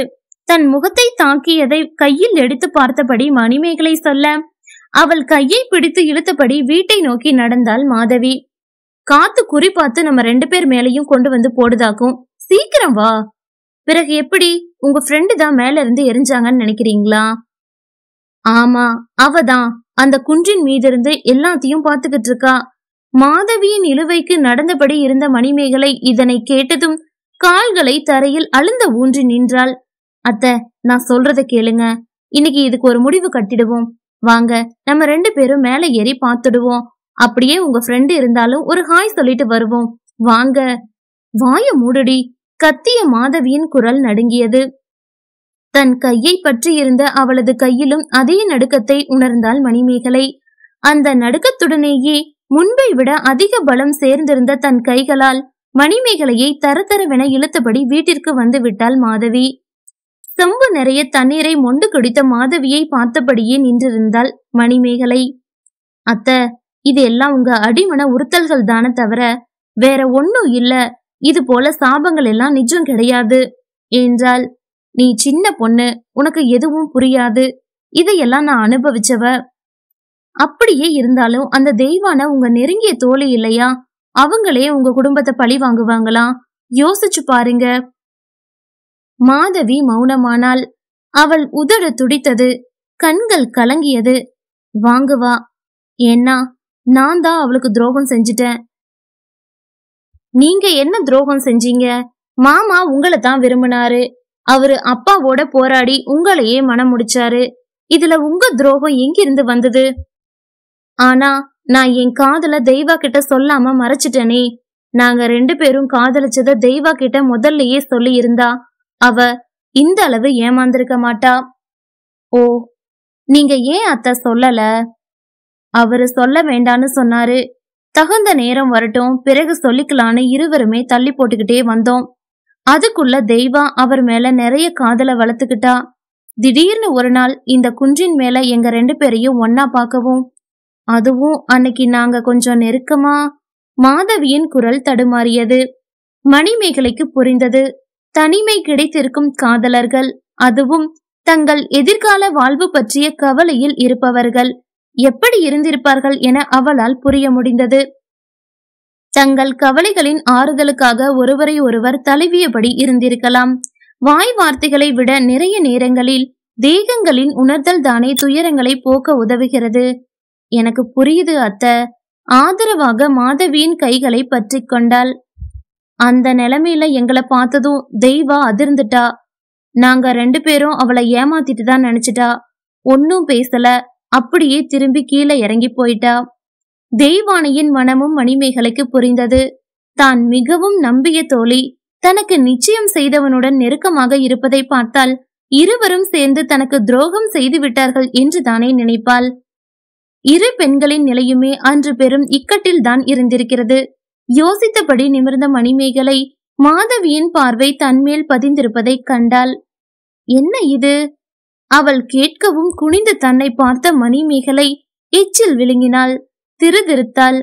தன் முகத்தை தாக்கியதை கையில் எடுத்து பார்த்தபடி மணிமேகலை சொல்ல அவள் கையை பிடித்து இழுத்தபடி வீட்டை நோக்கி நடந்தாள் மாதவி. காத்து குறி பார்த்து நம்ம ரெண்டு பேர் மேலையும் கொண்டு வந்து போடுதாக்கும். சீக்கிரம் வா. பிறகு எப்படி? உங்க ஃப்ரெண்டு தான் மேல இருந்து எரிஞ்சாங்கன்னு நினைக்கிறீங்களா? ஆமா அவதான் அந்த குன்றின் மீதிருந்து எல்லாத்தையும் பார்த்துக்கிட்டு இருக்கா. மாதவியின் இழுவைக்கு நடந்தபடி இருந்த மணிமேகலை இதனை கேட்டதும் கால்களை தரையில் அழுந்த ஊன்றி நின்றாள். அத்த நான் சொல்றத கேளுங்க. இன்னைக்கு இதுக்கு ஒரு முடிவு கட்டிடுவோம். வாங்க நம்ம ரெண்டு பேரும் மேல ஏறி பார்த்துடுவோம். அப்படியே உங்க ஃப்ரெண்டு இருந்தாலும் ஒரு ஹாய் சொல்லிட்டு வருவோம். வாங்க. வாய மூடுடி. கத்திய மாதவியின் குரல் நடுங்கியது. தன் கையை பற்றி இருந்த அவளது கையிலும் அதே நடுக்கத்தை உணர்ந்தாள் மணிமேகலை. அந்த நடுக்கத்துடனேயே முன்பை விட அதிக பலம் சேர்ந்திருந்த தன் கைகளால் மணிமேகலையை தரதரவென இழுத்தபடி வீட்டிற்கு வந்து விட்டாள் மாதவி. செம்பு நிறைய தண்ணீரை மொண்டு குடித்த மாதவியை பார்த்தபடியே நின்றிருந்தாள் மணிமேகலை. அத்த இது எல்லாம் உங்க அடிமன உறுத்தல்கள் தானே தவிர வேற ஒன்னும் இல்ல. இது போல சாபங்கள் எல்லாம் நிஜம் கிடையாது. என்றால் நீ சின்ன பொண்ணு உனக்கு எதுவும் புரியாது. இதையெல்லாம் நான் அனுபவிச்சவ. அப்படியே இருந்தாலும் அந்த தெய்வான உங்க நெருங்கிய தோழி இல்லையா? அவங்களே உங்க குடும்பத்தை பழி வாங்குவாங்களா? யோசிச்சு பாருங்க. மாதவி மௌனமானாள். அவள் உதடு துடித்தது. கண்கள் கலங்கியது. வாங்குவா ஏன்னா நான் தான் அவளுக்கு துரோகம் செஞ்சிட்டேன். நீங்க என்ன துரோகம் செஞ்சீங்க? மாமா உங்களை தான் விரும்பினாரு. அவரு அப்பாவோட போராடி உங்களையே மனம் முடிச்சாரு. இதுல உங்க துரோகம் எங்கிருந்து வந்தது? ஆனா நான் என் காதல தெய்வா கிட்ட சொல்லாம மறைச்சிட்டனே. நாங்க ரெண்டு பேரும் காதலிச்சத தெய்வா கிட்ட முதல்லயே சொல்லி இருந்தா அவ இந்த அளவு ஏமாந்திருக்க மாட்டா. ஓ நீங்க ஏன் அத்த சொல்லல? அவரு சொல்ல வேண்டான்னு சொன்னாரு. தகுந்த நேரம் வரட்டும் பிறகு சொல்லிக்கலான்னு இருவருமே தள்ளி போட்டுக்கிட்டே வந்தோம். அதுக்குள்ள தெய்வா அவர் மேல நிறைய காதல வளர்த்துக்கிட்டா. திடீர்னு ஒரு நாள் இந்த குன்றின் மேல எங்க ரெண்டு பேரையும் ஒன்னா பார்க்கவும் அதுவும் அன்னைக்கு நாங்க கொஞ்சம் நெருக்கமா மாதவியின் குரல் தடுமாறியது. மணிமேகலைக்கு புரிந்தது. தனிமை கிடைத்திருக்கும் காதலர்கள் அதுவும் தங்கள் எதிர்கால வாழ்வு பற்றிய கவலையில் இருப்பவர்கள். எப்படி இருந்திருப்பார்கள் என அவளால் புரிய முடிந்தது. தங்கள் கவலைகளின் ஆறுதலுக்காக ஒருவரை ஒருவர் தழுவியபடி இருந்திருக்கலாம். வாய் வார்த்தைகளை விட நிறைய நேரங்களில் தேகங்களின் உணர்தல் தானே துயரங்களை போக்க உதவுகிறது. எனக்கு புரியுது அத்த. ஆதரவாக மாதவியின் கைகளை பற்றி கொண்டாள். அந்த நிலைமையில எங்களை பார்த்ததும் தெய்வா அதிர்ந்துட்டா. நாங்க ரெண்டு பேரும் அவளை ஏமாத்திட்டு தான் நினைச்சிட்டா. ஒன்னும் பேசல. அப்படியே திரும்பி கீழே இறங்கி போயிட்டா. தெய்வானையின் மனமும் மணிமேகலைக்கு புரிந்தது. தான் மிகவும் நம்பிய தோழி. தனக்கு நிச்சயம் செய்தவனுடன் நெருக்கமாக இருப்பதை பார்த்தால் இருவரும் சேர்ந்து தனக்கு துரோகம் செய்து விட்டார்கள் என்று தானே நினைப்பாள். இரு பெண்களின் நிலையுமே அன்று பெரும் இக்கட்டில் தான் இருந்திருக்கிறது. யோசித்தபடி நிமிர்ந்த மணிமேகலை மாதவியின் பார்வை தன்மேல் பதிந்திருப்பதை கண்டாள். என்ன இது? அவள் கேட்கவும் குனிந்து தன்னை பார்த்த மணிமேகலை எச்சில் விழுங்கினாள் திருதிருத்தாள்.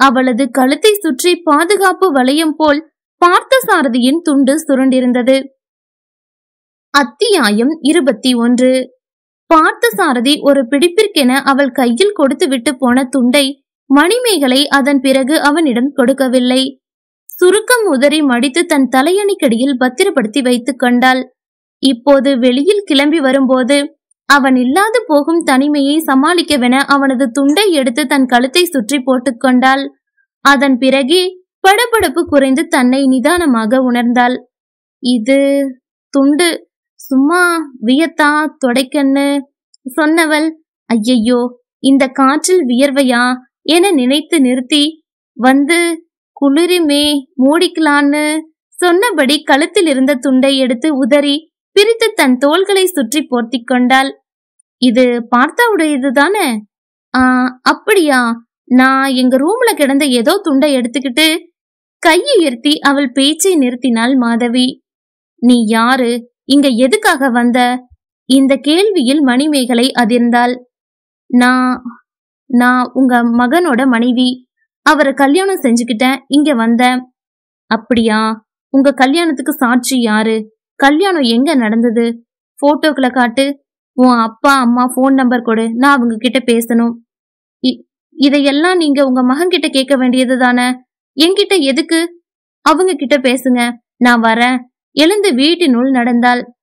அவளது கழுத்தை சுற்றி பாதுகாப்பு வளையம் போல் பார்த்த சாரதியின் துண்டு சுருண்டிருந்தது. அத்தியாயம் இருபத்தி ஒன்று. பார்த்த சாரதி ஒரு பிடிப்பிற்கென அவள் கையில் கொடுத்து விட்டு போன துண்டை மணிமேகலை அதன் பிறகு அவனிடம் கொடுக்கவில்லை. சுருக்கம் உதறி மடித்து தன் தலையணிக்கடியில் பத்திரப்படுத்தி வைத்துக் கொண்டாள். இப்போது வெளியில் கிளம்பி வரும்போது அவன் இல்லாது போகும் தனிமையை சமாளிக்கவென அவனது துண்டை எடுத்து தன் கழுத்தை சுற்றி போட்டுக்கொண்டாள் அதன் பிறகே படபடப்பு குறைந்து தன்னை நிதானமாக உணர்ந்தாள். இது துண்டு சும்மா வியத்தா தொடைக்கண்ணு சொன்னவள் ஐயையோ இந்த காற்றில் வியர்வையா? என நினைத்து நிறுத்தி வந்து குளிருமே மூடிக்கலான்னு சொன்னபடி கழுத்தில் இருந்த துண்டை எடுத்து உதறி பிரித்து தன் தோள்களை சுற்றி போர்த்திக் கொண்டாள். இது பார்த்தாவுடையது தானே ஆ அப்படியா? நான் எங்க ரூம்ல கிடந்த ஏதோ துண்டை எடுத்துக்கிட்டு கையை உயர்த்தி அவள் பேச்சை நிறுத்தினாள் மாதவி. நீ யாரு? இங்க எதுக்காக வந்த? இந்த கேள்வியில் மணிமேகலை அதிர்ந்தாள். நான் நான் உங்க மகனோட மனைவி. அவரை கல்யாணம் செஞ்சுக்கிட்டேன். இங்க வந்தேன். அப்படியா? உங்க கல்யாணத்துக்கு சாட்சி யாரு? கல்யாணம் எங்க நடந்தது? போட்டோக்களை காட்டு. உன் அப்பா அம்மா ஃபோன் நம்பர் கொடு. நான் அவங்க கிட்ட பேசணும். இ- இதையெல்லாம் நீங்க உங்க மகன் கிட்ட கேட்க வேண்டியது தானே? என்கிட்ட எதுக்கு? அவங்க கிட்ட பேசுங்க. நான் வரேன். எழுந்து வீட்டினுள் நடந்தாள்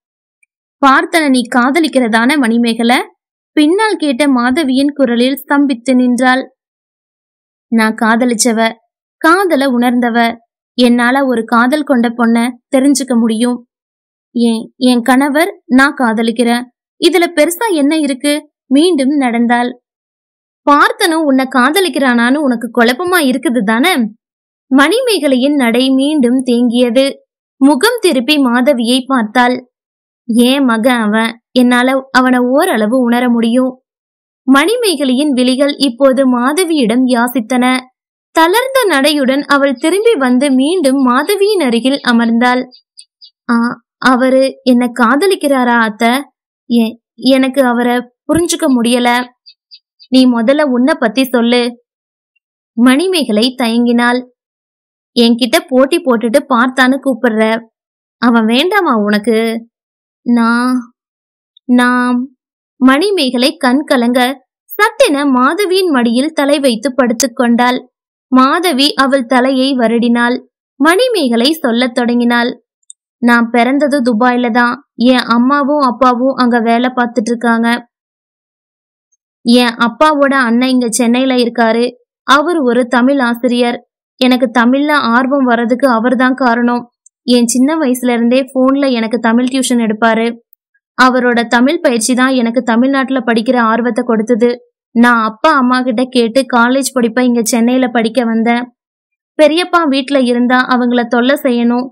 பார்த்தன நீ காதலிக்கிறதான மணிமேகலை? பின்னால் கேட்ட மாதவியின் குரலில் ஸ்தம்பித்து நின்றாள். நான் காதலிச்சவ காதல உணர்ந்தவ என்னால ஒரு காதல் கொண்ட பொண்ண தெரிஞ்சுக்க முடியும். ஏன் என் கணவர் நான் காதலிக்கிறேன். இதுல பெருசா என்ன இருக்கு? மீண்டும் நடந்தாள். பார்த்தனும் உன்னை காதலிக்கிறானான்னு உனக்கு குழப்பமா இருக்குது தானே? மணிமேகலையின் நடை மீண்டும் தேங்கியது. முகம் திருப்பி மாதவியை பார்த்தாள். ஏன் மகன் அவன்? என்னால அவனை ஓரளவு உணர முடியும். மணிமேகலையின் விழிகள் இப்போது மாதவியிடம் யாசித்தன. தளர்ந்த நடையுடன் அவள் திரும்பி வந்து மீண்டும் மாதவியின் அருகில் அமர்ந்தாள். ஆ அவரு என்ன காதலிக்கிறாரா அத்த? எ- எனக்கு அவரை புரிஞ்சுக்க முடியல. நீ முதல்ல உன்னை பத்தி சொல்லு. மணிமேகலை தயங்கினாள். என்கிட்ட போட்டி போட்டுட்டு பார்த்தான்னு கூப்பிடுற. அவன் வேண்டாமா உனக்கு? நா நாம் மணிமேகலை கண் கலங்க சட்டென மாதவியின் மடியில் தலை வைத்து படுத்துக் கொண்டாள். மாதவி அவள் தலையை வருடினாள். மணிமேகலை சொல்லத் தொடங்கினாள். நான் பிறந்தது துபாயில தான். என் அம்மாவும் அப்பாவும் அங்க வேலை பார்த்துட்டு இருக்காங்க. என் அப்பாவோட அண்ணன் இங்க சென்னையில இருக்காரு. அவர் ஒரு தமிழ் ஆசிரியர். எனக்கு தமிழ்ல ஆர்வம் வர்றதுக்கு அவர்தான் காரணம். என் சின்ன வயசுல இருந்தே போன்ல எனக்கு தமிழ் டியூஷன் எடுப்பாரு. அவரோட தமிழ் பயிற்சி தான் எனக்கு தமிழ்நாட்டுல படிக்கிற ஆர்வத்தை கொடுத்தது. நான் அப்பா அம்மா கிட்ட கேட்டு காலேஜ் படிப்ப இங்க சென்னையில படிக்க வந்தேன். பெரியப்பா வீட்டுல இருந்தா அவங்கள தொல்லை செய்யணும்.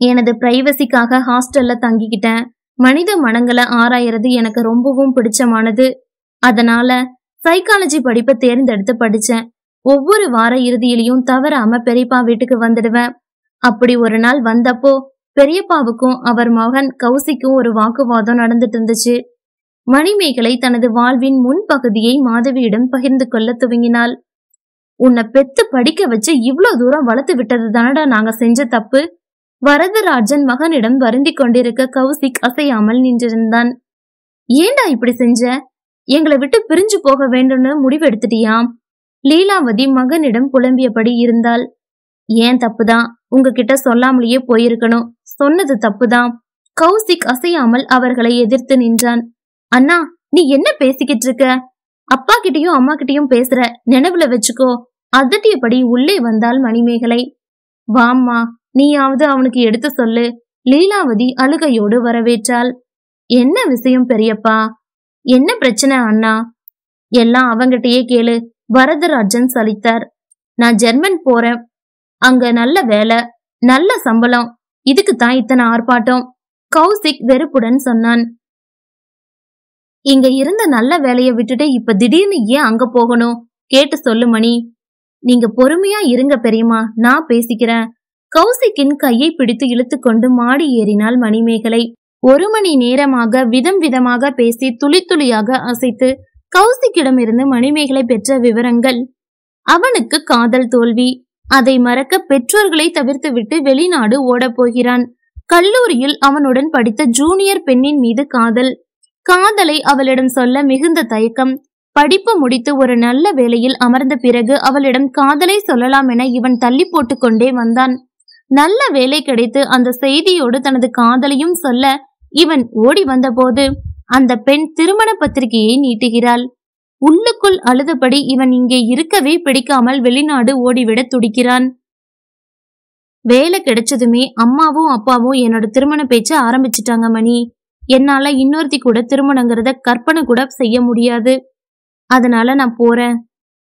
எனது பிரைவசிக்காக ஹாஸ்டல்ல தங்கிக்கிட்டேன். மனித மனங்களை ஆராயறது எனக்கு ரொம்பவும் பிடிச்சமானது. அதனால சைக்காலஜி படிப்பை தேர்ந்தெடுத்து படிச்சேன். ஒவ்வொரு வார இறுதியிலையும் தவறாம பெரியப்பா வீட்டுக்கு வந்துடுவேன். அப்படி ஒரு நாள் வந்தப்போ பெரியப்பாவுக்கும் அவர் மகன் கௌசிக்கும் ஒரு வாக்குவாதம் நடந்துட்டு இருந்துச்சு மணிமேகலை தனது வாழ்வின் முன்பகுதியை மாதவியிடம் பகிர்ந்து கொள்ள துவங்கினாள். உன்னை பெத்து படிக்க வச்சு இவ்வளவு தூரம் வளர்த்து விட்டது தானடா நாங்க செஞ்ச தப்பு? வரதராஜன் மகனிடம் வருந்தி கொண்டிருக்க கௌசிக் அசையாமல் நின்றிருந்தான். ஏண்டா இப்படி செஞ்ச? எங்களை விட்டு பிரிஞ்சு போக வேண்டும்னு முடிவெடுத்துட்டியாம். லீலாவதி மகனிடம் புலம்பியபடி இருந்தாள். ஏன் தப்புதான்? உங்ககிட்ட சொல்லாமலேயே போயிருக்கணும். சொன்னது தப்புதான். கௌசிக் அசையாமல் அவர்களை எதிர்த்து நின்றான். அண்ணா நீ என்ன பேசிக்கிட்டு இருக்க? அப்பா கிட்டயும் அம்மா கிட்டயும் பேசுற. நினைவுல வச்சுக்கோ. அதட்டியபடி உள்ளே வந்தாள் மணிமேகலை. வாம்மா நீயாவது அவனுக்கு எடுத்து சொல்லு. லீலாவதி அழுகையோடு வரவேற்றாள். என்ன விஷயம் பெரியப்பா? என்ன பிரச்சனை அண்ணா? எல்லாம் அவங்கிட்டயே கேளு. வரதராஜன் சலித்தார். நான் ஜெர்மன் போறேன். அங்க நல்ல வேலை நல்ல சம்பளம் இதுக்கு தான் இத்தனை ஆர்ப்பாட்டம் கௌசிக் வெறுப்புடன் சொன்னான். இங்க இருந்த நல்ல வேலையை விட்டுட்டு இப்ப திடீர்னு ஏன் அங்க போகணும்? கேட்டு சொல்லு மணி. நீங்க பொறுமையா இருங்க பெரியமா நான் பேசிக்கிறேன். கௌசிக்கின் கையை பிடித்து இழுத்துக்கொண்டு மாடி ஏறினாள் மணிமேகலை. ஒரு மணி நேரமாக விதம் விதமாக பேசி துளி துளியாக அசைத்து கௌசிக்கிடமிருந்து மணிமேகலை பெற்ற விவரங்கள். அவனுக்கு காதல் தோல்வி. அதை மறக்க பெற்றோர்களை தவிர்த்துவிட்டு வெளிநாடு ஓடப் போகிறான். கல்லூரியில் அவனுடன் படித்த ஜூனியர் பெண்ணின் மீது காதல். காதலை அவளிடம் சொல்ல மிகுந்த தயக்கம். படிப்பு முடித்து ஒரு நல்ல வேலையில் அமர்ந்த பிறகு அவளிடம் காதலை சொல்லலாம் என இவன் தள்ளி போட்டு கொண்டே வந்தான். நல்ல வேலை கிடைத்து அந்த செய்தியோடு தனது காதலையும் சொல்ல இவன் ஓடி வந்தபோது அந்த பெண் திருமண பத்திரிகையை நீட்டுகிறாள். உள்ளுக்குள் அழுதபடி இவன் இங்கே இருக்கவே பிடிக்காமல் வெளிநாடு ஓடிவிட துடிக்கிறான். வேலை கிடைச்சதுமே அம்மாவும் அப்பாவும் என்னோட திருமண பேச்ச ஆரம்பிச்சிட்டாங்க மணி. என்னால இன்னொருத்தி கூட திருமணங்கிறத கற்பனை கூட செய்ய முடியாது. அதனால நான் போறேன்.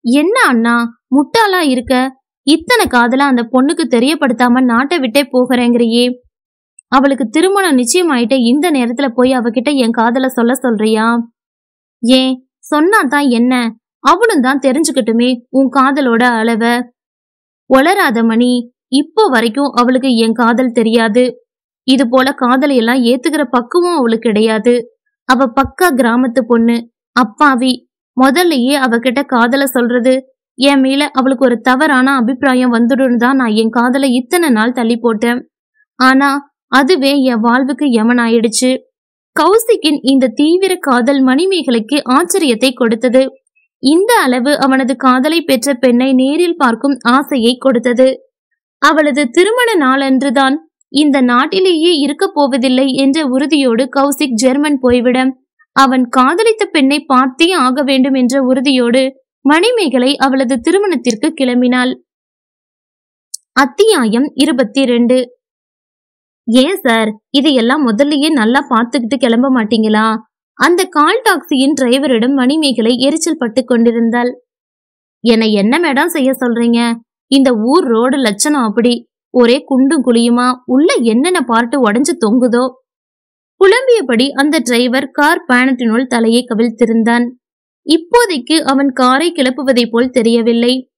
என்ன அண்ணா முட்டாளா இருக்க? இத்தனை காதல அந்த பொண்ணுக்கு தெரியப்படுத்தாம நாட்டை விட்டே போகிறேங்கிறியே. அவளுக்கு திருமணம் நிச்சயமாயிட்ட இந்த நேரத்துல போய் அவகிட்ட என் காதல சொல்ல சொல்றியா? ஏன்? சொன்னா தான் என்ன? அவளும் தான் தெரிஞ்சுக்கட்டுமே உன் காதலோட அளவ. ஒளராத மணி இப்போ வரைக்கும் அவளுக்கு என் காதல் தெரியாது. இது போல காதலையெல்லாம் ஏத்துக்கிற பக்குவம் அவளுக்கு கிடையாது. அவ பக்கா கிராமத்து பொண்ணு அப்பாவி. முதல்லயே அவகிட்ட காதல சொல்றது என் மேல அவளுக்கு ஒரு தவறான அபிப்பிராயம் வந்துடும் தான் நான் என் காதலை இத்தனை நாள் தள்ளி போட்டேன். ஆனா அதுவே என் வாழ்வுக்கு யமன் ஆயிடுச்சு கௌசிக்கின் இந்த தீவிர காதல் மணிமேகலைக்கு ஆச்சரியத்தை கொடுத்தது. இந்த அளவு அவனது காதலை பெற்ற பெண்ணை நேரில் பார்க்கும் ஆசையை கொடுத்தது. அவளது திருமண நாளன்றுதான் இந்த நாட்டிலேயே இருக்க போவதில்லை என்ற உறுதியோடு கௌசிக் ஜெர்மன் போய்விட அவன் காதலித்த பெண்ணை பார்த்தே ஆக வேண்டும் என்ற உறுதியோடு மணிமேகலை அவளது திருமணத்திற்கு கிளம்பினாள். அத்தியாயம் இருபத்தி ரெண்டு. ஏன் சார்? இதையெல்லாம் முதல்லயே நல்லா பார்த்துக்கிட்டு கிளம்ப மாட்டீங்களா? அந்த கால் டாக்ஸியின் டிரைவரிடம் மணிமேகலை எரிச்சல் பட்டு கொண்டிருந்தாள். என்னை என்ன மேடம் செய்ய சொல்றீங்க? இந்த ஊர் ரோடு லட்சணம் அப்படி. ஒரே குண்டும் குழியுமா? உள்ள என்னென்ன பார்ட்டு உடைஞ்சு தொங்குதோ? புலம்பியபடி அந்த டிரைவர் கார் பேனட்டினுள் தலையை கவிழ்த்திருந்தான். இப்போதைக்கு அவன் காரை கிளப்புவதை போல் தெரியவில்லை.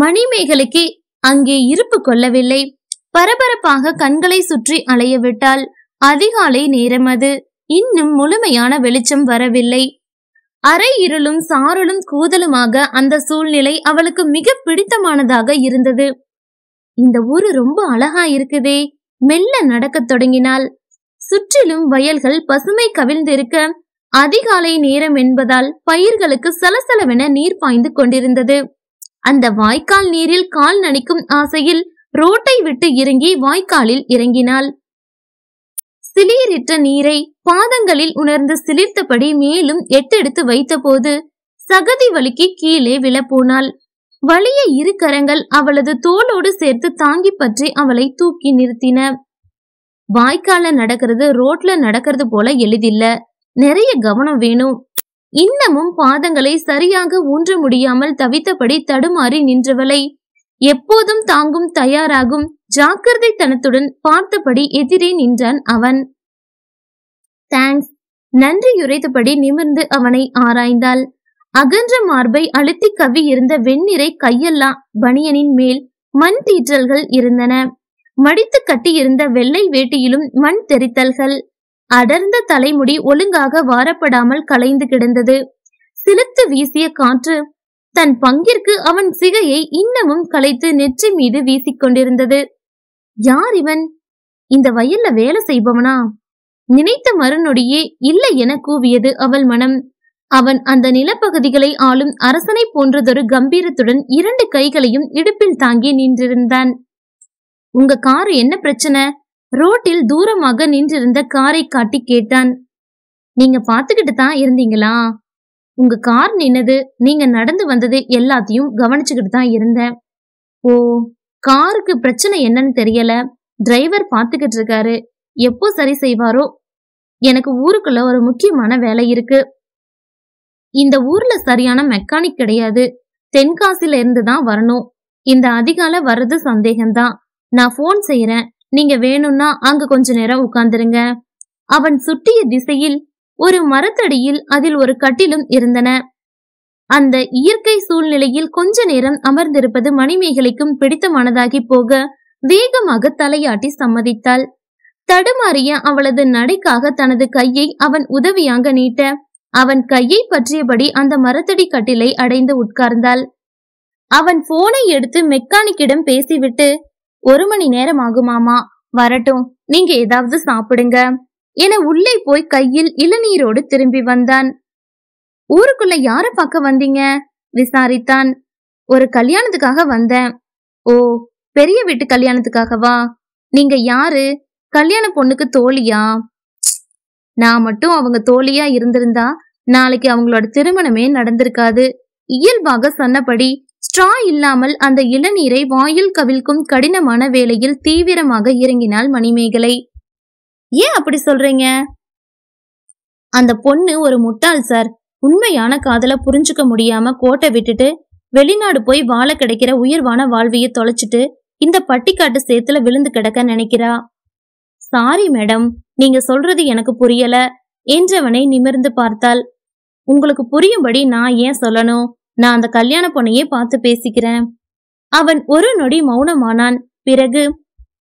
மணிமேகலைக்கு அங்கே இருப்பு கொள்ளவில்லை. பரபரப்பாக கண்களை சுற்றி அலைய விட்டால் அதிகாலை நேரம் அது. இன்னும் முழுமையான வெளிச்சம் வரவில்லை. அரை இருளும் சாரலும் கூதலுமாக அந்த சூழ்நிலை அவளுக்கு மிக பிடித்தமானதாக இருந்தது. இந்த ஊரு ரொம்ப அழகா இருக்குதே. மெல்ல நடக்கத் தொடங்கினாள் சுற்றிலும் வயல்கள் பசுமை கவிழ்ந்திருக்க அதிகாலை நேரம் என்பதால் பயிர்களுக்கு சலசலவென நீர் பாய்ந்து கொண்டிருந்தது. அந்த வாய்க்கால் நீரில் கால் நடிக்கும் ஆசையில் ரோட்டை விட்டு இறங்கி வாய்க்காலில் இறங்கினாள். சிலீரிட்ட நீரை பாதங்களில் உணர்ந்து சிலிர்த்தபடி மேலும் எட்டெடுத்து வைத்தபோது சகதி வலிக்கு கீழே விழப்போனாள். வலிய இரு கரங்கள் அவளது தோளோடு சேர்த்து தாங்கி பற்றி அவளை தூக்கி நிறுத்தின. வாய்க்கால நடக்கிறது ரோட்ல நடக்கிறது போல எளிதில்ல. நிறைய கவனம் வேணும். இன்னமும் பாதங்களை சரியாக ஊன்ற முடியாமல் தவித்தபடி தடுமாறி நின்றவளை எப்போதும் தாங்கும் தயாராகும் ஜாக்கிரதை தனத்துடன் பார்த்தபடி எதிரே நின்றான் அவன். தேங்க்ஸ் நன்றி உரைத்தபடி நிமிர்ந்து அவனை ஆராய்ந்தாள். அகன்ற மார்பை அழுத்தி கவி இருந்த வெண்ணிறை கையெல்லாம் பனியனின் மேல் மண் தீற்றல்கள் இருந்தன. மடித்து கட்டியிருந்த வெள்ளை வேட்டியிலும் மண் தெரித்தல்கள். அடர்ந்த தலைமுடி ஒழுங்காக வாரப்படாமல் கலைந்து கிடந்தது. சிலுத்து வீசிய காற்று தன் பங்கிற்கு அவன் சிகையை இன்னமும் கலைத்து நெற்றி மீது வீசிக்கொண்டிருந்தது. யார் இவன்? இந்த வயல்ல வேலை செய்பவனா? நினைத்த மறுநொடியே இல்லை என கூவியது அவள் மனம். அவன் அந்த நிலப்பகுதிகளை ஆளும் அரசனை போன்றதொரு கம்பீரத்துடன் இரண்டு கைகளையும் இடுப்பில் தாங்கி நின்றிருந்தான். உங்க காரு என்ன பிரச்சனை? ரோட்டில் தூரமாக நின்றிருந்த காரை காட்டி கேட்டான். நீங்க பாத்துக்கிட்டு தான் இருந்தீங்களா? உங்க கார் நின்னது நீங்க நடந்து வந்தது எல்லாத்தையும் கவனிச்சுக்கிட்டு தான் இருந்தேன். ஓ காருக்கு பிரச்சனை என்னன்னு தெரியல. டிரைவர் பாத்துக்கிட்டு இருக்காரு. எப்போ சரி செய்வாரோ? எனக்கு ஊருக்குள்ள ஒரு முக்கியமான வேலை இருக்கு. இந்த ஊர்ல சரியான மெக்கானிக் கிடையாது. தென்காசில இருந்து தான் வரணும். இந்த அதிகாலை வர்றது சந்தேகம்தான். நான் போன் செய்யறேன் நீங்க வேணும்னா அங்க கொஞ்ச நேரம் உட்கார்ந்துருங்க. அவன் சுட்டிய திசையில் ஒரு மரத்தடியில் அதில் ஒரு கட்டிலும் இருந்தன. அந்த இயற்கை சூழ்நிலையில் கொஞ்ச நேரம் அமர்ந்திருப்பது மணிமேகலைக்கும் பிடித்தமானதாகி போக வேகமாக தலையாட்டி சம்மதித்தாள். தடுமாறிய அவளது நடைக்காக தனது கையை அவன் உதவியாக நீட்ட அவன் கையை பற்றியபடி அந்த மரத்தடி கட்டிலை அடைந்து உட்கார்ந்தாள். அவன் போனை எடுத்து மெக்கானிக்கிடம் பேசிவிட்டு ஒரு மணி நேரம் ஆகுமாமா? வரட்டும் நீங்க ஏதாவது சாப்பிடுங்க. என உள்ளே போய் கையில் இளநீரோடு திரும்பி வந்தான். ஊருக்குள்ள யார பார்க்க வந்தீங்க? விசாரித்தான். ஒரு கல்யாணத்துக்காக வந்தேன். ஓ பெரிய வீட்டு கல்யாணத்துக்காகவா? நீங்க யாரு? கல்யாண பொண்ணுக்கு தோழியா? நான் மட்டும் அவங்க தோழியா இருந்திருந்தா நாளைக்கு அவங்களோட திருமணமே நடந்திருக்காது. இயல்பாக சொன்னபடி ஸ்ட்ரா இல்லாமல் அந்த இளநீரை வாயில் கவிழ்க்கும் கடினமான வேலையில் தீவிரமாக இறங்கினாள் மணிமேகலை. ஏன் அப்படி சொல்றீங்க? அந்த பொண்ணு ஒரு முட்டாள் சார் உண்மையான காதல புரிஞ்சுக்க முடியாம கோட்டை விட்டுட்டு வெளிநாடு போய் வாழ கிடைக்கிற உயர்வான வாழ்வைய தொலைச்சிட்டு இந்த பட்டிக்காட்டு சேத்துல விழுந்து கிடக்க நினைக்கிறா? சாரி மேடம் நீங்க சொல்றது எனக்கு புரியல. என்றவனை நிமிர்ந்து பார்த்தாள். உங்களுக்கு புரியும்படி நான் ஏன் சொல்லணும்? நான் அந்த கல்யாண பொண்ணையே பார்த்து பேசிக்கிறேன். அவன் ஒரு நொடி மௌனமானான். பிறகு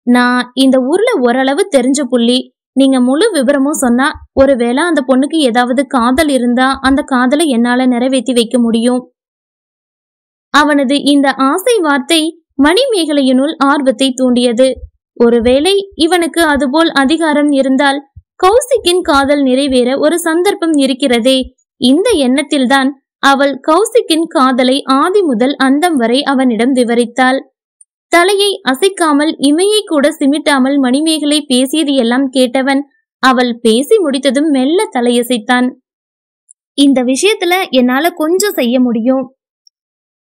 நான் இந்த ஊர்ல ஓரளவு தெரிஞ்ச புள்ளி. நீங்க முழு விவரமும் சொன்னா ஒருவேளை அந்த பொண்ணுக்கு ஏதாவது காதல் இருந்தா அந்த காதலை என்னால நிறைவேற்றி வைக்க முடியும். அவனது இந்த ஆசை வார்த்தை மணிமேகலையினுள் ஆர்வத்தை தூண்டியது. ஒருவேளை இவனுக்கு அதுபோல் அதிகாரம் இருந்தால் கௌசிக்கின் காதல் நிறைவேற ஒரு சந்தர்ப்பம் இருக்கிறதே. இந்த எண்ணத்தில்தான் அவள் கௌசிக்கின் காதலை ஆதி முதல் அந்தம் வரை அவனிடம் விவரித்தாள். தலையை அசைக்காமல் இமையை கூட சிமிட்டாமல் மணிமேகலை பேசியது எல்லாம் கேட்டவன் அவள் பேசி முடித்ததும் மெல்ல தலையசைத்தான். இந்த விஷயத்துல என்னால கொஞ்சம் செய்ய முடியும்?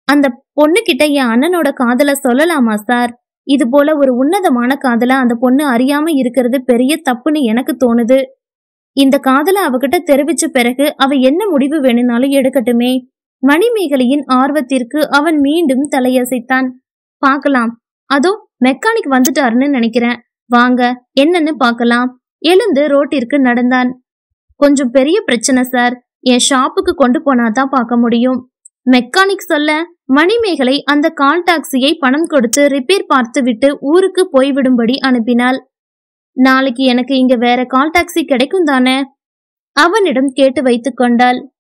அந்த பொண்ணு கிட்ட என் அண்ணனோட காதல சொல்லலாமா சார்? இது போல ஒரு உன்னதமான காதல அந்த பொண்ணு அறியாம இருக்கிறது பெரிய தப்புன்னு எனக்கு தோணுது. இந்த காதல அவகிட்ட தெரிவிச்ச பிறகு அவ என்ன முடிவு வேணும்னாலும் எடுக்கட்டுமே? மணிமேகலையின் ஆர்வத்திற்கு அவன் மீண்டும் தலையசைத்தான். பார்க்கலாம். அதோ மெக்கானிக் வந்துட்டாருன்னு நினைக்கிறேன். வாங்க என்னன்னு பார்க்கலாம். எழுந்து ரோட்டிற்கு நடந்தான். கொஞ்சம் பெரிய பிரச்சனை சார் என் ஷாப்புக்கு கொண்டு போனாதான் பார்க்க முடியும். மெக்கானிக் சொல்ல மணிமேகலை அந்த கால் டாக்ஸியை பணம் கொடுத்து ரிப்பேர் பார்த்து விட்டு ஊருக்கு போய்விடும்படி அனுப்பினாள். நாளைக்கு எனக்கு இங்க வேற கால் டாக்ஸி கிடைக்கும் தானே? அவனிடம் கேட்டு வைத்துக் கொண்டாள்.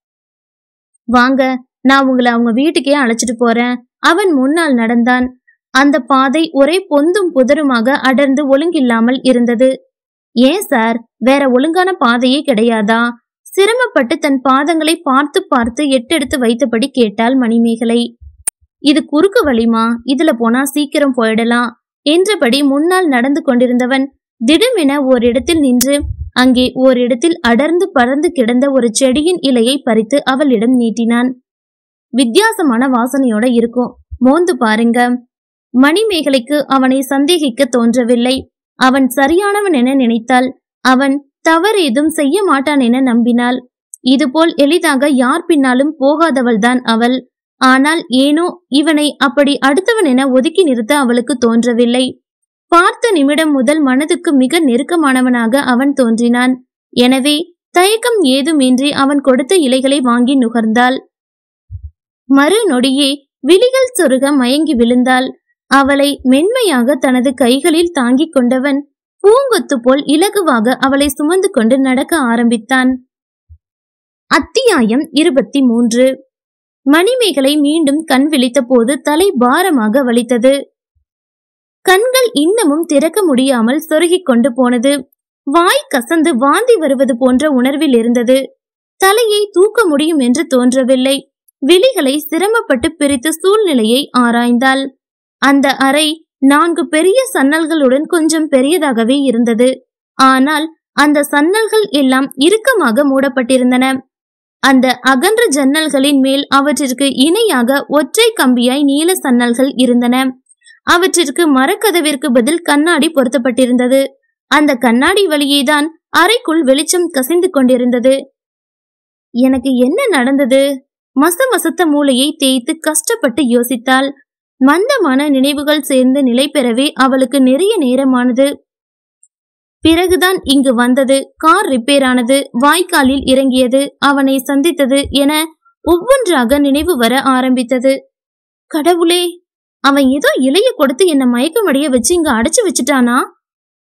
வாங்க நான் உங்களை அவங்க வீட்டுக்கே அழைச்சிட்டு போறேன். அவன் முன்னால் நடந்தான். அந்த பாதை ஒரே பொந்தும் புதருமாக அடர்ந்து ஒழுங்கில்லாமல் இருந்தது. ஏன் சார்? வேற ஒழுங்கான பாதையே கிடையாதா? சிரமப்பட்டு தன் பாதங்களை பார்த்து பார்த்து எட்டெடுத்து வைத்தபடி கேட்டாள் மணிமேகலை. இது குறுக்கு வழிமா இதுல போனா சீக்கிரம் போயிடலாம். என்றபடி முன்னால் நடந்து கொண்டிருந்தவன் திடுமென ஓரிடத்தில் நின்று அங்கே ஓரிடத்தில் அடர்ந்து பறந்து கிடந்த ஒரு செடியின் இலையை பறித்து அவளிடம் நீட்டினான். வித்தியாசமான வாசனையோட இருக்கும். மோந்து பாருங்க. மணிமேகலைக்கு அவனை சந்தேகிக்க தோன்றவில்லை. அவன் சரியானவன் என நினைத்தாள் அவன் தவறு ஏதும் செய்ய மாட்டான் என நம்பினாள். இதுபோல் எளிதாக யார் பின்னாலும் போகாதவள்தான் அவள். ஆனால் ஏனோ இவனை அப்படி அடுத்தவன் என ஒதுக்கி நிறுத்த அவளுக்கு தோன்றவில்லை. பார்த்த நிமிடம் முதல் மனதுக்கு மிக நெருக்கமானவனாக அவன் தோன்றினான். எனவே தயக்கம் ஏதுமின்றி அவன் கொடுத்த இலைகளை வாங்கி நுகர்ந்தாள். மறு நொடியே விழிகள் சொருக மயங்கி விழுந்தாள். அவளை மென்மையாக தனது கைகளில் தாங்கிக் கொண்டவன் பூங்கொத்து போல் இலகுவாக அவளை சுமந்து கொண்டு நடக்க ஆரம்பித்தான். அத்தியாயம் இருபத்தி மூன்று மணிமேகலை மீண்டும் கண் விழித்த போது தலை பாரமாக வலித்தது. கண்கள் இன்னமும் திறக்க முடியாமல் சொருகிக் கொண்டு போனது. வாய் கசந்து வாந்தி வருவது போன்ற உணர்வில் இருந்தது. தலையை தூக்க முடியும் என்று தோன்றவில்லை. விழிகளை சிரமப்பட்டு பிரித்து சூழ்நிலையை ஆராய்ந்தாள். அந்த அறை நான்கு பெரிய சன்னல்களுடன் கொஞ்சம் பெரியதாகவே இருந்தது. ஆனால் அந்த சன்னல்கள் எல்லாம் இறுக்கமாக மூடப்பட்டிருந்தன. அந்த அகன்ற ஜன்னல்களின் மேல் அவற்றிற்கு இணையாக ஒற்றை கம்பியாய் நீல சன்னல்கள் இருந்தன. அவற்றிற்கு மரக்கதவிற்கு பதில் கண்ணாடி பொருத்தப்பட்டிருந்தது. அந்த கண்ணாடி வழியேதான் அறைக்குள் வெளிச்சம் கசிந்து கொண்டிருந்தது. எனக்கு என்ன நடந்தது? மச மசத்த மூளையை தேய்த்து கஷ்டப்பட்டு யோசித்தாள். மந்தமான நினைவுகள் சேர்ந்து நிலை பெறவே அவளுக்கு நிறைய நேரமானது. பிறகுதான் இங்கு வந்தது. கார் ரிப்பேர் ஆனது வாய்க்காலில் இறங்கியது. அவனை சந்தித்தது என ஒவ்வொன்றாக நினைவு வர ஆரம்பித்தது. கடவுளே அவன் ஏதோ இலைய கொடுத்து என்ன மயக்கமடைய வச்சு இங்க அடைச்சு வச்சுட்டானா?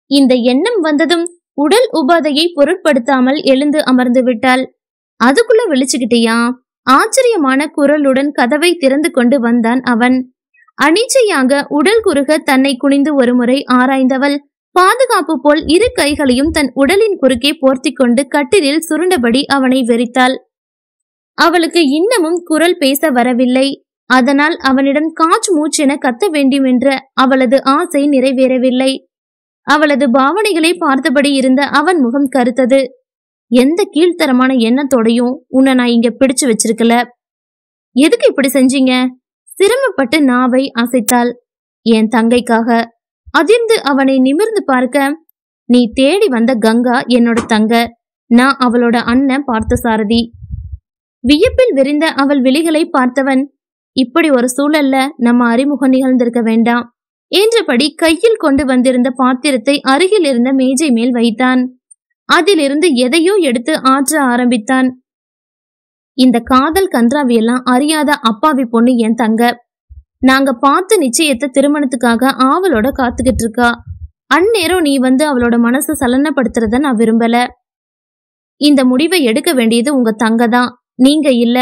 இந்த எண்ணம் வந்ததும் உடல் உபாதையை பொருட்படுத்தாமல் எழுந்து அமர்ந்து விட்டாள். அதுக்குள்ள விழிச்சுக்கிட்டியா? ஆச்சரியமான குரலுடன் கதவை திறந்து கொண்டு வந்தான் அவன். அனிச்சையாக உடல் குறுக தன்னை குனிந்து ஒருமுறை ஆராய்ந்தவள். பாதுகாப்பு போல் இரு கைகளையும் தன் உடலின் குறுக்கே போர்த்திக் கொண்டு கட்டிலில் சுருண்டபடி அவனை வெறித்தாள். அவளுக்கு இன்னமும் குரல் பேச வரவில்லை. அதனால் அவனிடம் காச்சு மூச்சென கத்த வேண்டும் என்ற அவளது ஆசை நிறைவேறவில்லை. அவளது பாவனைகளை பார்த்தபடி இருந்த அவன் முகம் கருத்தது. எந்த கீழ்த்தரமான எண்ணத்தோடையும் உன்னை நான் இங்க பிடிச்சு வச்சிருக்கல. எதுக்கு இப்படி செஞ்சீங்க? சிரமப்பட்டு நாவை அசைத்தாள். என் தங்கைக்காக அதிர்ந்து அவனை நிமிர்ந்து பார்க்க நீ தேடி வந்த கங்கா என்னோட தங்க. நான் அவளோட அண்ணன் பார்த்த சாரதி வியப்பில் விரிந்த அவள் விழிகளை பார்த்தவன் இப்படி ஒரு சூழல்ல நம்ம அறிமுகம் நிகழ்ந்திருக்க வேண்டாம். என்றபடி கையில் கொண்டு வந்திருந்த பாத்திரத்தை அருகில் இருந்த மேஜை மேல் வைத்தான். அதிலிருந்து எதையோ எடுத்து ஆற்ற ஆரம்பித்தான். இந்த காதல் கன்றாவியெல்லாம் அறியாத அப்பாவி பொண்ணு என் தங்க. நாங்க பார்த்த நிச்சயத்தை திருமணத்துக்காக ஆவலோட காத்துக்கிட்டு இருக்கா அந்நேரம் நீ வந்து அவளோட மனசை சலனப்படுத்துறத நான் விரும்பல. இந்த முடிவை எடுக்க வேண்டியது உங்க தங்க தான் நீங்க இல்ல.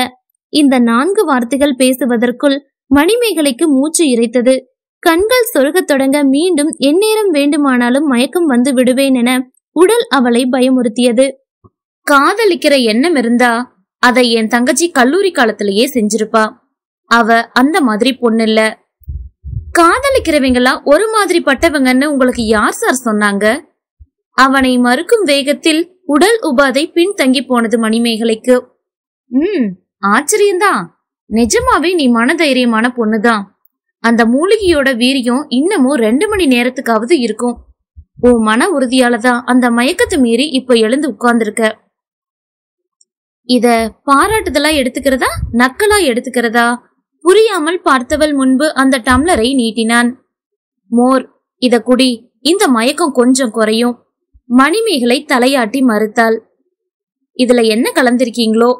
இந்த நான்கு வார்த்தைகள் பேசுவதற்குள் மணிமேகலைக்கு மூச்சு இறைத்தது. கண்கள் சொருகத் தொடங்க மீண்டும் எந்நேரம் வேண்டுமானாலும் மயக்கம் வந்து விடுவேன் என உடல் அவளை பயமுறுத்தியது. காதலிக்கிற எண்ணம் இருந்தா அதை என் தங்கச்சி கல்லூரி காலத்திலேயே செஞ்சிருப்பா. அவ அந்த மாதிரி பொண்ணு இல்ல காதலிக்கிறவங்களா ஒரு மாதிரி பட்டவங்கன்னு உங்களுக்கு யார் சார் சொன்னாங்க? அவனை மறுக்கும் வேகத்தில் உடல் உபாதை பின்தங்கி போனது மணிமேகலைக்கு. ம் ஆச்சரியம்தான் நிஜமாவே நீ மனதைரியமான பொண்ணுதான் அந்த மூலிகையோட வீரியம் இன்னமும் ரெண்டு மணி நேரத்துக்காவது இருக்கும். உன் மன உறுதியாலதான் அந்த மயக்கத்தை மீறி இப்ப எழுந்து உட்கார்ந்துருக்க. இத பாராட்டுதலா எடுத்துக்கிறதா? நக்கலா எடுத்துக்கிறதா? புரியாமல் பார்த்தவள் முன்பு அந்த டம்ளரை நீட்டினான். மோர் இத குடி. இந்த மயக்கம் கொஞ்சம் குறையும். மணிமேகலை தலையாட்டி மறுத்தாள். இதுல என்ன கலந்திருக்கீங்களோ?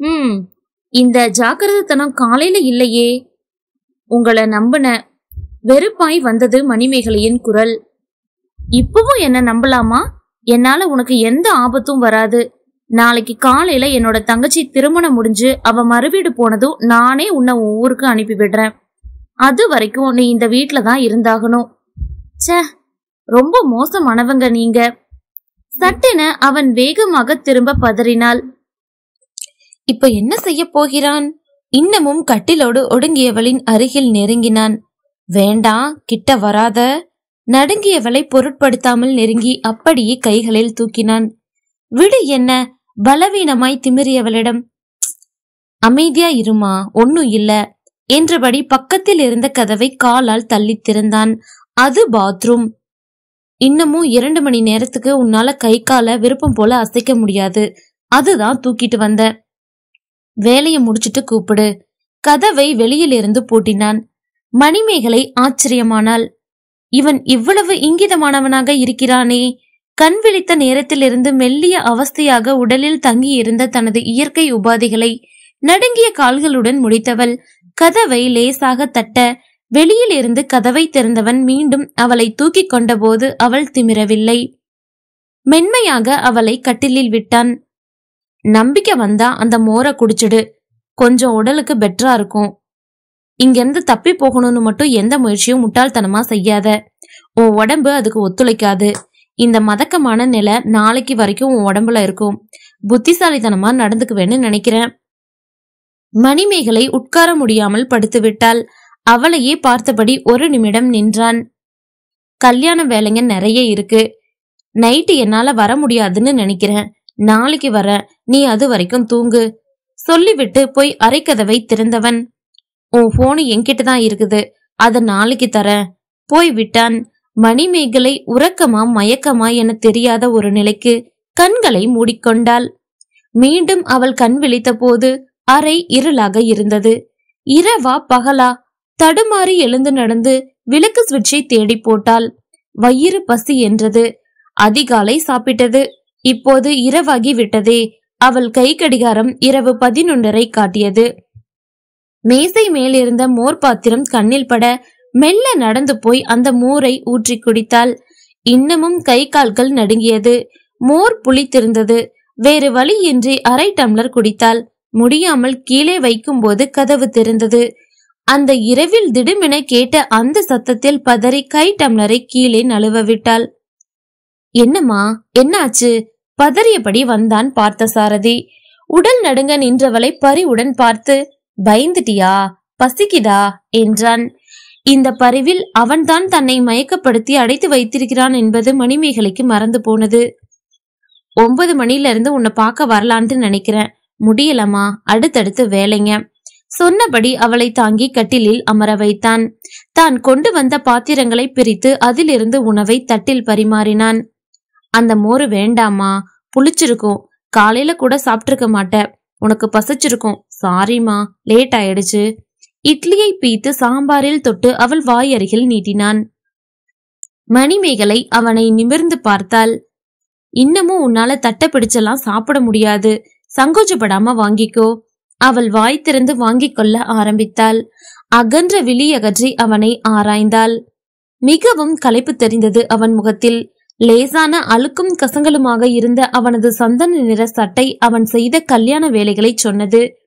ம் இந்த ஜாக்கிரதத்தனம் காலையில இல்லையே. உங்களை நம்பின வெறுப்பாய் வந்தது மணிமேகலையின் குரல். இப்பவும் என்ன நம்பலாமா? என்னால உனக்கு எந்த ஆபத்தும் வராது. நாளைக்கு காலையில என்னோட தங்கச்சி திருமணம் முடிஞ்சு அவ மறுவீடு போனதும் நானே உன்னை உன் ஊருக்கு அனுப்பி விடுறேன். அது வரைக்கும் நீ இந்த வீட்டில தான் இருந்தாகணும். ச்சே ரொம்ப மோசமானவங்க நீங்க. சட்டென அவன் வேகமாக திரும்ப பதறினாள். இப்ப என்ன செய்ய போகிறான்? இன்னமும் கட்டிலோடு ஒடுங்கியவளின் அருகில் நெருங்கினான். வேண்டாம் கிட்ட வராத. நடுங்கியவளை பொருட்படுத்தாமல் நெருங்கி அப்படியே கைகளில் தூக்கினான். விடு என்ன பலவீனமாய் திமிரியவளிடம் அமைதியா இருமா? ஒன்னும் இல்ல. என்றபடி பக்கத்தில் இருந்த கதவை காலால் தள்ளி திறந்தான். அது பாத்ரூம். இன்னமும் இரண்டு மணி நேரத்துக்கு உன்னால கை கால விருப்பம் போல அசைக்க முடியாது. அதுதான் தூக்கிட்டு வந்த. வேலையை முடிச்சிட்டு கூப்பிடு. கதவை வெளியிலிருந்து பூட்டினான். மணிமேகலை ஆச்சரியமானாள். இவன் இவ்வளவு இங்கிதமானவனாக இருக்கிறானே. கண் விழித்த நேரத்திலிருந்து மெல்லிய அவஸ்தையாக உடலில் தங்கியிருந்த தனது இயற்கை உபாதைகளை நடுங்கிய கால்களுடன் முடித்தவள் கதவை லேசாக தட்ட வெளியில் இருந்து கதவை திறந்தவன் மீண்டும் அவளை தூக்கி கொண்டபோது அவள் திமிரவில்லை. மென்மையாக அவளை கட்டிலில் விட்டான். நம்பிக்கை வந்தா அந்த மோரை குடிச்சிடு. கொஞ்சம் உடலுக்கு பெட்டரா இருக்கும். இங்கிருந்து தப்பி போகணும்னு மட்டும் எந்த முயற்சியும் முட்டாள்தனமா செய்யாத. உன் உடம்பு அதுக்கு ஒத்துழைக்காது. இந்த மதக்கமான நிலை நாளைக்கு வரைக்கும் உன் உடம்புல இருக்கும். புத்திசாலித்தனமா நடந்துக்குவேன்னு நினைக்கிறேன். மணிமேகலை உட்கார முடியாமல் படுத்து விட்டாள் அவளையே பார்த்தபடி ஒரு நிமிடம் நின்றான். கல்யாண வேலைங்க நிறைய இருக்கு. நைட்டு என்னால வர முடியாதுன்னு நினைக்கிறேன். நாளைக்கு வர நீ அது வரைக்கும் தூங்கு. சொல்லிவிட்டு போய் அரைக்கதவை திறந்தவன். உன் போனு என்கிட்ட தான் இருக்குது. அத நாளைக்கு தரேன். போய் விட்டான். மணிமேகலை உறக்கமா மயக்கமா என தெரியாத ஒரு நிலைக்கு கண்களை மூடிக்கொண்டாள். மீண்டும் அவள் கண் விழித்த போது அறை இருளாக இருந்தது. இரவா பகலா தடுமாறி எழுந்து நடந்து விளக்கு சுவிட்சை தேடி போட்டாள். வயிறு பசி என்றது. அதிகாலை சாப்பிட்டது. இப்போது இரவாகி விட்டதே. அவள் கை கடிகாரம் இரவு பதினொன்றரை காட்டியது. மேசை மேலிருந்த மோர் பாத்திரம் கண்ணில் பட மெல்ல நடந்து போய் அந்த மோரை ஊற்றி குடித்தாள். இன்னமும் கை கால்கள் நடுங்கியது. மோர் புளித்திருந்தது. வேறு வழியின்றி அரை டம்ளர் குடித்தாள். முடியாமல் கீழே வைக்கும்போது கதவு திறந்தது. அந்த இரவில் திடுமென கேட்ட அந்த சத்தத்தில் பதறி கை டம்ளரை கீழே நழுவ விட்டாள். என்னம்மா என்னாச்சு? பதறியபடி வந்தான் பார்த்த சாரதி உடல் நடுங்க நின்றவளை பரிவுடன் பார்த்து பயந்துட்டியா? பசிக்குதா? என்றான். இந்த பரிவில் அவன்தான் தன்னை மயக்கப்படுத்தி அடைத்து வைத்திருக்கிறான் என்பது மணிமேகலைக்கு மறந்து போனது. ஒன்பது மணில இருந்து உன்னை பார்க்க வரலான்ட்டு நினைக்கிறேன். முடியலம்மா அடுத்தடுத்து வேலைங்க. சொன்னபடி அவளை தாங்கி கட்டிலில் அமர வைத்தான். தான் கொண்டு வந்த பாத்திரங்களை பிரித்து அதிலிருந்து உணவை தட்டில் பரிமாறினான். அந்த மோரு வேண்டாமா புளிச்சிருக்கும். காலையில கூட சாப்பிட்டிருக்க மாட்ட. உனக்கு பசிச்சிருக்கும். சாரிம்மா லேட் ஆயிடுச்சு. இட்லியை பீத்து சாம்பாரில் தொட்டு அவள் வாய் அருகில் நீட்டினான். மணிமேகலை அவனை நிமிர்ந்து பார்த்தாள். இன்னமும் உன்னால தட்டை பிடிச்செல்லாம் சாப்பிட முடியாது. சங்கோச்சப்படாம வாங்கிக்கோ. அவள் வாய் திறந்து வாங்கிக் கொள்ள ஆரம்பித்தாள். அகன்ற விழி அகற்றி அவனை ஆராய்ந்தாள். மிகவும் களைப்பு தெரிந்தது அவன் முகத்தில். லேசான அழுக்கும் கசங்களுமாக இருந்த அவனது சந்தன நிற சட்டை அவன் செய்த கல்யாண வேலைகளை சொன்னது.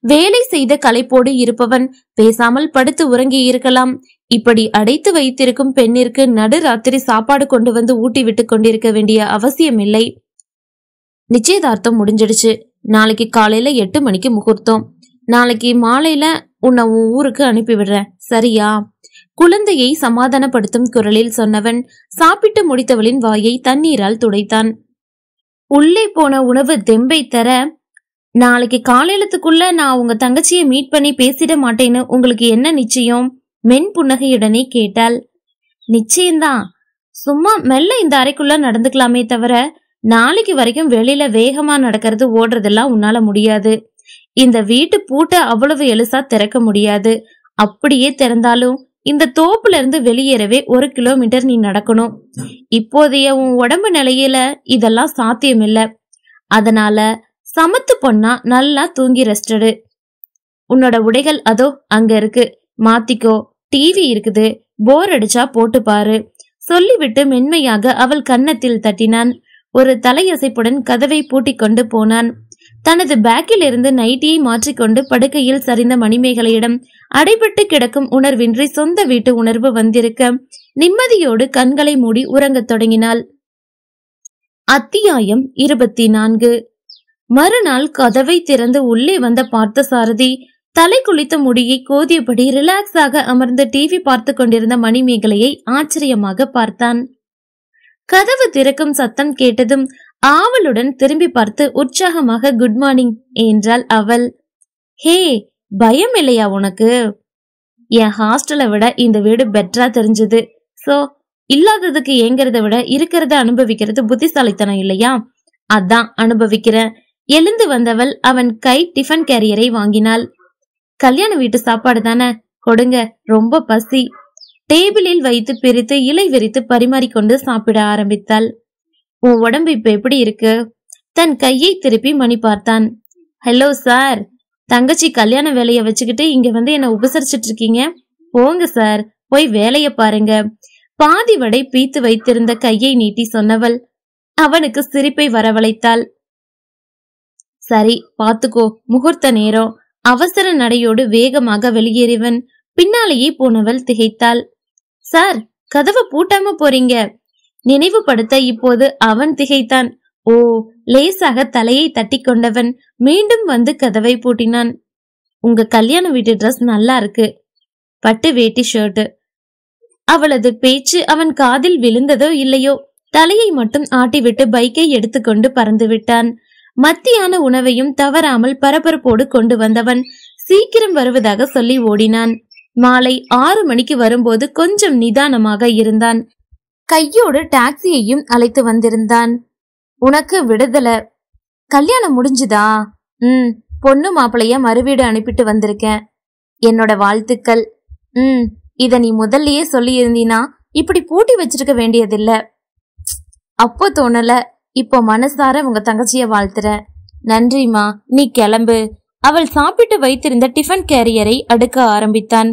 வேலை செய்த களைப்போடு இருப்பவன் பேசாமல் படுத்து உறங்கி இருக்கலாம். இப்படி அடைத்து வைத்திருக்கும் பெண்ணிற்கு நடுராத்திரி சாப்பாடு கொண்டு வந்து ஊட்டி விட்டு கொண்டிருக்க வேண்டிய அவசியமில்லை நிச்சயதார்த்தம் முடிஞ்சிடுச்சு. நாளைக்கு காலையில எட்டு மணிக்கு முகூர்த்தம். நாளைக்கு மாலையில உன்னை உன் ஊருக்கு அனுப்பி விடுறேன். சரியா? குழந்தையை சமாதானப்படுத்தும் குரலில் சொன்னவன் சாப்பிட்டு முடித்தவளின் வாயை தண்ணீரால் துடைத்தான். உள்ளே போன உணவு தெம்பை தர நாளைக்கு காலையிலத்துக்குள்ள நான் உங்க தங்கச்சியை மீட் பண்ணி பேசிட மாட்டேன்னு உங்களுக்கு என்ன நிச்சயம்? மென் புன்னகையுடனே கேட்டாள். நிச்சயம்தான். சும்மா மெல்ல இந்த அறைக்குள்ள நடந்துக்கலாமே தவிர நாளைக்கு வரைக்கும் வெளியில வேகமா நடக்கிறது ஓடுறதெல்லாம் உன்னால முடியாது. இந்த வீட்டு பூட்டை அவ்வளவு எலுசா திறக்க முடியாது. அப்படியே திறந்தாலும் இந்த தோப்புல இருந்து வெளியேறவே ஒரு கிலோமீட்டர் நீ நடக்கணும். இப்போதைய உன் உடம்பு நிலையில இதெல்லாம் சாத்தியமில்ல. அதனால சமத்து பொண்ணா நல்லா தூங்கி ரெஸ்டடு உன்னோட உடைகள் அதோ அங்க இருக்கு. மாத்திக்கோ. டிவி இருக்குது. போர் அடிச்சா போட்டு பாரு. சொல்லிவிட்டு மென்மையாக அவள் கன்னத்தில் தட்டினான். ஒரு தலையசைப்புடன் கதவை பூட்டி கொண்டு போனான். தனது பேக்கில் இருந்து நைட்டியை மாற்றிக்கொண்டு படுக்கையில் சரிந்த மணிமேகலையிடம் அடைபட்டு கிடக்கும் உணர்வின்றி சொந்த வீட்டு உணர்வு வந்திருக்க. நிம்மதியோடு கண்களை மூடி உறங்கத் தொடங்கினாள். அத்தியாயம் இருபத்தி நான்கு. மறுநாள் கதவை திறந்து உள்ளே வந்த பார்த்த சாரதி தலை குளித்த முடியை கோதியபடி ரிலாக்ஸாக அமர்ந்து டிவி பார்த்து கொண்டிருந்த மணிமேகலையை ஆச்சரியமாக பார்த்தான். கதவு திறக்கும் சத்தம் கேட்டதும் ஆவலுடன் திரும்பி பார்த்து உற்சாகமாக குட் மார்னிங் என்றாள் அவள். ஹே பயம் இல்லையா உனக்கு? என் ஹாஸ்டலை விட இந்த வீடு பெட்டரா தெரிஞ்சது. சோ இல்லாததுக்கு ஏங்கறத விட இருக்கிறத அனுபவிக்கிறது புத்திசாலித்தனம் இல்லையா? அதான் அனுபவிக்கிறேன். எழுந்து வந்தவள் அவன் கை டிஃபன் கேரியரை வாங்கினாள். கல்யாண வீட்டு சாப்பாடு தானே? கொடுங்க. ரொம்ப பசி. டேபிளில் வைத்து பிரித்து இலை விரித்து பரிமாறிக்கொண்டு சாப்பிட ஆரம்பித்தாள். உன் உடம்பு இப்ப எப்படி இருக்கு? தன் கையை திருப்பி மணி பார்த்தான். Hello sir. தங்கச்சி கல்யாண வேலைய வச்சுக்கிட்டு இங்க வந்து என்ன உபசரிச்சிட்டு இருக்கீங்க? போங்க சார். போய் வேலைய பாருங்க. பாதி வடை பீத்து வைத்திருந்த கையை நீட்டி சொன்னவள். அவனுக்கு சிரிப்பை வரவழைத்தாள். சரி பாத்துக்கோ முகூர்த்த நேரம். அவசர நடையோடு வேகமாக வெளியேறிவன் பின்னாலேயே போனவள் திகைத்தாள். சார் கதவை பூட்டாம போறீங்க. நினைவுபடுத்த இப்போது அவன் திகைத்தான். ஓ லேசாக தலையை தட்டி கொண்டவன் மீண்டும் வந்து கதவை பூட்டினான். உங்க கல்யாண வீட்டு ட்ரெஸ் நல்லா இருக்கு. பட்டு வேட்டி ஷர்ட் அவளது பேச்சு அவன் காதில் விழுந்ததோ இல்லையோ தலையை மட்டும் ஆட்டிவிட்டு பைக்கை எடுத்துக்கொண்டு பறந்து விட்டான் மத்தியான உணவையும் தவறாமல் பரபரப்போடு கொண்டு வந்தவன் சீக்கிரம் வருவதாக சொல்லி ஓடினான். மாலை ஆறு மணிக்கு வரும்போது கொஞ்சம் நிதானமாக இருந்தான். கையோடு டாக்ஸியையும் அழைத்து வந்திருந்தான். உனக்கு விடுதலை. கல்யாணம் முடிஞ்சுதா? ம் பொண்ணு மாப்பிளைய மறுவீடு அனுப்பிட்டு வந்திருக்கேன். என்னோட வாழ்த்துக்கள். ம் இத நீ முதல்லயே சொல்லி இருந்தீனா இப்படி பூட்டி வச்சிருக்க வேண்டியதில்ல. அப்போ தோணல. இப்போ மனசார உங்க தங்கச்சிய வாழ்த்துறேன் நன்றிமா நீ கிளம்பு. அவள் சாப்பிட்டு வைத்திருந்த டிஃபன் கேரியரை அடுக்க ஆரம்பித்தான்.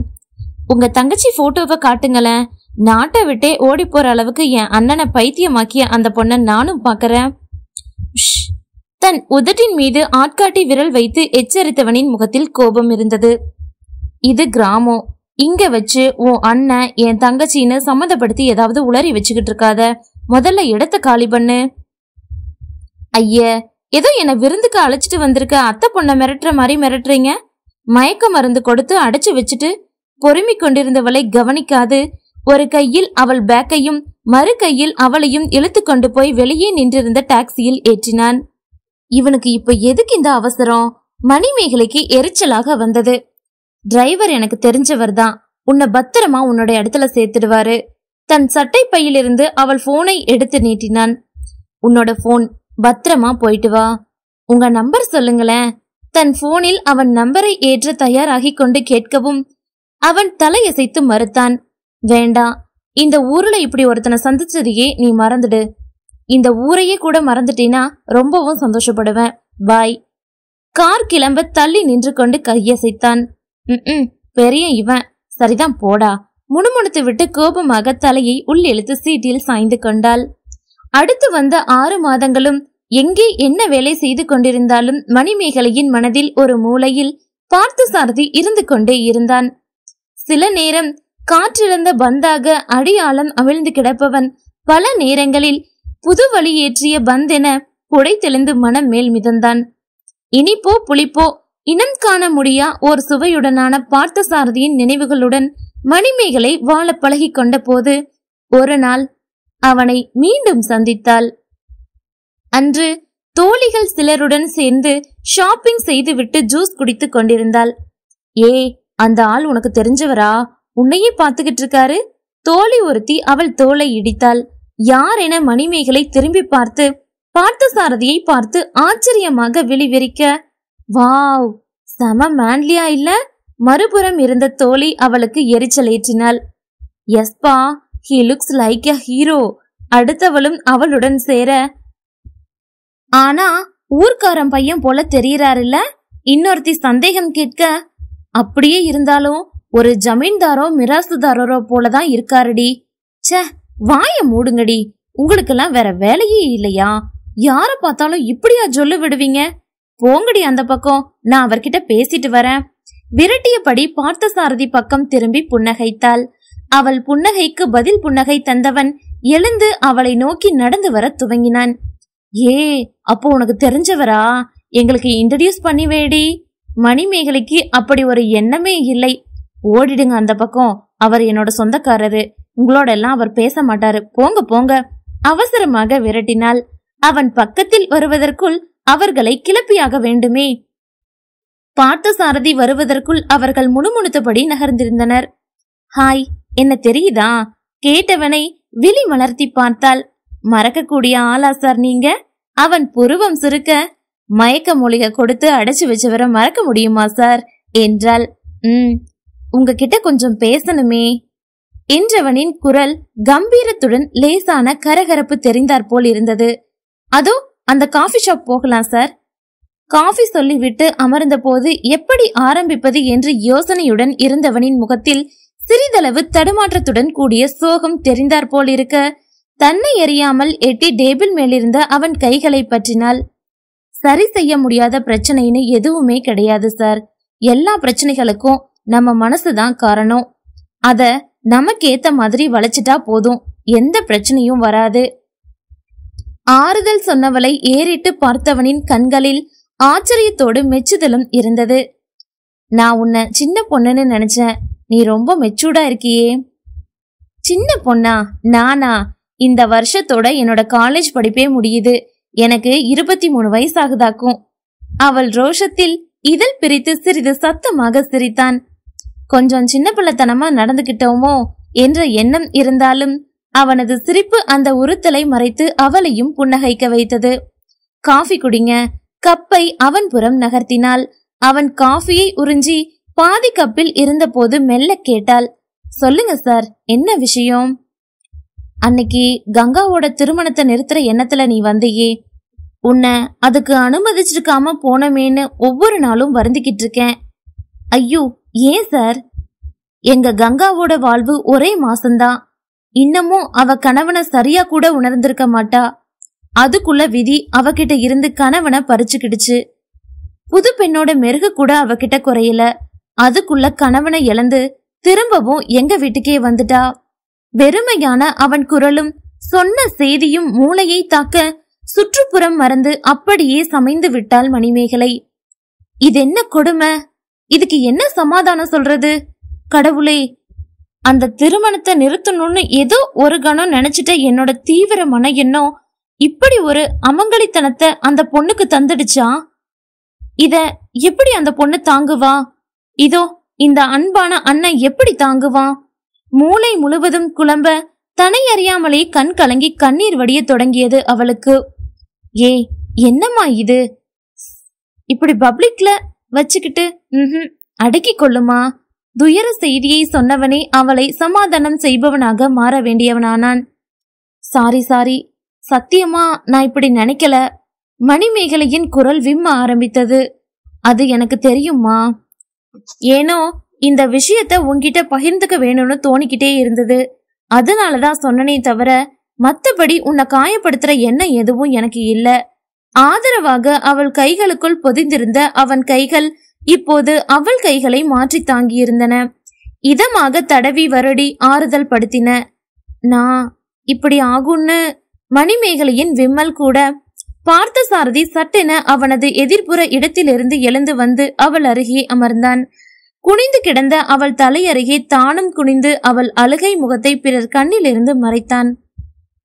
உங்க தங்கச்சி போட்டோவை காட்டுங்களேன். நாட்டை விட்டே ஓடி போற அளவுக்கு என் அண்ணனை பைத்தியமாக்கிய அந்த பொண்ணை நானும் பாக்குறேன். தன் உதட்டின் மீது ஆட்காட்டி விரல் வைத்து எச்சரித்தவனின் முகத்தில் கோபம் இருந்தது. இது கிராமம் இங்க வச்சு உன் அண்ணன் என் தங்கச்சின்னு சம்மந்தப்படுத்தி ஏதாவது உளறி வச்சுக்கிட்டு இருக்காத. முதல்ல இடத்த காலி பண்ணு. ஐய ஏதோ என்ன விருந்துக்கு அழைச்சிட்டு வந்திருக்க அத்தை பொண்ணை மிரட்டுற மாதிரி மிரட்டுறீங்க. மயக்க மருந்து கொடுத்து அடைச்சு வச்சுட்டு பொறுமிக் கொண்டிருந்தவளை கவனிக்காது. ஒரு கையில் அவள் பேக்கையும் மறு கையில் அவளையும் இழுத்து கொண்டு போய் வெளியே நின்றிருந்த டாக்ஸியில் ஏற்றினான். இவனுக்கு இப்ப எதுக்கு இந்த அவசரம்? மணிமேகலைக்கு எரிச்சலாக வந்தது. டிரைவர் எனக்கு தெரிஞ்சவர் தான். உன்னை பத்திரமா உன்னோட இடத்துல சேர்த்துடுவாரு. தன் சட்டை பையிலிருந்து அவள் போனை எடுத்து நீட்டினான். உன்னோட போன் பத்திரமா போயிட்டு வா. உங்க நம்பர் சொல்லுங்களேன். தன் போனில் அவன் நம்பரை ஏற்ற தயாராகி கொண்டு கேட்கவும் அவன் தலையசைத்து மறுத்தான். வேண்டாம் இந்த ஊர்ல இப்படி ஒருத்தனை சந்திச்சதையே நீ மறந்துடு. இந்த ஊரையே கூட மறந்துட்டீனா ரொம்பவும் சந்தோஷப்படுவேன். பாய். கார் கிளம்ப தள்ளி நின்று கொண்டு கையசைத்தான். ம் பெரிய இவன். சரிதான் போடா. முணுமுணுத்து விட்டு கோபமாக தலையை உள்ளிழுத்து சீட்டில் சாய்ந்து கொண்டாள். அடுத்து வந்த ஆறு மாதங்களும் எங்கே என்ன வேலை செய்து கொண்டிருந்தாலும் மணிமேகலையின் மனதில் ஒரு மூலையில் பார்த்தசாரதி இருந்து கொண்டே இருந்தான். சில நேரம் காற்றிழந்த பந்தாக அடியாளம் அவிழ்ந்து கிடப்பவன் பல நேரங்களில் புது வழி ஏற்றிய பந்தென புடை தெளிந்து மனம் மேல் மிதந்தான். இனிப்போ புளிப்போ இனம் காண முடியா ஓர் சுவையுடனான பார்த்தசாரதியின் நினைவுகளுடன் மணிமேகலை வாழ பழகி கொண்ட போது ஒரு நாள் அவனை மீண்டும் சந்தித்தாள். அன்று தோழிகள் சிலருடன் சேர்ந்து ஷாப்பிங் செய்துவிட்டு ஜூஸ் குடித்துக் கொண்டிருந்தாள். ஏ அந்த ஆள் உனக்கு தெரிஞ்சவரா? உன்னையே பாத்துக்கிட்டு இருக்காரு? தோழி ஒருத்தி அவள் தோலை இடித்தாள். யார் என மணிமேகலை திரும்பி பார்த்து பார்த்த சாரதியை பார்த்து ஆச்சரியமாக விழிவிரிக்க வாவ் செம மேன்லியா இல்ல? மறுபுறம் இருந்த தோழி அவளுக்கு எரிச்சல் ஏற்றினாள் எஸ்பா he looks like a hero அடுத்தவளும் அவளுடன் சேர ஆனா ஊர்க்காரன் பையன் போல தெரியறாருல்ல? இன்னொருத்தி சந்தேகம் கேட்க அப்படியே இருந்தாலும் ஒரு ஜமீன்தாரோ மிராசுதாரரோ போலதான் இருக்காருடி. ச்சே வாய மூடுங்கடி. உங்களுக்கெல்லாம் வேற வேலையே இல்லையா? யார பார்த்தாலும் இப்படியா சொல்லு விடுவீங்க? போங்கடி அந்த பக்கம். நான் அவர்கிட்ட பேசிட்டு வரேன். விரட்டியபடி பார்த்த சாரதி பக்கம் திரும்பி புன்னகைத்தாள். அவள் புன்னகைக்கு பதில் புன்னகை தந்தவன் எழுந்து அவளை நோக்கி நடந்து வர துவங்கினான். ஏ அப்போ உனக்கு தெரிஞ்சவரா? எங்களுக்கு இன்ட்ரடியூஸ் பண்ணி வேடி. மணிமேகலைக்கு அப்படி ஒரு எண்ணமே இல்லை. ஓடிடுங்க அந்த பக்கம். அவர் என்னோட சொந்தக்காரரு. உங்களோட எல்லாம் அவர் பேச மாட்டாரு. போங்க போங்க. அவசரமாக விரட்டினாள். அவன் பக்கத்தில் வருவதற்குள் அவர்களை கிளப்பியாக வேண்டுமே. பார்த்த சாரதி வருவதற்குள் அவர்கள் முணுமுணுத்தபடி நகர்ந்திருந்தனர். ஹாய் என்ன தெரியுதா? கேட்டவனை விழி மலர்த்தி பார்த்தாள். மறக்கக்கூடிய ஆளா சார் நீங்க? அவன் புருவம் சுருக்க மயக்க மூலிகை கொடுத்து அடைச்சு வச்சவரை மறக்க முடியுமா சார்? என்றாள். ம் உங்ககிட்ட கொஞ்சம் பேசணுமே. என்றவனின் குரல் கம்பீரத்துடன் லேசான கரகரப்பு தெரிந்தாற் போல் இருந்தது. அதோ அந்த காஃபி ஷாப் போகலாம் சார். காஃபி சொல்லிவிட்டு அமர்ந்த போது எப்படி ஆரம்பிப்பது என்று யோசனையுடன் இருந்தவனின் முகத்தில் சிறிதளவு தடுமாற்றத்துடன் கூடிய சோகம் தெரிந்தாற் போல் இருக்க தன்னை எறியாமல் எட்டி டேபிள் மேலிருந்த அவன் கைகளை பற்றினாள். சரி செய்ய முடியாத பிரச்சனைன்னு எதுவுமே கிடையாது சார் எல்லா பிரச்சனைகளுக்கும் நம்ம மனசுதான் காரணம். அத நமக்கேத்த மாதிரி வளைச்சிட்டா போதும். எந்த பிரச்சனையும் வராது. ஆறுதல் சொன்னவளை ஏறிட்டு பார்த்தவனின் கண்களில் ஆச்சரியத்தோடு மெச்சுதலும் இருந்தது. நான் உன்னை சின்ன பொண்ணுன்னு நினைச்சேன். நீ ரொம்ப மெச்சூர்டா இருக்கியே. சின்ன பொண்ணா? நானா? இந்த வருஷத்தோட என்னோட காலேஜ் படிப்பே முடியுது. எனக்கு இருபத்தி மூணு வயசாகுதாக்கும். அவள் ரோஷத்தில் இதழ் பிரித்து சிறிது சத்தமாக சிரித்தான். கொஞ்சம் சின்ன பிள்ளைத்தனமா நடந்துகிட்டோமோ என்ற எண்ணம் இருந்தாலும் அவனது சிரிப்பு அந்த உறுத்தலை மறைத்து அவளையும் புன்னகைக்க வைத்தது. காஃபி குடிங்க. கப்பை அவன் புறம் நகர்த்தினாள். அவன் காஃபியை உறிஞ்சி பாதி கப்பில் இருந்தபோது மெல்ல கேட்டாள். சொல்லுங்க சார் என்ன விஷயம்? அன்னைக்கு கங்காவோட திருமணத்தை நிறுத்துற எண்ணத்துல நீ வந்தியே. உன்னை அதுக்கு அனுமதிச்சிருக்காம போனமேன்னு ஒவ்வொரு நாளும் வருந்திக்கிட்டு இருக்கேன். ஐயோ ஏன் சார்? எங்க கங்காவோட வாழ்வு ஒரே மாசம்தான். இன்னமும் அவ கணவனை சரியா கூட உணர்ந்திருக்க மாட்டா. அதுக்குள்ள விதி அவகிட்ட இருந்து கணவனை பறிச்சுக்கிடுச்சு. புது பெண்ணோட மெருகு கூட அவகிட்ட குறையல. அதுக்குள்ள கணவனை இழந்து திரும்பவும் எங்க வீட்டுக்கே வந்துட்டா? வெறுமையான அவன் குரலும் சொன்ன செய்தியும் மூளையை தாக்க சுற்றுப்புறம் மறந்து அப்படியே சமைந்து விட்டாள் மணிமேகலை. இதென்ன கொடுமை? இதுக்கு என்ன சமாதானம் சொல்றது? கடவுளே அந்த திருமணத்தை நிறுத்தணும்னு ஏதோ ஒரு கணம் நினைச்சிட்ட என்னோட தீவிர மன எண்ணம் இப்படி ஒரு அமங்கலித்தனத்தை அந்த பொண்ணுக்கு தந்துடுச்சா? இத எப்படி அந்த பொண்ணு தாங்குவா? இதோ இந்த அன்பான அண்ணன் எப்படி தாங்குவான்? மூளை முழுவதும் குழம்ப தன்னை அறியாமலே கண் கலங்கி கண்ணீர் வடிய தொடங்கியது அவளுக்கு. ஏ என்னம்மா இது? இப்படி பப்ளிக்ல வச்சுக்கிட்டு ம்ஹும், அடக்கிக் கொள்ளுமா? துயர செய்தியை சொன்னவனே அவளை சமாதானம் செய்பவனாக மாற வேண்டியவனானான். Sorry sorry. சத்தியமா நான் இப்படி நினைக்கல. மணிமேகலையின் குரல் விம்ம ஆரம்பித்தது. அது எனக்கு தெரியுமா ஏனோ இந்த விஷயத்த உன்கிட்ட பகிர்ந்துக்க வேணும்னு தோணிக்கிட்டே இருந்தது. அதனாலதான் சொன்னனே தவிர மத்தபடி உன்னை காயப்படுத்துற எண்ணம் எதுவும் எனக்கு இல்ல. ஆதரவாக அவள் கைகளுக்குள் பொதிந்திருந்த அவன் கைகள் இப்போது அவள் கைகளை மாற்றி தாங்கியிருந்தன. இதமாக தடவி வருடி ஆறுதல் படுத்தின. நான் இப்படி ஆகும்னு? மணிமேகலையின் விம்மல் கூட. பார்த்த சாரதி சட்டென அவனது எதிர்ப்புற இடத்திலிருந்து எழுந்து வந்து அவள் அருகே அமர்ந்தான். குனிந்து கிடந்த அவள் தலையருகே தானும் குனிந்து அவள் அழுகை முகத்தை பிறர் கண்ணிலிருந்து மறைத்தான்.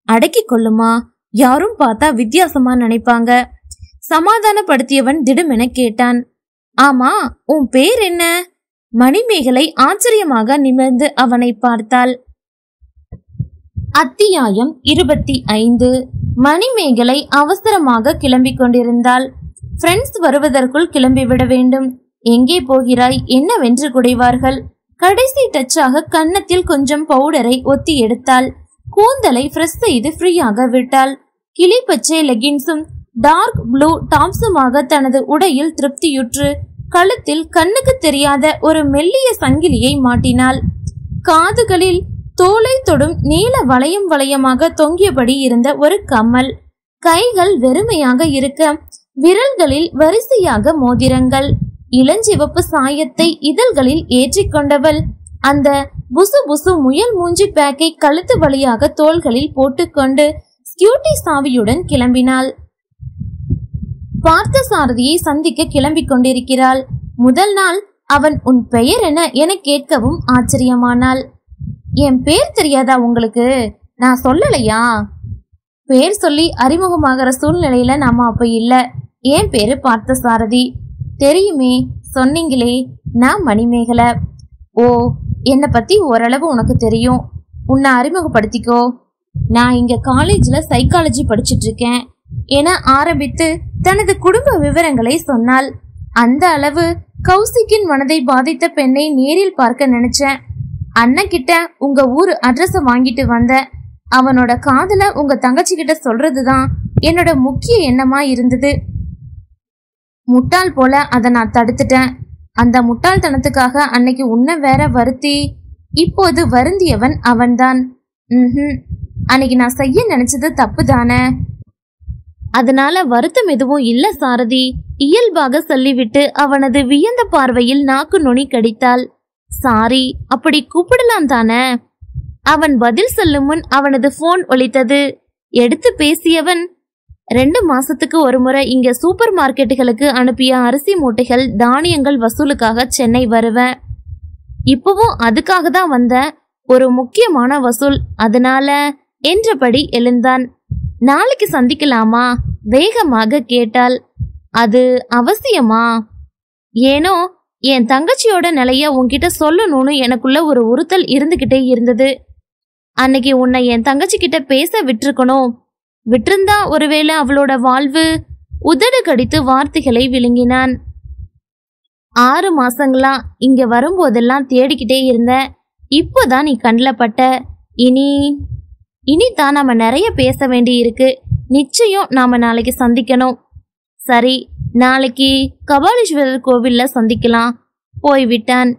அடக்கி கொள்ளுமா? யாரும் பார்த்தா வித்தியாசமா நினைப்பாங்க. சமாதானப்படுத்தியவன் திடுமென கேட்டான். ஆமா உன் பேர் என்ன? மணிமேகலை ஆச்சரியமாக நிமிர்ந்து அவனை பார்த்தாள். அத்தியாயம் இருபத்தி ஐந்து. மணிமேகலை அவசரமாக கிளம்பிக் கொண்டிருந்தாள். ஃப்ரெண்ட்ஸ் வருவதற்குள் கிளம்பிவிட வேண்டும். எங்கே போகிறாய்? என்னவென்று குடைவார்கள்? கடைசி டச்சாக கன்னத்தில் கொஞ்சம் பவுடரை ஒத்தி எடுத்தாள். கூந்தலை ஃப்ரெஷ் செய்து ஃப்ரீயாக விட்டாள். கிளி பச்சை லெகின்ஸும் டார்க் ப்ளூ டாப்ஸுமாக தனது உடையில் திருப்தியுற்று கழுத்தில் கண்ணுக்கு தெரியாத ஒரு மெல்லிய சங்கிலியை மாட்டினாள். காதுகளில் தோலை தொடும் நீல வளையம் வளையமாக தொங்கியபடி இருந்த ஒரு கம்மல். கைகள் வெறுமையாக இருக்க விரல்களில் வரிசையாக மோதிரங்கள். இளஞ்சிவப்பு சாயத்தை இதழ்களில் ஏற்றிக்கொண்டவள் அந்த புசு புசு முயல் மூஞ்சி பேக்கை கழுத்து வழியாக தோள்களில் போட்டுக்கொண்டு ஸ்கியூட்டி சாவியுடன் கிளம்பினாள். பார்த்த சாரதியை சந்திக்க கிளம்பிக் கொண்டிருக்கிறாள். முதல் நாள் அவன் உன் பெயர் என்ன என கேட்கவும் ஆச்சரியமானாள். என் பேர் தெரியாதா உங்களுக்கு? நான் சொல்லலையா? பேர் சொல்லி அறிமுகமாகிற சூழ்நிலையில நாம அப்ப இல்ல. என் பேரு பார்த்த சாரதி தெரியுமே சொன்னீங்களே நான் மணிமேகலை. ஓ என்னை பத்தி ஓரளவு உனக்கு தெரியும். உன்னை அறிமுகப்படுத்திக்கோ. நான் இங்க காலேஜ்ல சைக்காலஜி படிச்சிட்டு இருக்கேன் என ஆரம்பித்து தனது குடும்ப விவரங்களை சொன்னாள். அந்த அளவு கௌசிக்கின் மனதை பாதித்த பெண்ணை நேரில் பார்க்க நினைச்சேன். அண்ணன் கிட்ட உங்க ஊர் அட்ரஸ வாங்கிட்டு வந்த. அவனோட காதல உங்க தங்கச்சி கிட்ட சொல்றதுதான் என்னோட முக்கிய எண்ணமா இருந்தது. முட்டாள் போல அதை நான் தடுத்துட்டேன். அந்த முட்டாள்தனத்துக்காக அன்னைக்கு உன்னை வேற வருத்தி. இப்போது வருந்தியவன் அவன்தான். ம் அன்னைக்கு நான் செய்ய நினைச்சது தப்பு தானே அதனால வருத்தம் எதுவும் இல்ல சாரதி. இயல்பாக சொல்லிவிட்டு அவனது வியந்த பார்வையில் நாக்கு நுனி கடித்தாள். சாரி அப்படி கூப்பிடலாம் தானே? அவன் பதில் சொல்லும் முன் அவனது போன் ஒலித்தது. எடுத்து பேசியவன் ரெண்டு மாசத்துக்கு ஒரு முறை இங்க சூப்பர் மார்க்கெட்டுகளுக்கு அனுப்பிய அரிசி மூட்டைகள் தானியங்கள் வசூலுக்காக சென்னை வருவேன். இப்பவும் அதுக்காக தான் வந்த ஒரு முக்கியமான வசூல். அதனால என்றபடி எழுந்தான். நாளைக்கு சந்திக்கலாமா? வேகமாக கேட்டாள். அது அவசியமா? ஏனோ என் தங்கச்சியோட நிலைய உன்கிட்ட சொல்லணும்னு எனக்குள்ள ஒரு உறுத்தல் இருந்துகிட்டே இருந்தது. அன்னைக்கு உன்னை என் தங்கச்சி கிட்ட பேச விட்டிருக்கணும். விட்டிருந்தா ஒருவேளை அவளோட வாழ்வு உதடு கடித்து வார்த்தைகளை விழுங்கினான். ஆறு மாசங்களா இங்க வரும்போதெல்லாம் தேடிக்கிட்டே இருந்த இப்போதான் நீ கண்ணில் பட்ட இனி இனி தான் நாம நிறைய பேச வேண்டி இருக்கு நிச்சயம் நாம நாளைக்கு சந்திக்கணும். சரி நாளைக்கு கபாலீஸ்வரர் கோவில்ல சந்திக்கலாம். போய்விட்டான்.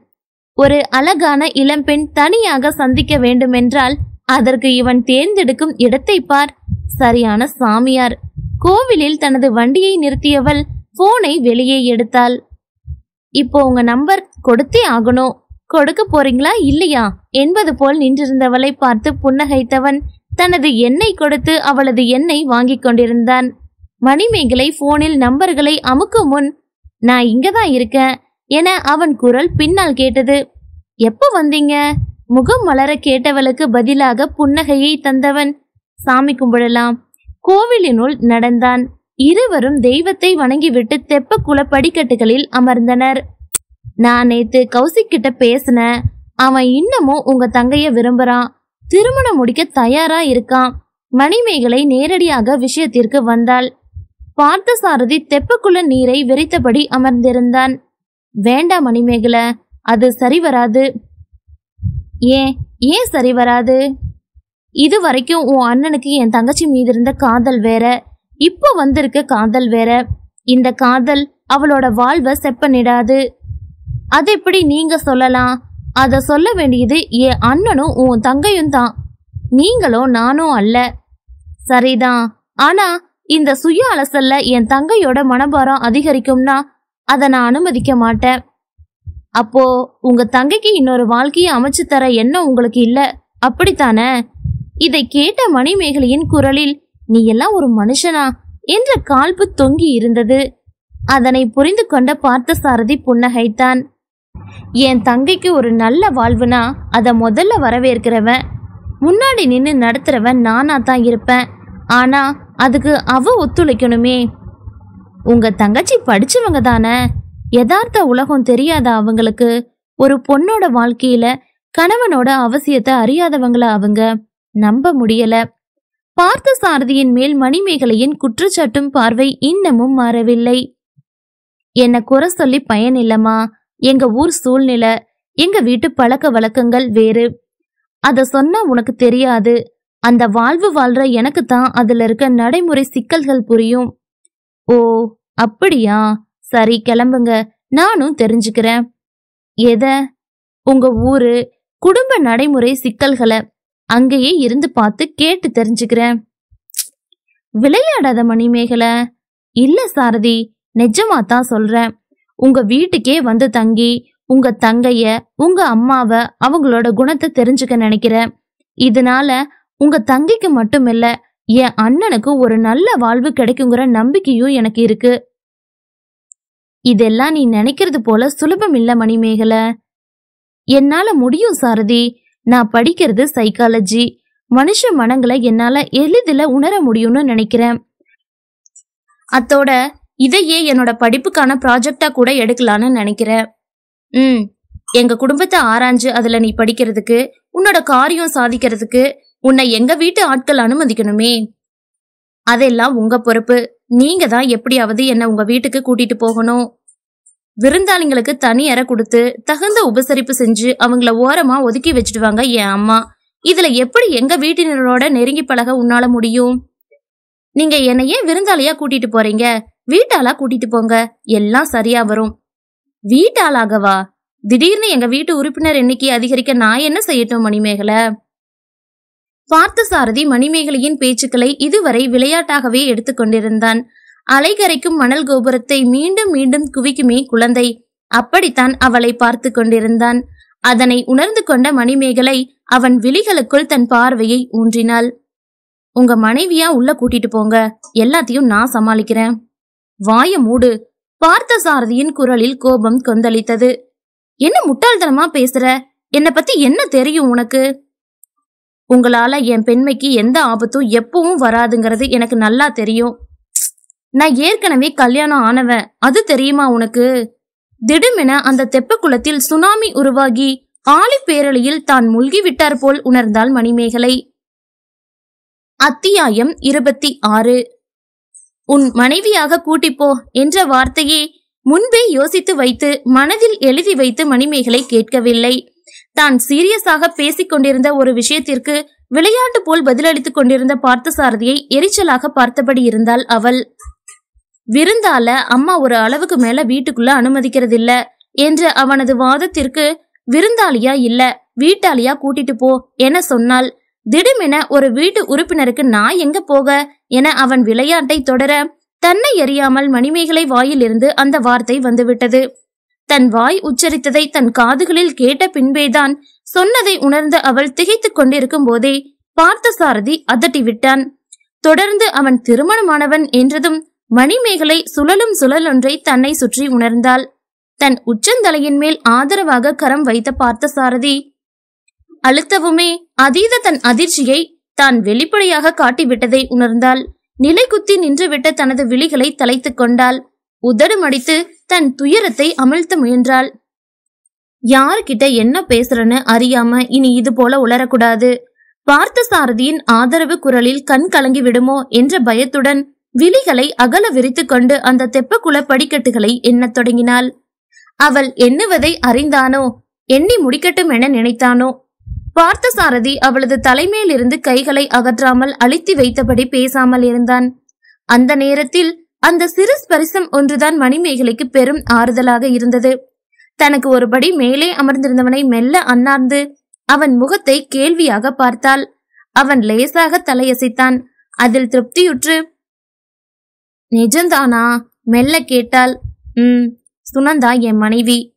ஒரு அழகான இளம்பெண் தனியாக சந்திக்க வேண்டுமென்றால் அதற்கு இவன் தேர்ந்தெடுக்கும் இடத்தை பார். சரியான சாமியார். கோவிலில் தனது வண்டியை நிறுத்தியவள் போனை வெளியே எடுத்தாள். இப்போ உங்க நம்பர் கொடுத்தே ஆகணும். கொடுக்க போறீங்களா இல்லையா? என்பது போல் நின்றிருந்தவளை பார்த்து புன்னகைத்தவன் தனது எண்ணெய் கொடுத்து அவளது எண்ணை வாங்கிக் கொண்டிருந்தான். மணிமேகலை போனில் நம்பர்களை அமுக்கும் முன் நான் இங்கதான் இருக்கேன் என அவன் குரல் பின்னால் கேட்டது. எப்ப வந்தீங்க? முகம் மலர கேட்டவளுக்கு பதிலாக புன்னகையை தந்தவன் சாமி கும்பிடலாம். கோவிலினுள் நடந்தான். இருவரும் தெய்வத்தை வணங்கிவிட்டு தெப்பக்குள படிக்கட்டுகளில் அமர்ந்தனர். நான் நேத்து கௌசிக் கிட்ட பேசினேன். அவன் இன்னமும் உங்க தங்கைய விரும்புறான். திருமணம் முடிக்க தயாரா இருக்கான். மணிமேகலை நேரடியாக விஷயத்திற்கு வந்தாள். பார்த்தசாரதி தெப்பக்குள்ள நீரை வெறித்தபடி அமர்ந்திருந்தான். வேண்டாம் மணிமேகலை அது சரி வராது. ஏன் ஏன் சரி வராது? இது வரைக்கும் உன் அண்ணனுக்கு என் தங்கச்சி மீது இருந்த காதல் வேற இப்போ வந்திருக்க காதல் வேற. இந்த காதல் அவளோட வாழ்வை செப்பனிடாது அது எப்படி நீங்க சொல்லலாம்? அத சொல்ல வேண்டியது என் அண்ணனும் உன் தங்கையும் தான். நீங்களும் நானும் அல்ல. சரிதான். ஆனா இந்த சுய அலசல்ல என் தங்கையோட மனபாரம் அதிகரிக்கும்னா அதை நான் அனுமதிக்க மாட்டேன். அப்போ உங்க தங்கைக்கு இன்னொரு வாழ்க்கையை அமைச்சு தர எண்ணம் உங்களுக்கு இல்ல? அப்படித்தானே? இதை கேட்ட மணிமேகலையின் குரலில் நீ எல்லாம் ஒரு மனுஷனா? என்ற கால்பு தொங்கி இருந்தது. அதனை புரிந்து கொண்ட பார்த்தசாரதி புன்னகைத்தான். என் தங்கைக்கு ஒரு நல்ல வாழ்வுனா அதை முதல்ல வரவேற்கிறவன் முன்னாடி நின்று நடத்துறவன் நானா தான் இருப்பேன். ஆனா அதுக்கு அவ ஒத்துழைக்கணுமே. உங்க தங்கச்சி படிச்சவங்க தானே? யதார்த்த உலகம் தெரியாத அவங்களுக்கு ஒரு பொண்ணோட வாழ்க்கையில கணவனோட அவசியத்தை அறியாதவங்கள அவங்க? நம்ப முடியல. பார்த்த சாரதியின் மேல் மணிமேகலையின் குற்றச்சாட்டும் பார்வை இன்னமும் மாறவில்லை. என்ன குறை சொல்லி பயன் இல்லம்மா. எங்க ஊர் சூழ்நிலை. எங்க வீட்டு பழக்க வழக்கங்கள் வேறு. அத சொன்னா உனக்கு தெரியாது. அந்த வாழ்வு வாழ்ற எனக்கு தான் அதுல இருக்க நடைமுறை சிக்கல்கள் புரியும். ஓ அப்படியா? சரி கிளம்புங்க. நானும் தெரிஞ்சுக்கிறேன். எத? உங்க ஊரு? குடும்ப நடைமுறை சிக்கல்களை. அங்கேயே இருந்து பார்த்து கேட்டு தெரிஞ்சுக்கிறேன். விளையாடாத மணிமேகலை. இல்ல சாரதி நிஜமா தான் சொல்றேன். உங்க வீட்டுக்கே வந்து தங்கி உங்க தங்கைய உங்க அம்மாவ அவங்களோட குணத்தை தெரிஞ்சுக்க நினைக்கிறேன். இதனால உங்க தங்கைக்கு மட்டும் இல்ல என் அண்ணனுக்கு ஒரு நல்ல வாழ்வு கிடைக்குங்கிற நம்பிக்கையும் எனக்கு இருக்கு. இதெல்லாம் நீ நினைக்கிறது போல சுலபம் இல்ல மணிமேகலை. என்னால முடியும் சாரதி. நான் படிக்கிறது சைக்காலஜி மனுஷ மனங்களை என்னால எளிதில உணர முடியும்னு நினைக்கிறேன். அத்தோட இதையே என்னோட படிப்புக்கான ப்ராஜெக்டா கூட எடுக்கலான்னு நினைக்கிறேன். ம் எங்க குடும்பத்தை ஆராய்ஞ்சு அதுல நீ படிக்கிறதுக்கு உன்னோட காரியம் சாதிக்கிறதுக்கு உன்னை எங்க வீட்டு ஆட்கள் அனுமதிக்கணுமே? அதெல்லாம் உங்க பொறுப்பு. நீங்க தான் எப்படியாவது என்ன உங்க வீட்டுக்கு கூட்டிட்டு போகணும். விருந்தாளிங்களுக்கு தனி அறை கொடுத்து தகுந்த உபசரிப்பு செஞ்சு அவங்கள ஓரமா ஒதுக்கி வச்சிடுவாங்க என் அம்மா. இதுல எப்படி எங்க வீட்டினரோட நெருங்கி பழக உன்னால முடியும்? நீங்க என்னை ஏன் விருந்தாளியா கூட்டிட்டு போறீங்க? வீட்டாளா கூட்டிட்டு போங்க. எல்லாம் சரியா வரும். வீட்டாளாகவா? திடீர்னு எங்க வீட்டு உறுப்பினர் எண்ணிக்கை அதிகரிக்க நான் என்ன செய்யட்டும் மணிமேகலை? பார்த்தசாரதி மணிமேகலையின் பேச்சுக்களை இதுவரை விளையாட்டாகவே எடுத்துக்கொண்டிருந்தான். அலைகரைக்கும் மணல் கோபுரத்தை மீண்டும் மீண்டும் குவிக்குமே குழந்தை. அப்படித்தான் அவளை பார்த்து கொண்டிருந்தான். அதனை உணர்ந்து கொண்ட மணிமேகலை அவன் விழிகளுக்குள் தன் பார்வையை ஊன்றினாள். உங்க மனைவியா உள்ள கூட்டிட்டு போங்க. எல்லாத்தையும் நான் சமாளிக்கிறேன். வாய மூடு. பார்த்த சாரதியின் குரலில் கோபம் கொந்தளித்தது. என்ன முட்டாள்தனமா பேசுற? என்னை பத்தி என்ன தெரியும் உனக்கு? உங்களால என் பெண்மைக்கு எந்த ஆபத்தும் எப்பவும் வராதுங்கிறது எனக்கு நல்லா தெரியும். நான் ஏற்கனவே கல்யாணம் ஆனவன். அது தெரியுமா உனக்கு? திடுமென அந்த தெப்ப குளத்தில் சுனாமி உருவாகி ஆழி பேரலையில் தான் மூழ்கி விட்டார் போல் உணர்ந்தாள் மணிமேகலை. அத்தியாயம் இருபத்தி ஆறு. உன் மனைவியாக கூட்டிப்போ என்ற வார்த்தையே முன்பே யோசித்து வைத்து மனதில் எழுதி வைத்து மணிமேகலை கேட்கவில்லை. தான் சீரியஸாக பேசிக் கொண்டிருந்த ஒரு விஷயத்திற்கு விளையாட்டு போல் பதிலளித்துக் கொண்டிருந்த பார்த்தசாரதியை எரிச்சலாக பார்த்தபடி இருந்தாள் அவள். விருந்தால அம்மா ஒரு அளவுக்கு மேல வீட்டுக்குள்ள அனுமதிக்கிறதில்ல என்ற அவனது வாதத்திற்கு விருந்தாளியா இல்ல வீட்டாளியா கூட்டிட்டு போ என சொன்னாள். திடுமென ஒரு வீட்டு உறுப்பினருக்கு நான் எங்க போக என அவன் விளையாட்டை தொடர தன்னை எறியாமல் மணிமேகலை வாயிலிருந்து அந்த வார்த்தை வந்துவிட்டது. தன் வாய் உச்சரித்ததை தன் காதுகளில் கேட்ட பின்பேதான் சொன்னதை உணர்ந்த அவள் திகைத்துக் கொண்டிருக்கும் போதே பார்த்த சாரதி அதட்டி விட்டான் தொடர்ந்து அவன் திருமணமானவன் என்றதும் மணிமேகலை சுழலும் சுழலொன்றை தன்னை சுற்றி உணர்ந்தாள். தன் உச்சந்தலையின் மேல் ஆதரவாக கரம் வைத்த பார்த்த சாரதி அழுத்தவுமே அதீத தன் அதிர்ச்சியை தான் வெளிப்படையாக காட்டிவிட்டதை உணர்ந்தாள். நிலை குத்தி நின்றுவிட்ட தனது விழிகளை தலைத்துக் கொண்டாள். உதடுமடித்து தன் துயரத்தை அமிழ்த்த முயன்றாள். யார்கிட்ட என்ன பேசுறன்னு அறியாம இனி இது போல உளரக்கூடாது. பார்த்த சாரதியின் ஆதரவு குரலில் கண் கலங்கி விடுமோ? என்ற பயத்துடன் விழிகளை அகல விரித்துக் கொண்டு அந்த தெப்பக்குள படிக்கட்டுகளை எண்ணத் தொடங்கினாள். அவள் எண்ணுவதை அறிந்தானோ எண்ணி முடிக்கட்டும் என நினைத்தானோ? பார்த்தசாரதி அவளது தலைமையிலிருந்து கைகளை அகற்றாமல் அழுத்தி வைத்தபடி பேசாமல் இருந்தான். அந்த நேரத்தில் அந்த சிறு ஸ்பரிசம் ஒன்றுதான் மணிமேகலைக்கு பெரும் ஆறுதலாக இருந்தது. தனக்கு ஒருபடி மேலே அமர்ந்திருந்தவனை மெல்ல அன்னார்ந்து அவன் முகத்தை கேள்வியாக பார்த்தாள். அவன் லேசாக தலையசைத்தான். அதில் திருப்தியுற்று நிஜந்தானா? மெல்ல கேட்டாள். ம் சுனந்தா என் மனைவி.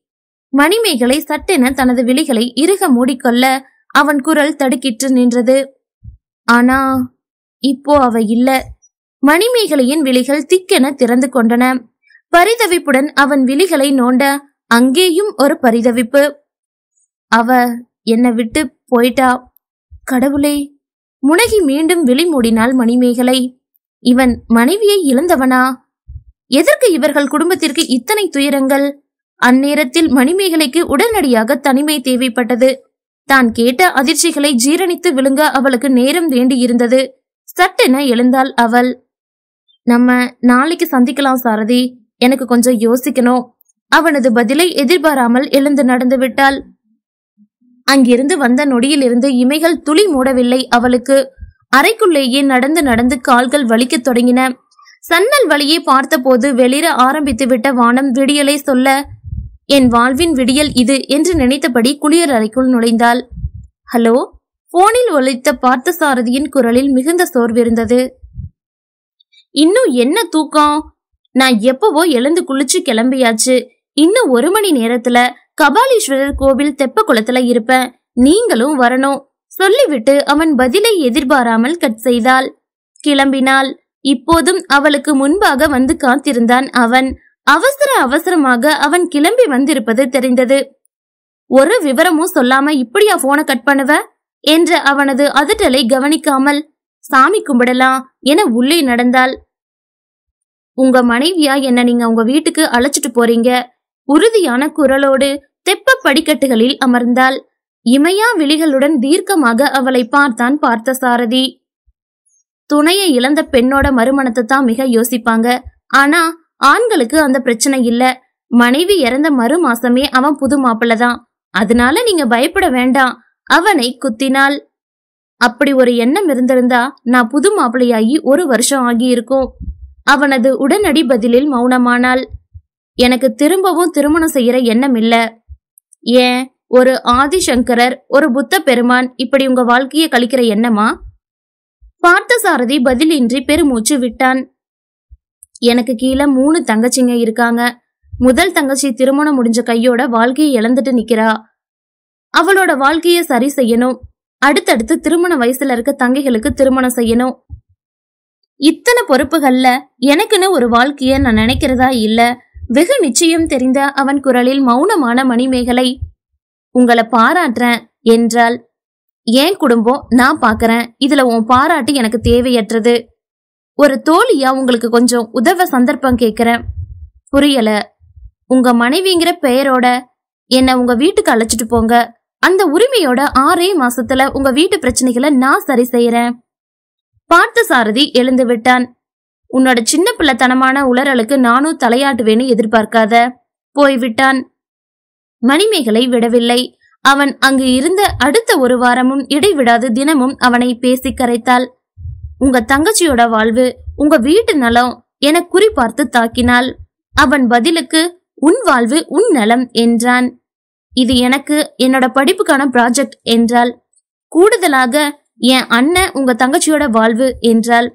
மணிமேகலை சட்டென தனது விழிகளை இறுக மூடிக்கொள்ள அவன் குரல் தடுக்கிட்டு நின்றது. ஆனா இப்போ அவ இல்ல. மணிமேகலையின் விழிகள் திக்கென திறந்து கொண்டன. பரிதவிப்புடன் அவன் விழிகளை நோண்ட அங்கேயும் ஒரு பரிதவிப்பு. அவ என்னை விட்டு போயிட்டா? கடவுளே. முனகி மீண்டும் விழி மூடினாள் மணிமேகலை. இவன் மனைவியை இழந்தவனா? எதற்கு இவர்கள் குடும்பத்திற்கு இத்தனை துயரங்கள்? அந்நேரத்தில் மணிமேகலைக்கு உடனடியாக தனிமை தேவைப்பட்டது. தான் கேட்ட அதிர்ச்சிகளை ஜீரணித்து விழுங்க அவளுக்கு நேரம் வேண்டி இருந்தது சட்டென எழுந்தாள் அவள். நம்ம நாளைக்கு சந்திக்கலாம் சாரதி. எனக்கு கொஞ்சம் யோசிக்கணும். அவனது பதிலை எதிர்பாராமல் எழுந்து நடந்து விட்டாள். அங்கிருந்து வந்த நொடியிலிருந்து இமைகள் துளி மூடவில்லை அவளுக்கு. அறைக்குள்ளேயே நடந்து நடந்து கால்கள் வலிக்கத் தொடங்கின. சன்னல் வழியை பார்த்தபோது வெளிர ஆரம்பித்து விட்ட வானம் விடியலை சொல்ல என் வாழ்வின் விடியல் இது என்று நினைத்தபடி குளியர் அறைக்குள் நுழைந்தாள். ஹலோ? போனில் ஒலித்த பார்த்தசாரதியின் குரலில் மிகுந்த சோர்விருந்தது. இன்னும் என்ன தூக்கம்? நான் எப்பவோ எழுந்து குளிச்சு கிளம்பியாச்சு. இன்னும் ஒரு மணி நேரத்துல கபாலீஸ்வரர் கோவில் தெப்ப குளத்துல இருப்பேன். நீங்களும் வரணும். சொல்லிவிட்டு அவன் பதிலை எதிர்பாராமல் கட் செய்தாள். கிளம்பினாள். இப்போதும் அவளுக்கு முன்பாக வந்து காத்திருந்தான் அவன். அவசர அவசரமாக அவன் கிளம்பி வந்திருப்பது தெரிந்தது. ஒரு விவரமும் சொல்லாம இப்படியா போனை கட் பண்ணுவ? என்ற அவனது அதட்டலை கவனிக்காமல் சாமி கும்பிடலாம் என உள்ளே நடந்தாள். உங்க மனைவியா? என்ன நீங்க உங்க வீட்டுக்கு அழைச்சிட்டு போறீங்க? உறுதியான குரலோடு தெப்ப படிக்கட்டுகளில் அமர்ந்தாள். இமையா விழிகளுடன் தீர்க்கமாக அவளை பார்த்தான் பார்த்த சாரதி துணையை இழந்த பெண்ணோட மறுமணத்தை தான் மிக யோசிப்பாங்க. ஆனா ஆண்களுக்கு அந்த பிரச்சனை இல்ல. மனைவி இறந்த மறு மாசமே அவன் புது மாப்பிள்ளதான் அதனால நீங்க பயப்பட வேண்டாம். அவனை குத்தினாள் அப்படி ஒரு எண்ணம் இருந்திருந்தா நான் புது மாப்பிள்ளையாகி ஒரு வருஷம் ஆகியிருக்கும். அவனது உடனடி பதிலில் மௌனமானாள். எனக்கு திரும்பவும் திருமணம் செய்யற எண்ணம் இல்ல. ஏன்? ஒரு ஆதிசங்கரர் ஒரு புத்த பெருமான் இப்படி உங்க வாழ்க்கைய கழிக்கிற எண்ணமா? பார்த்தசாரதி பதிலின்றி பெருமூச்சு விட்டான். எனக்கு கீழே மூணு தங்கச்சிங்க இருக்காங்க. முதல் தங்கச்சி திருமணம் முடிஞ்ச கையோட வாழ்க்கையை இழந்துட்டு நிக்கிறா. அவளோட வாழ்க்கைய சரி செய்யணும். அடுத்தடுத்து திருமண வயசுல இருக்க தங்கைகளுக்கு திருமணம் செய்யணும். இத்தனை பொறுப்புகள்ல எனக்குன்னு ஒரு வாழ்க்கைய நான் நினைக்கிறதா இல்ல? வெகு நிச்சயம் தெரிந்த அவன் குரலில் மௌனமான மணிமேகலை உங்களை பாராட்டுறேன் என்றால் என் குடும்பம்? நான் பாக்குறேன். இதுல உன் பாராட்டு எனக்கு தேவையற்றது. ஒரு தோழியா உங்களுக்கு கொஞ்சம் உதவ சந்தர்ப்பம் கேக்குறேன். புரியல. உங்க மனைவிங்கிற பெயரோட என்ன உங்க வீட்டுக்கு அழைச்சிட்டு போங்க. அந்த உரிமையோட ஆறே மாசத்துல உங்க வீட்டு பிரச்சனைகளை நான் சரி செய்யறேன் பார்த்த சாரதி எழுந்து விட்டான். உன்னோட சின்ன பிள்ளைத்தனமான உளறலுக்கு நானும் தலையாட்டுவேன்னு எதிர்பார்க்காத. போய்விட்டான். மணிமேகலை விடவில்லை. அவன் அங்கு இருந்த அடுத்த ஒரு வாரமும் இடைவிடாது தினமும் அவனை பேசி கரைத்தாள். உங்க தங்கச்சியோட வாழ்வு உங்க வீட்டு நலம் என குறிபார்த்து தாக்கினாள். அவன் பதிலுக்கு உன் வாழ்வு உன் நலம் என்றான். இது எனக்கு என்னோட படிப்புக்கான ப்ராஜெக்ட் என்றாள். கூடுதலாக என் அண்ணன் உங்க தங்கச்சியோட வாழ்வு என்றாள்.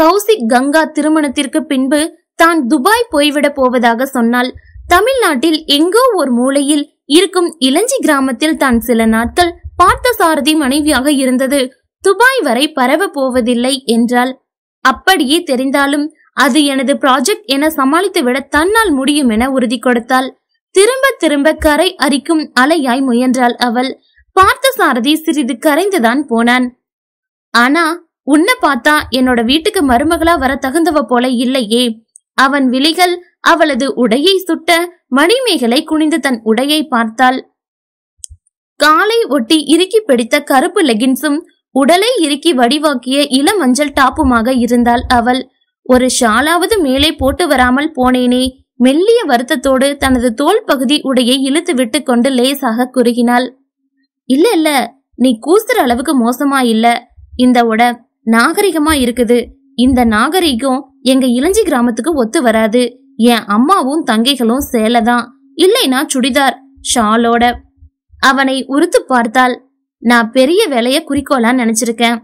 கௌசிக் கங்கா திருமணத்திற்கு பின்பு தான் துபாய் போய்விட போவதாக சொன்னாள். தமிழ்நாட்டில் எங்கோ ஒரு மூலையில் இருக்கும் இளஞ்சி கிராமத்தில் தான் சில நாட்கள் பார்த்தசாரதி மனைவியாக இருந்தது. துபாய் வரை பரவ போவதில்லை என்றால் அப்படியே தெரிந்தாலும் அது எனது ப்ராஜெக்ட் என சமாளித்துவிட தன்னால் முடியும் என உறுதி கொடுத்தாள். திரும்ப திரும்ப கரை அரிக்கும் அலையாய் முயன்றாள் அவள். பார்த்தசாரதி சிறிது கரைந்துதான் போனான். ஆனா உன்னை பார்த்தா என்னோட வீட்டுக்கு மருமகளா வர தகுந்தவ போல இல்லையே. அவன் விழிகள் அவளது உடையை சுட்ட மணிமேகலை குனிந்து தன் உடையை பார்த்தாள். காலை ஒட்டி இறுக்கி பிடித்த கருப்பு லெகின்ஸும் உடலை இறுக்கி வடிவாக்கிய இளமஞ்சள் டாப்புமாக இருந்தாள் அவள். ஒரு ஷாலாவது மேலே போட்டு வராமல் போனேனே மெல்லிய வருத்தத்தோடு தனது தோல் பகுதி உடையை இழுத்து விட்டு கொண்டு லேசாக குறுகினாள். இல்ல இல்ல நீ கூசுற அளவுக்கு மோசமா இல்ல. இந்த உட நாகரிகமா இருக்குது. இந்த நாகரிகம் எங்க இளஞ்சி கிராமத்துக்கு ஒத்து வராது. என் அம்மாவும் தங்கைகளும் சேலதான். இல்லைனா சுடிதார் ஷாலோட. அவனை உறுத்து பார்த்தாள் நான் பெரிய வேலைய குறிக்கோளா நினைச்சிருக்கேன்.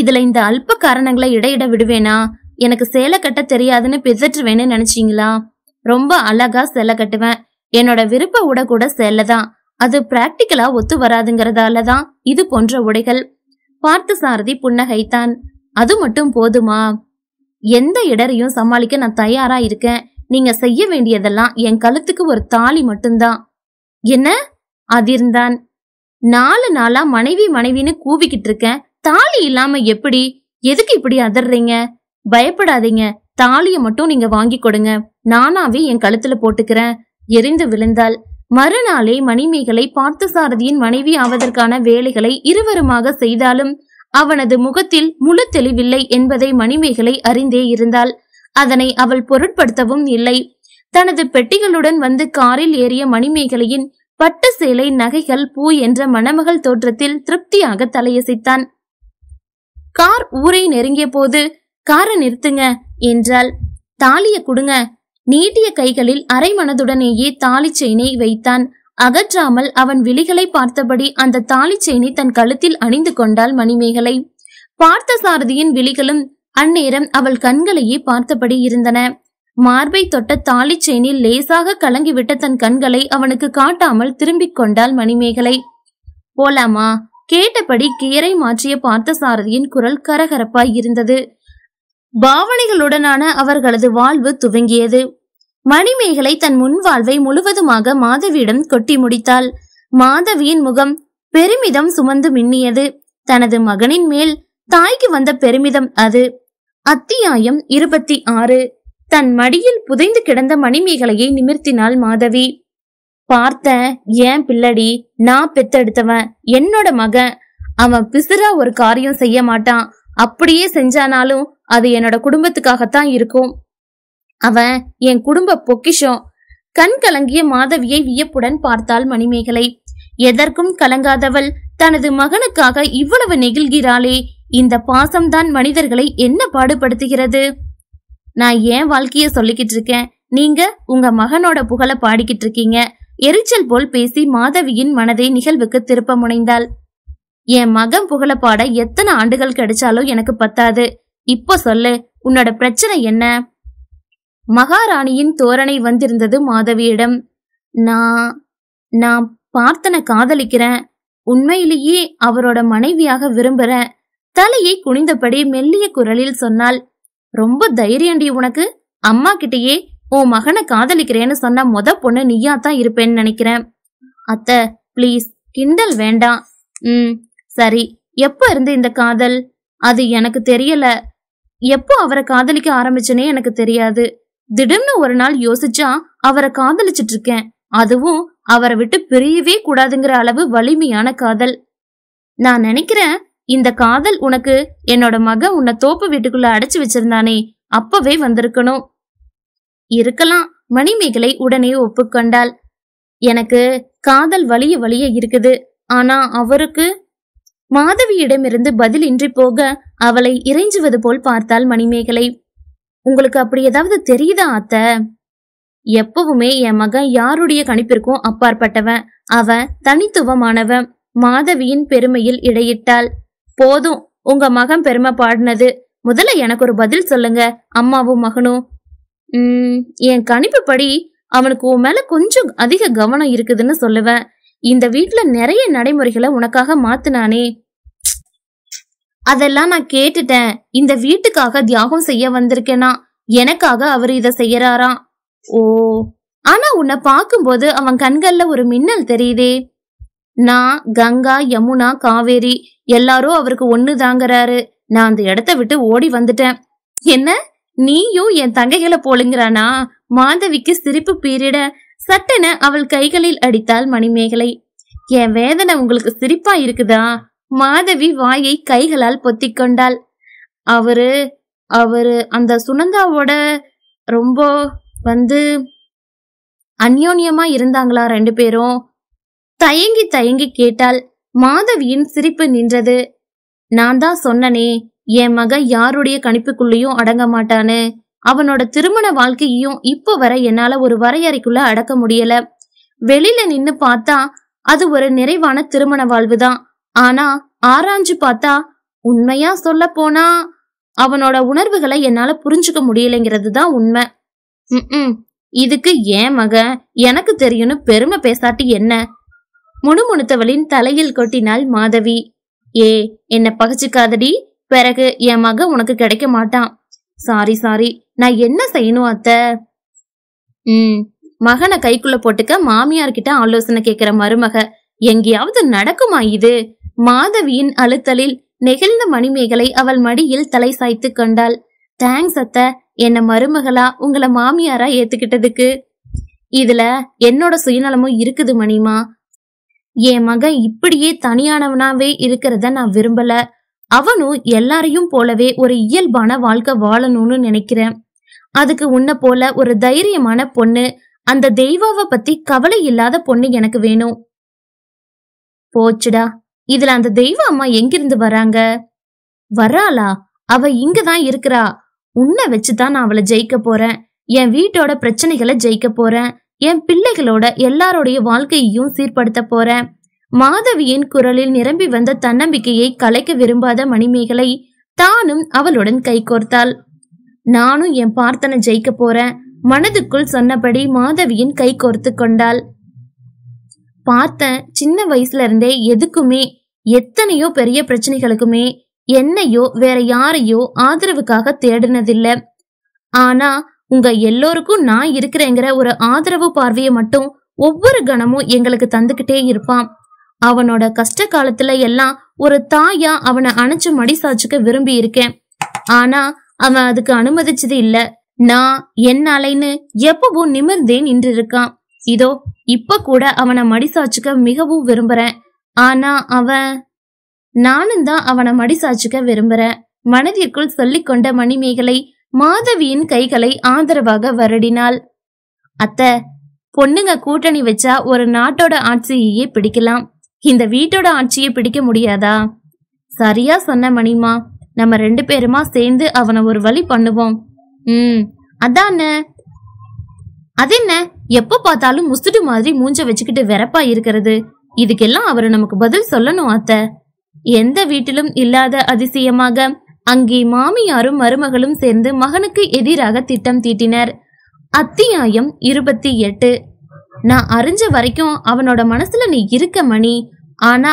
இதுல இந்த அல்ப காரணங்களை இடையிட விடுவேனா? எனக்கு சேலை கட்ட தெரியாதுன்னு பிதற்றுவேன்னு நினைச்சீங்களா? ரொம்ப அழகா சேலை கட்டுவேன். என்னோட விருப்ப உடை கூட சேலை தான் அது பிராக்டிக்கலா ஒத்து வராதுங்கிறதால தான் இது போன்ற உடைகள். பார்த்த சாரதி புன்னகைத்தான். அது மட்டும் போதுமா? எந்த இடரையும் சமாளிக்க நான் தயாரா இருக்கேன். நீங்க செய்ய வேண்டியதெல்லாம் என் கழுத்துக்கு ஒரு தாலி மட்டும்தான். என்ன? அதிர்ந்தான். நாலு நாளா மனைவி மனைவின்னு கூவிக்கிட்டு இருக்கேன். தாலி இல்லாம எப்படி? எதுக்கு இப்படி அதர்றீங்க? பயப்படாதீங்க. தாலிய மட்டும் நீங்க வாங்கி கொடுங்க. நானாவே என் கழுத்துல போட்டுக்கிறேன். எரிந்து விழுந்தாள். மறுநாளே மணிமேகலை பார்த்தசாரதியின் மனைவி ஆவதற்கான வேலைகளை இருவருமாக செய்தாலும் அவனது முகத்தில் முழு தெளிவில்லை என்பதை மணிமேகலை அறிந்தே இருந்தாள். அதனை அவள் பொருட்படுத்தவும் இல்லை. தனது பெட்டிகளுடன் வந்து காரில் ஏறிய மணிமேகலையின் பட்டு சேலை நகைகள் பூ என்ற மணமகள் தோற்றத்தில் திருப்தியாக தலையசைத்தான். கார் ஊரை நெருங்கிய போது காரை நிறுத்துங்க என்றாள். தாலிய குடுங்க. நீட்டிய கைகளில் அரை மனதுடனேயே தாலி செயினை வைத்தான். அகற்றாமல் அவன் விழிகளை பார்த்தபடி அந்த தாலி செயினை தன் கழுத்தில் அணிந்து கொண்டாள் மணிமேகலை. பார்த்த சாரதியின் விழிகளும் அந்நேரம் அவள் கண்களையே பார்த்தபடி இருந்தன. மார்பை தொட்ட தாலி செயினில் லேசாக கலங்கிவிட்ட தன் கண்களை அவனுக்கு காட்டாமல் திரும்பிக் கொண்டாள் மணிமேகலை. போலாமா? கேட்டபடி கீரை மாற்றிய பார்த்தசாரதியின் குரல் கரகரப்பாய் இருந்தது. பாவனைகளுடனான அவர்களது வாழ்வு துவங்கியது. மணிமேகலை தன் முன் வாழ்வை முழுவதுமாக மாதவியிடம் கொட்டி முடித்தாள். மாதவியின் முகம் பெருமிதம் சுமந்து மின்னியது. தனது மகனின் மேல் தாய்க்கு வந்த பெருமிதம் அது. அத்தியாயம் இருபத்தி ஆறு. தன் மடியில் புதைந்து கிடந்த மணிமேகலையை நிமிர்த்தினாள் மாதவி. பார்த்த ஏன் பிள்ளடி நான் பெத்தெடுத்தவன். என்னோட மகன். அவன் பிசுரா ஒரு காரியம் செய்ய மாட்டான். அப்படியே செஞ்சானாலும் அது என்னோட குடும்பத்துக்காகத்தான் இருக்கும். அவன் என் குடும்ப பொக்கிஷம். கண் கலங்கிய மாதவியை வியப்புடன் பார்த்தாள் மணிமேகலை. எதற்கும் கலங்காதவள் தனது மகனுக்காக இவ்வளவு நெகிழ்கிறாளே இந்த பாசம்தான் மனிதர்களை என்ன பாடுபடுத்துகிறது? நான் ஏன் வாழ்க்கைய சொல்லிக்கிட்டு இருக்கேன்? நீங்க உங்க மகனோட புகழ பாடிக்கிட்டு இருக்கீங்க. எரிச்சல் போல் பேசி மாதவியின் மனதை நிகழ்வுக்கு திருப்ப முனைந்தாள். என் மகன் புகழ பாட எத்தனை ஆண்டுகள் கிடைச்சாலும் எனக்கு பத்தாது. இப்போ சொல்லு உன்னோட பிரச்சனை என்ன? மகாராணியின் தோரணை வந்திருந்தது மாதவியிடம். நான் நான் பார்த்தனை காதலிக்கிறேன். உண்மையிலேயே அவரோட மனைவியாக விரும்புறேன் தலையை குனிந்தபடி மெல்லிய குரலில் சொன்னாள். ரொம்ப தைரியண்டி உனக்கு. அம்மா கிட்டேயே உன் மகனை காதலிக்கிறேன்னு சொன்ன மொத பொண்ணு நீயா தான் இருப்பேன்னு நினைக்கிறேன். அத்த ப்ளீஸ் கிண்டல் வேண்டாம். ம் சரி. எப்ப இருந்து இந்த காதல்? அது எனக்கு தெரியல. எப்போ அவரை காதலிக்க ஆரம்பிச்சனே எனக்கு தெரியாது. திடம்னு ஒரு நாள் யோசிச்சா அவரை காதலிச்சிட்டு இருக்கேன் அதுவும் அவரை விட்டு பிரியவே கூடாதுங்கிற அளவு வலிமையான காதல். நான் நினைக்கிறேன் இந்த காதல் உனக்கு என்னோட மக உன்னை தோப்பு வீட்டுக்குள்ள அடைச்சு வச்சிருந்தானே அப்பவே வந்திருக்கணும். இருக்கலாம் மணிமேகலை உடனே ஒப்புக்கொண்டாள். எனக்கு காதல் வலிய வலிய இருக்குது. ஆனா அவருக்கு மாதவியிடமிருந்து பதில் இன்றி போக அவளை இறைஞ்சுவது போல் பார்த்தாள் மணிமேகலை. உங்களுக்கு அப்படி ஏதாவது தெரியுதா அத்த? எப்பவுமே என் மகன் யாருடைய கணிப்பிற்கும் அப்பாற்பட்டவன். அவன் தனித்துவமானவன். மாதவியின் பெருமையில் இடையிட்டாள். போதும் உங்க மகன் பெருமை பாடினது. முதல்ல எனக்கு ஒரு பதில் சொல்லுங்க அம்மாவும் மகனும். உம் என் கணிப்புப்படி அவனுக்கு உன் மேல கொஞ்சம் அதிக கவனம் இருக்குதுன்னு சொல்லுவேன். இந்த வீட்ல நிறைய நடைமுறைகளை உனக்காக மாத்துனானே. அதெல்லாம் நான் கேட்டுட்டேன். இந்த வீட்டுக்காக தியாகம் செய்ய வந்திருக்கேனா? எனக்காக அவர் இத செய்யறாராம் ஓ. ஆனா உன்னை பார்க்கும்போது அவன் கண்கள்ல ஒரு மின்னல் தெரியுதே. நான் கங்கா யமுனா காவேரி எல்லாரும் அவருக்கு ஒண்ணு தாங்கறாரு. நான் அந்த இடத்த விட்டு ஓடி வந்துட்டேன். என்ன? நீயும் என் தங்கைகளை போலுங்கிறானா? மாதவிக்கு சிரிப்பு பீரிட சட்டென அவள் கைகளில் அடித்தாள் மணிமேகலை. என் வேதனை உங்களுக்கு சிரிப்பா இருக்குதா? மாதவி வாயை கைகளால் பொத்திக்கொண்டாள் அவரு அவரு அந்த சுனந்தாவோட ரொம்ப வந்து அந்யோன்யமா இருந்தாங்களா ரெண்டு பேரும்? தயங்கி தயங்கி கேட்டால் மாதவியின் சிரிப்பு நின்றது. நான் தான் சொன்னனே என் மக யாருடைய கணிப்புக்குள்ளேயும் அடங்க மாட்டான்னு. அவனோட திருமண வாழ்க்கையையும் இப்போ வரை என்னால ஒரு வரையறைக்குள்ள அடக்க முடியல. வெளியில நின்னு பார்த்தா அது ஒரு நிறைவான திருமண வாழ்வுதான். ஆனா ஆராய்ஞ்சு பார்த்தா உண்மையா சொல்ல போனா அவனோட உணர்வுகளை என்னால புரிஞ்சுக்க முடியலைங்கிறது தான் உண்மை. ம் இதுக்கு ஏன் மக? எனக்கு தெரியும்னு பெருமை பேசாட்டி என்ன? முணுமுணுத்தவளின் தலையில் கொட்டினாள் மாதவி. ஏ என்ன பகச்சுக்காதடி. பிறகு என் மக உனக்கு கிடைக்க மாட்டான். Sorry sorry. நான் என்ன செய்யணும் அத்த? ம். மகனை கைக்குள்ள போட்டுக்க மாமியார்கிட்ட ஆலோசனை கேக்குற மருமக. எங்கேயாவது நடக்குமா இது? மாதவியின் அழுத்தலில் நெகிழ்ந்த மணிமேகலை அவள் மடியில் தலை சாய்த்து கொண்டாள். தேங்க்ஸ் அத்த. என்ன மருமகளா உங்களை மாமியாரா ஏத்துக்கிட்டதுக்கு. இதுல என்னோட சுயநலமும் இருக்குது மணிமா. என் மகன் இப்படியே தனியானவனாவே இருக்கிறத நான் விரும்பல. அவனும் எல்லாரையும் போலவே ஒரு இயல்பான வாழ்க்கை வாழணும்னு நினைக்கிறேன். அதுக்கு உன்னை போல ஒரு தைரியமான பொண்ணு அந்த தெய்வாவை பத்தி கவலை இல்லாத பொண்ணு எனக்கு வேணும். போச்சுடா. இதுல அந்த தெய்வ அம்மா எங்கிருந்து வராங்க? வராளா? அவ இங்கதான் இருக்கிறா. உன்னை வச்சுதான் நான் அவளை ஜெயிக்க போறேன். என் வீட்டோட பிரச்சனைகளை ஜெயிக்க போறேன். என் பிள்ளைகளோட எல்லாரோடைய வாழ்க்கையையும் சீர்படுத்த போறேன். மாதவியின் குரலில் நிரம்பி வந்த தன்னம்பிக்கையை கலைக்க விரும்பாத மணிமேகலை தானும் அவளுடன் கைகோர்த்தாள் நானும் என் பார்த்தனை ஜெயிக்க போறேன். மனதுக்குள் சொன்னபடி மாதவியின் கை கோர்த்து கொண்டாள். பார்த்தேன் சின்ன வயசுல இருந்தே எதுக்குமே எத்தனையோ பெரிய பிரச்சனைகளுக்குமே என்னையோ வேற யாரையோ ஆதரவுக்காக தேடினதில்ல. ஆனா உங்க எல்லோருக்கும் நான் இருக்கிறேங்கிற ஒரு ஆதரவு பார்வையை மட்டும் ஒவ்வொரு கணமும் எங்களுக்கு தந்துகிட்டே இருப்பான். அவனோட கஷ்ட காலத்துல எல்லாம் ஒரு தாயா அவனை அணைச்சு மடி சாச்சுக்க விரும்பி இருக்கேன். ஆனா அவன் அதுக்கு அனுமதிச்சது இல்ல. நான் என்னாலைன்னு எப்பவும் நிமிர்ந்தே நின்று இருக்கான் இதோ இப்ப கூட அவனை மடிசாச்சுக்க மிகவும் விரும்புறேன். ஆனா அவன் நானும் தான் அவனை மடிசாச்சுக்க விரும்புறேன். மனதிற்குள் சொல்லிக்கொண்ட மணிமேகலை மாதவியின் கைகளை ஆதரவாக வருடினாள். அத்த பொண்ணுங்க கூட்டணி வச்சா ஒரு நாட்டோட ஆட்சியையே பிடிக்கலாம். இந்த வீட்டோட ஆட்சியை பிடிக்க முடியாதா? சரியா சொன்ன மணிமா நம்ம ரெண்டு பேருமா சேர்ந்து அவனை ஒரு வழி பண்ணுவோம். ம் அது அதென்ன? எப்ப பார்த்தாலும் முசுடு மாதிரி மூஞ்ச வச்சுக்கிட்டு வெறப்பா இருக்கிறது. இதுக்கெல்லாம் அவர் நமக்கு பதில் சொல்லணும் அத்த. எந்த வீட்டிலும் இல்லாத அதிசயமாக அங்கே மாமியாரும் மருமகளும் சேர்ந்து மகனுக்கு எதிராக திட்டம் தீட்டினர். அத்தியாயம் இருபத்தி எட்டு. நான் அறிஞ்ச வரைக்கும் அவனோட மனசுல நீ இருக்க மணி. ஆனா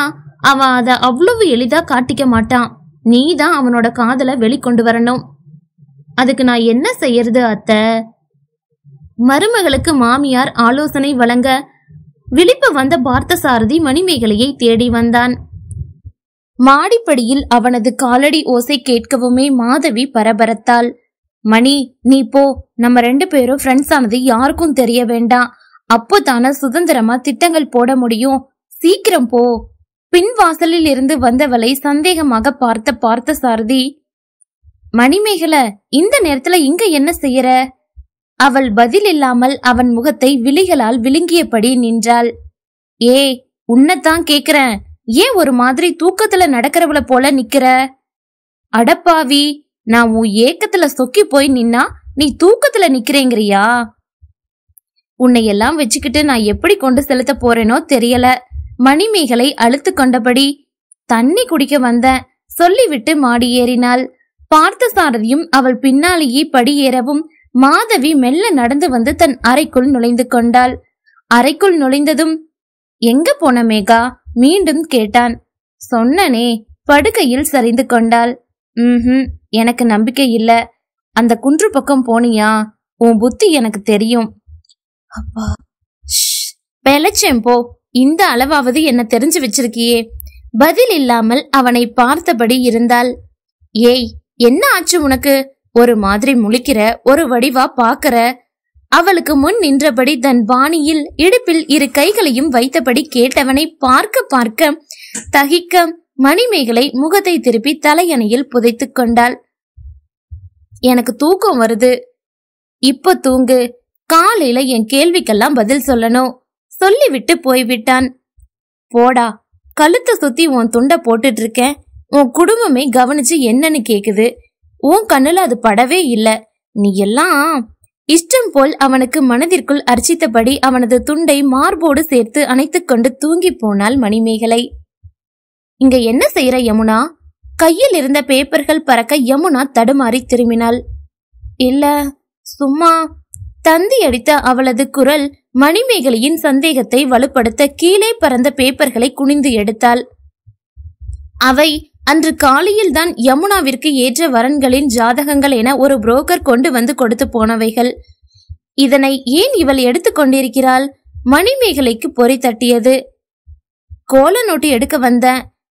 அவன் அத அவ்வளவு எளிதா காட்டிக்க மாட்டான். நீ தான் அவனோட காதலை வெளிக்கொண்டு வரணும். அதுக்கு நான் என்ன செய்யறது அத்தை? மருமகளுக்கு மாமியார் ஆலோசனை வழங்க விழிப்பு வந்த பார்த்தசாரதி மணிமேகலையை தேடி வந்தான். மாடிப்படியில் அவனது காலடி ஓசை கேட்கவுமே மாதவி பரபரத்தாள். மணி நீ போ. நம்ம ரெண்டு பேரும் ஃப்ரெண்ட்ஸ் ஆனது யாருக்கும் தெரிய வேண்டாம். அப்போதான சுதந்திரமா திட்டங்கள் போட முடியும். சீக்கிரம் போ. பின் வாசலில் இருந்து வந்தவளை சந்தேகமாக பார்த்த பார்த்த சாரதி மணிமேகல இந்த நேரத்துல இங்க என்ன செய்யற? அவள் பதில் இல்லாமல் அவன் முகத்தை விழிகளால் விழுங்கியபடி நின்றாள். ஏ உன்னைத்தான் கேக்குறேன். ஏன் ஒரு மாதிரி தூக்கத்துல நடக்கிறவள போல நிக்கிற? அடப்பாவி நான் உன் ஏக்கத்துல சொக்கி போய் நின்னா நீ தூக்கத்துல நிக்கிறேங்கிறியா? உன்னை எல்லாம் வச்சுக்கிட்டு நான் எப்படி கொண்டு செலுத்த போறேனோ தெரியல. மணிமேகலை அழுத்து கொண்டபடி தண்ணி குடிக்க வந்தேன். சொல்லிவிட்டு மாடி ஏறினாள் பார்த்த சாரதியும் அவள் பின்னாலேயே படியேறவும் மாதவி மெல்ல நடந்து வந்து தன் அறைக்குள் நுழைந்து கொண்டாள். அறைக்குள் நுழைந்ததும் எங்க போன மேகா? மீண்டும் கேட்டான். சொன்னனே படுக்கையில் சரிந்து கொண்டாள். ம் எனக்கு நம்பிக்கை இல்ல. அந்த குன்று பக்கம் போனியா? உன் புத்தி எனக்கு தெரியும். அப்பா பெலச்சேன் போ. இந்த அளவாவது என்ன தெரிஞ்சு வச்சிருக்கியே? பதில் இல்லாமல் அவனை பார்த்தபடி இருந்தாள். ஏய் என்ன ஆச்சு உனக்கு? ஒரு மாதிரி முழிக்கிற ஒரு வடிவா பாக்கற அவளுக்கு முன் நின்றபடி தன் பாணியில் இடுப்பில் இரு கைகளையும் வைத்தபடி கேட்டவனை பார்க்க பார்க்க தகிக்க மணிமேகலை முகத்தை திருப்பி தலையணையில் புதைத்து கொண்டாள். எனக்கு தூக்கம் வருது. இப்ப தூங்கு. காலையில என் கேள்விக்கெல்லாம் பதில் சொல்லணும். சொல்லிவிட்டு போய்விட்டான். போடா. கழுத்தை சுத்தி உன் துண்டை போட்டுட்டு இருக்கேன். உன் குடும்பமே கவனிச்சு என்னன்னு கேக்குது. உன் கண்ணுல அது படவே இல்லை. நீ எல்லாம் இஷ்டம் போல் அவனுக்கு மனதிற்குள் அர்ச்சித்தபடி அவனது துண்டை மார்போடு சேர்த்து அணைத்து கொண்டு தூங்கி போனாள் மணிமேகலை. இங்க என்ன செய்யற யமுனா? கையில் இருந்த பேப்பர்கள் பறக்க யமுனா தடுமாறி திரும்பினாள். இல்ல சும்மா தந்தி அடித்த அவளது குரல் மணிமேகலையின் சந்தேகத்தை வலுப்படுத்த கீழே பறந்த பேப்பர்களை குனிந்து எடுத்தாள். அவை அன்று காலையில் தான் யமுனாவிற்கு ஏற்ற வரன்களின் ஜாதகங்கள் என ஒரு புரோக்கர் கொண்டு வந்து கொடுத்து போனவைகள். இதனை ஏன் இவள் எடுத்துக்கொண்டிருக்கிறாள் மணிமேகலைக்கு பொறி தட்டியது. கோல நோட்டு எடுக்க வந்த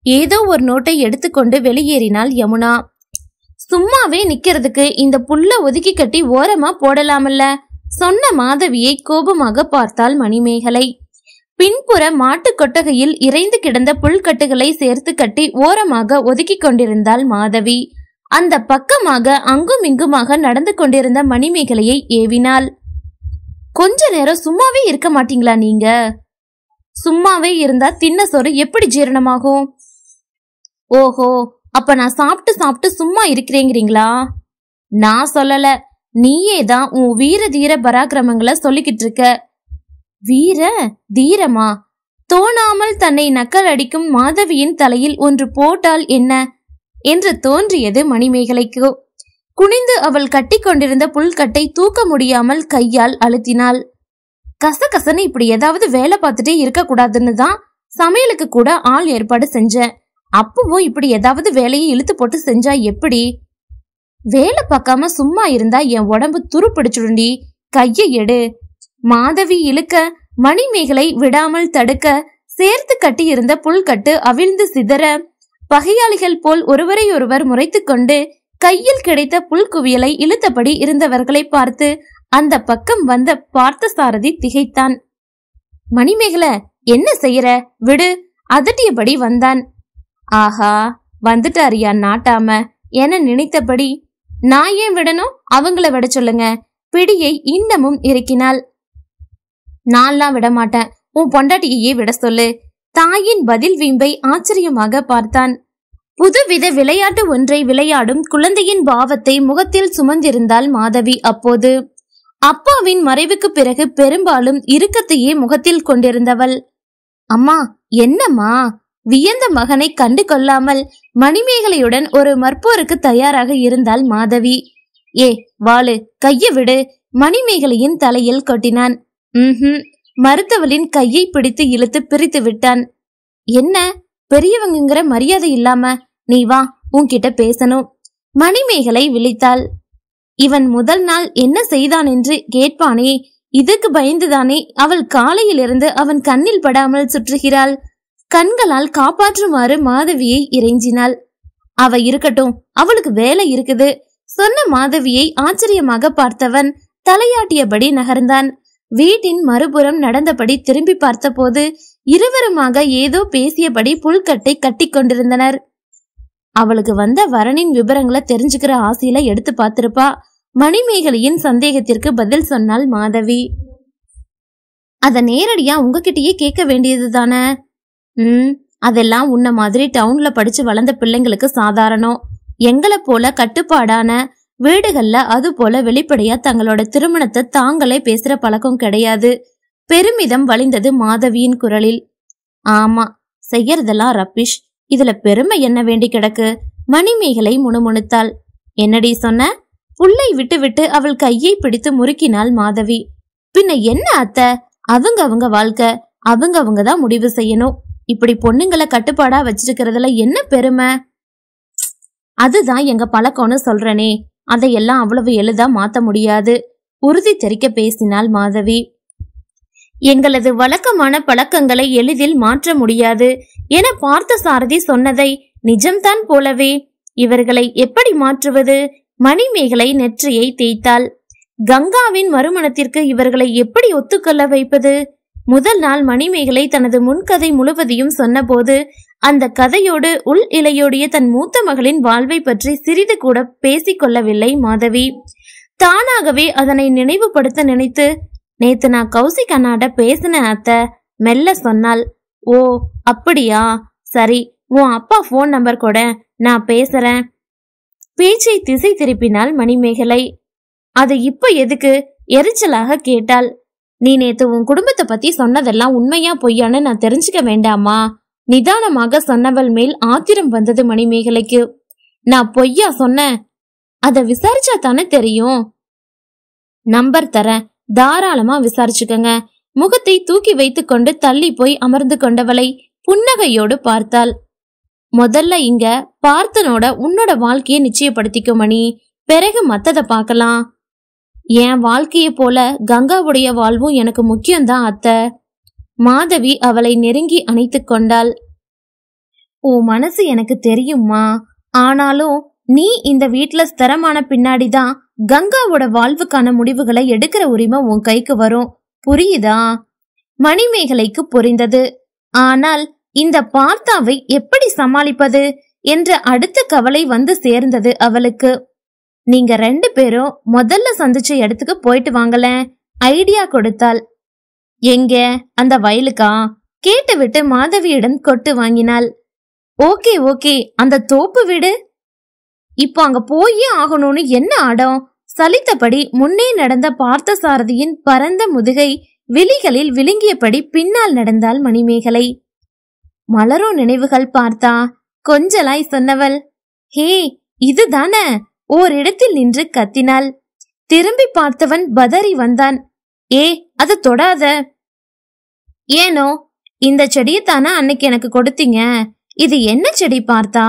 ஏதோ ஒரு நோட்டை எடுத்துக்கொண்டு வெளியேறினாள் யமுனா. சும்மாவே நிக்கிறதுக்கு இந்த புல்ல ஒதுக்கி கட்டி ஓரமா போடலாமல்ல? சொன்ன மாதவியை கோபமாக பார்த்தாள் மணிமேகலை. பின்புற மாட்டு கொட்டகையில் இறைந்து கிடந்த புல்கட்டுகளை சேர்த்து கட்டி ஓரமாக ஒதுக்கி கொண்டிருந்தாள் மாதவி. அந்த பக்கமாக அங்கும் இங்குமாக நடந்து கொண்டிருந்த மணிமேகலையை ஏவினாள். கொஞ்ச நேரம் சும்மாவே இருக்க மாட்டீங்களா நீங்க? சும்மாவே இருந்தா தின்ன சோறு எப்படி ஜீரணமாகும்? ஓஹோ அப்ப நான் சாப்பிட்டு சாப்பிட்டு சும்மா இருக்கிறேங்கிறீங்களா? நான் சொல்லல. நீயே தான் உன் வீர தீர பராக்கிரமங்களை சொல்லிக்கிட்டு இருக்க. வீர தீரமா? தோணாமல் தன்னை நக்கல் அடிக்கும் மாதவியின் தலையில் ஒன்று போட்டால் என்ன? என்று தோன்றியது மணிமேகலைக்கு. குனிந்து அவள் கட்டிக்கொண்டிருந்த புல்கட்டை தூக்க முடியாமல் கையால் அழுத்தினாள். கசகசன்னு இப்படி ஏதாவது வேலை பார்த்துட்டே இருக்க கூடாதுன்னு தான் சமையலுக்கு கூட ஆள் ஏற்பாடு செஞ்சேன் அப்பவும் இப்படி ஏதாவது வேலையை இழுத்து போட்டு செஞ்சா எப்படி? வேலை பார்க்காம சும்மா இருந்தா என் உடம்பு துரு பிடிச்சுடுண்டி கையை எடு. மாதவி இழுக்க மணிமேகலை விடாமல் தடுக்க சேர்த்து கட்டியிருந்த புல்கட்டு அவிழ்ந்து சிதற பகையாளிகள் போல் ஒருவரையொருவர் முறைத்து கொண்டு கையில் கிடைத்த புல்குவியலை இழுத்தபடி இருந்தவர்களை பார்த்து அந்த பக்கம் வந்த பார்த்த சாரதி திகைத்தான். மணிமேகலை என்ன செய்யற? விடு அதட்டியபடி வந்தான். ஆஹா வந்துட்டாரியா நாட்டாம? என நினைத்தபடி நான் ஏன் விடணும்? அவங்கள விட சொல்லுங்க. பிடியை இன்னமும் இறக்கினாள். நான்லாம் விட மாட்டேன் உன் பொண்டாட்டியையே விட சொல்லு. தாயின் பதில் வீம்பை ஆச்சரியமாக பார்த்தான். புதுவித விளையாட்டு ஒன்றை விளையாடும் குழந்தையின் பாவத்தை முகத்தில் சுமந்திருந்தாள் மாதவி அப்போது. அப்பாவின் மறைவுக்கு பிறகு பெரும்பாலும் இறுக்கத்தையே முகத்தில் கொண்டிருந்தவள். அம்மா என்னம்மா? வியந்த மகனை கண்டு கொள்ளாமல் மணிமேகலையுடன் ஒரு மற்போருக்கு தயாராக இருந்தாள் மாதவி. ஏ வாளு கைய விடு. மணிமேகலையின் தலையில் கொட்டினான். ம்ஹும். மருத்துவலின் கையை பிடித்து இழுத்து பிரித்து விட்டான். என்ன? பெரியவங்கங்கிற மரியாதை இல்லாம நீ வா உன்கிட்ட பேசணும். மணிமேகலை விழித்தாள். இவன் முதல் நாள் என்ன செய்தான் என்று கேட்பானே இதுக்கு பயந்துதானே அவள் காலையிலிருந்து அவன் கண்ணில் படாமல் சுற்றுகிறாள். கண்களால் காப்பாற்றுமாறு மாதவியை இறைஞ்சினாள். அவ இருக்கட்டும் அவளுக்கு வேலை இருக்குது. சொன்ன மாதவியை ஆச்சரியமாக பார்த்தவன் தலையாட்டியபடி நகர்ந்தான். வீட்டின் மறுபுறம் நடந்தபடி திரும்பி பார்த்தபோது இருவருமாக ஏதோ பேசியபடி புல்கட்டை கட்டி கொண்டிருந்தனர். அவளுக்கு வந்த வரனின் விவரங்களை தெரிஞ்சுக்கிற ஆசையில எடுத்து பார்த்திருப்பா. மணிமேகலையின் சந்தேகத்திற்கு பதில் சொன்னாள் மாதவி. அத நேரடியா உங்ககிட்டயே கேட்க வேண்டியது தானே ம் அதெல்லாம் உன்ன மாதிரி டவுன்ல படிச்சு வளர்ந்த பிள்ளைங்களுக்கு சாதாரணம். எங்களை போல கட்டுப்பாடான வீடுகள்ல அது போல வெளிப்படையா தங்களோட திருமணத்தை தாங்களே பேசுற பழக்கம் கிடையாது. பெருமிதம் வழிந்தது மாதவியின் குரலில். ஆமா செய்யறதெல்லாம் ரப்பிஷ். இதுல பெருமை என்ன வேண்டி கிடக்கு? மணிமேகலை முணுமுணுத்தாள். என்னடி சொன்ன? புல்லை விட்டு விட்டு அவள் கையை பிடித்து முறுக்கினாள் மாதவி. பின்ன என்ன அத்த? அவங்க அவங்க வாழ்க்கை. அவங்க அவங்க தான் முடிவு செய்யணும். இப்படி பொண்ணுங்களை கட்டுப்பாடா வச்சிருக்கிறதுல என்ன பெருமை? அதுதான் எங்க பழக்கம்னு சொல்றனே. அதையெல்லாம் அவ்வளவு எளிதா மாத்த முடியாது. உறுதி தெரிக்க பேசினாள் மாதவி. எங்களது வழக்கமான பழக்கங்களை எளிதில் மாற்ற முடியாது என பார்த்த சாரதி சொன்னதை நிஜம்தான் போலவே. இவர்களை எப்படி மாற்றுவது? மணிமேகலை நெற்றியை தேய்த்தாள். கங்காவின் மறுமணத்திற்கு இவர்களை எப்படி ஒத்துக்கொள்ள வைப்பது? முதல் நாள் மணிமேகலை தனது முன்கதை முழுவதையும் சொன்னபோது அந்த கதையோடு உள் இலையோடைய தன் மூத்த மகளின் வாழ்வை பற்றி சிறிது கூட பேசிக் கொள்ளவில்லை மாதவி. தானாகவே அதனை நினைவுபடுத்த நினைத்து நேத்து நான் கௌசிக் அண்ணாட்ட பேசினேன் அத்தை மெல்ல சொன்னாள் ஓ அப்படியா? சரி உன் அப்பா ஃபோன் நம்பர் கூட நான் பேசுறேன். பேச்சை திசை திருப்பினாள் மணிமேகலை. அது இப்ப எதுக்கு? எரிச்சலாக கேட்டாள். நீ நேத்து உன் குடும்பத்தை பத்தி சொன்னதெல்லாம் உண்மையா பொய்யான்னு நான் தெரிஞ்சுக்க வேண்டாமா? நிதானமாக சொன்னவள் மேல் ஆத்திரம் வந்தது மணிமேகலைக்கு. நான் பொய்யா சொன்னேன் அத விசாரிச்சா தானே தெரியும்? நம்பர் தரேன் தாராளமா விசாரிச்சுக்கங்க. முகத்தை தூக்கி வைத்துக்கொண்டு தள்ளி போய் அமர்ந்து கொண்டவளை புன்னகையோடு பார்த்தாள். முதல்ல இங்க பார்த்தனோட உன்னோட வாழ்க்கையை நிச்சயப்படுத்திக்கோ மணி. பிறகு மத்தத பார்க்கலாம். என் வாழ்க்கையை போல கங்காவுடைய வாழ்வும் எனக்கு முக்கியம்தான் அத்தை. மாதவி அவளை நெருங்கி அணைத்துக் கொண்டாள். உன் மனசு எனக்கு தெரியுமா ஆனாலும் நீ இந்த வீட்ல ஸ்திரமான பின்னாடிதான் கங்காவோட வாழ்வுக்கான முடிவுகளை எடுக்கிற உரிமை உன் கைக்கு வரும். புரியுதா? மணிமேகலைக்கு புரிந்தது. ஆனால் இந்த பார்த்தாவை எப்படி சமாளிப்பது? என்ற அடுத்த கவலை வந்து சேர்ந்தது அவளுக்கு. நீங்க ரெண்டு பேரும் முதல்ல சந்திச்ச இடத்துக்கு போயிட்டு வாங்கல ஐடியா கொடுத்தாள். எங்க? அந்த வயலுக்கா? கேட்டுவிட்டு மாதவியிடம் கொட்டு வாங்கினாள். ஓகே ஓகே அந்த தோப்பு வீடு? இப்போ அங்க போயே ஆகணும்னு என்ன ஆடம்? சலித்தபடி முன்னே நடந்த பார்த்தசாரதியின் பரந்த முதுகை விழிகளில் விழுங்கியபடி பின்னால் நடந்தாள் மணிமேகலை. மலரும் நினைவுகள் பார்த்தா கொஞ்சலாய் சொன்னவள் ஹே இதுதானே? ஓரிடத்தில் நின்று கத்தினாள். திரும்பி பார்த்தவன் பதறி வந்தான். ஏ அது தொடாத. ஏனோ இந்த செடியை தானே அன்னைக்கு எனக்கு கொடுத்தீங்க. இது என்ன செடி பார்த்தா?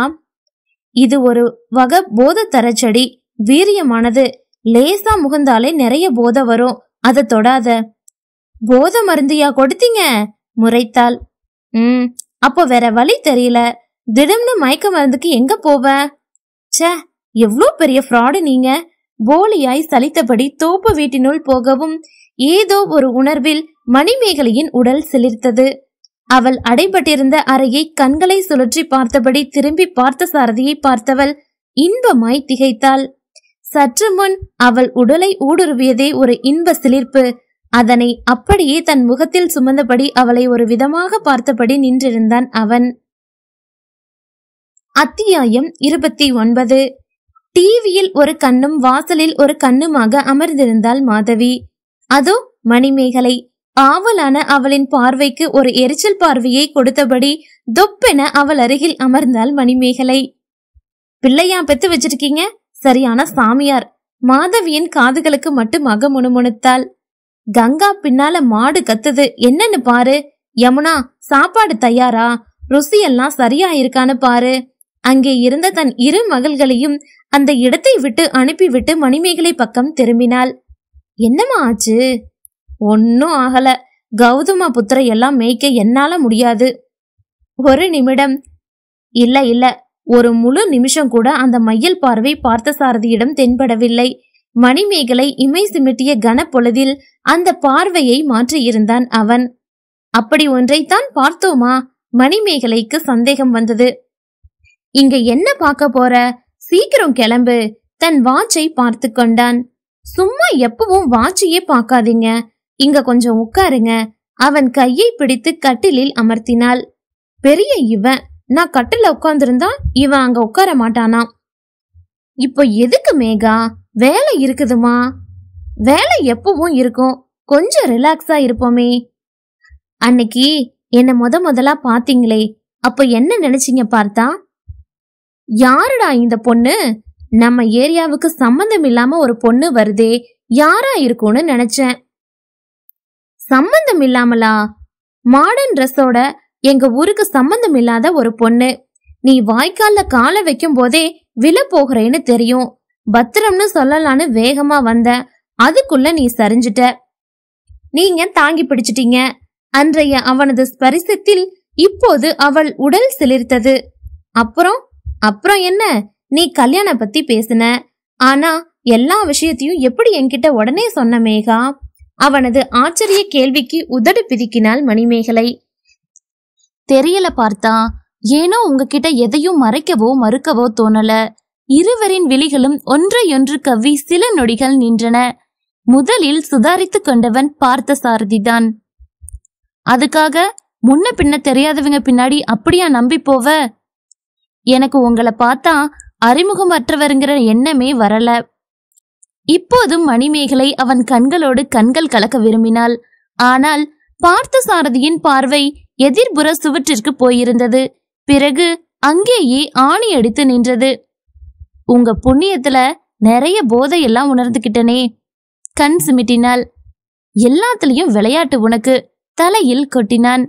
இது ஒரு வகை போதை தர செடி. வீரியமானது. லேசா முகந்தாலே நிறைய போதை வரும். அதை தொடாத. போதை மருந்தியா கொடுத்தீங்க? முறைத்தாள். ம் அப்போ வேற வழி தெரியல. திடம்னு மயக்க மருந்துக்கு எங்க போவ? ச்சே எவ்வளோ பெரிய ஃப்ராடு நீங்க. போலியாய் சலித்தபடி தோப்பு வீட்டினுள் போகவும் ஏதோ ஒரு உணர்வில் மணிமேகலையின் உடல் சிலிர்த்தது. அவள் அடைபட்டிருந்த அறையை கண்களை சுழற்றி பார்த்தபடி திரும்பி பார்த்த சாரதியை பார்த்தவள் இன்பமாய் திகைத்தாள். சற்று முன் அவள் உடலை ஊடுருவியதே ஒரு இன்ப சிலிர்ப்பு. அதனை அப்படியே தன் முகத்தில் சுமந்தபடி அவளை ஒரு விதமாக பார்த்தபடி நின்றிருந்தான் அவன். அத்தியாயம் இருபத்தி ஒன்பது. டிவியில் ஒரு கண்ணும் வாசலில் ஒரு கண்ணுமாக அமர்ந்திருந்தாள் மாதவி. அதோ மணிமேகலை. ஆவலான அவளின் பார்வைக்கு ஒரு எரிச்சல் பார்வையை கொடுத்தபடி தொப்பென அவள் அருகில் அமர்ந்தாள் மணிமேகலை. பிள்ளையா பெத்து வச்சிருக்கீங்க? சரியான சாமியார். மாதவியின் காதுகளுக்கு மட்டுமாக முணுமுணுத்தாள். கங்கா பின்னால மாடு கத்துது. என்னன்னு பாரு. யமுனா சாப்பாடு தயாரா? ருசியெல்லாம் சரியா இருக்கான்னு பாரு. அங்கே இருந்த தன் இரு மகள்களையும் அந்த இடத்தை விட்டு அனுப்பிவிட்டு மணிமேகலை பக்கம் திரும்பினாள். என்னம்மா ஆச்சு? ஒன்னும் ஆகல. கௌதம புத்திர எல்லாம் மேய்க்க என்னால முடியாது. ஒரு நிமிடம். இல்ல இல்ல. ஒரு முழு நிமிஷம் கூட அந்த மையல் பார்வை பார்த்த சாரதியிடம் தென்படவில்லை. மணிமேகலை இமை சிமிட்டிய கனப்பொழுதில் அந்த பார்வையை மாற்றியிருந்தான் அவன். அப்படி ஒன்றைத்தான் பார்த்தோமா? மணிமேகலைக்கு சந்தேகம் வந்தது. இங்க என்ன பார்க்க போற? சீக்கிரம் கிளம்பு. தன் வாட்சை பார்த்து கொண்டான். சும்மா எப்பவும் வாட்சையே பார்க்காதீங்க. இங்க கொஞ்சம் உட்காருங்க. அவன் கையை பிடித்து கட்டிலில் அமர்த்தினாள். பெரிய இவன் நான் கட்டில உட்கார்ந்திருந்தா இவன் அங்க உட்கார மாட்டானா இப்போ எதுக்கு மேகா? வேலை இருக்குதுமா? வேலை எப்பவும் இருக்கும். கொஞ்சம் ரிலாக்ஸா இருப்போமே. அன்னைக்கு என்ன முத முதலா பாத்தீங்களே அப்ப என்ன நினைச்சீங்க பார்த்தா? யாருடா இந்த பொண்ணு? நம்ம ஏரியாவுக்கு சம்பந்தம் இல்லாம ஒரு பொண்ணு வருதே யாரா இருக்கும்னு நினைச்சேன். சம்பந்தம் இல்லாமலா? மாடர்ன் ட்ரெஸ்ஸோட எங்க ஊருக்கு சம்பந்தம் இல்லாத ஒரு பொண்ணு. நீ வாய்க்கால்ல காலை வைக்கும் போதே விழ போகிறேன்னு தெரியும். பத்திரம்னு சொல்லலான்னு வேகமா வந்த. அதுக்குள்ள நீ சரிஞ்சிட்ட. நீங்க தாங்கி பிடிச்சிட்டீங்க. அன்றைய அவனது ஸ்பரிசத்தில் இப்போது அவள் உடல் சிலிர்த்தது. அப்புறம்? அப்புறம் என்ன? நீ கல்யாண பத்தி பேசின. ஆனா எல்லா விஷயத்தையும் எப்படி என்கிட்ட உடனே சொன்ன மேகா? அவனது ஆச்சரிய கேள்விக்கு உதடு பிதுக்கினாள் மணிமேகலை. தெரியல பார்த்தா ஏனோ உங்ககிட்ட எதையும் மறைக்கவோ மறுக்கவோ தோணல. இருவரின் விழிகளும் ஒன்றையொன்று கவ்வி சில நொடிகள் நின்றன. முதலில் சுதாரித்து கொண்டவன் பார்த்த சாரதிதான் அதுக்காக முன்ன பின்ன தெரியாதவங்க பின்னாடி அப்படியா நம்பி போவ? எனக்கு உங்களை பார்த்தா அறிமுகமற்றவருங்கிற எண்ணமே வரல. இப்போதும் மணிமேகலை அவன் கண்களோடு கண்கள் கலக்க விரும்பினாள். ஆனால் பார்த்த சாரதியின் பார்வை எதிர்புற சுவற்றிற்கு போயிருந்தது. பிறகு அங்கேயே ஆணி அடித்து நின்றது. உங்க புண்ணியத்துல நிறைய போதையெல்லாம் உணர்ந்துகிட்டனே கண் சிமிட்டினாள். எல்லாத்துலயும் விளையாட்டு உனக்கு தலையில் கொட்டினான்.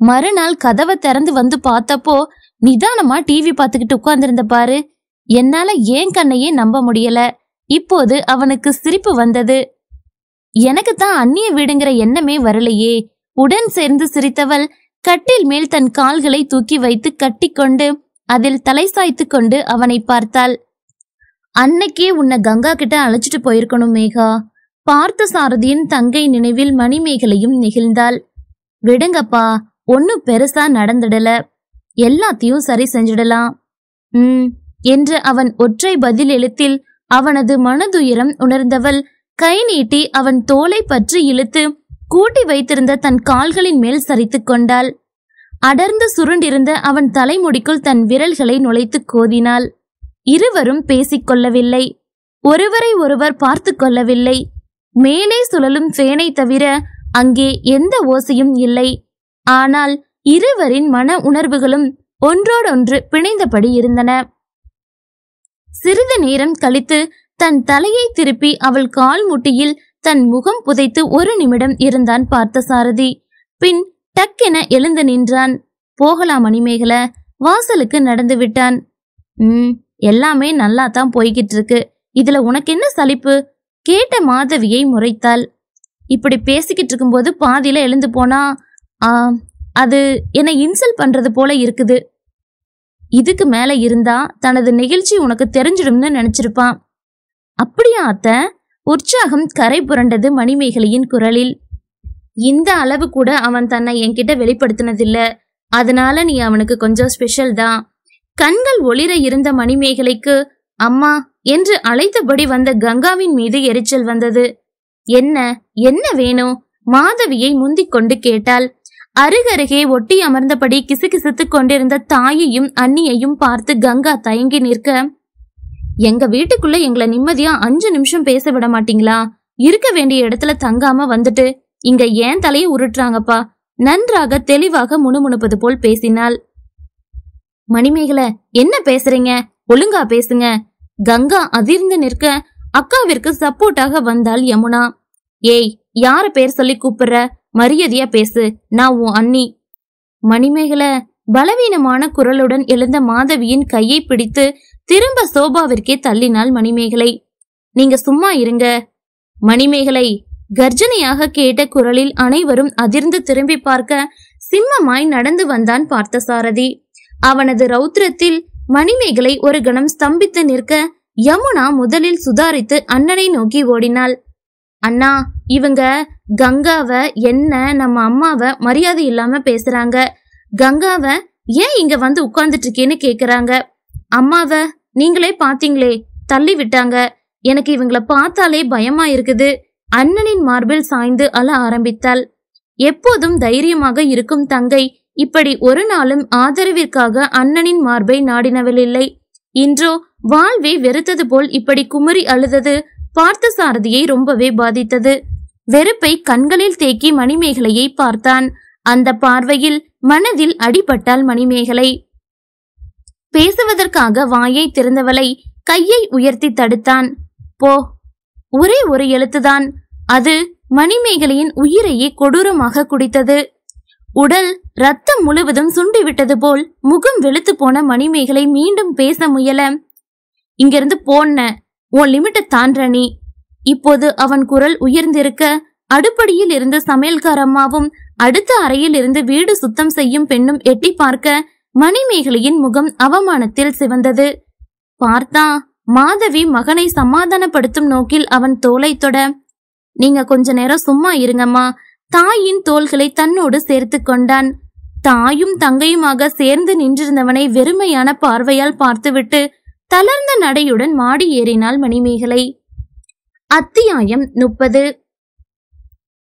மறுநாள் கதவை திறந்து வந்து பார்த்தப்போ நிதானமா டிவி பார்த்துக்கிட்டு உட்கார்ந்திருந்த பாரு என்னால ஏன் கண்ணையே நம்ப முடியல? இப்போது அவனுக்கு சிரிப்பு வந்தது. எனக்கு தான் அந்நிய வீடுங்கிற எண்ணமே வரலையே. உடன் சேர்ந்து சிரித்தவள் கட்டில் மேல் தன் கால்களை தூக்கி வைத்து கட்டிக்கொண்டு அதில் தலை சாய்த்து கொண்டு அவனை பார்த்தாள். அன்னைக்கே உன்னை கங்கா கிட்ட அழைச்சிட்டு போயிருக்கணும் மேகா. பார்த்த சாரதியின் தங்கை நினைவில் மணிமேகலையும் நெகிழ்ந்தாள். விடுங்கப்பா ஒன்னும் பெருசா நடந்துடல. எல்லாத்தையும் சரி செஞ்சிடலாம். உம் என்று அவன் ஒற்றை பதில் எழுத்தில் அவனது மனதுயரம் உணர்ந்தவள். கை நீட்டி அவன் தோலை பற்றி இழுத்து கூட்டி வைத்திருந்த தன் கால்களின் மேல் சரித்துக் கொண்டாள். அடர்ந்து சுருண்டிருந்த அவன் தலைமுடிக்குள் தன் விரல்களை நுழைத்து கோதினாள். இருவரும் பேசிக் கொள்ளவில்லை. ஒருவரை ஒருவர் பார்த்து கொள்ளவில்லை. மேலே சுழலும் ஃபேனை தவிர அங்கே எந்த ஓசையும் இல்லை. ஆனால் இருவரின் மன உணர்வுகளும் ஒன்றோடொன்று பிணைந்தபடி இருந்தன. சிறிது நேரம் கழித்து தன் தலையை திருப்பி அவள் கால் முட்டியில் தன் முகம் புதைத்து ஒரு நிமிடம் இருந்தான் பார்த்தசாரதி. பின் டக்கென எழுந்து நின்றான். போகலாம் மணிமேகல வாசலுக்கு நடந்து விட்டான். ம் எல்லாமே நல்லா தான் போய்கிட்டு இருக்கு இதுல உனக்கு என்ன சலிப்பு? கேட்ட மாதவியை முறைத்தாள். இப்படி பேசிக்கிட்டு இருக்கும்போது பாதியில எழுந்து போனா ஆ அது என்னை இன்சல் பண்றது போல இருக்குது. இதுக்கு மேல இருந்தா தனது நெகிழ்ச்சி உனக்கு தெரிஞ்சிடும்னு நினைச்சிருப்பான். அப்படியா அத்த? உற்சாகம் கரை புரண்டது மணிமேகலையின் குரலில். இந்த அளவு கூட அவன் தன்னை என்கிட்ட வெளிப்படுத்தினதில்ல. அதனால நீ அவனுக்கு கொஞ்சம் ஸ்பெஷல் தான். கண்கள் ஒளிர இருந்த மணிமேகலைக்கு அம்மா என்று அழைத்தபடி வந்த கங்காவின் மீது எரிச்சல் வந்தது. என்ன என்ன வேணும்? மாதவியை முந்திக் கொண்டு கேட்டாள். அருகருகே ஒட்டி அமர்ந்தபடி கிசுகிசுத்துக் கொண்டிருந்த தாயையும் அண்ணியையும் பார்த்து கங்கா தயங்கி நிற்க எங்க வீட்டுக்குள்ள எங்களை நிம்மதியா அஞ்சு நிமிஷம் பேச விட மாட்டீங்களா? இருக்க வேண்டிய இடத்துல தங்காம வந்துட்டு இங்க ஏன் தலையை உருட்டுறாங்கப்பா? நன்றாக தெளிவாக முணுமுணுப்பது போல் பேசினாள். மணிமேகல என்ன பேசுறீங்க? ஒழுங்கா பேசுங்க. கங்கா அதிர்ந்து நிற்க அக்காவிற்கு சப்போர்ட்டாக வந்தாள் யமுனா. ஏய் யார பேர் சொல்லி கூப்பிடுற? மரியாதையா பேசு. நான் உன் அண்ணி. மணிமேகல பலவீனமான குரலுடன் எழுந்த மாதவியின் கையை பிடித்து திரும்ப சோபாவிற்கே தள்ளினாள் மணிமேகலை. நீங்க சும்மா இருங்க. மணிமேகலை கர்ஜனையாக கேட்ட குரலில் அனைவரும் அதிர்ந்து திரும்பி பார்க்க சிம்மமாய் நடந்து வந்தான் பார்த்தசாரதி. அவனது ரௌத்ரத்தில் மணிமேகலை ஒரு கணம் ஸ்தம்பித்து நிற்க யமுனா முதலில் சுதாரித்து அண்ணனை நோக்கி ஓடினாள். அண்ணா இவங்க கங்காவ என்ன நம்ம அம்மாவ மரியாதை இல்லாம பேசுறாங்க. கங்காவ ஏன் இங்க வந்து உட்கார்ந்துட்டு இருக்கேன்னு கேக்குறாங்க. அம்மாவ நீங்களே பாத்தீங்களே தள்ளி விட்டாங்க. எனக்கு இவங்கள பார்த்தாலே பயமா இருக்குது. அண்ணனின் மார்பில் சாய்ந்து அழ ஆரம்பித்தாள். எப்போதும் தைரியமாக இருக்கும் தங்கை இப்படி ஒரு நாளும் ஆதரவிற்காக அண்ணனின் மார்பை நாடினவளில்லை இன்றோ வாழ்வை வெறுத்தது போல் இப்படி குமரி அழுதது பார்த்த சாரதியை ரொம்பவே பாதித்தது. வெறுப்பை கண்களில் தேக்கி மணிமேகலையை பார்த்தான். அந்த பார்வையில் மனதில் அடிபட்டாள் மணிமேகலை. பேசுவதற்காக வாயை திறந்தவளை கையை உயர்த்தி தடுத்தான். போ ஒரே ஒரு எழுத்துதான். அது மணிமேகலையின் உயிரையே கொடூரமாக குடித்தது. உடல் ரத்தம் முழுவதும் சுண்டிவிட்டது போல் முகம் வெளுத்து போன மணிமேகலை மீண்டும் பேச முயல. இங்கிருந்து போன உன் லிமிட்டை தாண்ட நீ. இப்போது அவன் குரல் உயர்ந்திருக்க அடுப்படியில் இருந்த சமையல்காரம்மாவும் அடுத்த அறையில் இருந்து வீடு சுத்தம் செய்யும் பெண்ணும் எட்டி பார்க்க மணிமேகலையின் முகம் அவமானத்தில் சிவந்தது. பார்த்தா மாதவி மகனை சமாதானப்படுத்தும் நோக்கில் அவன் தோலை தொட நீங்க கொஞ்ச நேரம் சும்மா இருங்கம்மா. தாயின் தோள்களை தன்னோடு சேர்த்து கொண்டான். தாயும் தங்கையுமாக சேர்ந்து நின்றிருந்தவனை வெறுமையான பார்வையால் பார்த்துவிட்டு தளர்ந்த நடையுடன் மாடி ஏறினாள் மணிமேகலை. அத்தியாயம் முப்பது.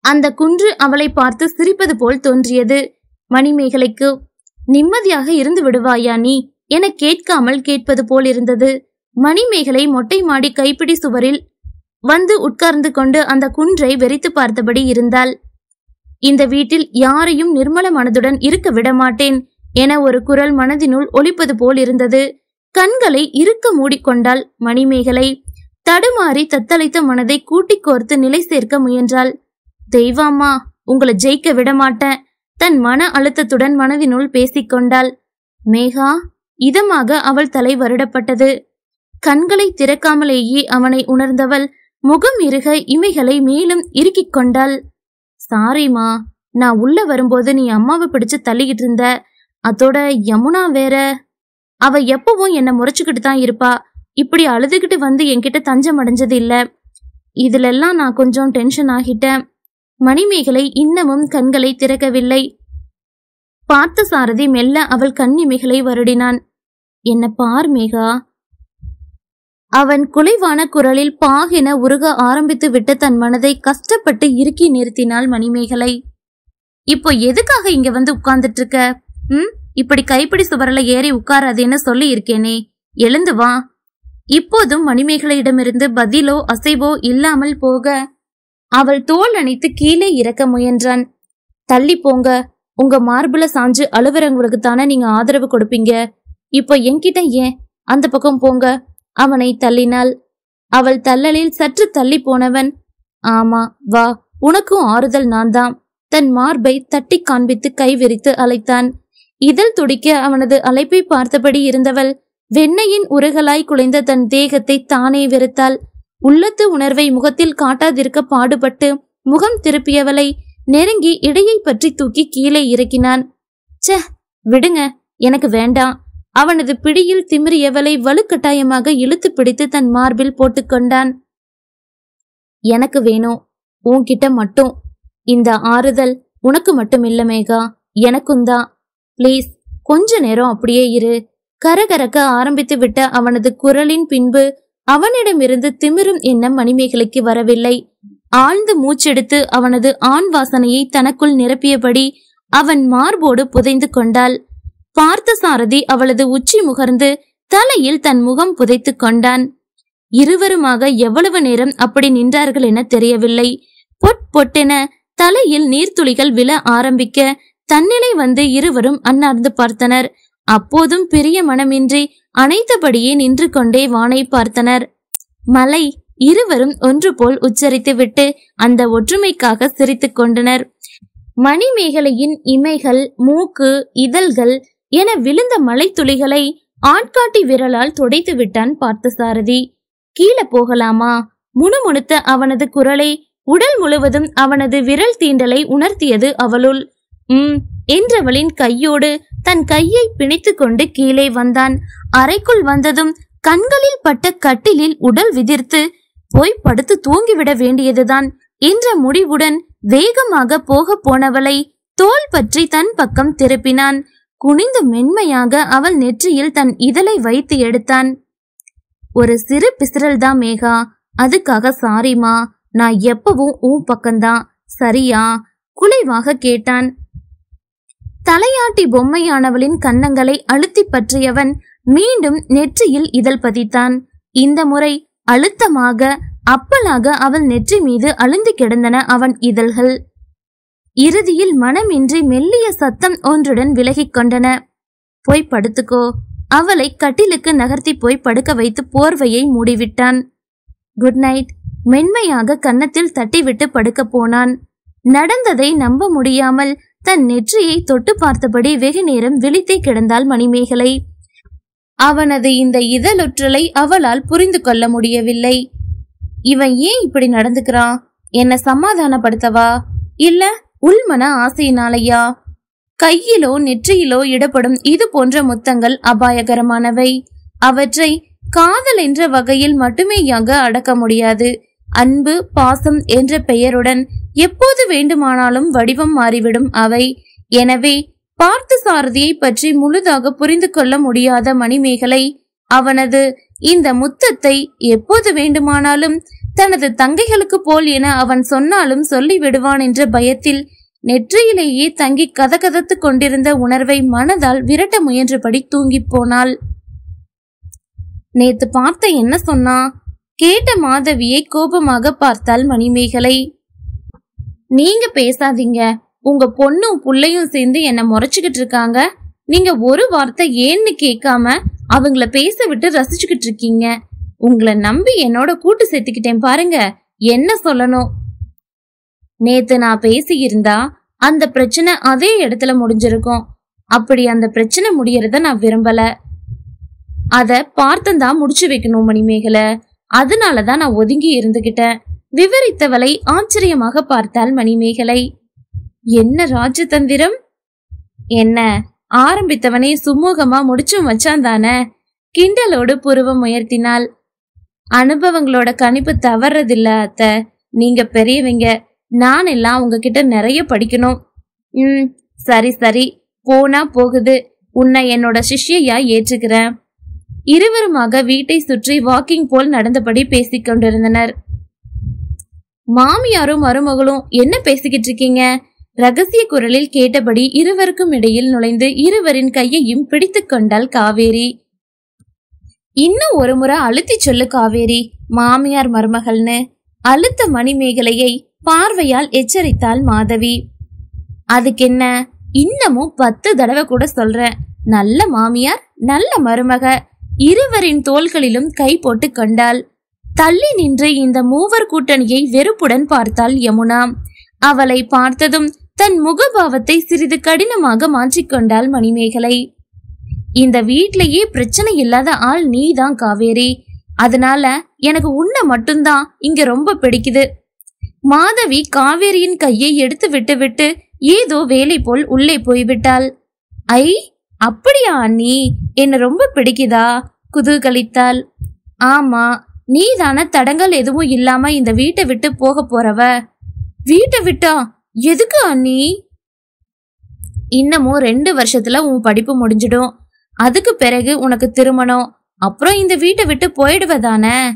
அந்த குன்று அவளை பார்த்து சிரிப்பது போல் தோன்றியது. மணிமேகலைக்கு நிம்மதியாக இருந்து விடுவாயா நீ? என கேட்காமல் கேட்பது போல் இருந்தது. மணிமேகலை மொட்டை மாடி கைப்பிடி சுவரில் வந்து உட்கார்ந்து கொண்டு அந்த குன்றை வெறித்து பார்த்தபடி இருந்தாள். இந்த வீட்டில் யாரையும் நிர்மல மனதுடன் இருக்க விடமாட்டேன் என ஒரு குரல் மனதினுள் ஒலிப்பது போல் இருந்தது. கண்களை இறுக்க மூடிக்கொண்டாள் மணிமேகலை. தடுமாறி தத்தளித்த மனதை கூட்டிக் கோர்த்து நிலை சேர்க்க முயன்றாள். தெய்வாம்மா உங்களை ஜெயிக்க விடமாட்டேன். தன் மன அழுத்தத்துடன் மனதினுள் பேசிக்கொண்டாள் மேகா இதமாக அவள் தலை வருடப்பட்டது. கண்களை திறக்காமலேயே அவனை உணர்ந்தவள் முகம் இருக இமைகளை மேலும் இறுக்கிக் கொண்டாள். சாரிம்மா நான் உள்ள வரும்போது நீ அம்மாவை பிடிச்சு தள்ளிக்கிட்டு இருந்த. அதோட யமுனா வேற. அவ எப்பவும் என்ன முறைச்சுக்கிட்டு தான் இருப்பா. இப்படி அழுதுகிட்டு வந்து என்கிட்ட தஞ்சம் அடைஞ்சது இல்ல. இதுலெல்லாம் நான் கொஞ்சம் டென்ஷன் ஆகிட்டேன். மணிமேகலை இன்னமும் கண்களை திறக்கவில்லை. பார்த்த சாரதி மெல்ல அவள் கண்ணிமைகளை வருடினான். என்ன பார் மேகா? அவன் குலைவான குரலில் பாகின உருக ஆரம்பித்து விட்டு தன் மனதை கஷ்டப்பட்டு இறுக்கி நிறுத்தினாள் மணிமேகலை. இப்போ எதுக்காக இங்க வந்து உட்கார்ந்துட்டு இருக்க? ம்? இப்படி கைப்பிடி சுவரில் ஏறி உட்காராதேன்னு சொல்லி இருக்கேனே எழுந்து வா. இப்போதும் மணிமேகலையிடமிருந்து பதிலோ அசைவோ இல்லாமல் போக அவள் தோல் அணைத்து கீழே இறக்க முயன்றான். தள்ளி போங்க. உங்க மார்புல சாஞ்சு அலுவலங்களுக்கு தானே நீங்க ஆதரவு கொடுப்பீங்க. இப்போ என்கிட்ட ஏன்? அந்த பக்கம் போங்க. அவனை தள்ளினாள். அவள் தள்ளலில் சற்று தள்ளி போனவன் ஆமா வா. உனக்கும் ஆறுதல் நான் தான் தன் மார்பை தட்டி காண்பித்து கை விரித்து அழைத்தான். இதழ் துடிக்க அவனது அழைப்பை பார்த்தபடி இருந்தவள் வெண்ணையின் உருகலாய் குலைந்த தன் தேகத்தை தானே வெறுத்தாள். உள்ளத்து உணர்வை முகத்தில் காட்டாதிருக்க பாடுபட்டு முகம் திருப்பியவளை நெருங்கி இடையை பற்றி தூக்கி கீழே இறக்கினான். ச விடுங்க எனக்கு வேண்டாம். அவனது பிடியில் திமிரியவளை வலுக்கட்டாயமாக இழுத்து பிடித்து தன் மார்பில் போட்டுக்கொண்டான் எனக்கு வேணும் உன்கிட்ட மட்டும். இந்த ஆறுதல் உனக்கு மட்டும் இல்ல மேகா எனக்கும் தான் ப்ளீஸ் கொஞ்ச நேரம் அப்படியே இரு. கரகரக்க ஆரம்பித்து விட்ட அவனது குரலின் பின்பு அவனிடமிருந்து திமிரும் எண்ணம் மணிமேகலைக்கு வரவில்லை. ஆழ்ந்து மூச்செடுத்து அவனது ஆண் வாசனையை தனக்குள் நிரப்பியபடி அவன் மார்போடு புதைந்து கொண்டாள். பார்த்த சாரதி அவளது உச்சி முகர்ந்து தலையில் தன் முகம் புதைத்து கொண்டான். இருவருமாக எவ்வளவு நேரம் அப்படி நின்றார்கள் என தெரியவில்லை. பொட் பொட்டென தலையில் நீர்த்துளிகள் விழ ஆரம்பிக்க தன்னிலை வந்து இருவரும் அன்னார்ந்து பார்த்தனர். அப்போதும் பெரிய மனமின்றி அனைத்தபடியே நின்று கொண்டே வானை பார்த்தனர். மலை இருவரும் ஒன்று போல் உச்சரித்துவிட்டு அந்த ஒற்றுமைக்காக சிரித்து கொண்டனர். மணிமேகலையின் இமைகள் மூக்கு இதழ்கள் என விழுந்த மலைத்துளிகளை ஆட்காட்டி விரலால் துடைத்து விட்டான் பார்த்தசாரதி. கீழே போகலாமா? முணுமுணுத்த அவனது குரலை உடல் முழுவதும் அவனது விரல் தீண்டலை உணர்த்தியது அவளுள். உம் என்றவளின் கையோடு தன் கையை பிணைத்து கொண்டு கீழே வந்தான். அறைக்குள் வந்ததும் கண்களில் பட்ட கட்டிலில் உடல் விதிர்த்து போய் படுத்து தூங்கிவிட வேண்டியதுதான் என்ற முடிவுடன் வேகமாக போக போனவளை தோல் பற்றி தன் பக்கம் திருப்பினான். குனிந்து மென்மையாக அவள் நெற்றியில் தன் இதழை வைத்து எடுத்தான். ஒரு சிறு பிசிறல் தான் மேகா? அதுக்காக சாரிமா நான் எப்பவும் உன் பக்கம்தான். சரியா? குலைவாக கேட்டான். தலையாட்டி பொம்மையானவளின் கன்னங்களை அழுத்தி பற்றியவன் மீண்டும் நெற்றியில் இதழ் பதித்தான். இந்த முறை அழுத்தமாக அப்பலாக அவள் நெற்றி மீது அழுந்து கிடந்தன அவன் இதழ்கள். இறுதியில் மனமின்றி மெல்லிய சத்தம் ஒன்றுடன் விலகிக் கொண்டன. போய் படுத்துக்கோ. அவளை கட்டிலுக்கு நகர்த்தி போய் படுக்க வைத்து போர்வையை மூடிவிட்டான். Good night. மென்மையாக கன்னத்தில் தட்டிவிட்டு படுக்க போனான். நடந்ததை நம்ப முடியாமல் தன் நெற்றியை தொட்டு பார்த்தபடி வெகு நேரம் விழித்தே கிடந்தாள் மணிமேகலை. அவனது இந்த இதழொற்றலை அவளால் புரிந்து கொள்ள முடியவில்லை. இவன் ஏன் இப்படி நடந்துக்கிறான்? என்ன சமாதானப்படுத்தவா? இல்ல உள்மன ஆசையினாலையா? கையிலோ நெற்றியிலோ இடப்படும் இது போன்ற முத்தங்கள் அபாயகரமானவை. அவற்றை காதல் என்ற வகையில் மட்டுமேயாக அடக்க முடியாது. அன்பு பாசம் என்ற பெயருடன் எப்போது வேண்டுமானாலும் வடிவம் மாறிவிடும் அவை. எனவே பார்த்த சாரதியை பற்றி முழுதாக புரிந்து கொள்ள முடியாத மணிமேகலை அவனது இந்த முத்தத்தை எப்போது வேண்டுமானாலும் தனது தங்கைகளுக்கு போல் என அவன் சொன்னாலும் சொல்லி விடுவான் என்ற பயத்தில் நெற்றியிலேயே தங்கி கதகதத்துக் கொண்டிருந்த உணர்வை மனதால் விரட்ட முயன்றபடி தூங்கிப் போனாள். நேத்து பார்த்த என்ன சொன்னா? கேட்ட மாதவியை கோபமாக பார்த்தாள் மணிமேகலை. நீங்க பேசாதீங்க. உங்க பொண்ணும் புள்ளையும் சேர்ந்து என்ன முறைச்சுக்கிட்டு இருக்காங்க. நீங்க ஒரு வார்த்தை ஏன்னு கேட்காம அவங்கள பேச விட்டு ரசிச்சுக்கிட்டு இருக்கீங்க. உங்களை நம்பி என்னோட கூட்டு சேர்த்துக்கிட்டேன் பாருங்க. என்ன சொல்லணும்? நேத்து நான் பேசியிருந்தா அந்த பிரச்சனை அதே இடத்துல முடிஞ்சிருக்கும். அப்படி அந்த பிரச்சனை முடியறத நான் விரும்பல. அத பார்த்தந்தான் முடிச்சு வைக்கணும் மணிமேகலை. அதனாலதான் நான் ஒதுங்கி இருந்துகிட்டேன். விவரித்தவளை ஆச்சரியமாக பார்த்தாள் மணிமேகலை. என்ன ராஜதந்திரம்? என்ன? ஆரம்பித்தவனே சுமூகமா முடிச்சும் வச்சான் தானே? கிண்டலோடு புருவம் உயர்த்தினாள். அனுபவங்களோட கணிப்பு தவறதில்ல அத்த. நீங்க பெரியவங்க. நான் எல்லாம் உங்ககிட்ட நிறைய படிக்கணும். ம் சரி சரி. போனா போகுது. உன்னை என்னோட சிஷ்யையா ஏற்றுக்கிறேன். இருவருமாக வீட்டை சுற்றி வாக்கிங் போல் நடந்தபடி பேசிக் கொண்டிருந்தனர். மாமியாரும் மருமகளும் என்ன பேசிக்கிட்டு இருக்கீங்க? ரகசிய குரலில் கேட்டபடி இருவருக்கும் இடையில் நுழைந்து இருவரின் கையையும் பிடித்து கொண்டாள் காவேரி. இன்னும் ஒரு முறை அழுத்தி சொல்லு காவேரி மாமியார் மருமகள்னு. அழுத்த மணிமேகலையை பார்வையால் எச்சரித்தாள் மாதவி. அதுக்கென்ன? இன்னமும் பத்து தடவை கூட சொல்றேன். நல்ல மாமியார் நல்ல மருமக. இருவரின் தோள்களிலும் கை போட்டு கண்டாள். தள்ளி நின்று இந்த மூவர் கூட்டணியை வெறுப்புடன் பார்த்தாள் யமுனா. அவளை பார்த்ததும் தன் முகபாவத்தை சிறிது கடினமாக மாற்றிக்கொண்டாள் மணிமேகலை. இந்த வீட்லயே பிரச்சனை இல்லாத ஆள் நீதான் காவேரி. அதனால எனக்கு உன்னை மட்டும்தான் இங்க ரொம்ப பிடிக்குது. மாதவி காவேரியின் கையை எடுத்து விட்டு விட்டு ஏதோ வேலை போல் உள்ளே போய்விட்டாள். ஐ அப்படியா அண்ணி? என்ன ரொம்ப பிடிக்குதா? குதூகலித்தாள். ஆமா நீ தானே தடங்கள் எதுவும் இல்லாம இந்த வீட்டை விட்டு போக போறவ. வீட்டை விட்டா? எதுக்கு அண்ணி? இன்னமும் ரெண்டு வருஷத்துல உன் படிப்பு முடிஞ்சிடும். அதுக்கு பிறகு உனக்கு திருமணம். அப்புறம் இந்த வீட்டை விட்டு போயிடுவதானே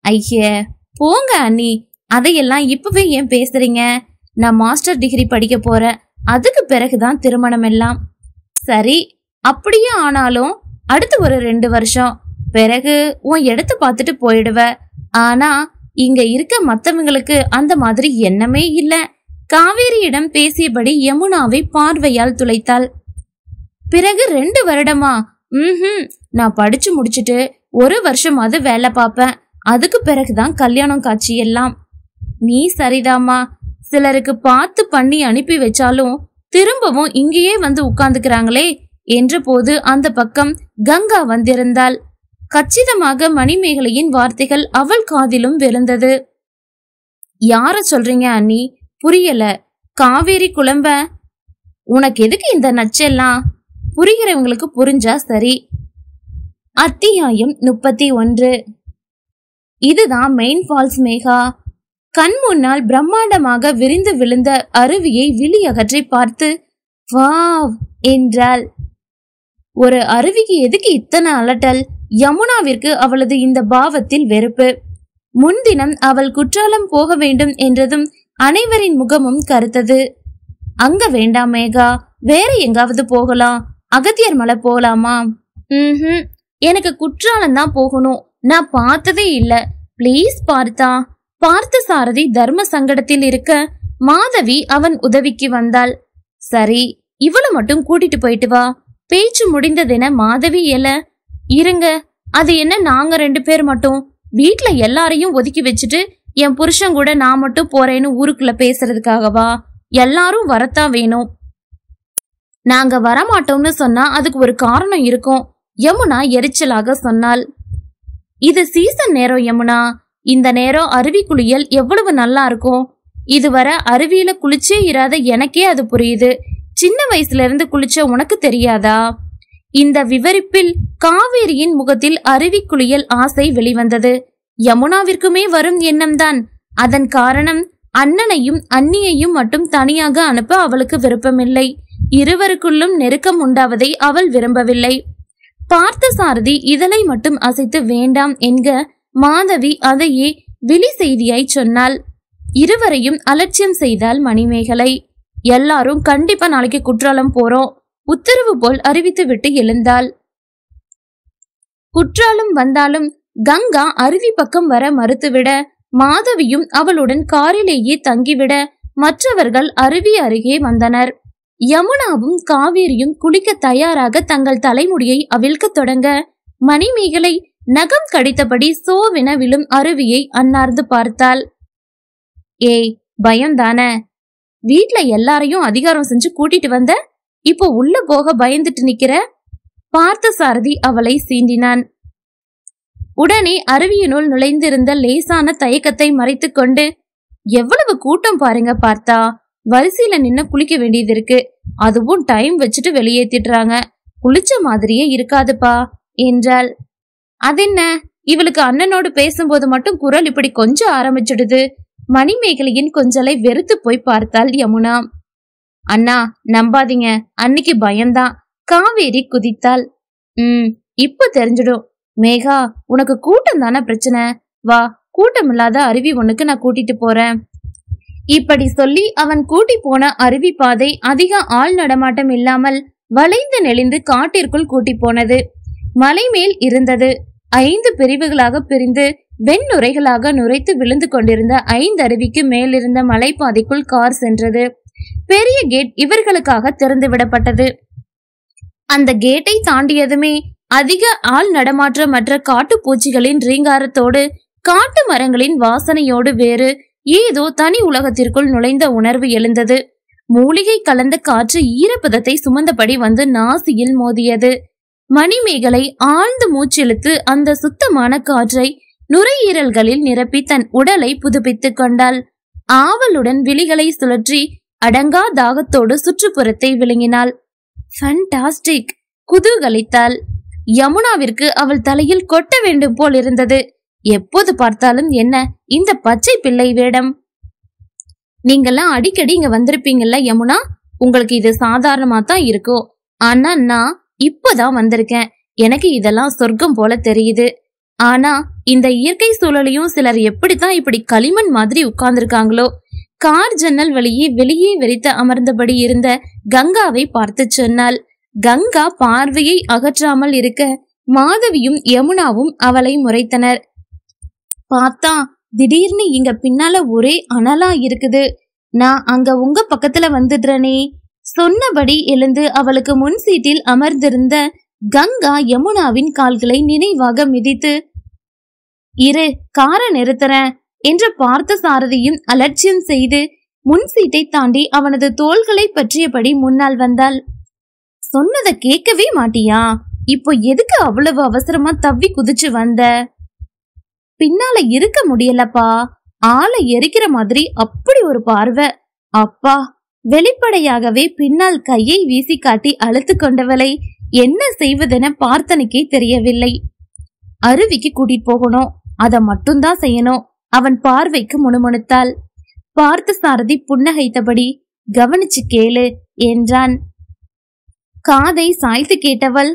ஐய போங்க அண்ணி. அதையெல்லாம் இப்பவே ஏன் பேசுறீங்க? நான் மாஸ்டர் டிகிரி படிக்க போறேன். அதுக்கு பிறகுதான் திருமணம் எல்லாம். சரி அப்படியே ஆனாலும் அடுத்து ஒரு ரெண்டு வருஷம் பிறகு உன் இடத்த பார்த்துட்டு போயிடுவ. ஆனா இங்க இருக்க மத்தவங்களுக்கு அந்த மாதிரி எண்ணமே இல்ல. காவேரியிடம் பேசியபடி யமுனாவை பார்வையால் துளைத்தாள். பிறகு ரெண்டு வருடமா ம் நான் படிச்சு முடிச்சிட்டு ஒரு வருஷமாவது வேலை பார்ப்பேன். அதுக்கு பிறகுதான் கல்யாணம் காட்சி எல்லாம். நீ சரிதாம்மா. சிலருக்கு பார்த்து பண்ணி அனுப்பி வச்சாலும் திரும்பவும் இங்கேயே வந்து உட்காந்துக்கிறாங்களே என்றபோது அந்த பக்கம் கங்கா வந்திருந்தாள். கச்சிதமாக மணிமேகலையின் வார்த்தைகள் அவள் காதிலும் விழுந்தது. யார சொல்றீங்க அண்ணி? புரியல. காவேரி குழம்ப. உனக்கு எதுக்கு இந்த நச்செல்லாம்? புரிகிறவங்களுக்கு புரிஞ்சா சரி. அத்தியாயம் முப்பத்தி ஒன்று. இதுதான் மெயின் ஃபால்ஸ் மேகா. கண் முன்னால் பிரம்மாண்டமாக விரிந்து விழுந்த அருவியை விழி அகற்றி பார்த்து வாவ் என்றாள். ஒரு அருவிக்கு எதுக்கு இத்தனை அலட்டல்? யமுனாவிற்கு அவளது இந்த பாவத்தில் வெறுப்பு. முன்தினம் அவள் குற்றாலம் போக வேண்டும் என்றதும் அனைவரின் முகமும் கருத்தது. அங்க வேண்டாம் மேகா வேற எங்காவது போகலாம். அகத்தியர் மலை போகலாமா ம் எனக்கு குற்றாலம் தான் போகணும். நான் பார்த்ததே இல்ல. ப்ளீஸ் பார்த்தா. பார்த்த சாரதி தர்ம சங்கடத்தில் இருக்க மாதவி அவன் உதவிக்கு வந்தாள். சரி இவளை மட்டும் கூட்டிட்டு போயிட்டு வா. பேச்சு முடிந்ததென மாதவி எல இருங்க அது என்ன நாங்க ரெண்டு பேர் மட்டும்? வீட்ல எல்லாரையும் ஒதுக்கி வச்சுட்டு என் புருஷன் கூட நான் மட்டும் போறேன்னு ஊருக்குள்ள பேசுறதுக்காகவா? எல்லாரும் வரத்தான் வேணும். நாங்க வரமாட்டோம்னு சொன்னா அதுக்கு ஒரு காரணம் இருக்கும் யமுனா எரிச்சலாக சொன்னாள். இது சீசன் நேரம் யமுனா? இந்த நேரம் அருவி குளியல் எவ்வளவு நல்லா இருக்கும்? இதுவரை அருவியில குளிச்சே இராத எனக்கே அது புரியுது. சின்ன வயசுல இருந்து குளிச்ச உனக்கு தெரியாதா? இந்த விவரிப்பில் காவேரியின் முகத்தில் அருவி குளியல் ஆசை வெளிவந்தது. யமுனாவிற்குமே வரும் எண்ணம்தான். அதன் காரணம் அண்ணனையும் அன்னியையும் மட்டும் தனியாக அனுப்ப அவளுக்கு விருப்பமில்லை. இருவருக்குள்ளும் நெருக்கம் உண்டாவதை அவள் விரும்பவில்லை. பார்த்த சாரதி இதழை மட்டும் அசைத்து வேண்டாம் என்க மாதவி அதையே விழி செய்தியாய் சொன்னாள். இருவரையும் அலட்சியம் செய்தாள் மணிமேகலை. எல்லாரும் கண்டிப்பா நாளைக்கு குற்றாலம் போறோம். உத்தரவு போல் அறிவித்துவிட்டு எழுந்தாள். குற்றாலம் வந்தாலும் கங்கா அருவி பக்கம் வர மறுத்துவிட மாதவியும் அவளுடன் காரிலேயே தங்கிவிட மற்றவர்கள் அருவி அருகே வந்தனர். யமுனாவும் காவேரியும் குளிக்க தயாராக தங்கள் தலைமுடியை அவிழ்க்கத் தொடங்க மணிமேகலை நகம் கடித்தபடி சோவென விழும் அருவியை அன்னார்ந்து பார்த்தாள். ஏய் பயம்தானே வீட்ல எல்லாரையும் அதிகாரம் செஞ்சு கூட்டிட்டு வந்த இப்போ உள்ள போக பயந்துட்டு நிக்கிற பார்த்த சாரதி அவளை சீண்டினான். உடனே அருவியினுள் நுழைந்திருந்த லேசான தயக்கத்தை மறைத்து கொண்டு எவ்வளவு கூட்டம் பாருங்க பார்த்தா வரிசையில நின்னு குளிக்க வேண்டியது இருக்கு. அதுவும் டைம் வச்சுட்டு வெளியேத்திடுறாங்க. குளிச்ச மாதிரியே இருக்காதுப்பா என்றாள். அதென்ன? இவளுக்கு அண்ணனோடு பேசும்போது மட்டும் குரல் இப்படி கொஞ்சம் ஆரம்பிச்சிடுது. மணிமேகலையின் கொஞ்சலை வெறுத்து போய் பார்த்தாள் யமுனா. அண்ணா நம்பாதீங்க. அன்னைக்கு பயம்தான் காவேரி குதித்தாள். உம் இப்ப தெரிஞ்சிடும். மேகா உனக்கு கூட்டம் தானே பிரச்சனை? வா கூட்டம் இல்லாத அருவி ஒண்ணுக்கு நான் கூட்டிட்டு போறேன். இப்படி சொல்லி அவன் கூட்டி போன அருவி பாதை அதிக ஆள் நடமாட்டம் இல்லாமல் வளைந்து நெளிந்து காட்டிற்குள் கூட்டி போனது. மலை மேல் இருந்தது. ஐந்து பிரிவுகளாக பிரிந்து வெண்நுரைகளாக நுரைத்து விழுந்து கொண்டிருந்த ஐந்து அருவிக்கு மேலிருந்த மலைப்பாதைக்குள் கார் சென்றது. பெரிய கேட் இவர்களுக்காக திறந்து விடப்பட்டது. அந்த கேட்டை தாண்டியதுமே அதிக ஆள் நடமாற்றமற்ற காட்டு பூச்சிகளின் ரீங்காரத்தோடு காட்டு மரங்களின் வாசனையோடு வேறு ஏதோ தனி உலகத்திற்குள் நுழைந்த உணர்வு எழுந்தது. மூலிகை கலந்த காற்று ஈரப்பதத்தை சுமந்தபடி வந்து நாசியில் மோதியது. மணிமேகலை ஆழ்ந்து மூச்செழுத்து அந்த சுத்தமான காற்றை நுரையீரல்களில் நிரப்பி தன் உடலை புதுப்பித்துக் கொண்டாள். ஆவலுடன் விழிகளை சுழற்றி அடங்கா தாகத்தோடு சுற்றுப்புறத்தை விழுங்கினாள். ஃபண்டாஸ்டிக் குதூகலித்தாள். யமுனாவிற்கு அவள் தலையில் கொட்ட வேண்டும் போல் இருந்தது. எப்போது பார்த்தாலும் என்ன இந்த பச்சை பிள்ளை வேடம்? நீங்கெல்லாம் அடிக்கடி இங்க வந்திருப்பீங்கல்ல யமுனா? உங்களுக்கு இது சாதாரணமா தான் இருக்கும் ஆனா நான் இப்பதான் வந்திருக்கேன். எனக்கு இதெல்லாம் சொர்க்கம் போல தெரியுது. ஆனா இந்த இயற்கை சூழலையும் சிலர் எப்படித்தான் இப்படி களிமண் மாதிரி உட்கார்ந்திருக்காங்களோ? கார் ஜன்னல் வழியே வெளியே வெறித்து அமர்ந்தபடி இருந்த கங்காவை பார்த்து சொன்னாள். கங்கா பார்வையை அகற்றாமல் இருக்க மாதவியும் யமுனாவும் அவளை முறைத்தனர். பார்த்தா திடீர்னு இங்க பின்னால ஒரே அனலா இருக்குது. நான் அங்க உங்க பக்கத்துல வந்துடுறனே. சொன்னபடி எழுந்து அவளுக்கு முன் சீட்டில் அமர்ந்திருந்த கங்கா யமுனாவின் கால்களை நினைவாக மிதித்து இரு காரை நிறுத்துறேன் என்று பார்த்த சாரதியும் அலட்சியம் செய்து முன் சீட்டை தாண்டி அவனது தோள்களை பற்றியபடி முன்னால் வந்தாள். சொன்னதை கேட்கவே மாட்டியா? இப்போ எதுக்கு அவ்வளவு அவசரமா தவ்வி குதிச்சு வந்த? பின்னால இருக்க முடியலப்பா. ஆளை எரிக்கிற மாதிரி அப்படி ஒரு பார்வை. அப்பா வெளிப்படையாகவே பின்னால் கையை வீசி காட்டி அழுத்து கொண்டவளை என்ன செய்வதென பார்த்தனுக்கே தெரியவில்லை. அருவிக்கு கூட்டிட்டு போகணும். அத மட்டும்தான் செய்யணும். அவன் பார்வைக்கு முணுமுணுத்தாள். பார்த்த சாரதி புன்னகைத்தபடி கவனிச்சு கேளு என்றான். காதை சாய்த்து கேட்டவள்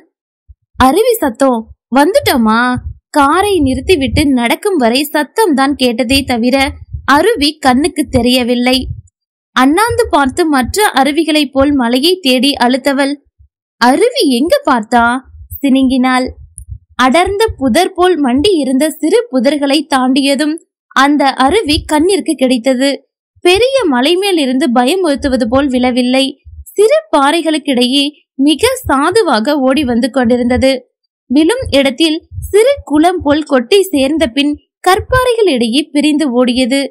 அருவி சத்தம் வந்துட்டோமா? காரை நிறுத்திவிட்டு நடக்கும் வரை சத்தம் தான் கேட்டதே தவிர அருவி கண்ணுக்கு தெரியவில்லை. அண்ணாந்து பார்த்து மற்ற அருவிகளைப் போல் மலையை தேடி அழுத்தவள் அருவி எங்க பார்த்தா? சினுங்கினாள். அடர்ந்த புதர் போல் மண்டி இருந்த சிறு புதர்களை தாண்டியதும் அந்த அருவி கண்ணிற்கு கிடைத்தது. பெரிய மலை மேல் இருந்து பயமுறுத்துவது போல் விழவில்லை. சிறு பாறைகளுக்கிடையே மிக சாதுவாக ஓடி வந்து கொண்டிருந்தது. விழும் இடத்தில் சிறு குளம் போல் கொட்டி சேர்ந்த பின் கற்பாறைகளிடையே பிரிந்து ஓடியது.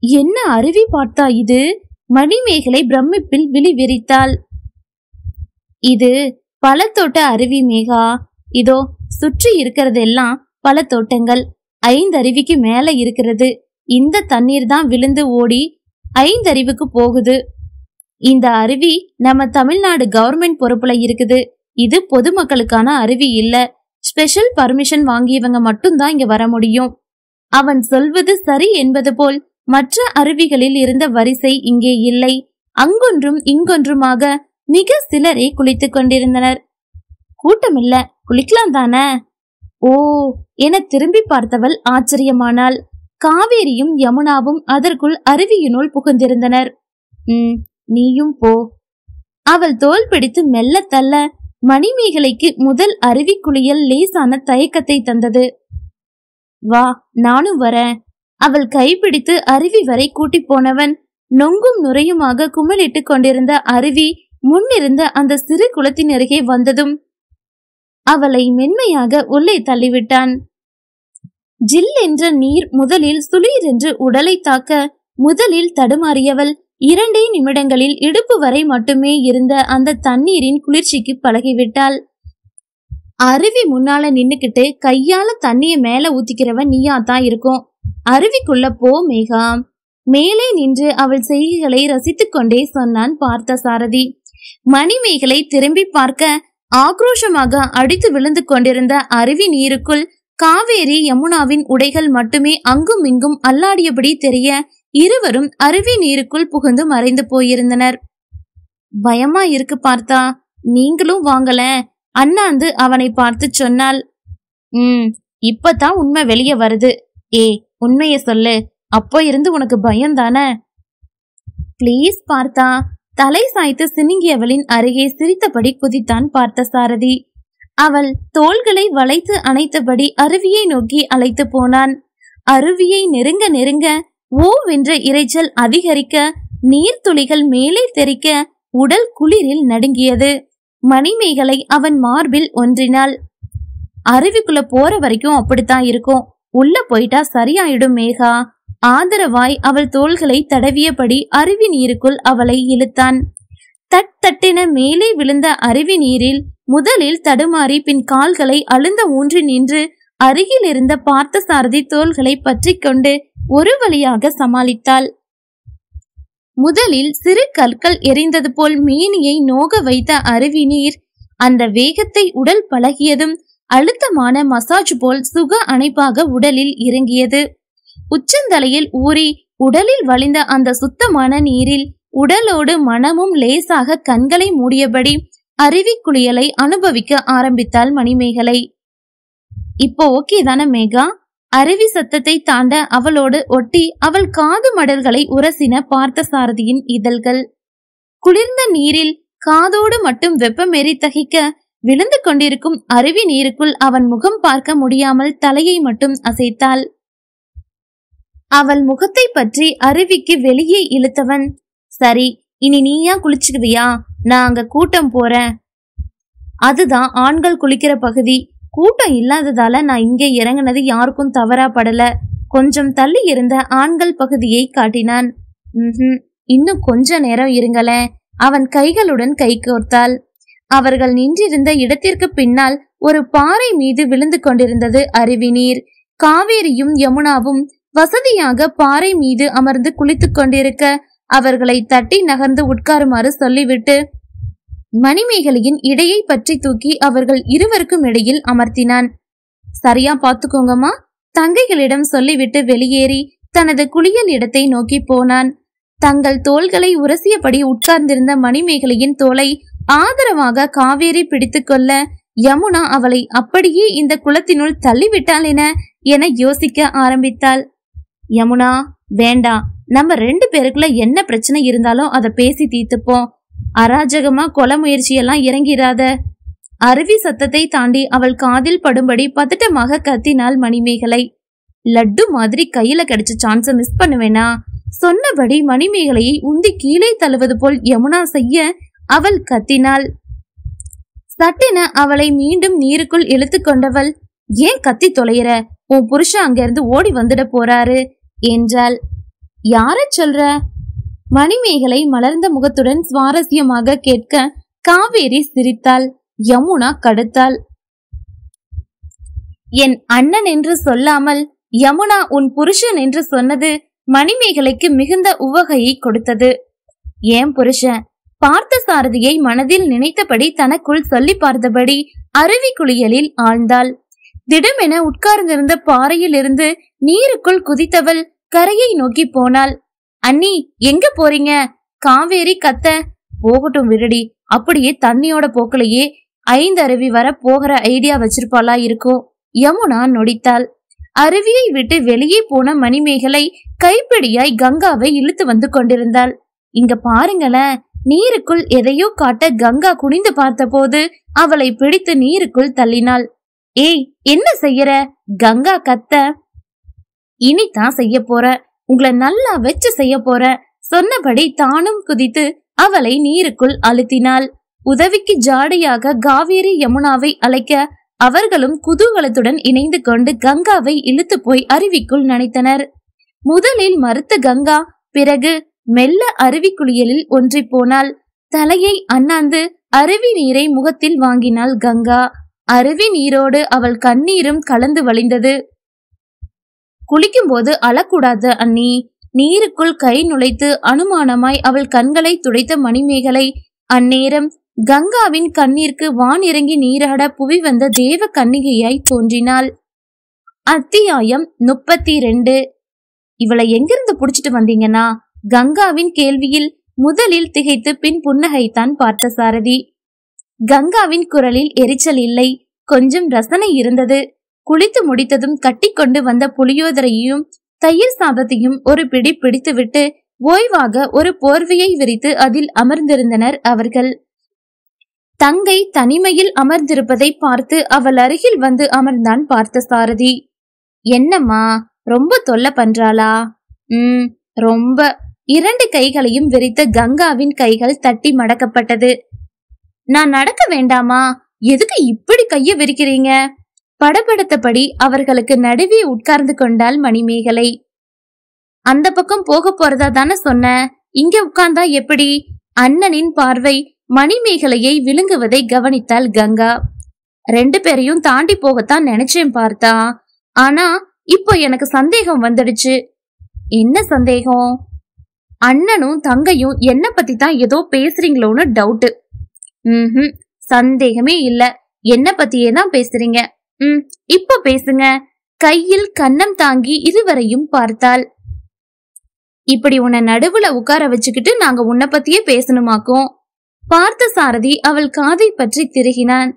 என்ன அருவி பார்த்தா இது? மணிமேகலை பிரமிப்பில் விழி விரித்தாள். இது பழத்தோட்ட அருவி மேகா. இதோ சுற்றி இருக்கிறதெல்லாம் பல தோட்டங்கள். ஐந்து அருவிக்கு மேல இருக்கிறது. இந்த தண்ணீர் தான் விழுந்து ஓடி ஐந்து அருவிக்கு போகுது. இந்த அருவி நம்ம தமிழ்நாடு கவர்மெண்ட் பொறுப்புல இருக்குது. இது பொதுமக்களுக்கான அருவி இல்ல. ஸ்பெஷல் பர்மிஷன் வாங்கியவங்க மட்டும்தான் இங்க வர முடியும். அவன் சொல்வது சரி என்பது போல் மற்ற அருவிகளில் இருந்த வரிசை இங்கே இல்லை. அங்கொன்றும் இங்கொன்றுமாக மிக சிலரே குளித்துக் கொண்டிருந்தனர். கூட்டம் இல்ல குளிக்கலாம் தானே? ஓ என திரும்பி பார்த்தவள் ஆச்சரியமானாள். காவேரியும் யமுனாவும் அதற்குள் அருவியினுள் புகுந்திருந்தனர். உம் நீயும் போ. அவள் தோல் பிடித்து மெல்ல தள்ள மணிமேகலைக்கு முதல் அருவி குளியல் லேசான தயக்கத்தை தந்தது. வா நானும் வரேன். அவள் கைப்பிடித்து அருவி வரை கூட்டி போனவன் நொங்கும் நுரையுமாக குமிழிட்டு கொண்டிருந்த அருவி முன்னிருந்த அந்த சிறு குளத்தின் அருகே வந்ததும் அவளை மென்மையாக உள்ளே தள்ளிவிட்டான். ஜில் என்ற நீர் முதலில் சுளீர் என்று உடலை தாக்க முதலில் தடுமாறியவள் இரண்டே நிமிடங்களில் இடுப்பு வரை மட்டுமே இருந்த அந்த தண்ணீரின் குளிர்ச்சிக்கு பழகிவிட்டாள். அருவி முன்னால நின்னுக்கிட்டு கையால தண்ணிய மேல ஊத்திக்கிறவன் நீயா தான் இருக்கும். அருவிக்குள்ள போ மேகா. மேலே நின்று அவள் செய்கைகளை ரசித்துக் கொண்டே சொன்னான் பார்த்த சாரதி மணிமேகலை திரும்பி பார்க்க ஆக்ரோஷமாக அடித்து விழுந்து கொண்டிருந்த அருவி நீருக்குள் காவேரி யமுனாவின் உடைகள் மட்டுமே அங்கும் இங்கும் அல்லாடியபடி தெரிய இருவரும் அருவி நீருக்குள் புகுந்து மறைந்து போயிருந்தனர். பயமா இருக்கு பார்த்தா நீங்களும் வாங்கல அண்ணாந்து அவனை பார்த்து சொன்னாள். உம் இப்பதான் உண்மை வெளியே வருது. ஏ உண்மைய சொல்லு அப்போ இருந்து உனக்கு பயம் தானே ப்ளீஸ் பார்த்தா தலை சாய்த்து சினுங்கியவளின் அருகே சிரித்தபடி குதித்தான் பார்த்த சாரதி அவள் தோள்களை வளைத்து அணைத்தபடி அருவியை நோக்கி அழைத்து போனான். அருவியை நெருங்க நெருங்க ஓவென்ற இரைச்சல் அதிகரிக்க நீர்த்துளிகள் மேலே தெறிக்க உடல் குளிரில் நடுங்கியது. மணிமேகலை அவன் மார்பில் ஒன்றினாள். அருவிக்குள்ள போற வரைக்கும் அப்படித்தான் இருக்கும். உள்ள போயிட்டா சரியாயிடும் மேகா. ஆதரவாய் அவள் தோள்களை தடவியபடி அருவி நீருக்குள் அவளை இழுத்தான். தட் தட்டென மேலே விழுந்த அருவி நீரில் முதலில் தடுமாறி பின் கால்களை அழுந்த ஊன்றி நின்று அருகில் இருந்த பார்த்த சாரதி தோள்களை பற்றிக்கொண்டு ஒரு வழியாக சமாளித்தாள். முதலில் சிறு கற்கள் எரிந்தது போல் மேனியை நோக வைத்த அருவி நீர் அந்த வேகத்தை உடல் பழகியதும் அழுத்தமான மசாஜ் போல் சுக அணைப்பாக உடலில் இறங்கியது. உச்சந்தலையில் ஊறி உடலில் வழிந்த அந்த சுத்தமான நீரில் உடலோடு மனமும் லேசாக கண்களை மூடியபடி அருவி குளியலை அனுபவிக்க ஆரம்பித்தாள் மணிமேகலை. இப்போ ஓகே தானே மேகா? அருவி சத்தத்தை தாண்ட அவளோடு ஒட்டி அவள் காது மடல்களை உரசின பார்த்த சாரதியின் இதழ்கள். குளிர்ந்த நீரில் காதோடு மட்டும் வெப்பமேறி தகிக்க விழுந்து கொண்டிருக்கும் அருவி நீருக்குள் அவன் முகம் பார்க்க முடியாமல் தலையை மட்டும் அசைத்தாள். அவள் முகத்தை பற்றி அருவிக்கு வெளியே இழுத்தவன். சரி இனி நீயா குளிச்சுக்குவியா? நான் அங்க கூட்டம் போறேன். அதுதான் ஆண்கள் குளிக்கிற பகுதி. கூட்டம் இல்லாததால நான் இங்கே இறங்குனது யாருக்கும் தவறா படல. கொஞ்சம் தள்ளி இருந்த ஆண்கள் பகுதியை காட்டினான். இன்னும் கொஞ்ச நேரம் இருங்களேன். அவன் கைகளுடன் கை கோர்த்தாள். அவர்கள் நின்றிருந்த இடத்திற்கு பின்னால் ஒரு பாறை மீது விழுந்து கொண்டிருந்தது அருவி நீர். காவேரியும் யமுனாவும் வசதியாக பாறை மீது அமர்ந்து குளித்துக் கொண்டிருக்க அவர்களை தட்டி நகர்ந்து உட்காருமாறு சொல்லிவிட்டு மணிமேகலையின் இடையை பற்றி தூக்கி அவர்கள் இருவருக்கும் இடையில் அமர்த்தினான். சரியா பாத்துக்கோங்கம்மா தங்கைகளிடம் சொல்லிவிட்டு வெளியேறி தனது குளியல் இடத்தை நோக்கி போனான். தங்கள் தோள்களை உரசியபடி உட்கார்ந்திருந்த மணிமேகலையின் தோலை ஆதரவாக காவேரி பிடித்துக்கொள்ள யமுனா அவளை அப்படியே இந்த குளத்தினுள் தள்ளிவிட்டாள் என என யோசிக்க ஆரம்பித்தாள். யமுனா வேண்டாம் நம்ம ரெண்டு பேருக்குள்ள என்ன பிரச்சனை இருந்தாலும் அதை பேசி தீர்த்துப்போம். அராஜகமா கொலை முயற்சியெல்லாம் இறங்கிடாத அருவி சத்தத்தை தாண்டி அவள் காதில் படும்படி பதட்டமாக கத்தினாள் மணிமேகலை. லட்டு மாதிரி கையில கிடைச்ச சான்ஸ மிஸ் பண்ணுவேனா? சொன்னபடி மணிமேகலையை உந்தி கீழே தழுவது போல் யமுனா செய்ய அவள் கத்தினாள். சட்டென அவளை மீண்டும் நீருக்குள் இழுத்து கொண்டவள் ஏன் கத்தி தொலைகிற உன் புருஷன் அங்கிருந்து ஓடி வந்துட போறாரு. என்றாள் யார சொல்ற? மணிமேகலை மலர்ந்த முகத்துடன் சுவாரஸ்யமாக கேட்க காவேரி சிரித்தாள் யமுனா கடுத்தாள். என் அண்ணன் என்று சொல்லாமல் யமுனா உன் புருஷன் என்று சொன்னது மணிமேகலைக்கு மிகுந்த உவகையை கொடுத்தது. ஏன் புருஷன்? பார்த்த சாரதியை மனதில் நினைத்தபடி தனக்குள் சொல்லி பார்த்தபடி அருவி குளியலில் ஆழ்ந்தாள். திடமென உட்கார்ந்திருந்த பாறையில் இருந்து நீருக்குள் குதித்தவள் கரையை நோக்கி போனாள். அண்ணி எங்க போறீங்க? காவேரி கத்த. போகட்டும் விடுடி அப்படியே தண்ணியோட போக்கலையே. ஐந்து அருவி வர போகிற ஐடியா வச்சிருப்பாளா இருக்கும் யமுனா நொடித்தாள். அருவியை விட்டு வெளியே போன மணிமேகலை கைப்பிடியாய் கங்காவை இழுத்து வந்து கொண்டிருந்தாள். இங்க பாருங்களேன் நீருக்குள் எதையோ காட்ட கங்கா குனிந்து பார்த்தபோது அவளை பிடித்து நீருக்குள் தள்ளினாள். ஏய் என்ன செய்யற? கங்கா கத்த. இனிதான் செய்ய போற உங்களை நல்லா வச்சு செய்ய போற சொன்னபடி தானும் குதித்து அவளை நீருக்குள் அழுத்தினாள். உதவிக்கு ஜாடையாக காவேரி யமுனாவை அழைக்க அவர்களும் குதூகலத்துடன் இணைந்து கொண்டு கங்காவை இழுத்து போய் அருவிக்குள் நனைத்தனர். முதலில் மறுத்த கங்கா பிறகு மெல்ல அருவி குளியலில் ஒன்றி போனாள். தலையை அண்ணாந்து அருவி நீரை முகத்தில் வாங்கினாள் கங்கா. அருவி நீரோடு அவள் கண்ணீரும் கலந்து வழிந்தது. குளிக்கும் போது அழக்கூடாது அண்ணி. நீருக்குள் கை நுழைத்து அனுமானமாய் அவள் கண்களை துடைத்த மணிமேகலை அந்நேரம் கங்காவின் கண்ணீருக்கு வான் இறங்கி நீராட புவி வந்த தேவ கன்னிகையாய் தோன்றினாள். அத்தியாயம் முப்பத்தி ரெண்டு இவளை எங்கிருந்து புடிச்சிட்டு வந்தீங்கன்னா? கங்காவின் கேள்வியில் முதலில் திகைத்து பின் புன்னகைத்தான் பார்த்த சாரதி. கங்காவின் குரலில் எரிச்சல் இல்லை. கொஞ்சம் ரசனை இருந்தது. குளித்து முடித்ததும் கட்டிக்கொண்டு வந்த புளியோதரையும் தயிர் சாதத்தையும் ஒரு பிடி பிடித்துவிட்டு ஓய்வாக ஒரு போர்வையை விரித்து அதில் அமர்ந்திருந்தனர் அவர்கள். தங்கை தனிமையில் அமர்ந்திருப்பதை பார்த்து அவள் அருகில் வந்து அமர்ந்தான் பார்த்த சாரதி என்னம்மா ரொம்ப தொல்லை பண்றாளா? உம் ரொம்ப. இரண்டு கைகளையும் விரித்த கங்காவின் கைகள் தட்டி மடக்கப்பட்டது. நான் நடக்க வேண்டாமா? எதுக்கு இப்படி கைய விரிக்கிறீங்க? படபடுத்தபடி அவர்களுக்கு நடுவே உட்கார்ந்து கொண்டாள் மணிமேகலை. அந்த பக்கம் போக போறதா தானே சொன்ன? இங்க உட்கார்ந்தா எப்படி? அண்ணனின் பார்வை மணிமேகலையை விழுங்குவதை கவனித்தாள் கங்கா. ரெண்டு பேரையும் தாண்டி போகத்தான் நினைச்சேன் பார்த்தா. ஆனா இப்போ எனக்கு சந்தேகம் வந்துடுச்சு. என்ன சந்தேகம்? அண்ணனும் தங்கையும் என்ன பத்தி தான் ஏதோ பேசுறீங்களோன்னு டவுட் ம் சந்தேகமே இல்ல. என்ன பத்தியே தான் பேசுறீங்க. ம் இப்போ பேசுங்க. கையில் கன்னம் தாங்கி இருவரையும் பார்த்தாள். இப்படி உன்னை நடுவுல உட்கார வச்சுக்கிட்டு நாங்க உன்னை பத்தியே பேசணுமாக்கும்? பார்த்த சாரதி அவள் காதை பற்றி திருகினான்.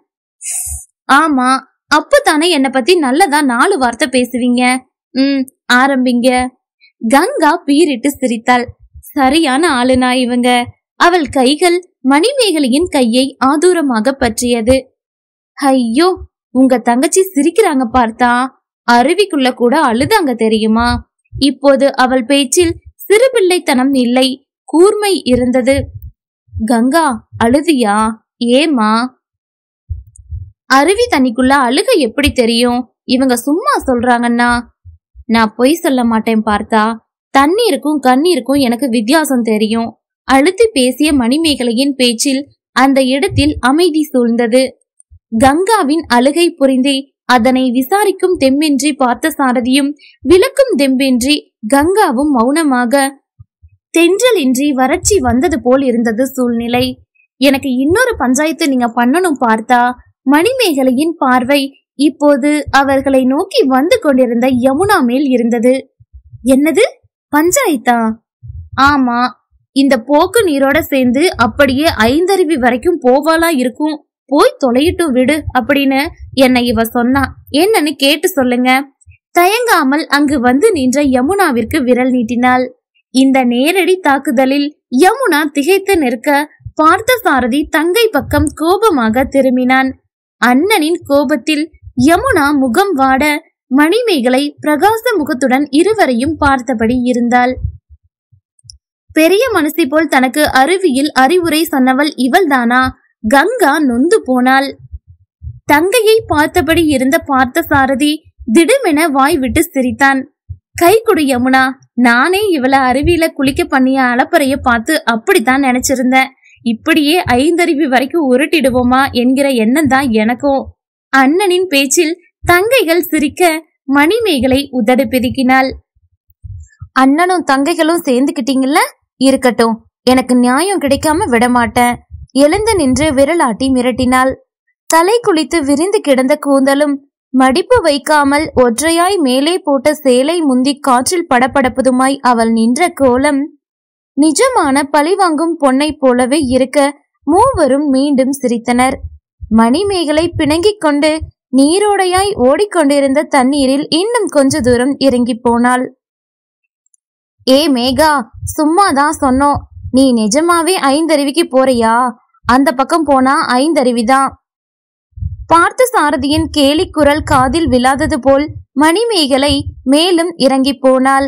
ஆமா அப்பதானே என்ன பத்தி நல்லதா நாலு வார்த்தை பேசுவீங்க? ம் ஆரம்பிங்க. கங்கா பீரிட்டு சிரித்தாள். சரியான ஆளுனா இவங்க. அவள் கைகள் மணிமேகலையின் கையை ஆதூரமாக பற்றியது. ஐயோ உங்க தங்கச்சி சிரிக்கிறாங்க பார்த்தா அருவிக்குள்ள கூட அழுதாங்க தெரியுமா? இப்போது அவள் பேச்சில் சிறுபிள்ளைத்தனம் இல்லை கூர்மை இருந்தது. கங்கா அழுதியா? ஏமா அருவி தண்ணிக்குள்ள அழுக எப்படி தெரியும்? இவங்க சும்மா சொல்றாங்கன்னா? நான் பொய் சொல்ல மாட்டேன் பார்த்தா தண்ணீருக்கும் கண்ணீருக்கும் எனக்கு வித்தியாசம் தெரியும். அழுத்தி பேசிய மணிமேகலையின் பேச்சில் அந்த இடத்தில் அமைதி சூழ்ந்தது. கங்காவின் அழுகை புரிந்தே அதனை விசாரிக்கும் தெம்பின்றி பார்த்த சாரதியும் விளக்கும் தெம்பின்றி கங்காவும் மௌனமாக தென்றலின்றி வறட்சி வந்தது போல் இருந்தது சூழ்நிலை. எனக்கு இன்னொரு பஞ்சாயத்து நீங்க பண்ணணும் பார்த்தா மணிமேகலையின் பார்வை இப்போது அவர்களை நோக்கி வந்து கொண்டிருந்த யமுனா மேல் இருந்தது. என்னது? பஞ்சாயத்தா? ஆமா இந்த போக்கு நீரோட சேர்ந்து அப்படியே ஐந்தருவி வரைக்கும் போவாலா இருக்கும். போய் தொலையிட்டும் விடு அப்படின்னு என்னை இவ சொன்னா. என்னன்னு கேட்டு சொல்லுங்க. தயங்காமல் அங்கு வந்து நின்ற யமுனாவிற்கு விரல் நீட்டினாள். இந்த நேரடி தாக்குதலில் யமுனா திகைத்து நிற்க பார்த்த சாரதி தங்கை பக்கம் கோபமாக திரும்பினான். அண்ணனின் கோபத்தில் யமுனா முகம் வாட மணிமேகலை பிரகாச முகத்துடன் இருவரையும் பார்த்தபடி இருந்தாள். பெரிய மனசி போல் தனக்கு அருவியில் அறிவுரை சொன்னவள் இவள்தானா? கங்கா நொந்து போனாள். தங்கையை பார்த்தபடி இருந்த பார்த்த சாரதி திடுமென வாய் விட்டு சிரித்தான். கை கொடு யமுனா நானே இவளை அருவியில குளிக்க பண்ணிய அலப்பறைய பார்த்து அப்படித்தான் நினைச்சிருந்தேன். இப்படியே ஐந்தருவி வரைக்கும் உருட்டிடுவோமா என்கிற எண்ணம் தான் எனக்கும் அண்ணனின் பேச்சில் தங்கைகள் சிரிக்க மணிமேகலை உதடு பிதுக்கினாள். அண்ணனும் தங்கைகளும் சேர்ந்துக்கிட்டீங்கல்ல? இருக்கட்டும். எனக்கு நியாயம் கிடைக்காம விடமாட்டேன். எழுந்து நின்று விரலாட்டி மிரட்டினாள். தலை குளித்து விரிந்து கிடந்த கூந்தலும் மடிப்பு வைக்காமல் ஒற்றையாய் மேலே போட்ட சேலை முந்தி காற்றில் படபடப்பதுமாய் அவள் நின்ற கோலம் நிஜமான பழிவாங்கும் பொன்னை போலவே இருக்க மூவரும் மீண்டும் சிரித்தனர். மணிமேகலை பிணங்கிக் கொண்டு நீரோடையாய் ஓடிக்கொண்டிருந்த தண்ணீரில் இன்னும் கொஞ்ச தூரம் இறங்கி போனாள். ஏ மேகா சும்மாதான் சொன்னோம். நீ நிஜமாவே ஐந்தருவிக்கு போறியா? அந்த பக்கம் போனா ஐந்தருவிதான். பார்த்த சாரதியின் கேலி குரல் காதில் விழாதது போல் மணிமேகலை மேலும் இறங்கி போனாள்.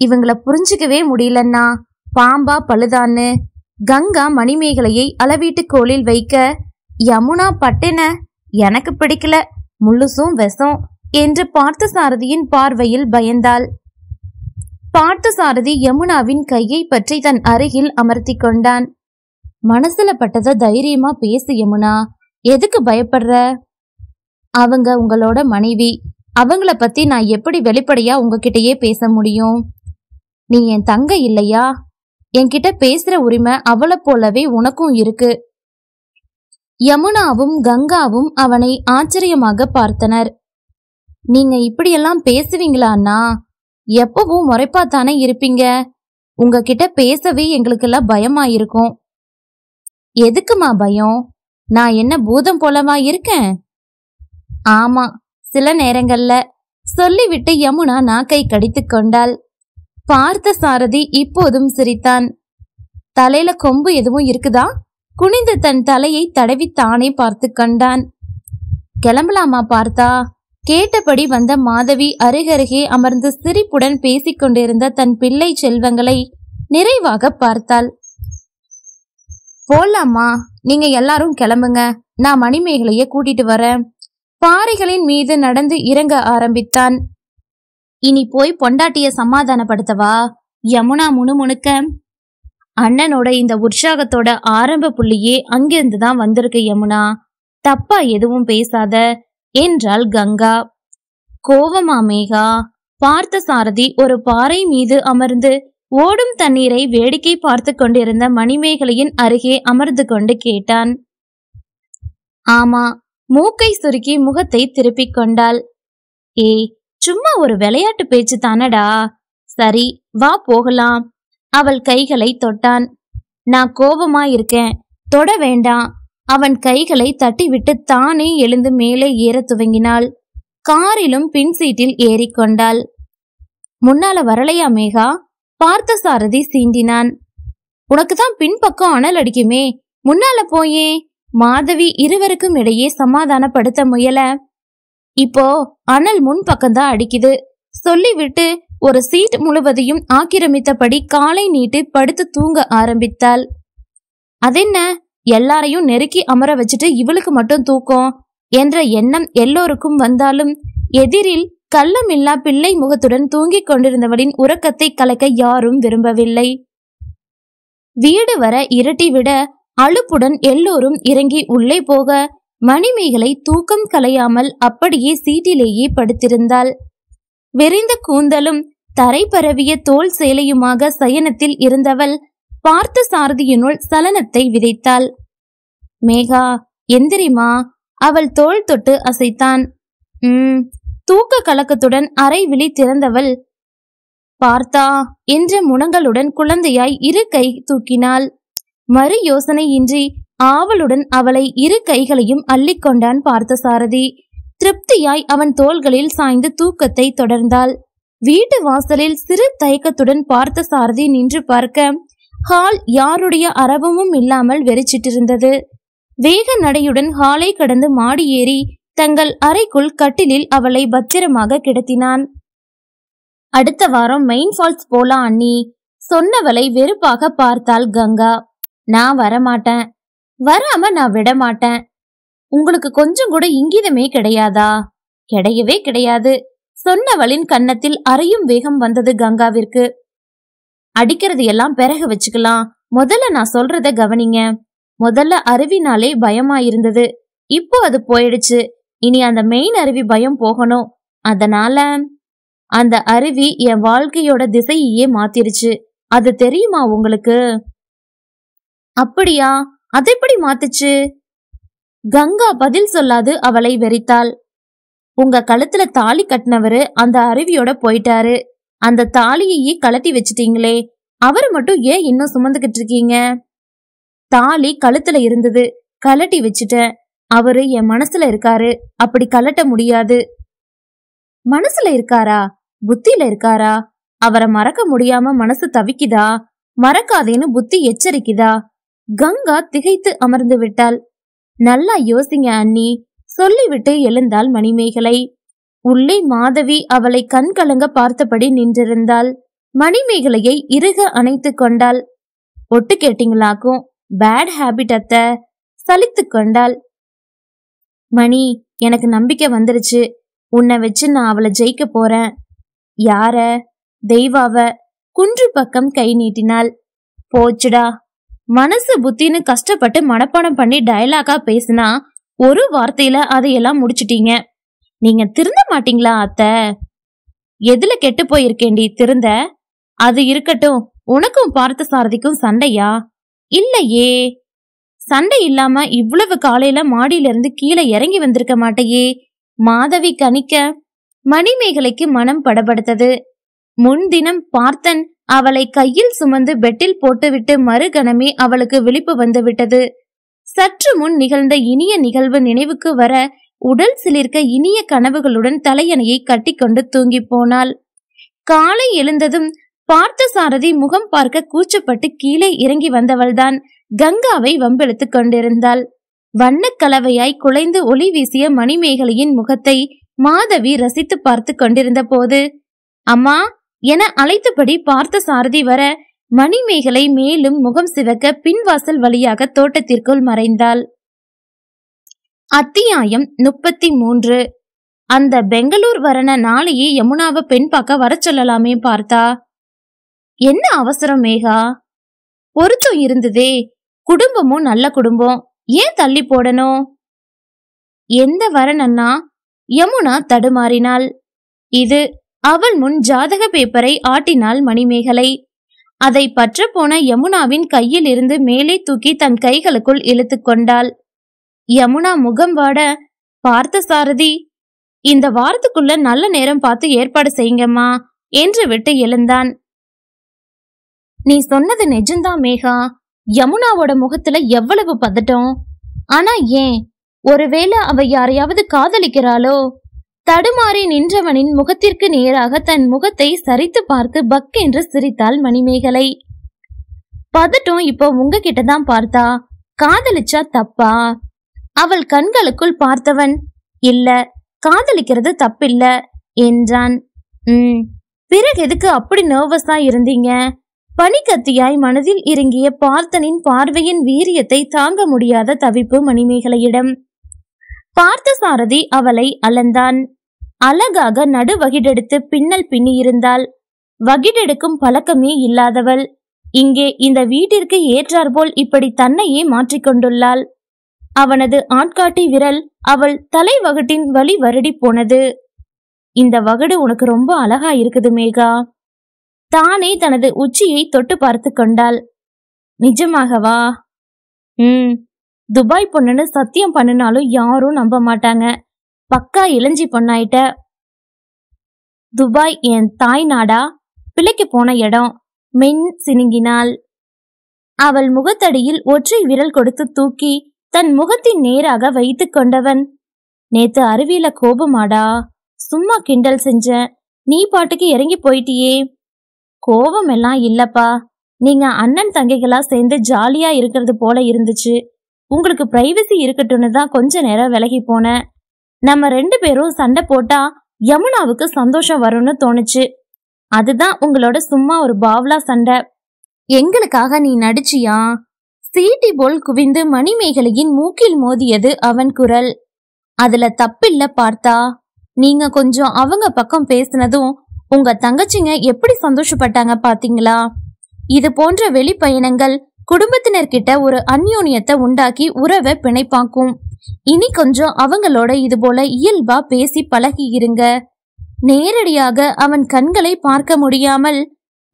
இவங்கள புரிஞ்சுக்கவே முடியலன்னா பாம்பா பழுதான்னு. கங்கா மணிமேகலையை அளவீட்டு கோலில் வைக்க யமுனா பட்டென? எனக்கு பிடிக்கல. முள்ளுசும் விஷம் என்று பார்த்த சாரதியின் பார்வையில் பயந்தாள். பார்த்த சாரதி யமுனாவின் கையை பற்றி தன் அருகில் அமர்த்தி கொண்டான். மனசுல பட்டத தைரியமா பேசு யமுனா. எதுக்கு பயப்படுற? அவங்க உங்களோட மனைவி. அவங்கள பத்தி நான் எப்படி வெளிப்படையா உங்ககிட்டயே பேச முடியும்? நீ என் தங்கை இல்லையா? என்கிட்ட பேசுற உரிமை அவளை போலவே உனக்கும் இருக்கு. யமுனாவும் கங்காவும் அவனை ஆச்சரியமாக பார்த்தனர். நீங்க இப்படியெல்லாம் பேசுவீங்களா எப்பவும் முறைப்பா முறைப்பாத்தானே இருப்பீங்க? உங்ககிட்ட பேசவே எங்களுக்கெல்லாம் பயமா இருக்கும் எதுக்குமா பயம்? நான் என்ன பூதம் போலவா இருக்கேன்? ஆமா சில நேரங்கள்ல சொல்லிவிட்டு யமுனா நாக்கை கடித்து கொண்டாள். பார்த்த சாரதி இப்போதும் சிரித்தான். தலையில கொம்பு எதுவும் இருக்குதா? குனிந்து தன் தலையை தடவி தானே பார்த்து கண்டான். கிளம்பலாமா பார்த்தா? கேட்டபடி வந்த மாதவி அருகருகே அமர்ந்து சிரிப்புடன் பேசிக்கொண்டிருந்த தன் பிள்ளை செல்வங்களை நிறைவாக பார்த்தாள். போலாமா நீங்க எல்லாரும் கிளம்புங்க. நான் மணிமேகலைய கூட்டிட்டு வரேன். பாறைகளின் மீது நடந்து இறங்க ஆரம்பித்தான். இனி போய் பொண்டாட்டிய சமாதானப்படுத்தவா? யமுனா முணுமுணுக்க. அண்ணனோட இந்த உற்சாகத்தோட ஆரம்ப புள்ளியே அங்கிருந்து தான் வந்திருக்கு யமுனா. தப்பா எதுவும் பேசாத. என்றாள் கங்கா. கோவமா மேகா? பார்த்த சாரதி ஒரு பாறை மீது அமர்ந்து ஓடும் தண்ணீரை வேடிக்கை பார்த்து கொண்டிருந்த மணிமேகலையின் அருகே அமர்ந்து கொண்டு கேட்டான். ஆமா மூக்கை சுருக்கி முகத்தை திருப்பிக் கொண்டாள். ஏய் சும்மா ஒரு விளையாட்டு பேச்சு தானடா? சரி வா போகலாம். அவள் கைகளை தொட்டான். நான் கோபமா இருக்கேன் தொட வேண்டாம். அவன் கைகளை தட்டிவிட்டு தானே எழுந்து மேலே ஏறத் துவங்கினாள். காரிலும் பின் சீட்டில் ஏறிக்கொண்டாள் முன்னால வரலையா மேகா? பார்த்த சாரதி சீண்டினான். உனக்கு தான் பின்பக்கம் அனல் அடிக்குமே முன்னால போயே. மாதவி இருவருக்கும் இடையே சமாதானப்படுத்த முயல. இப்போ அனல் முன் பக்கம்தான் அடிக்குது. சொல்லிவிட்டு ஒரு சீட் முழுவதையும் ஆக்கிரமித்தபடி காலை நீட்டி படுத்து தூங்க ஆரம்பித்தாள். அதென்ன? எல்லாரையும் நெருக்கி அமர வச்சுட்டு இவளுக்கு மட்டும் தூக்கம் என்ற எண்ணம் எல்லோருக்கும் வந்தாலும் எதிரில் கள்ளமில்லா பிள்ளை முகத்துடன் தூங்கிக் கொண்டிருந்தவளின் உறக்கத்தை கலைக்க யாரும் விரும்பவில்லை. வீடு வர இரட்டி விட அலுப்புடன் எல்லோரும் இறங்கி உள்ளே போக மணிமேகலை தூக்கம் கலையாமல் அப்படியே சீட்டிலேயே படுத்திருந்தாள். விரிந்த கூந்தலும் தரை பரவிய தோல் சேலையுமாக சயனத்தில் இருந்தவள் பார்த்த சாரதியினுள் சலனத்தை விதைத்தாள். மேகா எந்திரிமா அவள் தோள் தொட்டு அசைத்தான். உம் தூக்க கலக்கத்துடன் அரை விழி திறந்தவள். பார்த்தா என்ற முனங்களுடன் குழந்தையாய் இரு கை தூக்கினாள். மறு யோசனையின்றி ஆவலுடன் அவளை இரு கைகளையும் அள்ளிக்கொண்டான் பார்த்தசாரதி. திருப்தியாய் அவன் தோள்களில் சாய்ந்து தூக்கத்தை தொடர்ந்தாள். வீட்டு வாசலில் சிறு தயக்கத்துடன் பார்த்த சாரதி நின்று பார்க்க ஹால் யாருடைய அரவமும் இல்லாமல் வெறிச்சிட்டிருந்தது. வேக நடையுடன் ஹாலை கடந்து மாடி ஏறி தங்கள் அறைக்குள் கட்டிலில் அவளை பத்திரமாக கிடத்தினான். அடுத்த வாரம் மெயின் ஃபால்ஸ் போலாம் அண்ணி சொன்னவளை வெறுப்பாக பார்த்தாள் கங்கா. நான் வரமாட்டேன். வராம நான் விட மாட்டேன் உங்களுக்கு கொஞ்சம் கூட இங்கிதமே கிடையாதா? கிடையவே கிடையாது. சொன்னவளின் கன்னத்தில் அறையும் வேகம் வந்தது கங்காவிற்கு. அடிக்கிறது எல்லாம் பிறகு வச்சுக்கலாம். முதல்ல நான் சொல்றத கவனிங்க. முதல்ல அருவினாலே பயமா இருந்தது இப்போ அது போயிடுச்சு. இனி அந்த மெயின் அருவி பயம் போகணும். அதனால அந்த அருவி என் வாழ்க்கையோட திசையையே மாத்திருச்சு. அது தெரியுமா உங்களுக்கு? அப்படியா? அதெப்படி மாத்துச்சு? கங்கா பதில் சொல்லாது அவளை வெறித்தாள். உங்க கழுத்துல தாலி கட்டினவரு அந்த அருவியோட போயிட்டாரு. அந்த தாலியையே கலட்டி வச்சிட்டீங்களே அவரை மட்டும் ஏன் இன்னும் சுமந்துகிட்டு இருக்கீங்க? தாலி கழுத்துல இருந்தது கலட்டி வச்சுட்டேன். அவரு என் மனசுல இருக்காரு அப்படி கலட்ட முடியாது. மனசுல இருக்காரா? புத்தியில இருக்காரா? அவரை மறக்க முடியாம மனசு தவிக்குதா? மறக்காதேன்னு புத்தி எச்சரிக்குதா? கங்கா திகைத்து அமர்ந்து விட்டாள். நல்லா யோசிங்க அண்ணி சொல்லிவிட்டு எழுந்தாள் மணிமேகலை. உள்ளே மாதவி அவளை கண் கலங்க பார்த்தபடி நின்றிருந்தாள். மணிமேகலையை இறுக அணைத்து கொண்டாள். ஒட்டு கேட்டீங்களாக்கும்? பேட் ஹேபிட் அத்த. சலித்து கொண்டாள். மணி எனக்கு நம்பிக்கை வந்துருச்சு. உன்னை வச்சு நான் அவளை ஜெயிக்க போறேன். யார? தெய்வாவ. குன்று பக்கம் கை நீட்டினாள். போச்சுடா. மனசு புத்தின்னு கஷ்டப்பட்டு மனப்பாடம் பண்ணி டயலாகா பேசினா ஒரு வார்த்தையில அதையெல்லாம் முடிச்சிட்டீங்க. நீங்க திருந்த மாட்டீங்களா அத்த? எதுல கெட்டு போயிருக்கேண்டி திருந்த? அது இருக்கட்டும் உனக்கும் பார்த்த சாரதிக்கும் சண்டையா? இல்லையே. சண்டை இல்லாம இவ்வளவு காலையில மாடியில இருந்து கீழே இறங்கி வந்திருக்க மாட்டையே. மாதவி கணிக்க மணிமேகலைக்கு மனம் படபடுத்தது. முன்தினம் பார்த்தன் அவளை கையில் சுமந்து பெட்டில் போட்டுவிட்டு மறுகணமே அவளுக்கு விழிப்பு வந்து விட்டது சற்று முன் நிகழ்ந்த இனிய நிகழ்வு நினைவுக்கு வர உடல் சிலிர்க்க இனிய கனவுகளுடன் தலையணையை கட்டிக்கொண்டு தூங்கி போனாள். காலை எழுந்ததும் பார்த்த சாரதி முகம் பார்க்க கூச்சப்பட்டு கீழே இறங்கி வந்தவள்தான் கங்காவை வம்பெழுத்து கொண்டிருந்தாள். வண்ணக் கலவையாய் குலைந்து ஒளி வீசிய மணிமேகலையின் முகத்தை மாதவி ரசித்து பார்த்து கொண்டிருந்த போது அம்மா என அழைத்தபடி பார்த்த சாரதி வர மணிமேகலை மேலும் முகம் சிவக்க பின்வாசல் வழியாக தோட்டத்திற்குள் மறைந்தாள். அத்தியாயம் முப்பத்தி மூன்று அந்த பெங்களூர் வரன நாளையே யமுனாவை பெண் பார்க்க வர சொல்லலாமே பார்த்தா. என்ன அவசரம் மேகா? பொருத்தம் இருந்ததே. குடும்பமும் நல்ல குடும்பம். ஏன் தள்ளி போடணும்? எந்த வரனன்னா யமுனா தடுமாறினாள். இது அவள் முன் ஜாதக பேப்பரை ஆட்டினாள் மணிமேகலை. அதை பற்ற போன யமுனாவின் கையில் இருந்து மேலே தூக்கி தன் கைகளுக்குள் இழுத்து கொண்டாள். யமுனா முகம் வாட பார்த்த சாரதி இந்த வாரத்துக்குள்ள நல்ல நேரம் பார்த்து ஏற்பாடு செய்யுங்கம்மா என்று விட்டு எழுந்தான். நீ சொன்னது நிஜம்தான் மேகா. யமுனாவோட முகத்துல எவ்வளவு பதட்டம். ஆனா ஏன்? ஒருவேளை அவ யாரையாவது காதலிக்கிறாளோ? தடுமாறி நின்றவனின் முகத்திற்கு நேராக தன் முகத்தை சரித்து பார்த்து பக் என்று சிரித்தாள் மணிமேகலை. பதட்டம் இப்போ உங்ககிட்ட தான் பார்த்தா. காதலிச்சா தப்பா? அவள் கண்களுக்குள் பார்த்தவன் இல்ல காதலிக்கிறது தப்பில்ல என்றான். உம் பிறகு எதுக்கு அப்படி நர்வஸா இருந்தீங்க? பனிக்கத்தியாய் மனதில் இறங்கிய பார்த்தனின் பார்வையின் வீரியத்தை தாங்க முடியாத தவிப்பு மணிமேகலையிடம். பார்த்த சாரதி அவளை அளந்தான் அழகாக நடு வகிடெடுத்து பின்னல் பின்னியிருந்தாள். வகிடெடுக்கும் பழக்கமே இல்லாதவள். இங்கே இந்த வீட்டிற்கு ஏற்றாற்போல் இப்படி தன்னையே மாற்றிக்கொண்டுள்ளாள். அவனது ஆட்காட்டி விரல் அவள் தலைவகட்டின் வழி வருடி போனது. இந்த வகடு உனக்கு ரொம்ப அழகா இருக்குது மேகா. தானே தனது உச்சியை தொட்டு பார்த்து கொண்டாள். நிஜமாகவா? ம். துபாய் பொண்ணுன்னு சத்தியம் பண்ணினாலும் யாரும் நம்ப மாட்டாங்க. பக்கா இளஞ்சி பொண்ணாயிட்ட. துபாய் என் தாய் நாடா? பிள்ளைக்கு போன இடம். மென் சினுங்கினாள். அவள் முகத்தடியில் ஒற்றை விரல் கொடுத்து தூக்கி தன் முகத்தின் நேராக வைத்துக் கொண்டவன். நேத்து அருவியில கோபமாடா. சும்மா கிண்டல் செஞ்ச. நீ பாட்டுக்கு இறங்கி போயிட்டியே. கோபம் எல்லாம் இல்லப்பா. நீங்க அண்ணன் தங்கைகளா சேர்ந்து ஜாலியா இருக்கிறது போல இருந்துச்சு. உங்களுக்கு பிரைவசி இருக்கட்டும்னு தான் கொஞ்ச நேரம் விலகி போனேன். நம்ம ரெண்டு பேரும் சண்டை போட்டா யமுனாவுக்கு சந்தோஷம் வரும்னு தோணுச்சு. அதுதான் உங்களோட சும்மா ஒரு பாவ்லா சண்டை. எங்களுக்காக நீ நடிச்சியா? சீட்டி போல் குவிந்து மணிமேகலையின் மூக்கில் மோதியது அவன் குரல். அதுல தப்பில்ல பார்த்தா. நீங்க கொஞ்சம் அவங்க பக்கம் பேசினதும் உங்க தங்கச்சிங்க எப்படி சந்தோஷப்பட்டாங்க பாத்தீங்களா? இது போன்ற வெளிப்பயணங்கள் குடும்பத்தினர்கிட்ட ஒரு அந்யோன்யத்தை உண்டாக்கி உறவை பிணைப்பாக்கும். இனி கொஞ்சம் அவங்களோட இது போல இயல்பா பேசி பழகி இருங்க. நேரடியாக அவன் கண்களை பார்க்க முடியாமல்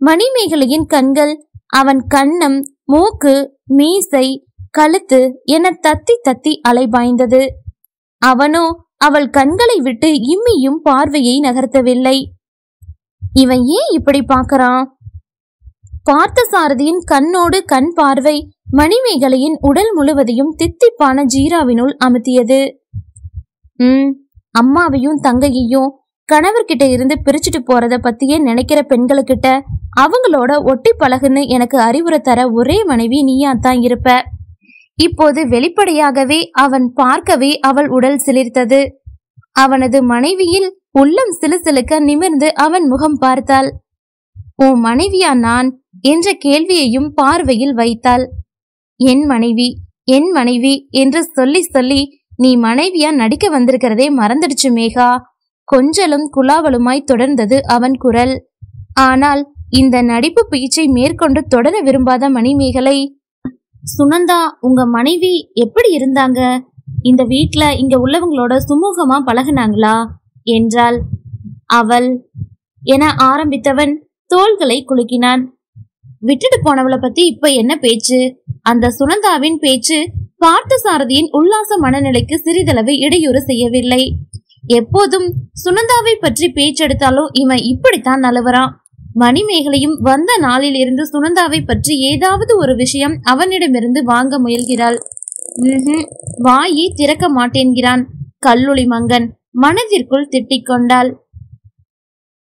மணிமேகலையின் கண்கள் அவன் கண்ணம் மூக்கு மீசை கழுத்து என தத்தி தத்தி அலைபாய்ந்தது. அவனோ அவள் கண்களை விட்டு இம்மியும் பார்வையை நகர்த்தவில்லை. இவன் ஏன் இப்படி பார்க்கறான்? பார்த்த சாரதியின் கண்ணோடு கண் பார்வை மணிமேகலையின் உடல் முழுவதையும் தித்திப்பான ஜீராவினுள் அமுத்தியது. ம் அம்மாவையும் தங்கையையும் கணவர்கிட்ட இருந்து பிரிச்சுட்டு போறத பத்தியே நினைக்கிற பெண்களுக்கிட்ட அவங்களோட ஒட்டி பழகுன்னு எனக்கு அறிவுரை தர ஒரே மனைவி நீயா தான் இருப்ப. இப்போது வெளிப்படையாகவே அவன் பார்க்கவே அவள் உடல் சிலிர்த்தது. அவனது மனைவியில் உள்ளம் சிலுசிலுக்க நிமிர்ந்து அவன் முகம் பார்த்தாள். உன் மனைவியா நான்? என்ற கேள்வியையும் பார்வையில் வைத்தாள். என் மனைவி என் மனைவி என்று சொல்லி சொல்லி நீ மனைவியா நடிக்க வந்திருக்கிறதே மறந்துடுச்சு மேகா. கொஞ்சலும் குலாவலுமாய் தொடர்ந்தது அவன் குரல். ஆனால் இந்த நடிப்பு பேச்சை மேற்கொண்டு தொடர விரும்பாத மணிமேகலை சுனந்தா உங்க மனைவி எப்படி இருந்தாங்க? இந்த வீட்ல இங்க உள்ளவங்களோட சுமூகமா பழகுனாங்களா? என்றாள். அவள் என ஆரம்பித்தவன் தோள்களை குலுக்கினான். விட்டுட்டு போனவளை பத்தி இப்ப என்ன பேச்சு? அந்த சுனந்தாவின் பேச்சு பார்த்த சாரதியின் உல்லாச மனநிலைக்கு சிறிதளவு இடையூறு செய்யவில்லை. எப்போதும் சுனந்தாவை பற்றி பேச்செடுத்தாலும் இவன் இப்படித்தான் நலவரான் மணிமேகலையும் வந்த நாளில் இருந்து சுனந்தாவை பற்றி ஏதாவது ஒரு விஷயம் அவனிடமிருந்து வாங்க முயல்கிறாள். வாயை திறக்க மாட்டேன்கிறான் கல்லுளி மங்கன். மனதிற்குள் திட்டிக் கொண்டாள்.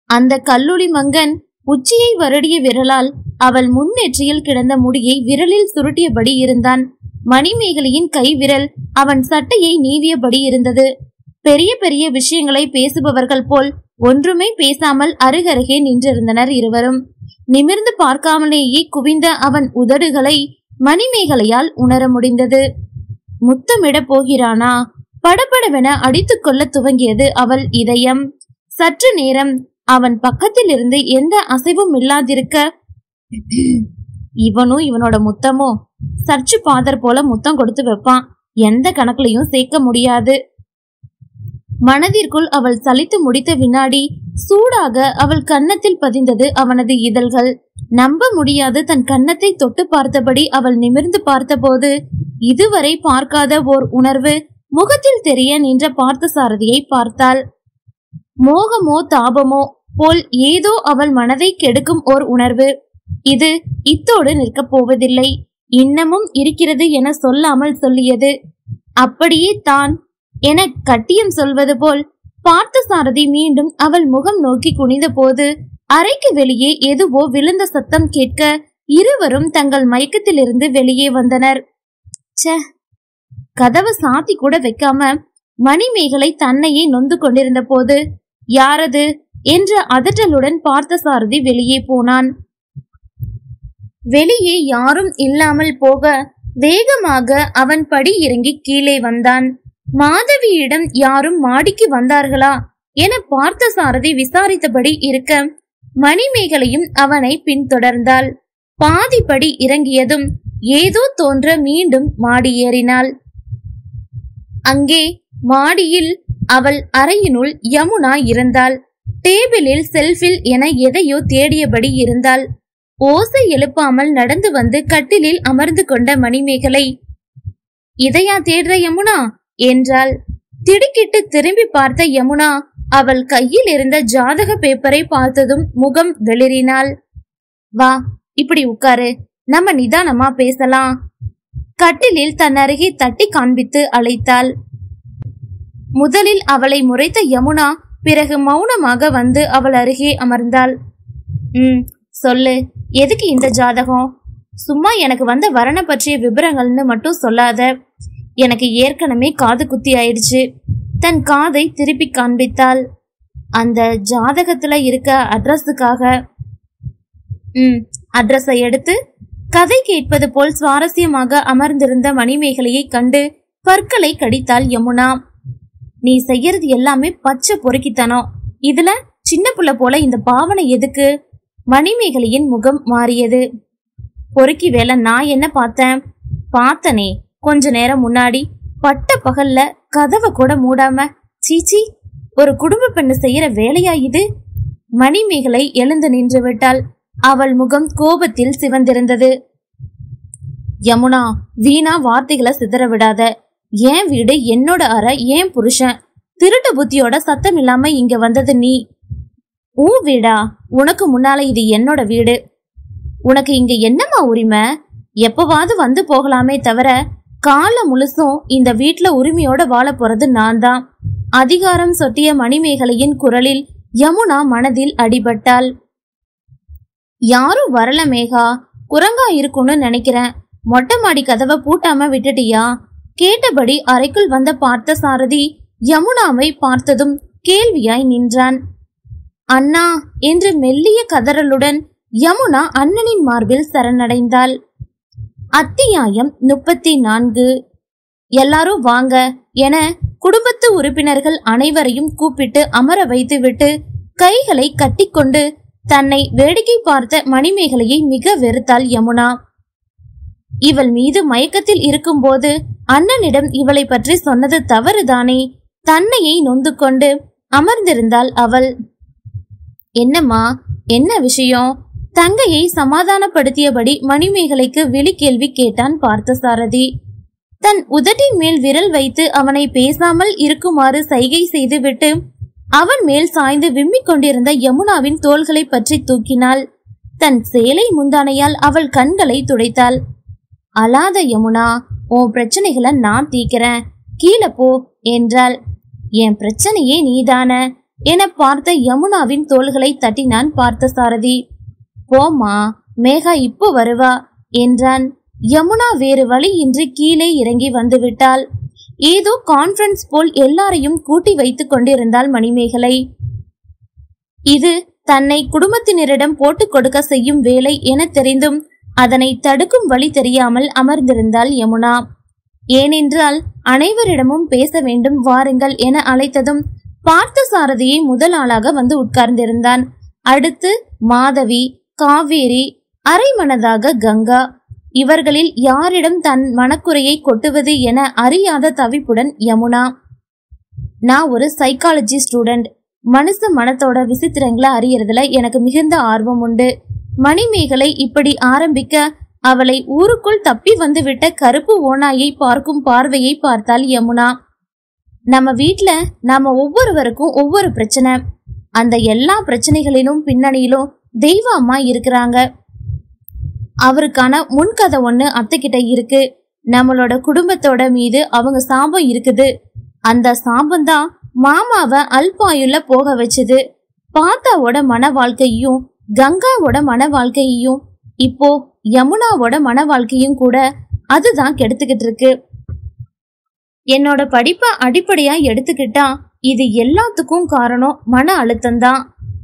அந்த கல்லுளி மங்கன் உச்சியை வருடிய விரலால் அவள் முன்னெற்றியில் கிடந்த முடியை விரலில் சுருட்டியபடி இருந்தான். மணிமேகலையின் கை விரல் அவன் சட்டையை நீவியபடி இருந்தது. பெரிய பெரிய விஷயங்களை பேசுபவர்கள் போல் ஒன்றுமே பேசாமல் அருகருகே நின்றிருந்தனர் இருவரும். நிமிர்ந்து பார்க்காமலேயே குவிந்த அவன் உதடுகளை மணிமேகலையால் உணர முடிந்தது. முத்தமிடப் போகிறானா? படபடவென அடித்துக் கொள்ள துவங்கியது அவள் இதயம். சற்று நேரம் அவன் பக்கத்தில் இருந்து எந்த அசைவும் இல்லாதிருக்க இவனும் இவனோட முத்தமோ? சர்ச்சு பாதர் போல முத்தம் கொடுத்து வைப்பான். எந்த கணக்குலையும் சேர்க்க முடியாது. மனதிற்குள் அவள் சலித்து முடித்த வினாடி சூடாக அவள் கன்னத்தில் பதிந்தது அவனது இதழ்கள். நம்ப முடியாது தன் கன்னத்தை தொட்டு பார்த்தபடி அவள் நிமிர்ந்து பார்த்தபோது இதுவரை பார்க்காத ஓர் உணர்வு. முகத்தில் தெரிய நின்ற பார்த்த சாரதியை பார்த்தாள். மோகமோ தாபமோ போல் ஏதோ அவள் மனதை கெடுக்கும் ஓர் உணர்வு. இது இத்தோடு நிற்கப் போவதில்லை. இன்னமும் இருக்கிறது என சொல்லாமல் சொல்லியது. அப்படியே தான் என கட்டியம் சொல்வது போல் பார்த்த சாரதி மீண்டும் அவள் முகம் நோக்கி குனிந்த போது அறைக்கு வெளியே எதுவோ விழுந்த சத்தம் கேட்க இருவரும் தங்கள் மயக்கத்திலிருந்து வெளியே வந்தனர். ச கதவை சாத்தி கூட வைக்காம மணிமேகலை தன்னையே நொந்து கொண்டிருந்த போது யாரது என்ற அதட்டலுடன் பார்த்தசாரதி வெளியே போனான். வெளியே யாரும் இல்லாமல் போக வேகமாக அவன் படி இறங்கி கீழே வந்தான். மாதவியிடம் யாரும் மாடிக்கு வந்தார்களா? என பார்த்த சாரதி விசாரித்தபடி இருக்க மணிமேகலையும் அவனை பின்தொடர்ந்தாள். பாதிப்படி இறங்கியதும் ஏதோ தோன்ற மீண்டும் மாடி ஏறினாள். அங்கே மாடியில் அவள் அறையினுள் யமுனா இருந்தாள். டேபிளில் செல்ஃபில் என எதையோ தேடியபடி இருந்தாள். ஓசை எழுப்பாமல் நடந்து வந்து கட்டிலில் அமர்ந்து கொண்ட மணிமேகலை இதையா தேடுற யமுனா? என்றாள். திடுக்கிட்டு திரும்பி பார்த்த யமுனா அவள் கையில் இருந்த ஜாதக பேப்பரை பார்த்ததும் முகம் வெளிறினாள். வா இப்படி உட்காரு. நம்ம நிதானமா பேசலாம். கட்டிலில் தன் அருகே தட்டி காண்பித்து அழைத்தாள். முதலில் அவளை முறைத்த யமுனா பிறகு மௌனமாக வந்து அவள் அருகே அமர்ந்தாள். ம் சொல்லு. எதுக்கு இந்த ஜாதகம்? சும்மா எனக்கு வந்த வரண பற்றிய விபரங்கள்னு மட்டும் சொல்லாத. எனக்கு ஏற்கனவே காது குத்தி ஆயிடுச்சு. தன் காதை திருப்பி காண்பித்தாள். அந்த ஜாதகத்துல இருக்க அட்ரஸுக்காக ம் அட்ரஸை எடுத்து கதை கேட்பது போல் சுவாரஸ்யமாக அமர்ந்திருந்த மணிமேகலையை கண்டு பற்களை கடித்தாள் யமுனா. நீ செய்யறது எல்லாமே பச்சை பொறுக்கித்தனம். இதுல சின்ன புள்ள போல இந்த பாவனை எதுக்கு? மணிமேகலையின் முகம் மாறியது. பொறுக்கி வேலை நான் என்ன பார்த்தேன்? பார்த்தனே. கொஞ்ச நேரம் முன்னாடி பட்ட பகல்ல கதவை கூட மூடாம சீச்சி ஒரு குடும்ப பெண்ணு செய்யற வேலையா இது? மணிமேகலை எழுந்து நின்று விட்டாள். அவள் முகம் கோபத்தில் சிவந்திருந்தது. யமுனா வீணா வார்த்தைகளை சிதற விடாத. என் வீடு என்னோட அறை ஏன் புருஷன்? திருட்டு புத்தியோட சத்தம் இல்லாம இங்க வந்தது நீ. ஊ வீடா உனக்கு முன்னால இது என்னோட வீடு. உனக்கு இங்க என்னம்மா உரிமை? எப்பவாவது வந்து போகலாமே தவிர காலம் முழுசும் இந்த வீட்ல உரிமையோட வாழ போறது நான் தான் அதிகாரம் சொட்டிய மணிமேகலையின் குரலில் யமுனா மனதில் அடிபட்டாள். யாரும் வரல மேகா குரங்கா இருக்கும்னு நினைக்கிறேன். மொட்டை மாடி கதவை பூட்டாம விட்டுட்டியா? கேட்டபடி அறைக்குள் வந்த பார்த்த சாரதி யமுனாவை பார்த்ததும் கேள்வியாய் நின்றான். அண்ணா என்று மெல்லிய கதறலுடன் யமுனா அண்ணனின் மார்பில் சரணடைந்தாள். அத்தியாயம் முப்பத்தி நான்கு எல்லாரும் வாங்க. என குடும்பத்து உறுப்பினர்கள் அனைவரையும் கூப்பிட்டு அமர வைத்துவிட்டு கைகளை கட்டிக்கொண்டு தன்னை வேடிக்கை பார்த்த மணிமேகலையை மிக வெறுத்தாள் யமுனா. இவள் மீது மயக்கத்தில் இருக்கும்போது அண்ணனிடம் இவளை பற்றி சொன்னது தவறுதானே? தன்னையை நொந்து கொண்டு அமர்ந்திருந்தாள் அவள். என்னம்மா? என்ன விஷயம்? தங்கையை சமாதானப்படுத்தியபடி மணிமேகலைக்கு வெளி கேள்வி கேட்டான் பார்த்தசாரதி. தன் உதட்டின் மேல் விரல் வைத்து அவனை பேசாமல் இருக்குமாறு சைகை செய்துவிட்டு அவன் மேல் சாய்ந்து விம்மிக் கொண்டிருந்த யமுனாவின் தோள்களை பற்றி தூக்கினாள். தன் சேலை முந்தானையால் அவள் கண்களை துடைத்தாள். அழாத யமுனா உன் பிரச்சனைகளை நான் தீக்கிறேன் கீழே போ என்றாள். என் பிரச்சனையே நீதான என பார்த்த யமுனாவின் தோள்களை தட்டினான் பார்த்த சாரதி போமா மேகா இப்போ வருவா என்றான். யமுனா வேறு வழியின்றி கீழே இறங்கி வந்துவிட்டாள். ஏதோ கான்ஃபரன்ஸ் போல் எல்லாரையும் கூட்டி வைத்துக் கொண்டிருந்தாள் மணிமேகலை. இது தன்னை குடும்பத்தினரிடம் போட்டுக் கொடுக்க செய்யும் வேலை என தெரிந்தும் அதனை தடுக்கும் வழி தெரியாமல் அமர்ந்திருந்தாள் யமுனா. ஏனென்றால் அனைவரிடமும் பேச வேண்டும் வாருங்கள் என அழைத்ததும் பார்த்த சாரதியை முதல் ஆளாக வந்து உட்கார்ந்திருந்தான். அடுத்து மாதவி காவேரி அரைமனதாக கங்கா. இவர்களில் யாரிடம் தன் மனக்குறையை கொட்டுவது என அறியாத தவிப்புடன் யமுனா. நான் ஒரு சைக்காலஜி ஸ்டூடெண்ட் மனுஷ மனத்தோட விசித்திரங்களை அறியறதுல எனக்கு மிகுந்த ஆர்வம் உண்டு. மணிமேகலை இப்படி ஆரம்பிக்க அவளை ஊருக்குள் தப்பி வந்துவிட்ட கருப்பு ஓனாயை பார்க்கும் பார்வையை பார்த்தாள் யமுனா. நம்ம வீட்ல நாம ஒவ்வொருவருக்கும் ஒவ்வொரு பிரச்சனை. அந்த எல்லா பிரச்சனைகளிலும் பின்னணியிலும் தெய்வ அம்மா இருக்கிறாங்க. அவருக்கான முன்கதை ஒண்ணு அத்தைக்கிட்ட இருக்கு. நம்மளோட குடும்பத்தோட மீது அவங்க சாபம் இருக்குது. அந்த சாபம் தான் மாமாவை அல்பாயுள்ள போக வச்சது. பாத்தாவோட மன வாழ்க்கையும் கங்காவோட மன வாழ்க்கையையும் இப்போ யமுனாவோட மன வாழ்க்கையும் கூட அதுதான் கெடுத்துக்கிட்டு இருக்கு. என்னோட படிப்பை அடிப்படையா எடுத்துக்கிட்டா இது எல்லாத்துக்கும் காரணம் மன அழுத்தம்தான்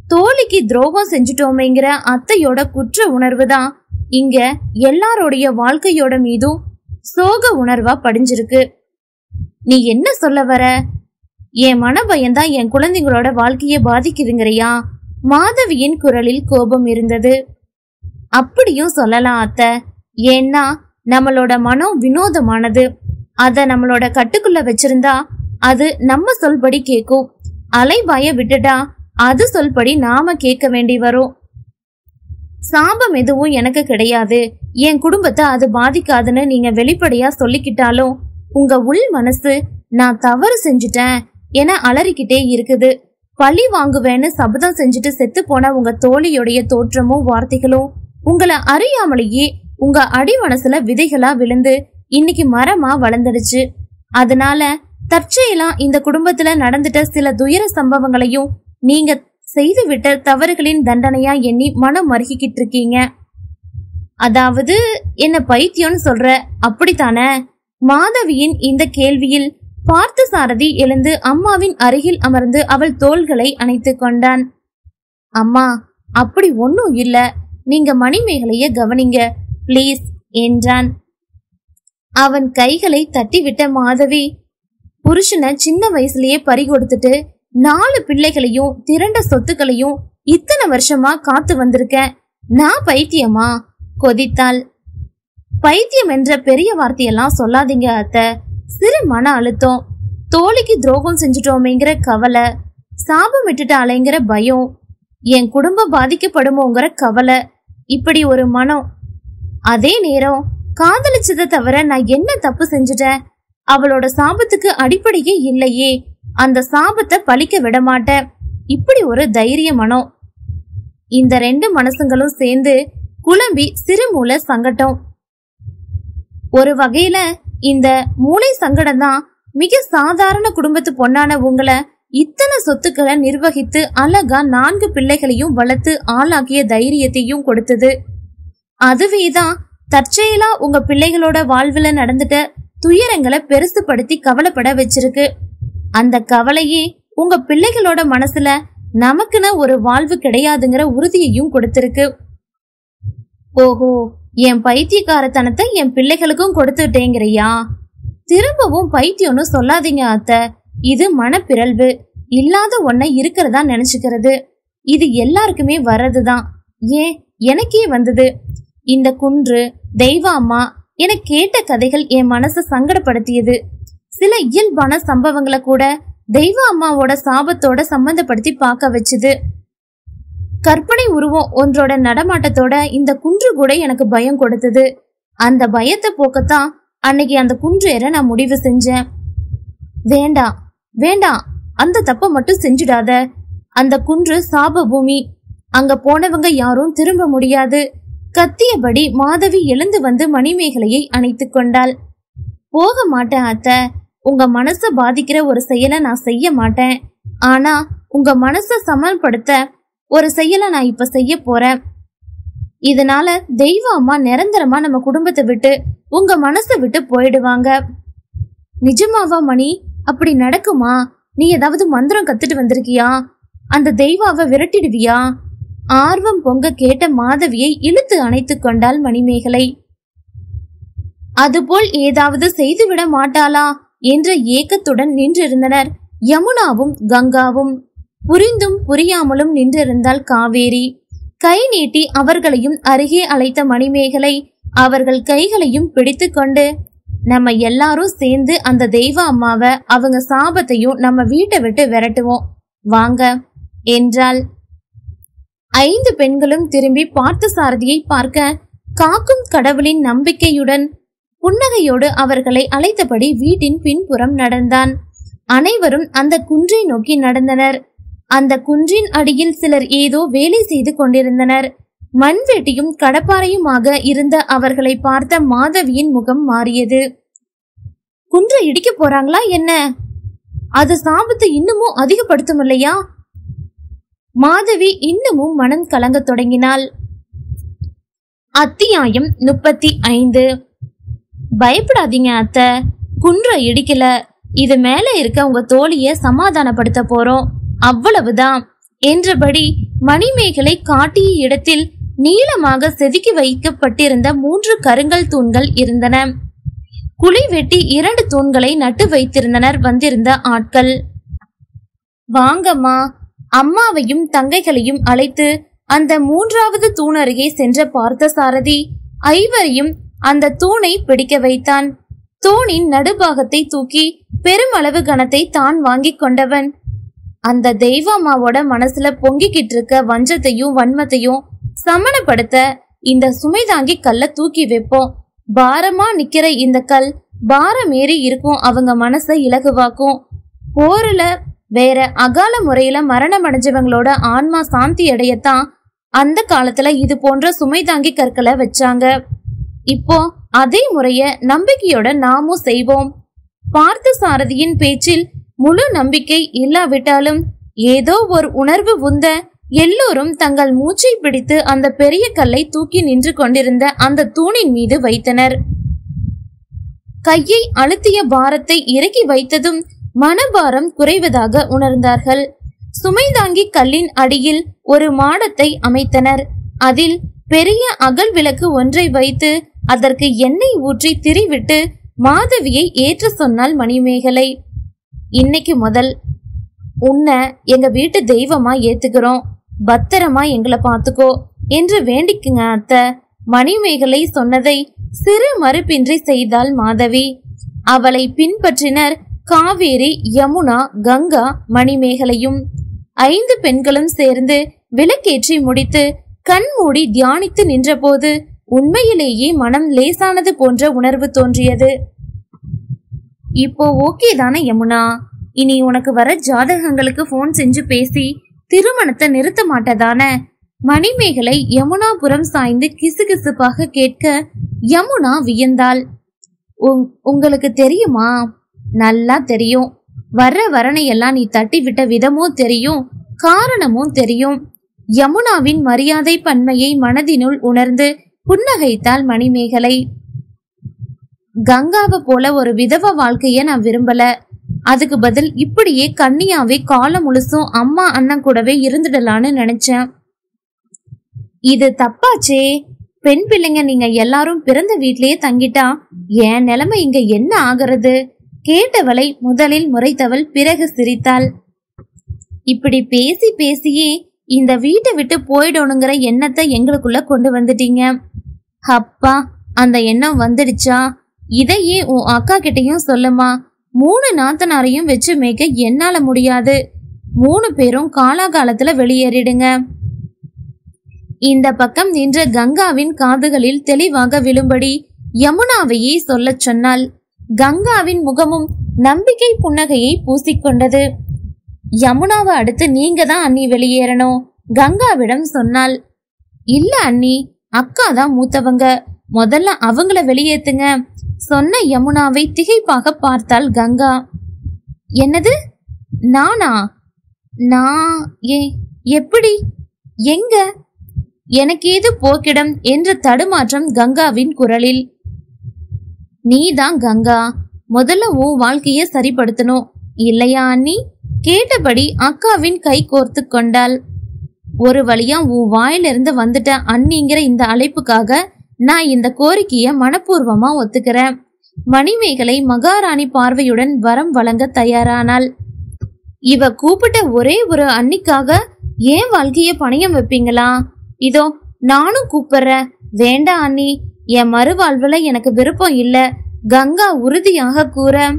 தோழிக்கு துரோகம் செஞ்சுட்டோமேங்கிற அத்தையோட குற்ற உணர்வு தான் இங்க எல்லாரோடைய வாழ்க்கையோட மீதும் சோக உணர்வா படிஞ்சிருக்கு. நீ என்ன சொல்ல வர? என் மன பயந்தான் என் குழந்தைங்களோட வாழ்க்கைய பாதிக்குதுங்கிறியா? மாதவியின் குரலில் கோபம் இருந்தது. அப்படியும் சொல்லலாம் அத்தை. ஏன்னா நம்மளோட மனம் வினோதமானது. அத நம்மளோட கட்டுக்குள்ள வச்சிருந்தா அது நம்ம சொல்படி கேக்கும். அலைவாய விட்டுட்டா அது சொல்படி நாம கேட்க வேண்டி வரும். சாபம் எதுவும் எனக்கு கிடையாது. என் குடும்பத்தை அது பாதிக்காதுன்னு நீங்க வெளிப்படையா சொல்லிக்கிட்டாலும் உங்க உள் மனசு நான் தவறு செஞ்சுட்டேன் என அலறிக்கிட்டே இருக்குது. பழி வாங்குவேன்னு சபதம் செஞ்சுட்டு செத்து போன உங்க தோழியுடைய தோற்றமும் வார்த்தைகளும் உங்களை அறியாமலேயே உங்க அடி மனசுல விதைகளா விழுந்து இன்னைக்கு மரமா வளர்ந்துடுச்சு. அதனால தற்செயலா இந்த குடும்பத்துல நடந்துட்ட சில துயர சம்பவங்களையும் நீங்க செய்துவிட்ட தவறுகளின் தண்டனையா எண்ணி மனம் மருகிக்கிட்டு இருக்கீங்க அதாவது என்ன பைத்தியம்னு சொல்ற அப்படித்தானே? மாதவியின் இந்த கேள்வியில் பார்த்த சாரதி எழுந்து அம்மாவின் அருகில் அமர்ந்து அவள் தோள்களை அணைத்து கொண்டான். அம்மா அப்படி ஒன்னும் இல்ல. நீங்க மணிமேகலைய கவனிங்க ப்ளீஸ் என்றான். அவன் கைகளை தட்டிவிட்ட மாதவி புருஷனை சின்ன வயசுலயே பறி கொடுத்துட்டு நாலு பிள்ளைகளையும் திரண்ட சொத்துக்களையும் இத்தனை வருஷமா காத்து வந்திருக்கேன் நான் பைத்தியமா? கொதித்தாள். பைத்தியம் என்ற பெரிய வார்த்தையெல்லாம் சொல்லாதீங்க அத்தை. சிறு மன அழுத்தம். தோழிக்கு துரோகம் செஞ்சுட்டோமேங்கிற கவலை. சாபம் விட்டுட்டாலேங்கிற பயம். என் குடும்பம் பாதிக்கப்படுமோங்கிற கவலை. இப்படி ஒரு மனம். அதே நேரம் காதலிச்சதை தவிர நான் என்ன தப்பு செஞ்சுட்டேன்? அவளோட சாபத்துக்கு அடிப்படையே இல்லையே. அந்த சாபத்தை பழிக்க விட மாட்டேன். இப்படி ஒரு தைரிய மனம் இந்த ரெண்டு மனசுங்களும் சேர்ந்து குழம்பி சிறுமூல சங்கட்டம் ஒரு வகையில இந்த மூளை சங்கடம் தான் மிக சாதாரண குடும்பத்து பொண்ணான உங்களை இத்தனை சொத்துக்களை நிர்வகித்து அழகா நான்கு பிள்ளைகளையும் வளர்த்து ஆளாக்கிய தைரியத்தையும் கொடுத்தது. அதுவேதான் தற்செயலா உங்க பிள்ளைகளோட வாழ்வுல நடந்துட்ட துயரங்களை பெருசுபடுத்தி கவலைப்பட வச்சிருக்கு. அந்த கவலையே உங்க பிள்ளைகளோட மனசுல நமக்குன்னு ஒரு வாழ்வு கிடையாதுங்கிற உறுதியையும் கொடுத்திருக்கு. ஓஹோ என் பைத்தியக்காரத்தனத்தை என் பிள்ளைகளுக்கும் கொடுத்துட்டேங்கிறியா? திரும்பவும் பைத்தியம்னு சொல்லாதீங்க அத்தை. இது மனப்பிறழ்வு. இல்லாத ஒன்ன இருக்கிறதா நினைச்சுக்கிறது. இது எல்லாருக்குமே வர்றதுதான். ஏன்? எனக்கே வந்தது. இந்த குன்று தெய்வ அம்மா என கேட்ட கதைகள் என் மனசை சங்கடப்படுத்தியது. சில இயல்பான சம்பவங்களை கூட தெய்வ அம்மாவோட சாபத்தோட சம்பந்தப்படுத்தி பார்க்க வச்சுது. கற்பனை உருவம் ஒன்றோட நடமாட்டத்தோட இந்த குன்று கூட எனக்கு பயம் கொடுத்தது. அந்த பயத்தை போக்கத்தான் அன்னைக்கு அந்த குன்று ஏற நான் முடிவு செஞ்சேன். வேண்டாம் வேண்டாம் அந்த தப்ப மட்டும் செஞ்சிடாத. அந்த குன்று சாப பூமி. அங்க போனவங்க யாரும் திரும்ப முடியாது. கத்தியபடி மாதவி எழுந்து வந்து மணிமேகலையை அணைத்து கொண்டாள். போக மாட்டேன் அத்தை. உங்க மனச பாதிக்கிற ஒரு செயலை நான் செய்ய மாட்டேன். ஆனா உங்க மனசை சமன்படுத்த ஒரு செயலை நான் இப்ப செய்ய போறேன். இதனால தெய்வ அம்மா நிரந்தரமா நம்ம குடும்பத்தை விட்டு உங்க மனசை விட்டு போயிடுவாங்க. நிஜமாவா மணி? அப்படி நடக்குமா? நீ ஏதாவது மந்திரம் கத்துட்டு வந்திருக்கியா? அந்த தெய்வாவை விரட்டிடுவியா? ஆர்வம் பொங்க கேட்ட மாதவியை இழுத்து அணைத்துக் கொண்டாள் மணிமேகலை. அதுபோல் ஏதாவது செய்துவிட மாட்டாளா? என்ற ஏக்கத்துடன் நின்றிருந்தனர். யமுனாவும் கங்காவும் புரிந்தும் புரியாமலும் நின்றிருந்தாள் காவேரி. கை நீட்டி அவர்களையும் அருகே அழைத்த மணிமேகலை அவர்கள் கைகளையும் பிடித்து கொண்டு நம்ம எல்லாரும் சேர்ந்து அந்த தெய்வ அம்மாவை அவங்க சாபத்தையும் நம்ம வீட்டை விட்டு விரட்டுவோம். வாங்க என்றாள். ஐந்து பெண்களும் திரும்பி பார்த்த சாரதியை பார்க்க காக்கும் கடவுளின் நம்பிக்கையுடன் புன்னகையோடு அவர்களை அழைத்தபடி வீட்டின் பின்புறம் நடந்தான். அனைவரும் அந்த குன்றை நோக்கி நடந்தனர். அந்த குன்றின் அடியில் சிலர் ஏதோ வேலை செய்து கொண்டிருந்தனர். மண்வெட்டியும் கடப்பாறையுமாக இருந்த அவர்களை பார்த்த மாதவியின் முகம் மாறியது. குன்றை இடிக்க போறாங்களா என்ன? அது சாபத்தை இன்னமும் அதிகப்படுத்தும் இல்லையா மாதவி இன்னமும் மனம் கலங்க தொடங்கினாள். அத்தியாயம் முப்பத்தி ஐந்து. பயப்படாதீங்க அத்தை. குன்றை இடிக்கல. இது மேல இருக்க உங்க தோழிய சமாதானப்படுத்த போறோம். அவ்வளவுதான். என்றபடி மணிமேகலை காட்டிய இடத்தில் நீளமாக செதுக்கி வைக்கப்பட்டிருந்த மூன்று கருங்கல் தூண்கள் இருந்தன. குழி வெட்டி இரண்டு தூண்களை நட்டு வைத்திருந்தனர் வந்திருந்த ஆட்கள். வாங்கம்மா. அம்மாவையும் தங்கைகளையும் அழைத்து அந்த மூன்றாவது தூண் அருகே சென்ற பார்த்த சாரதி ஐவரையும் அந்த தூணை பிடிக்க வைத்தான். தூணின் நடுபாகத்தை தூக்கி பெருமளவு கணத்தை தான் வாங்கி கொண்டவன். அந்த தெய்வம்மாவோட மனசுல பொங்கிக்கிட்டு இருக்க வஞ்சத்தையும் வன்மத்தையும் சமணப்படுத்த இந்த சுமை தாங்கி கல்ல தூக்கி வைப்போம். பாரமா நிக்கிற இந்த கல் பாரமேறி இருக்கும் அவங்க மனசை இலகுவாக்கும். போர்ல வேற அகால முறையில மரணம் அடைஞ்சவங்களோட ஆன்மா சாந்தி அடையத்தான் அந்த காலத்துல இது போன்ற சுமை தாங்கி கற்களை வச்சாங்க. இப்போ அதே முறைய நம்பிக்கையோட நாமும் செய்வோம். பார்த்த சாரதியின் பேச்சில் முழு நம்பிக்கை இல்லாவிட்டாலும் ஏதோ ஒரு உணர்வு உந்த எல்லோரும் தங்கள் மூச்சை பிடித்து அந்த பெரிய கல்லை தூக்கி நின்று கொண்டிருந்த அந்த தூணின் மீது வைத்தனர். கையை அழுத்திய பாரத்தை இறக்கி வைத்ததும் மனபாரம் குறைவதாக உணர்ந்தார்கள். சுமைதாங்கி கல்லின் அடியில் ஒரு மாடத்தை அமைத்தனர். அதில் பெரிய அகல் விளக்கு ஒன்றை வைத்து அதற்கு எண்ணெய் ஊற்றி திரிவிட்டு மாதவியை ஏற்ற சொன்னாள் மணிமேகலை இன்னைக்கு முதல் உன்னை எங்க வீட்டு தெய்வமா ஏத்துக்கிறோம். பத்திரமா எங்களை பார்த்துக்கோ என்று வேண்டிக்குங்க அத்தை. மணிமேகலை சொன்னதை சிறு மறுப்பின்றி செய்தாள் மாதவி. அவளை பின்பற்றினர் காவேரி யமுனா கங்கா மணிமேகலையும். ஐந்து பெண்களும் சேர்ந்து விளக்கேற்றி முடித்து கண்மூடி தியானித்து நின்றபோது உண்மையிலேயே மனம் லேசானது போன்ற உணர்வு தோன்றியது. இப்போ ஓகே தானே யமுனா? இனி உனக்கு வர ஜாதகங்களுக்கு போன் செஞ்சு பேசி திருமணத்தை நிறுத்த மாட்டதான மணிமேகலை யமுனாபுரம் சாய்ந்து கிசுகிசுப்பாக கேட்க யமுனா வியந்தாள். உங்- உங்களுக்கு தெரியுமா? நல்லா தெரியும். வர்ற வரணையெல்லாம் நீ தட்டி விட்ட விதமும் தெரியும் காரணமும் தெரியும். யமுனாவின் மரியாதை பன்மையை மனதினுள் உணர்ந்து புன்னகைத்தாள் மணிமேகலை. கங்காவை போல ஒரு விதவ வாழ்க்கைய நான் விரும்பல. அதுக்கு பதில் இப்படியே கன்னியாவே காலம் முழுசும் அம்மா அண்ணன் கூடவே இருந்துடலான்னு நினைச்சேன். இது தப்பாச்சே. பெண் பிள்ளைங்க நீங்க எல்லாரும் பிறந்த வீட்லயே தங்கிட்டா என் நிலைமை இங்க என்ன ஆகிறது? கேட்டவளை முதலில் முறைத்தவள் பிறகு சிரித்தாள். இப்படி பேசி பேசியே இந்த வீட்டை விட்டு போயிடணுங்கிற எண்ணத்தை எங்களுக்குள்ள கொண்டு வந்துட்டீங்க. அப்பா அந்த எண்ணம் வந்துடுச்சா? இதையே உன் அக்கா கிட்டையும் சொல்லுமா. மூணு நாத்தனாரையும் வச்சு மேய்க்க என்னால முடியாது. மூணு பேரும் காலாகாலத்துல வெளியேறிடுங்க. இந்த பக்கம் நின்ற கங்காவின் காதுகளில் தெளிவாக விழும்படி யமுனாவையே சொல்லச் சொன்னாள். கங்காவின் முகமும் நம்பிக்கை புன்னகையை பூசிக்கொண்டது. யமுனாவை அடுத்து நீங்க தான் அண்ணி வெளியேறணும். கங்காவிடம் சொன்னாள் இல்ல அண்ணி அக்கா தான் மூத்தவங்க. முதல்ல அவங்கள வெளியேத்துங்க. சொன்ன யமுனாவை திகைப்பாக பார்த்தாள் கங்கா. என்னது? நானா? நான் ஏ எப்படி? எங்க? எனக்கு ஏது போக்கிடம் என்ற தடுமாற்றம் கங்காவின் குரலில். நீதான் கங்கா. முதல்ல உன் வாழ்க்கைய சரிப்படுத்தணும். இல்லையா அண்ணி? கேட்டபடி அக்காவின் கை கோர்த்து கொண்டாள். ஒரு வழியா உன் வாயிலிருந்து வந்துட்ட அண்ணிங்கிற இந்த அழைப்புக்காக நான் இந்த கோரிக்கைய மனப்பூர்வமா ஒத்துக்கிறேன். மணிமேகலை மகாராணி பார்வையுடன் வரம் வழங்க தயாரானாள். இவ கூப்பிட்ட ஒரே ஒரு அன்னிக்காக ஏன் வாழ்க்கைய பணையம் வைப்பீங்களா? இதோ நானும் கூப்பிடுறேன். வேண்டாம் அண்ணி. என் மறுவாழ்வுல எனக்கு விருப்பம் இல்ல. கங்கா உறுதியாக கூற.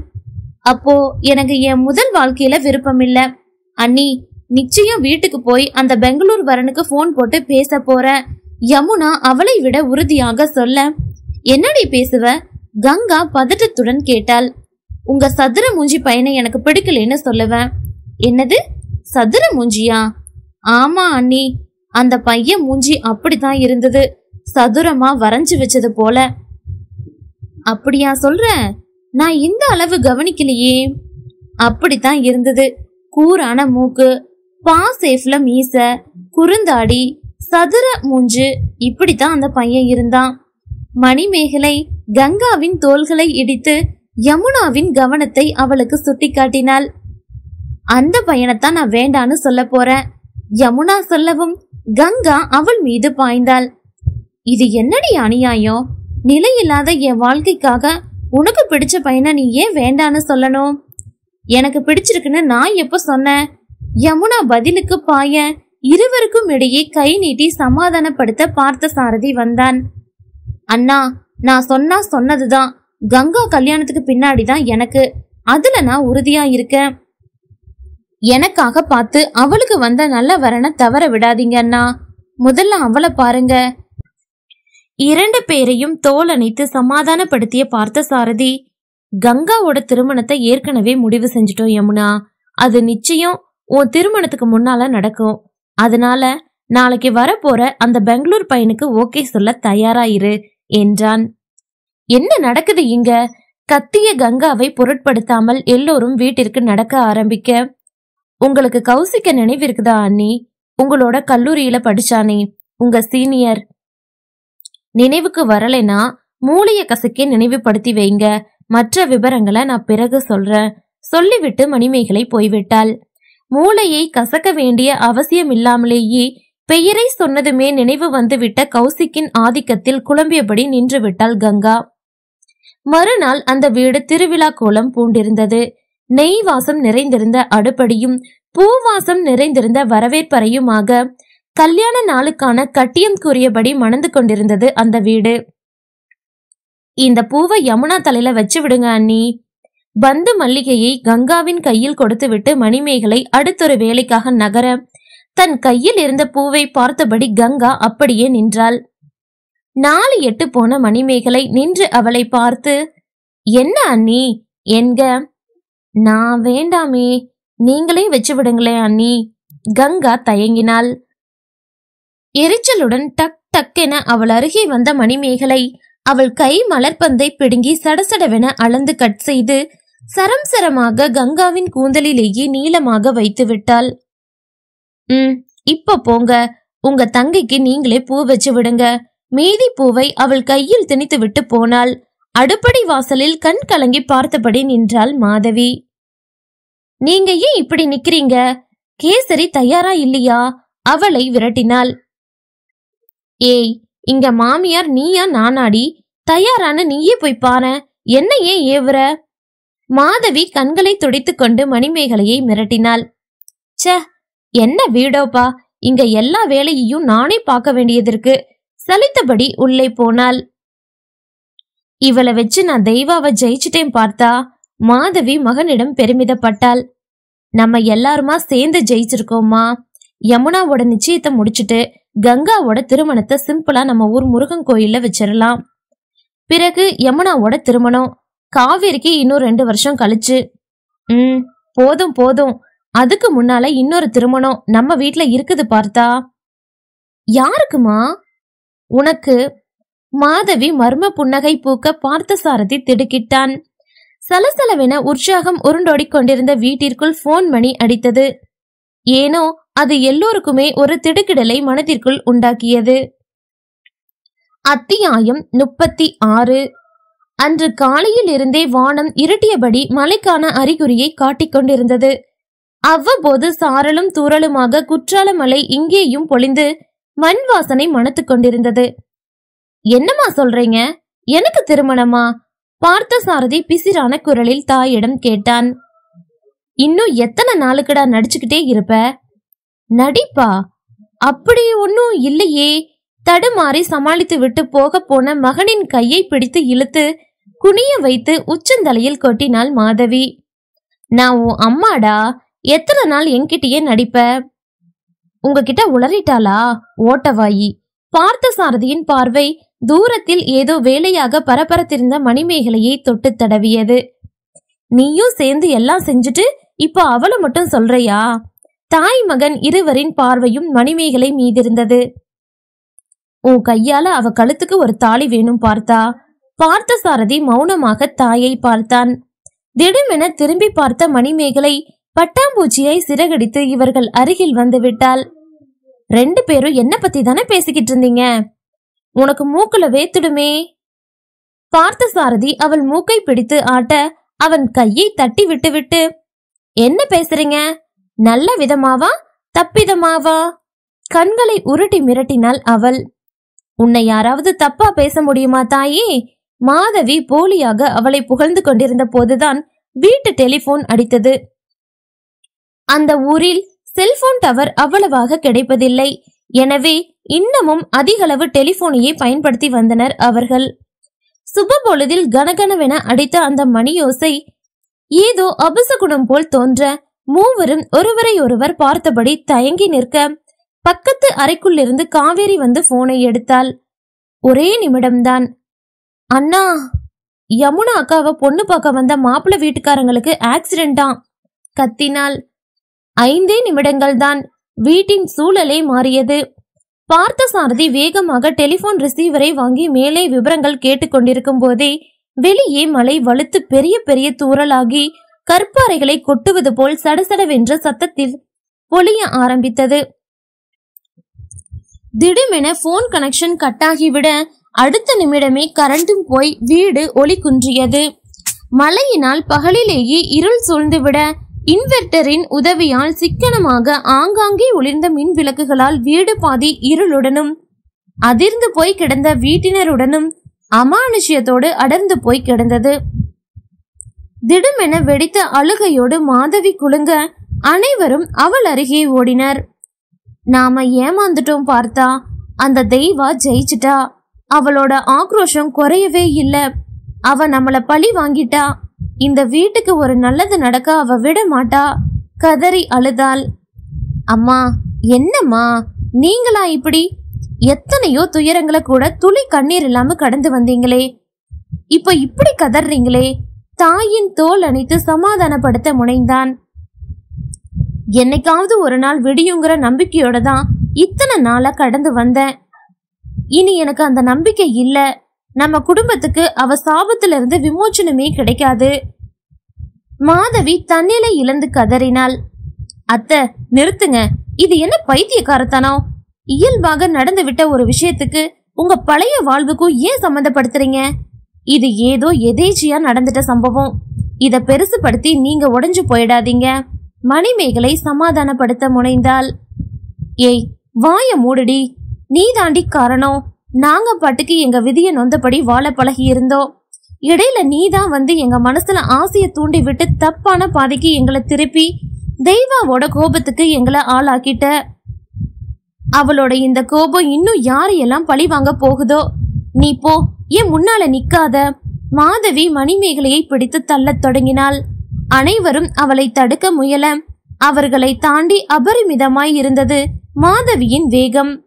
அப்போ எனக்கு என் முதல் வாழ்க்கையில விருப்பம் இல்ல. அண்ணி நிச்சயம் வீட்டுக்கு போய் அந்த பெங்களூர் வரனுக்கு ஃபோன் போட்டு பேச போற. யமுனா அவளை விட உறுதியாக சொல்ல என்னடி பேசுவ? கங்கா பதட்டத்துடன் கேட்டாள். உங்க சதுர மூஞ்சி பையனை எனக்கு பிடிக்கலன்னு சொல்லுவேன். என்னது? சதுர மூஞ்சியா? ஆமா அண்ணி அந்த பையன் மூஞ்சி அப்படித்தான் இருந்தது. சதுரமா வரைஞ்சு வச்சது போல. அப்படியா சொல்ற? நான் இந்த அளவு கவனிக்கலையே. அப்படித்தான் இருந்தது. கூரான மூக்கு பா சேஃப்ல மீச குறுந்தாடி சதுர மூஞ்சு இப்படித்தான் அந்த பையன் இருந்தான். மணிமேகலை கங்காவின் தோள்களை இடித்து யமுனாவின் கவனத்தை அவளுக்கு சுட்டிக்காட்டினாள். அந்த பையனைத்தான் நான் வேண்டான்னு சொல்ல போறேன். யமுனா சொல்லவும் கங்கா அவள் மீது பாய்ந்தாள். இது என்னடி அநியாயம்? நிலையில்லாத என் வாழ்க்கைக்காக உனக்கு பிடிச்ச பையனை நீ ஏன் வேண்டான்னு சொல்லணும்? எனக்கு பிடிச்சிருக்குன்னு நான் எப்ப சொன்னேன்? யமுனா பதிலுக்கு பாய இருவருக்கும் இடையே கை நீட்டி சமாதானப்படுத்த பார்த்த சாரதி வந்தான். அண்ணா நான் சொன்னா சொன்னதுதான். கங்கா கல்யாணத்துக்கு பின்னாடி தான் எனக்கு. அதுல நான் உறுதியா இருக்கேன். எனக்காக பார்த்து அவளுக்கு வந்த நல்ல வரனை தவற விடாதீங்க அண்ணா. முதல்ல அவளை பாருங்க. இரண்டு பேரையும் தோல் அணைத்து சமாதானப்படுத்திய பார்த்த சாரதி கங்காவோட திருமணத்தை ஏற்கனவே முடிவு செஞ்சுட்டோம் யமுனா. அது நிச்சயம் உன் திருமணத்துக்கு முன்னால நடக்கும். அதனால நாளைக்கு வரப்போற அந்த பெங்களூர் பையனுக்கு ஓகே சொல்ல தயாராயிரு என்றான். என்ன நடக்குது இங்க? கத்திய கங்காவை பொருட்படுத்தாமல் எல்லோரும் வீட்டிற்கு நடக்க ஆரம்பிக்க. உங்களுக்கு கௌசிக்க நினைவிருக்குதா அண்ணி? உங்களோட கல்லூரியில படிச்சானே உங்க சீனியர். நினைவுக்கு வரலைனா மூளைய கசக்கே நினைவுபடுத்தி வைங்க. மற்ற விவரங்களை நான் பிறகு சொல்றேன். சொல்லிவிட்டு மணிமேகலை போய்விட்டாள். மூளையை கசக்க வேண்டிய அவசியம் இல்லாமலேயே பெயரை சொன்னதுமே நினைவு வந்துவிட்ட கௌசிக்கின் ஆதிக்கத்தில் குழம்பியபடி நின்று விட்டாள் கங்கா. மறுநாள் அந்த வீடு திருவிழா கோலம் பூண்டிருந்தது. நெய் வாசம் நிறைந்திருந்த அடுப்படியும் பூவாசம் நிறைந்திருந்த வரவேற்பறையுமாக கல்யாண நாளுக்கான கட்டியம் கூறியபடி மணந்து கொண்டிருந்தது அந்த வீடு. இந்த பூவை யமுனா தலையில வச்சு விடுங்க அண்ணி. பந்து மல்லிகையை கங்காவின் கையில் கொடுத்துவிட்டு மணிமேகலை அடுத்தொரு வேலைக்காக நகர தன் கையில் இருந்த பூவை பார்த்தபடி கங்கா அப்படியே நின்றாள். நாலு எட்டு போன மணிமேகலை நின்று அவளை பார்த்து என்ன அண்ணி? என்க? நான் வேண்டாமே. நீங்களே வச்சு விடுங்களேன் அண்ணி. கங்கா தயங்கினாள். எரிச்சலுடன் டக் டக்கென அவள் அருகே வந்த மணிமேகலை அவள் கை மலர்பந்தை பிடுங்கி சடசடவென அளந்து கட் செய்து சரம் சரமாக கங்காவின் கூந்தலிலேயே நீளமாக வைத்து விட்டாள். ம் இப்ப போங்க. உங்க தங்கைக்கு நீங்களே பூ வச்சு விடுங்க. மீதி பூவை அவள் கையில் திணித்து விட்டு போனாள். அடுப்படி வாசலில் கண் கலங்கி பார்த்தபடி நின்றாள் மாதவி. நீங்க ஏன் இப்படி நிக்கிறீங்க? கேசரி தயாரா இல்லையா? அவளை விரட்டினாள். ஏய் இங்க மாமியார் நீயா நானாடி? தயாரான நீயே போய் பாரு. என்ன ஏன் ஏவுற? மாதவி கண்களை துடைத்துக்கொண்டு மணிமேகலையை மிரட்டினாள். ச என்ன வீடோப்பா? இங்க எல்லா வேலையையும் நானே பார்க்க வேண்டியதிருக்கு. சலித்தபடி உள்ளே போனாள். இவளை வச்சு நான் தெய்வாவை ஜெயிச்சிட்டேன் பார்த்தா மாதவி மகனிடம் பெருமிதப்பட்டாள். நம்ம எல்லாருமா சேர்ந்து ஜெயிச்சிருக்கோமா யமுனாவோட நிச்சயத்தை முடிச்சிட்டு கங்காவோட திருமணத்தை சிம்பிளா நம்ம ஊர் முருகன் கோயில்ல வச்சிடலாம் பிறகு யமுனாவோட திருமணம். காவேரிக்கு இன்னும் ரெண்டு வருஷம் கழிச்சு. ம் போதும் போதும். அதுக்கு முன்னால இன்னொரு திருமணம் நம்ம வீட்ல இருக்குது பார்த்தா. யாருக்குமா? உனக்கு. மாதவி மர்ம புன்னகை பூக்க பார்த்தசாரதி திடுக்கிட்டான். சலசலவென உற்சாகம் உருண்டோடிக் கொண்டிருந்த வீட்டிற்குள் போன் மணி அடித்தது. ஏனோ அது எல்லோருக்குமே ஒரு திடுக்கிடலை மனதிற்குள் உண்டாக்கியது. அத்தியாயம் முப்பத்தி ஆறு. அன்று காலையில் இருந்தே வானம் இருட்டியபடி மழைக்கான அறிகுறியை காட்டிக் கொண்டிருந்தது. அவ்வப்போது சாரலும் தூரலுமாக குற்றால மலை இங்கேயும் பொழிந்து மண் வாசனை மணத்துக் கொண்டிருந்தது. என்னம்மா சொல்றீங்க? எனக்கு திருமணமா? பார்த்த சாரதி பிசிரான குரலில் தாயிடம் கேட்டான். இன்னும் எத்தனை நாளுக்குடா நடிச்சுக்கிட்டே இருப்ப? நடிப்பா? அப்படி ஒன்னும் இல்லையே. தடுமாறி சமாளித்து விட்டு போக போன மகனின் கையை பிடித்து இழுத்து குனிய வைத்து உச்சந்தலையில் கொட்டினாள் மாதவி. நான் உன் அம்மாடா. எத்தனை நாள் என்கிட்டயே நடிப்ப? உங்ககிட்ட உளறிட்டாளா? ஓட்டவாயி. பார்த்த சாரதியின் பார்வை தூரத்தில் ஏதோ வேலையாக பரபரத்திருந்த மணிமேகலையை தொட்டு தடவியது. நீயும் சேர்ந்து எல்லாம் செஞ்சுட்டு இப்போ அவளை மட்டும் சொல்றியா? தாய் மகன் இருவரின் பார்வையும் மணிமேகலை மீதிருந்தது. உன் கையால அவ கழுத்துக்கு ஒரு தாலி வேணும் பார்த்தா? பார்த்த சாரதி மௌனமாக தாயை பார்த்தான். திடமென திரும்பி பார்த்த மணிமேகலை பட்டாம்பூச்சியை சிறகடித்து இவர்கள் அருகில் வந்து விட்டாள். ரெண்டு பேரும் என்ன பத்தி தானே பேசிக்கிட்டு இருந்தீங்க? உனக்கு மூக்குல வேத்துடுமே. பார்த்த சாரதி அவள் மூக்கை பிடித்து ஆட்ட அவன் கையை தட்டி விட்டு விட்டு என்ன பேசுறீங்க? நல்ல விதமாவா? தப்பிதமாவா? கண்களை உருட்டி மிரட்டினாள் அவள் உன்னை யாராவது தப்பா பேச முடியுமா தாயே? மாதவி போலியாக அவளை புகழ்ந்து கொண்டிருந்த போதுதான் வீட்டு டெலிபோன் அடித்தது. அந்த ஊரில் செல்போன் டவர் அவ்வளவாக கிடைப்பதில்லை. எனவே இன்னமும் அதிகளவு டெலிபோனையே பயன்படுத்தி வந்தனர் அவர்கள். சுப பொழுதில் கனகனவென அடித்த அந்த மணியோசை ஏதோ அபசகுணம் போல் தோன்ற மூவரும் ஒருவரை ஒருவர் பார்த்தபடி தயங்கி நிற்க பக்கத்து அறைக்குள்ளிருந்து காவேரி வந்து போனை எடுத்தாள். ஒரே நிமிடம்தான். அண்ணா யமுனா அக்காவை பொண்ணு பார்க்க வந்த மாப்பிள்ளை வீட்டுக்காரங்களுக்கு ஆக்சிடென்டா கத்தினாள். ஐந்தே நிமிடங்கள் தான் வீட்டின் சூழலே மாறியது. பார்த்த சாரதி வேகமாக டெலிபோன் ரிசீவரை வாங்கி மேலே விவரங்கள் கேட்டுக்கொண்டிருக்கும் போதே வெளியே மழை வலுத்து பெரிய பெரிய தூறலாகி கற்பாறைகளை கொட்டுவது போல் சடசடவென்ற சத்தத்தில் ஒளிய ஆரம்பித்தது. திடுமென போன் கனெக்ஷன் கட்டாகிவிட அடுத்த நிமிடமே கரண்டும் போய் வீடு ஒளி குன்றியது. மழையினால் பகலிலேயே இருள் சூழ்ந்துவிட இன்வெர்டரின் உதவியால் சிக்கனமாக ஆங்காங்கே ஒளிர்ந்த மின் விளக்குகளால் வீடு பாதி இருளுடனும் அதிர்ந்து போய் கிடந்த வீட்டினருடனும் அமானுஷ்யத்தோடு அடர்ந்து போய் கிடந்தது. திடுமென வெடித்த அழுகையோடு மாதவி குலுங்க அனைவரும் அவள் அருகே ஓடினர். நாம ஏமாந்துட்டோம் பார்த்தா அந்த தெய்வா ஜெயிச்சிட்டா. அவளோட ஆக்ரோஷம் குறையவே இல்ல. அவ நம்மள பழி வாங்கிட்டா. இந்த வீட்டுக்கு ஒரு நல்லது நடக்க அவ விட மாட்டா. கதறி அழுதாள். அம்மா என்னம்மா? நீங்களா இப்படி? எத்தனையோ துயரங்களை கூட துளி கண்ணீர் இல்லாம கடந்து வந்தீங்களே. இப்ப இப்படி கதறீங்களே. தாயின் தோல் அணைத்து சமாதானப்படுத்த முனைந்தான். என்னைக்காவது ஒரு நாள் விடியுங்கிற நம்பிக்கையோட தான் இத்தனை நாளா கடந்து வந்தேன். இனி எனக்கு அந்த நம்பிக்கை இல்ல. நம்ம குடும்பத்துக்கு அவ சாபத்துல இருந்து விமோச்சனமே கிடைக்காது. மாதவி தன்னிலை இழந்து கதறினாள். அத்தை நிறுத்துங்க. இது என்ன பைத்தியக்காரத்தனம்? இயல்பாக நடந்துவிட்ட ஒரு விஷயத்துக்கு உங்க பழைய வாழ்வுக்கும் ஏன் சம்மந்தப்படுத்துறீங்க? இது ஏதோ எதேச்சியா நடந்துட்ட சம்பவம். இத பெருசுபடுத்தி நீங்க உடைஞ்சு போயிடாதீங்க. மணிமேகலை சமாதானப்படுத்த முனைந்தாள். ஏய் வாய மூடுடி. நீ தாண்டி காரணம். நாங்க பாட்டுக்கு எங்க விதிய நொந்தபடி வாழ பழகி இருந்தோம். இடையில நீ தான் வந்து எங்க மனசுல ஆசைய தூண்டி விட்டு தப்பான பாதைக்கு எங்களை திருப்பி தெய்வாவோட கோபத்துக்கு எங்களை ஆளாக்கிட்ட. அவளோட இந்த கோபம் இன்னும் யாரையெல்லாம் பழி வாங்க போகுதோ? நீ போ. ஏன் முன்னால நிக்காத? மாதவி மணிமேகலையை பிடித்து தள்ளத் தொடங்கினாள். அனைவரும் அவளை தடுக்க முயல அவர்களை தாண்டி அபரிமிதமாய் இருந்தது மாதவியின் வேகம்.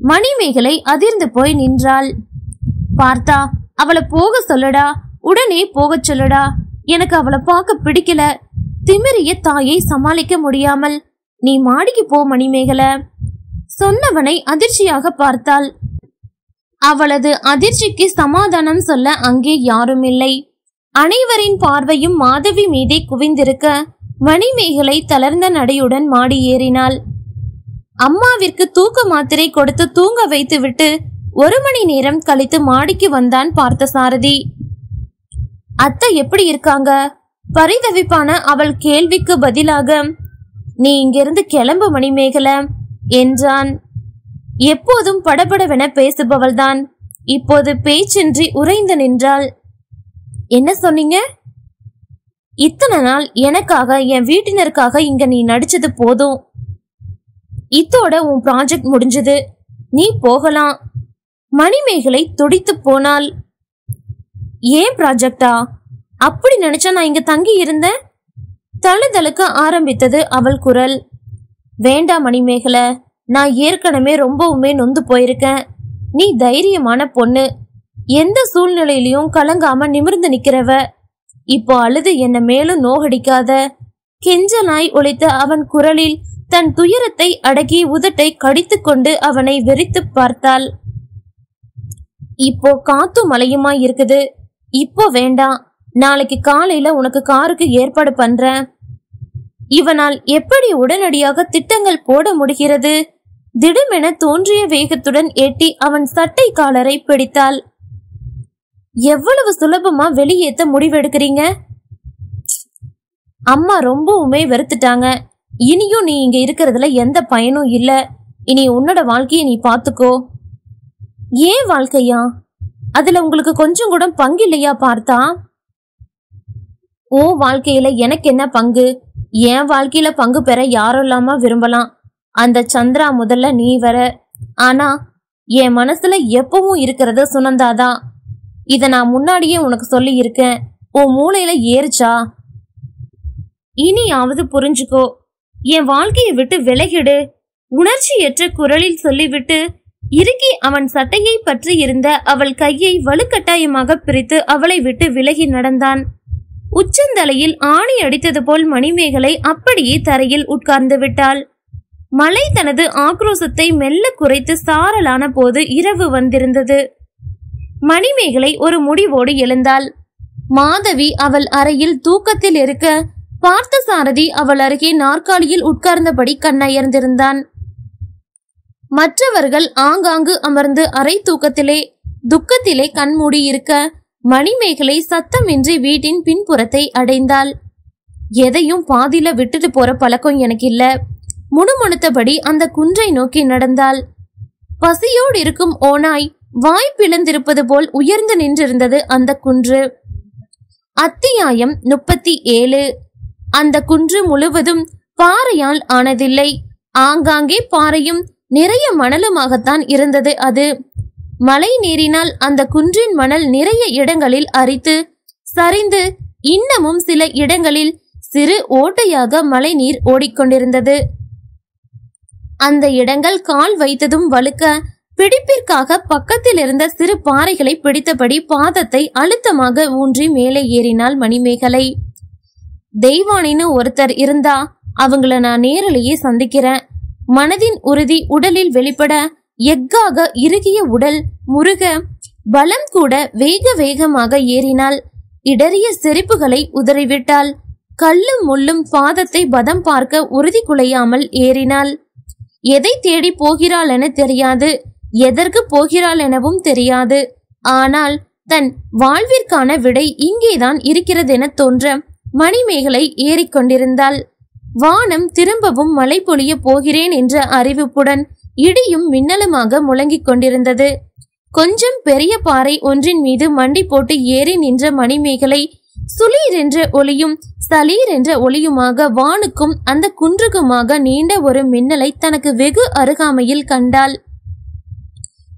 மணிமேகலை அதிர்ந்து போய் நின்றாள். பார்த்தா அவளை போக சொல்லுடா உடனே போகச் சொல்லுடா எனக்கு அவளை பார்க்க பிடிக்கல. திமிரிய தாயை சமாளிக்க முடியாமல் நீ மாடிக்கு போ மணிமேகலை. சொன்னவனை அதிர்ச்சியாக பார்த்தாள். அவளது அதிர்ச்சிக்கு சமாதானம் சொல்ல அங்கே யாரும் இல்லை அனைவரின் பார்வையும் மாதவி மீதே குவிந்திருக்க மணிமேகலை தளர்ந்த நடையுடன் மாடி ஏறினாள். அம்மாவிற்கு தூக்க மாத்திரை கொடுத்து தூங்க வைத்துவிட்டு ஒரு மணி நேரம் கழித்து மாடிக்கு வந்தான் பார்த்த சாரதி அத்தை எப்படி இருக்காங்க? பரிதவிப்பான அவள் கேள்விக்கு பதிலாக நீ இங்கிருந்து கிளம்பு மணிமேகலை என்றான். எப்போதும் படபடவென பேசுபவள்தான். இப்போது பேச்சின்றி உறைந்து நின்றாள். என்ன சொன்னீங்க? இத்தனை நாள் எனக்காக என் வீட்டினருக்காக இங்க நீ நடிச்சது போதும். இத்தோட உன் ப்ராஜெக்ட் முடிஞ்சது. நீ போகலாம். மணிமேகலை துடித்து போனாள். ஏன் ப்ராஜெக்டா? அப்படி நினைச்சா நான் இங்க தங்கி இருந்தேன்? தழுதழுக்க ஆரம்பித்தது அவள் குரல். வேண்டாம் மணிமேகலை. நான் ஏற்கனவே ரொம்பவுமே நொந்து போயிருக்கேன். நீ தைரியமான பொண்ணு. எந்த சூழ்நிலையிலையும் கலங்காம நிமிர்ந்து நிக்கிறவ. இப்போ அழுது என்ன மேலும் நோகடிக்காத. கெஞ்சனாய் ஒழித்த அவன் குரலில் தன் துயரத்தை அடக்கி உதட்டை கடித்துக்கொண்டு அவனை வெறித்து பார்த்தாள். இப்போ காத்து மலையுமா இருக்குது. இப்போ வேண்டாம். நாளைக்கு காலையில உனக்கு காருக்கு ஏற்பாடு பண்றேன். இவனால் எப்படி உடனடியாக திட்டங்கள் போட முடிகிறது? திடமென தோன்றிய வேகத்துடன் எட்டி அவன் சட்டை காலரை பிடித்தாள். எவ்வளவு சுலபமா வெளியேத்த முடிவெடுக்கிறீங்க? அம்மா ரொம்பவுமே வெறுத்துட்டாங்க. இனியும் நீ இங்க இருக்கிறதுல எந்த பயனும் இல்ல. இனி உன்னோட வாழ்க்கைய நீ பாத்துக்கோ ஏன் வாழ்க்கையா? அதுல உங்களுக்கு கொஞ்சம் கூட பங்கு இல்லையா பார்த்தா? ஓ வாழ்க்கையில எனக்கு என்ன பங்கு? என் வாழ்க்கையில பங்கு பெற யாரும் இல்லாம விரும்பலாம். அந்த சந்திரா முதல்ல நீ வர. ஆனா என் மனசுல எப்பவும் இருக்கிறது சுனந்தாதான் இத நான் முன்னாடியே உனக்கு சொல்லி இருக்கேன் உன் மூளையில ஏறுச்சா? இனியாவது புரிஞ்சுக்கோ. என் வாழ்க்கையை விட்டு விலகிடு. உணர்ச்சியற்ற குரலில் சொல்லிவிட்டு இறுக்கி அவன் சட்டையை பற்றி இருந்த அவள் கையை வலுக்கட்டாயமாக பிரித்து அவளை விட்டு விலகி நடந்தான். உச்சந்தலையில் ஆணி அடித்தது போல் மணிமேகலை அப்படியே தரையில் உட்கார்ந்து விட்டாள். மலை தனது ஆக்ரோசத்தை மெல்ல குறைத்து சாரலான போது இரவு வந்திருந்தது. மணிமேகலை ஒரு முடிவோடு எழுந்தாள். மாதவி அவள் அறையில் தூக்கத்தில் இருக்க பார்த்தசாரதி அவள் அருகே நாற்காலியில் உட்கார்ந்தபடி கண்ணயர்ந்திருந்தான். மற்றவர்கள் ஆங்காங்கு அமர்ந்து அரை தூக்கத்திலே துக்கத்திலே கண்மூடி இருக்க மணிமேகலை சத்தமின்றி வீட்டின் பின்புறத்தை அடைந்தாள். எதையும் பாதியில விட்டுட்டு போற பழக்கம் எனக்கு இல்லை முணுமுணுத்தபடி அந்த குன்றை நோக்கி நடந்தாள். பசியோடு இருக்கும் ஓனாய் வாய் பிளந்திருப்பது போல் உயர்ந்து நின்றிருந்தது அந்த குன்று. அத்தியாயம் முப்பத்தி ஏழு. அந்த குன்று முழுவதும் பாறையால் ஆனதில்லை. ஆங்காங்கே பாறையும் நிறைய மணலுமாகத்தான் இருந்தது அது. மழை நீரினால் அந்த குன்றின் மணல் நிறைய இடங்களில் அரித்து சரிந்து இன்னமும் சில இடங்களில் சிறு ஓட்டையாக மழை நீர் ஓடிக்கொண்டிருந்தது. அந்த இடங்கள் கால் வைத்ததும் வழுக்க பிடிப்பிற்காக பக்கத்தில் இருந்த சிறு பாறைகளை பிடித்தபடி பாதத்தை அழுத்தமாக ஊன்றி மேலே ஏறினாள் மணிமேகலை. தெய்வானின்னு ஒருத்தர் இருந்தா அவங்கள நான் நேரிலேயே சந்திக்கிறேன். மனதின் உறுதி உடலில் வெளிப்பட எஃகாக இறுகிய உடல் முருக பலம் கூட வேக வேகமாக ஏறினாள். இடறிய செறிப்புகளை உதறிவிட்டாள். கல்லும் முள்ளும் பாதத்தை பதம் பார்க்க உறுதி குலையாமல் ஏறினாள். எதை தேடி போகிறாள் என தெரியாது. எதற்கு போகிறாள் எனவும் தெரியாது. ஆனால் தன் வாழ்விற்கான விடை இங்கேதான் இருக்கிறதென தோன்ற மணிமேகலை ஏறிக்கொண்டிருந்தாள் வானம் திரும்பவும் மழை பொழிய போகிறேன் என்ற அறிவிப்புடன் இடியும் மின்னலுமாக முழங்கிக் கொண்டிருந்தது. கொஞ்சம் பெரிய பாறை ஒன்றின் மீது மண்டி போட்டு ஏறி நின்ற மணிமேகலை சுளீர் என்ற ஒளியும் சலீர் என்ற ஒளியுமாக வானுக்கும் அந்த குன்றுக்குமாக நீண்ட ஒரு மின்னலை தனக்கு வெகு அருகாமையில் கண்டாள்.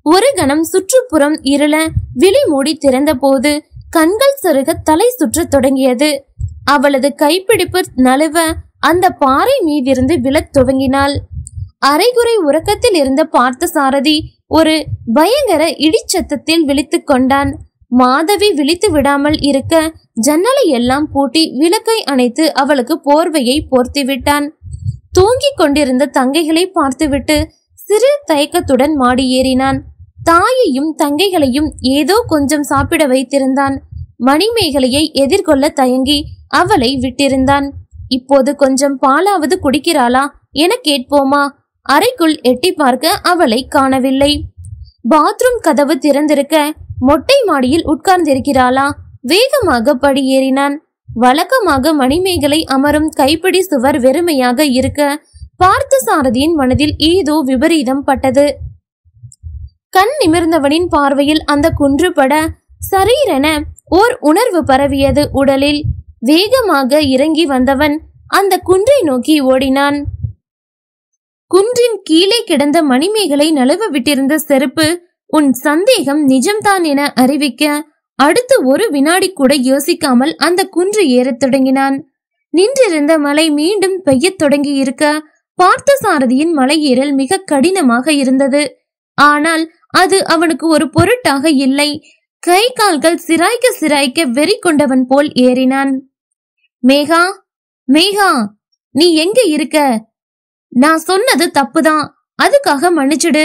ஒரு கணம் சுற்றுப்புறம் இருள விழி மூடி திறந்தபோது கண்கள் சருக தலை சுற்றத் தொடங்கியது. அவளது கைப்பிடிப்பு நழுவ அந்த பாறை மீதிருந்து விழத் துவங்கினாள். அரைகுறை உறக்கத்தில் இருந்த பார்த்த சாரதி ஒரு பயங்கர இடிச்சத்தத்தில் விழித்துக் கொண்டான். மாதவி விழித்து விடாமல் இருக்க ஜன்னலை எல்லாம் பூட்டி விளக்கை அணைத்து அவளுக்கு போர்வையை போர்த்தி விட்டான் தூங்கிக் கொண்டிருந்த தங்கைகளை பார்த்துவிட்டு சிறு தயக்கத்துடன் மாடி ஏறினான். தாயையும் தங்கைகளையும் ஏதோ கொஞ்சம் சாப்பிட வைத்திருந்தான். மணிமேகலையை எதிர்கொள்ள தயங்கி அவளை விட்டிருந்தான். இப்போது கொஞ்சம் பாலாவது குடிக்கிறாளா? என கேட்போமா? அறைக்குள் எட்டி பார்க்க அவளை காணவில்லை. பாத்ரூம் கதவு திறந்திருக்க மொட்டை மாடியில் உட்கார்ந்திருக்கிறாளா? வேகமாக படியேறினான். வழக்கமாக மணிமேகலை அமரும் கைப்பிடி சுவர் வெறுமையாக இருக்க பார்த்த சாரதியின் மனதில் ஏதோ விபரீதம் பட்டது. கண் நிமிர்ந்தவனின் பார்வையில் அந்த குன்று பட சரீரென ஓர் உணர்வு பரவியது உடலில். வேகமாக இறங்கி வந்தவன் அந்த குன்றை நோக்கி ஓடினான். குன்றின் கீழே கிடந்த மணிமேகலை நழுவ விட்டிருந்த செருப்பு உன் சந்தேகம் நிஜம்தான் என அறிவிக்க அடுத்து ஒரு வினாடி கூட யோசிக்காமல் அந்த குன்று ஏறத் தொடங்கினான். நின்றிருந்த மலை மீண்டும் பெய்யத் தொடங்கி இருக்க பார்த்த சாரதியின் மலையேறல் மிக கடினமாக இருந்தது. ஆனால் அது அவனுக்கு ஒரு பொருட்டாக இல்லை. கை கால்கள் சிராய்க்க சிராய்க்க வெறி கொண்டவன் போல் ஏறினான். மேகா மேகா நீ எங்க இருக்க? நான் சொன்னது தப்புதான். அதுக்காக மன்னிச்சிடு.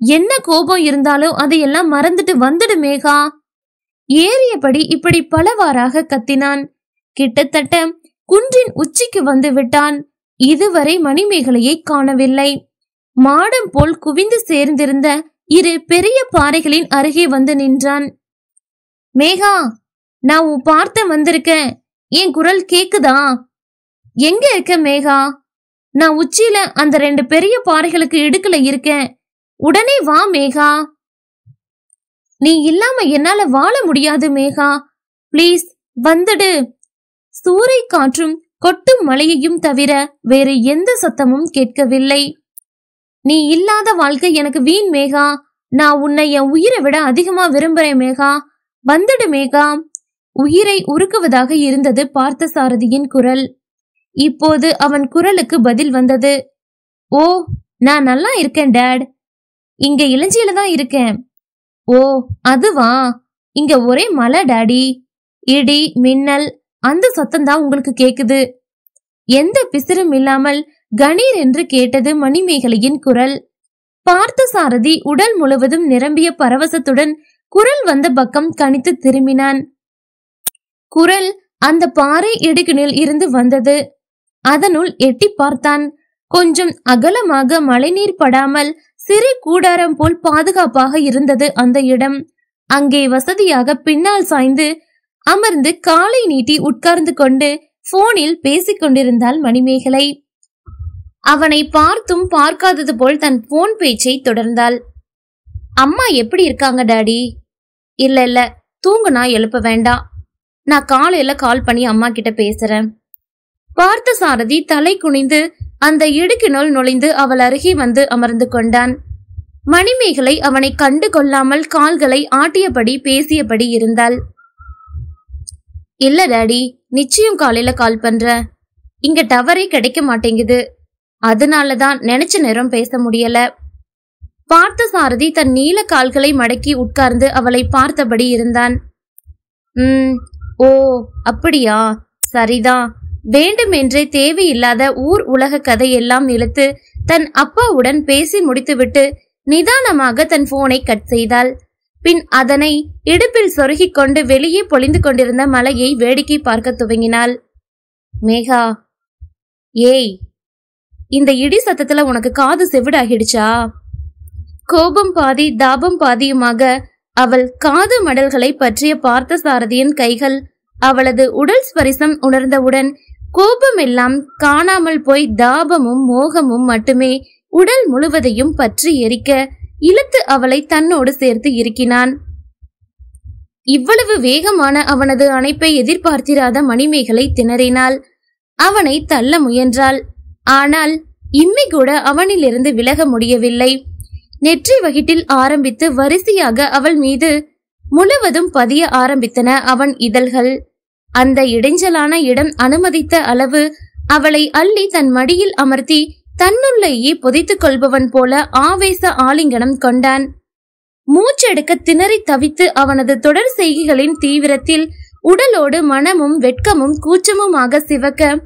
என்ன கோபம் இருந்தாலும் அதையெல்லாம் மறந்துட்டு வந்துடு மேகா. ஏறியபடி இப்படி பலவாறாக கத்தினான். கிட்டத்தட்ட குன்றின் உச்சிக்கு வந்து விட்டான். இதுவரை மணிமேகலையை காணவில்லை. மாடம் போல் குவிந்து சேர்ந்திருந்த இரு பெரிய பாறைகளின் அருகே வந்து நின்றான். மேகா நான் உன் பார்த்த வந்திருக்கேன் என் குரல் கேக்குதா? எங்க இருக்க மேகா? நான் உச்சியில அந்த ரெண்டு பெரிய பாறைகளுக்கு இடுக்குல இருக்கேன். உடனே வா மேகா. நீ இல்லாம என்னால வாழ முடியாது மேகா. ப்ளீஸ் வந்துடு. சூறை காற்றும் கொட்டும் மழையையும் தவிர வேறு எந்த சத்தமும் கேட்கவில்லை. நீ இல்லாத வாழ்க்கை எனக்கு வீண் மேகா. நான் உன்னை என் உயிரை விட அதிகமா விரும்புறேன் மேகா. வந்துடு மேகா. உயிரை உருக்குவதாக இருந்தது பார்த்த சாரதியின் குரல். இப்போது அவன் குரலுக்கு பதில் வந்தது. ஓ நான் நல்லா இருக்கேன் டேட். இங்க இளஞ்சியில தான் இருக்கேன். ஓ அதுவா? இங்க ஒரே மலை டாடி. இடி மின்னல் அந்த சத்தம் தான் உங்களுக்கு கேக்குது. எந்த பிசிறும் இல்லாமல் கணீர் என்று கேட்டது மணிமேகலையின் குரல். பார்த்த சாரதி உடல் முழுவதும் நிரம்பிய பரவசத்துடன் குரல் வந்த பக்கம் கணித்து திரும்பினான். குரல் அந்த பாறை இடுக்கினில் இருந்து வந்தது. அதனுள் எட்டி பார்த்தான். கொஞ்சம் அகலமாக மழைநீர் படாமல் சிறு கூடாரம் போல் பாதுகாப்பாக இருந்தது அந்த இடம். அங்கே வசதியாக பின்னால் சாய்ந்து அமர்ந்து காலை நீட்டி உட்கார்ந்து கொண்டு போனில் பேசிக் கொண்டிருந்தாள் மணிமேகலை. அவனை பார்த்தும் பார்க்காதது போல் தன் போன் பேச்சை தொடர்ந்தாள். அம்மா எப்படி இருக்காங்க டாடி? இல்ல இல்ல தூங்குனா எழுப்ப வேண்டாம் நான் காலையில கால் பண்ணி அம்மா கிட்ட பேசுறேன். பார்த்த சாரதி தலை குனிந்து அந்த இடுக்கினுள் நுழைந்து அவள் அருகே வந்து அமர்ந்து கொண்டான். மணிமேகலை அவனை கண்டு கொள்ளாமல் கால்களை ஆட்டியபடி பேசியபடி இருந்தாள். இல்ல டாடி நிச்சயம் காலையில கால் பண்ற. இங்க டவரே கிடைக்க மாட்டேங்குது. அதனாலதான் நினைச்ச நேரம் பேச முடியல. பார்த்த சாரதி தன் நீல கால்களை மடக்கி உட்கார்ந்து அவளை பார்த்தபடி இருந்தான். ம் ஓ அப்படியா? சரிதான். வேண்டுமென்றே தேவையில்லாத ஊர் உலக கதையெல்லாம் இழுத்து தன் அப்பாவுடன் பேசி முடித்துவிட்டு நிதானமாக தன் போனை கட் செய்தாள். பின் அதனை இடுப்பில் சொருகிக் கொண்டு வெளியே பொழிந்து கொண்டிருந்த மலையை வேடிக்கை பார்க்க துவங்கினாள். மேகா ஏய் இந்த இடி சத்தத்துல உனக்கு காது செவிடாகிடுச்சா? கோபம் பாதி தாபம் பாதியுமாக அவள் காது மடல்களை பற்றிய பார்த்த சாரதியின் கைகள் அவளது உடல் ஸ்பரிசம் உணர்ந்தவுடன் கோபமெல்லாம் காணாமல் போய் தாபமும் மோகமும் மட்டுமே உடல் முழுவதையும் பற்றி எரிக்க இழுத்து அவளை தன்னோடு சேர்த்து இருக்கினான் இவ்வளவு வேகமான அவனது அணைப்பை எதிர்பார்த்திராத மணிமேகலை திணறினாள். அவனை தள்ள முயன்றாள். ஆனால் இம்மி கூட அவனிலிருந்து விலக முடியவில்லை. நெற்றி வகிட்டில் ஆரம்பித்து வரிசையாக அவள் மீது முழுவதும் பதிய ஆரம்பித்தன அவன் இதழ்கள். அந்த இடைஞ்சலான இடம் அனுமதித்த அளவு அவளை அள்ளி தன் மடியில் அமர்த்தி தன்னுள்ளேயே புதைத்துக் கொள்பவன் போல ஆவேச ஆலிங்கனம் கொண்டான். மூச்செடுக்க திணறி தவித்து அவனது தொடர் செய்கைகளின் தீவிரத்தில் உடலோடு மனமும் வெட்கமும் கூச்சமுமாக சிவக்க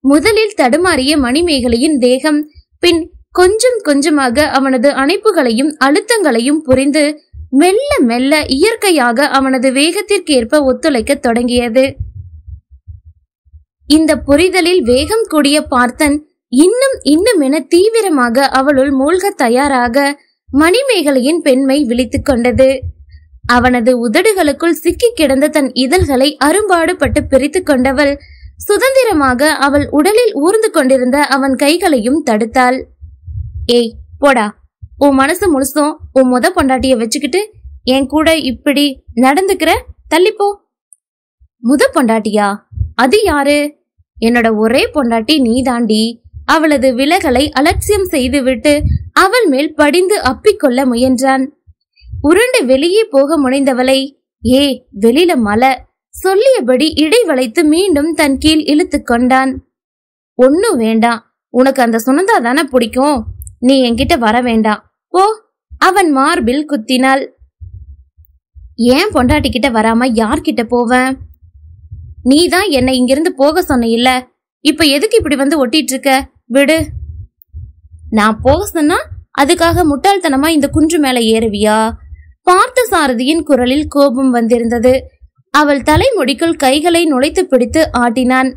முதலில் தடுமாறிய மணிமேகலையின் தேகம் பின் கொஞ்சம் கொஞ்சமாக அவனது அணைப்புகளையும் அழுத்தங்களையும் புரிந்து மெல்ல மெல்ல இயற்கையாக அவனது வேகத்திற்கேற்ப ஒத்துழைக்க தொடங்கியது. இந்த புரிதலில் வேகம் கூடிய பார்த்தன் இன்னும் இன்னும் என தீவிரமாக அவளுள் மூழ்க தயாராக மணிமேகலையின் பெண்மை விழித்துக் கொண்டது. அவனது உதடுகளுக்குள் சிக்கி கிடந்த தன் இதழ்களை அரும்பாடுபட்டு பிரித்து கொண்டவள் சுதந்திரமாக அவள் உடலில் ஊர்ந்து கொண்டிருந்த அவன் கைகளையும் தடுத்தாள். ஏய் போடா உன் மனசு முழுசும் உன் முத பொண்டாட்டிய வச்சுக்கிட்டு என் கூட இப்படி நடந்துக்கிற? தள்ளிப்போ முத பொண்டாட்டியா? அது யாரு? என்னோட ஒரே பொண்டாட்டி நீ தாண்டி அவளது விலகலை அலட்சியம் செய்துவிட்டு அவள் மேல் படிந்து அப்பிக்கொள்ள முயன்றான். உருண்டு வெளியே போக முனைந்தவளை ஏ வெளியில மலை சொல்லியபடி இடை வளைத்து மீண்டும் தன் கீழ் இழுத்து கொண்டான். ஒன்னும் வேண்டாம். உனக்கு அந்த சுனந்தா தானே பிடிக்கும். நீ என்கிட்ட வர வேண்டாம். ஓ அவன் மார்பில் குத்தினாள். ஏன் பொண்டாட்டி கிட்ட வராம யார்கிட்ட போவேன் நீ தான் என்னை இங்கிருந்து போக சொன்ன இல்ல இப்ப எதுக்கு இப்படி வந்து ஒட்டிட்டு இருக்க விடு. நான் போக சொன்னா அதுக்காக முட்டாள்தனமா இந்த குன்று மேல ஏறுவியா? பார்த்த சாரதியின் குரலில் கோபம் வந்திருந்தது. அவள் தலைமுடிக்குள் கைகளை நுழைத்து பிடித்து ஆட்டினான்.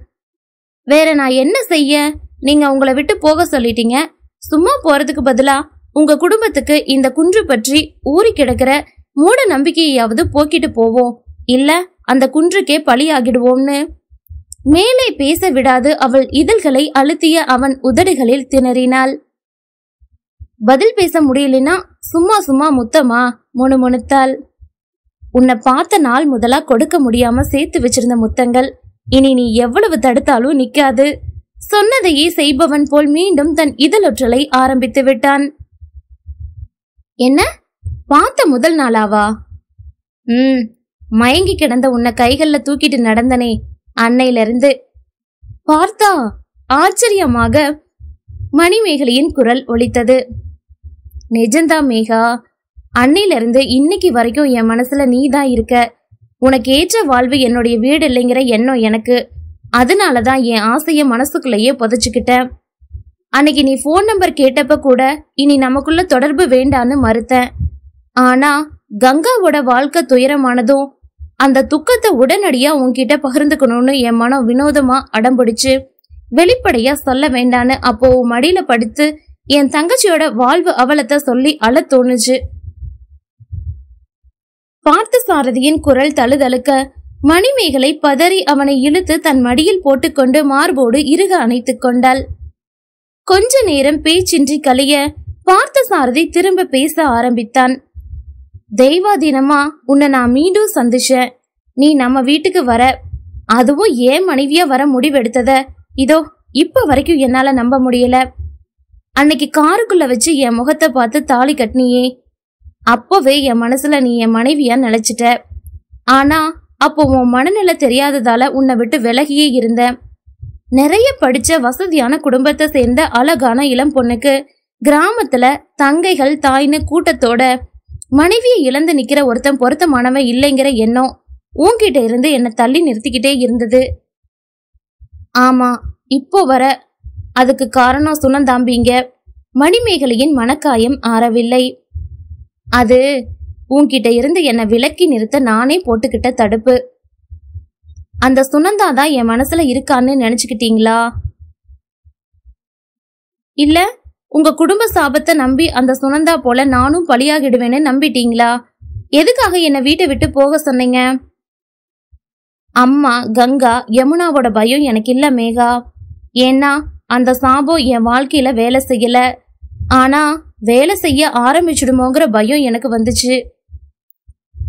வேற நான் என்ன செய்ய? நீங்க உங்களை விட்டு போக சொல்லிட்டீங்க. சும்மா போறதுக்கு பதிலா? உங்க குடும்பத்துக்கு இந்த குன்று பற்றி ஊறி கிடக்கிற மூட நம்பிக்கையாவது போக்கிட்டு போவோம். இல்ல அந்த குன்றுக்கே பலியாகிடுவோம்னு மேலே பேச விடாது அவள் இதழ்களை அழுத்திய அவன் உதடுகளில் திணறினாள். பதில் பேச முடியலனா சும்மா சும்மா முத்தமா முணுமுணுத்தாள். உன்னை பார்த்த நாள் முதலா கொடுக்க முடியாம சேர்த்து வச்சிருந்த முத்தங்கள். இனி நீ எவ்வளவு தடுத்தாலும் நிக்காது. சொன்னதையே செய்பவன் போல் மீண்டும் தன் இதழொற்றலை ஆரம்பித்து விட்டான். என்ன? பார்த்த முதல் நாளாவா? ம் மயங்கி கிடந்த உன்னை கைகள்ல தூக்கிட்டு நடந்தனே அன்னையிலிருந்து. பார்த்தா ஆச்சரியமாக மணிமேகலையின் குரல் ஒலித்தது. நிஜந்தா மேகா அன்னையிலிருந்து இன்னைக்கு வரைக்கும் என் மனசுல நீ தான் இருக்க. உனக்கு ஏற்ற வாழ்வு என்னுடைய வீடு இல்லைங்கிற எண்ணம் எனக்கு. அதனாலதான் என் ஆசைய மனசுக்குள்ளேயே புதைச்சுக்கிட்டேன். அன்னைக்கு நீ ஃபோன் நம்பர் கேட்டப்ப கூட இனி நமக்குள்ள தொடர்பு வேண்டான்னு மறுத்தேன் ஆனா கங்காவோட வாழ்க்கை துயரமானதும் அந்த துக்கத்தை உடனடியா உன்கிட்ட பகிர்ந்துக்கணும்னு என் மனம் வினோதமா அடம்பிடிச்சு வெளிப்படையா சொல்ல வேண்டான்னு அப்போ உன் மடியில படுத்து என் தங்கச்சியோட வாழ்வு அவலத்தை சொல்லி அழ தோணுச்சு. பார்த்த சாரதியின் குரல் தழுதழுக்க மணிமேகலை பதறி அவனை இழுத்து தன் மடியில் போட்டுக்கொண்டு மார்போடு இறுக அணைத்துக் கொண்டாள். கொஞ்ச நேரம் பேச்சின்றி கலைய பார்த்த சாரதி திரும்ப பேச ஆரம்பித்தான். தெய்வாதீனமா உன்னை நான் மீண்டும் சந்திச்சேன் நீ நம்ம வீட்டுக்கு வர. அதுவும் ஏன் மனைவியா வர முடிவெடுத்தத? இதோ இப்ப வரைக்கும் என்னால நம்ப முடியல. அன்னைக்கு காருக்குள்ள வச்சு என் முகத்தை பார்த்து தாலி கட்டினியே. அப்பவே என் மனசுல நீ என் மனைவியா நினைச்சிட்ட. ஆனா அப்போ உன் மனநிலை தெரியாததால உன்னை விட்டு விலகியே இருந்தேன். நிறைய படிச்ச வசதியான குடும்பத்தை சேர்ந்த அழகான இளம் பொண்ணுக்கு கிராமத்துல தங்கைகள் தாய்னு கூட்டத்தோட மனைவியை இழந்து நிக்கிற ஒருத்தன் பொருத்தமானவன் இல்லைங்கிற எண்ணம் உன்கிட்ட இருந்து என்னை தள்ளி நிறுத்திக்கிட்டே இருந்தது. ஆமா இப்போ வர அதுக்கு காரணம் சுனந்தாம்பிங்க மணிமேகலையின் மனக்காயம் ஆறவில்லை. அது உன்கிட்ட இருந்து என்னை விலக்கி நிறுத்த நானே போட்டுக்கிட்ட தடுப்பு. அந்த சுனந்தா தான் என் மனசுல இருக்கான்னு நினைச்சுக்கிட்டீங்களா? இல்ல உங்க குடும்ப சாபத்தை நம்பி அந்த சுனந்தா போல நானும் பலியாகிடுவேன்னு நம்பிட்டீங்களா? எதுக்காக என்னை வீட்டை விட்டு போக சொன்னீங்க? அம்மா கங்கா யமுனாவோட பயம் எனக்கு இல்ல மேகா. ஏன்னா அந்த சாபம் என் வாழ்க்கையில வேலை செய்யல. ஆனா வேலை செய்ய ஆரம்பிச்சிடுமோங்கிற பயம் எனக்கு வந்துச்சு.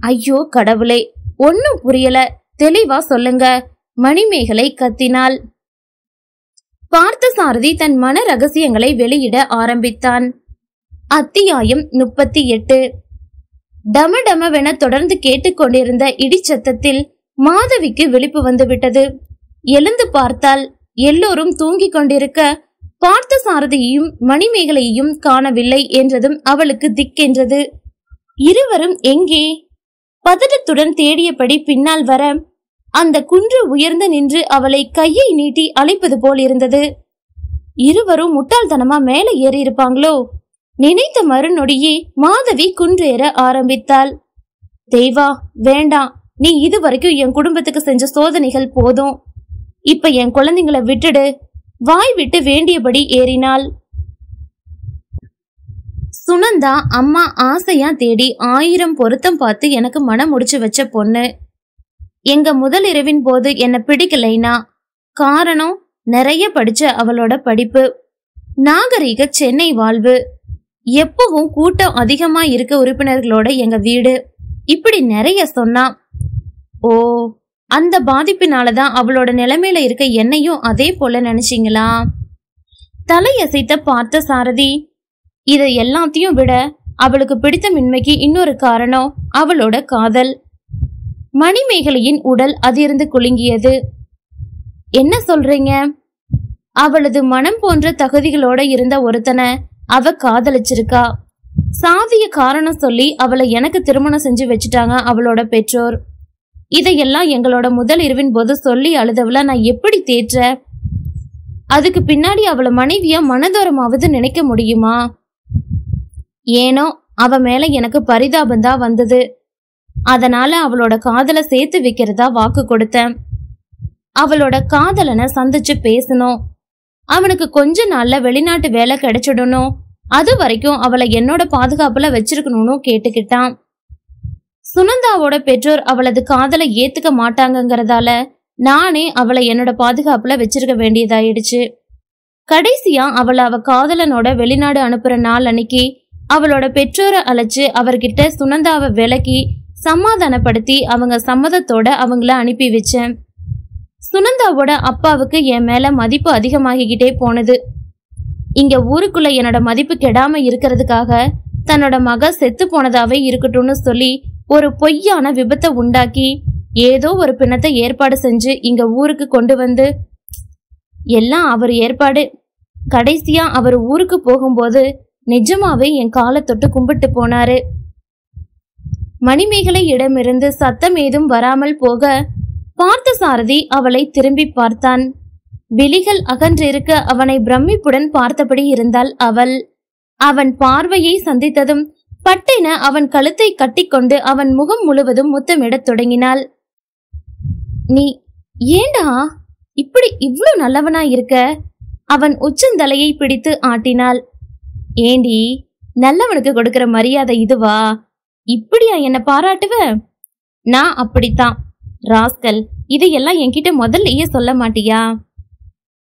ஐயோ கடவுளே ஒன்னும் புரியல. தெளிவா சொல்லுங்க. மணிமேகலை கத்தினாள். பார்த்த சாரதி தன் மன ரகசியங்களை வெளியிட ஆரம்பித்தான். அத்தியாயம் முப்பத்தி எட்டு டம டமவென தொடர்ந்து கேட்டுக்கொண்டிருந்த இடிச்சத்தத்தில் மாதவிக்கு விழிப்பு வந்துவிட்டது. எழுந்து பார்த்தால் எல்லோரும் தூங்கிக் கொண்டிருக்க பார்த்த சாரதியையும் மணிமேகலையையும் காணவில்லை என்றதும் அவளுக்கு திக்கென்றது. இருவரும் எங்கே? பதட்டத்துடன் தேடியபடி பின்னால் வர அந்த குன்று உயர்ந்து நின்று அவளை கையை நீட்டி அழைப்பது போல் இருந்தது. இருவரும் முட்டாள்தனமா மேல ஏறி இருப்பாங்களோ? நினைத்த மறுநொடியே மாதவி குன்றேற ஆரம்பித்தாள். தெய்வா வேண்டாம். நீ இதுவரைக்கும் என் குடும்பத்துக்கு செஞ்ச சோதனைகள் போதும். இப்ப என் குழந்தைங்களை விட்டுடு. வாய் விட்டு வேண்டியபடி ஏறினாள். சுனந்தா அம்மா ஆசையா தேடி ஆயிரம் பொருத்தம் பார்த்து எனக்கு மனம் முடிச்சு வச்ச பொண்ணு. எங்க முதல் இரவின் போது என்ன பிடிக்கலைனா? காரணம் நிறைய படிச்ச அவளோட படிப்பு. நாகரீக சென்னை வாழ்வு. எப்பவும் கூட்டம் அதிகமா இருக்க உறுப்பினர்களோட எங்க வீடு. இப்படி நிறைய சொன்னா ஓ அந்த பாதிப்பினாலதான் அவளோட நிலைமையில இருக்க என்னையும் அதே போல நினைச்சீங்களா? தலையசைத்த பார்த்த சாரதி இது எல்லாத்தையும் விட அவளுக்கு பிடித்த மின்மைக்கு இன்னொரு காரணம் அவளோட காதல். மணிமேகலையின் உடல் அதிர்ந்து குலுங்கியது. என்ன சொல்றீங்க? அவளது மனம் போன்ற தகுதிகளோட இருந்த ஒருத்தனை அவ காதலிச்சிருக்கா. சாதிய காரணம் சொல்லி அவளை எனக்கு திருமணம் செஞ்சு வச்சுட்டாங்க அவளோட பெற்றோர். இதையெல்லாம் எங்களோட முதல் இரவின் போது சொல்லி அழுதவள நான் எப்படி தேற்ற அதுக்கு பின்னாடி அவளை மனைவியா மனதோரமாவது நினைக்க முடியுமா? ஏனோ அவ மேல எனக்கு பரிதாபம் தான் வந்தது. அதனால அவளோட காதலை சேர்த்து வைக்கிறதா வாக்கு கொடுத்தேன். அவளோட காதலனை சந்திச்சு பேசணும். அவனுக்கு கொஞ்ச நாள்ல வெளிநாட்டு வேலை கிடைச்சிடணும். அது வரைக்கும் அவளை என்னோட பாதுகாப்புல வச்சிருக்கணும்னு கேட்டுக்கிட்டான். சுனந்தாவோட பெற்றோர் அவளது காதலை ஏத்துக்க மாட்டாங்கங்கறதால நானே அவளை என்னோட பாதுகாப்புல வச்சிருக்க வேண்டியதாயிடுச்சு. கடைசியா அவளை அவ காதலனோட வெளிநாடு அனுப்புற நாள் அன்னைக்கு அவளோட பெற்றோரை அழைச்சு அவர்கிட்ட சுனந்தாவை விலக்கி சமாதானப்படுத்தி அவங்க சம்மதத்தோட அவங்கள அனுப்பி வச்சேன். சுனந்தாவோட அப்பாவுக்கு என் மேல மதிப்பு அதிகமாகிக்கிட்டே போனது. இங்க ஊருக்குள்ள என்னோட மதிப்பு கெடாம இருக்கிறதுக்காக தன்னோட மக செத்து போனதாவே இருக்கட்டும்னு சொல்லி ஒரு பொய்யான விபத்தை உண்டாக்கி ஏதோ ஒரு பிணத்தை ஏற்பாடு செஞ்சு இங்க ஊருக்கு கொண்டு வந்து எல்லாம் அவர் ஏற்பாடு. கடைசியா அவர் ஊருக்கு போகும்போது நிஜமாவே என் காலை தொட்டு கும்பிட்டு போனாரு. மணிமேகலை இடமிருந்து சத்தம் ஏதும் வராமல் போக பார்த்த சாரதி அவளை திரும்பி பார்த்தான். விழிகள் அகன்றிருக்க அவனை பிரமிப்புடன் பார்த்தபடி இருந்தாள் அவள். அவன் பார்வையை சந்தித்ததும் பட்டென அவன் கழுத்தை கட்டிக்கொண்டு அவன் முகம் முழுவதும் முத்தமிடத் தொடங்கினாள். நீ ஏண்டா? இப்படி இவ்ளோ நல்லவனா இருக்க அவன் உச்சந்தலையை பிடித்து ஆட்டினாள். ஏண்டி நல்லவனுக்கு கொடுக்கிற மரியாதை இதுவா? இப்படியா என்ன பாராட்டுவ? நான் அப்படித்தான். ராஸ்கல் இதையெல்லாம் என்கிட்ட முதல்லயே சொல்ல மாட்டியா?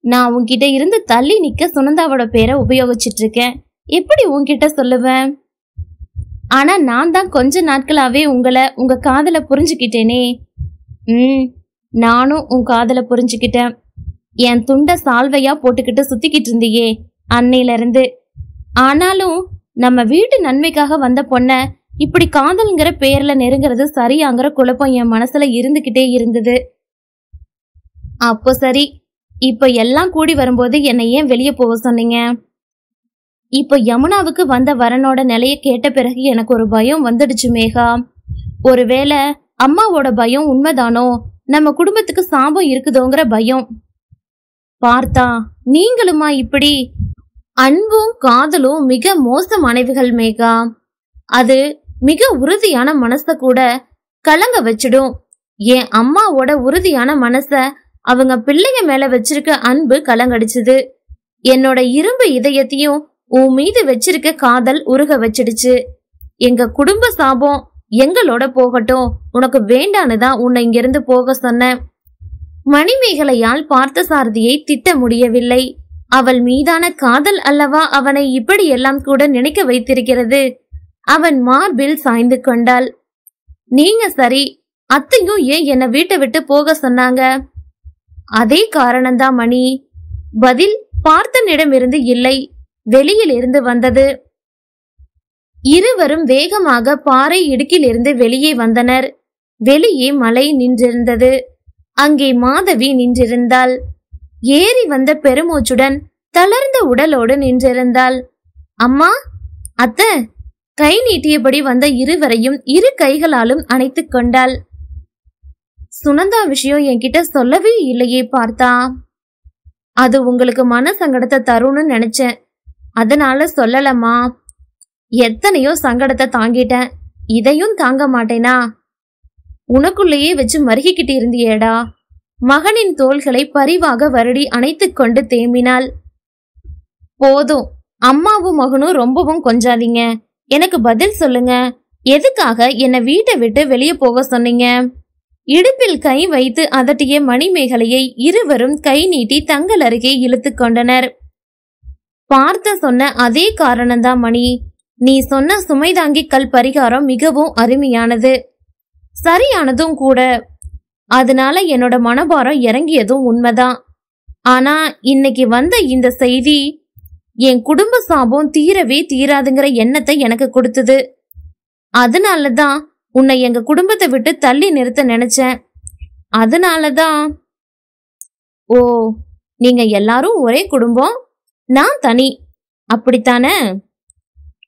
நான் உன்கிட்ட இருந்து தள்ளி நிக்க சுனந்தாவோட பேரை உபயோகிச்சிட்டு இருக்கேன் எப்படி உன்கிட்ட சொல்லுவேன் ஆனா நான் தான் கொஞ்ச நாட்களாவே உங்களை உங்க காதல புரிஞ்சுக்கிட்டேனே. ம் நானும் உன் காதல புரிஞ்சுக்கிட்டேன். என் துண்ட சால்வையா போட்டுக்கிட்டு சுத்திக்கிட்டு இருந்தியே அன்னையில இருந்து ஆனாலும் நம்ம வீட்டு நன்மைக்காக வந்த பொண்ணை இப்படி காதல்ங்கிற பேர்ல நெருங்கிறது சரியாங்கிற குழப்பம் என் மனசுல இருந்துகிட்டே இருந்தது. அப்போ சரி இப்ப எல்லாம் கூடி வரும்போது என்னை ஏன் வெளியே போக சொன்னீங்க? இப்போ யமுனாவுக்கு வந்த வரனோட நிலைய கேட்ட பிறகு எனக்கு ஒரு பயம் வந்துடுச்சு மேகா. ஒருவேளை அம்மாவோட பயம் உண்மைதானோ? நம்ம குடும்பத்துக்கு சாபம் இருக்குதோங்கிற பயம். பார்த்தா நீங்களுமா இப்படி அன்பும் காதலும் மிக மோசமானவைகள் மேகா. அது மிக உறுதியான மனச கூட கலங்க வச்சிடும். என் அம்மாவோட உறுதியான மனச அவங்க பிள்ளைங்க மேல வச்சிருக்க அன்பு கலங்கடிச்சுது. என்னோட இரும்பு இதயத்தையும் உன் மீது வச்சிருக்க காதல் உருக வச்சிடுச்சு. எங்க குடும்ப சாபம் எங்களோட போகட்டும். உனக்கு வேண்டான்னு தான் உன்னை இங்கிருந்து போக சொன்னேன். மணிமேகலையால் பார்த்த சாரதியை திட்ட முடியவில்லை. அவள் மீதான காதல் அல்லவா அவனை இப்படி எல்லாம் கூட நினைக்க வைத்திருக்கிறது? அவன் மார்பில் சாய்ந்து கொண்டாள். நீங்க சரி அத்தையும் ஏன் என்னை வீட்டை விட்டு போக சொன்னாங்க? அதே காரணம்தான் மணி. பதில் பார்த்தனிடமிருந்து இல்லை வெளியில் இருந்து வந்தது. இருவரும் வேகமாக பாறை இடுக்கிலிருந்து வெளியே வந்தனர். வெளியே மலை நின்றிருந்தது. அங்கே மாதவி நின்றிருந்தாள். ஏறி வந்த பெருமூச்சுடன் தளர்ந்த உடலோடு நின்றிருந்தாள். அம்மா அத்தை. கை நீட்டியபடி வந்த இருவரையும் இரு கைகளாலும் அணைத்துக் கொண்டாள். சுனந்தா விஷயம் என்கிட்ட சொல்லவே இல்லையே பார்த்தா. அது உங்களுக்கு மன சங்கடத்தை தரும்னு நினைச்சேன். அதனால சொல்லலம்மா. எத்தனையோ சங்கடத்தை தாங்கிட்டேன். இதையும் தாங்க மாட்டேனா? உனக்குள்ளேயே வச்சு மருகிக்கிட்டு இருந்தியேடா. மகனின் தோள்களை பரிவாக வருடி அணைத்து கொண்டு தேம்பினாள். போதும் அம்மாவும் மகனும் ரொம்பவும் கொஞ்சாதீங்க. எனக்கு பதில் சொல்லுங்க. எதுக்காக என்னை வீட்டை விட்டு வெளியே போக சொன்னீங்க? இடுப்பில் கை வைத்து அதட்டிய மணிமேகலையை இருவரும் கை நீட்டி தங்கள் அருகே இழுத்து கொண்டனர். பார்த்த சொன்ன அதே காரணம்தான் மணி. நீ சொன்ன சுமைதாங்கி கல் பரிகாரம் மிகவும் அருமையானது. சரியானதும் கூட. அதனால என்னோட மனபாரம் இறங்கியதும் உண்மைதான். ஆனா இன்னைக்கு வந்த இந்த செய்தி என் குடும்ப சாபம் தீரவே தீராதுங்கிற எண்ணத்தை எனக்கு கொடுத்தது. அதனாலதான் உன்னை எங்க குடும்பத்தை விட்டு தள்ளி நிறுத்த நினைச்சேன். அதனாலதான் ஓ நீங்க எல்லாரும் ஒரே குடும்பம் நான் தனி. அப்படித்தானே?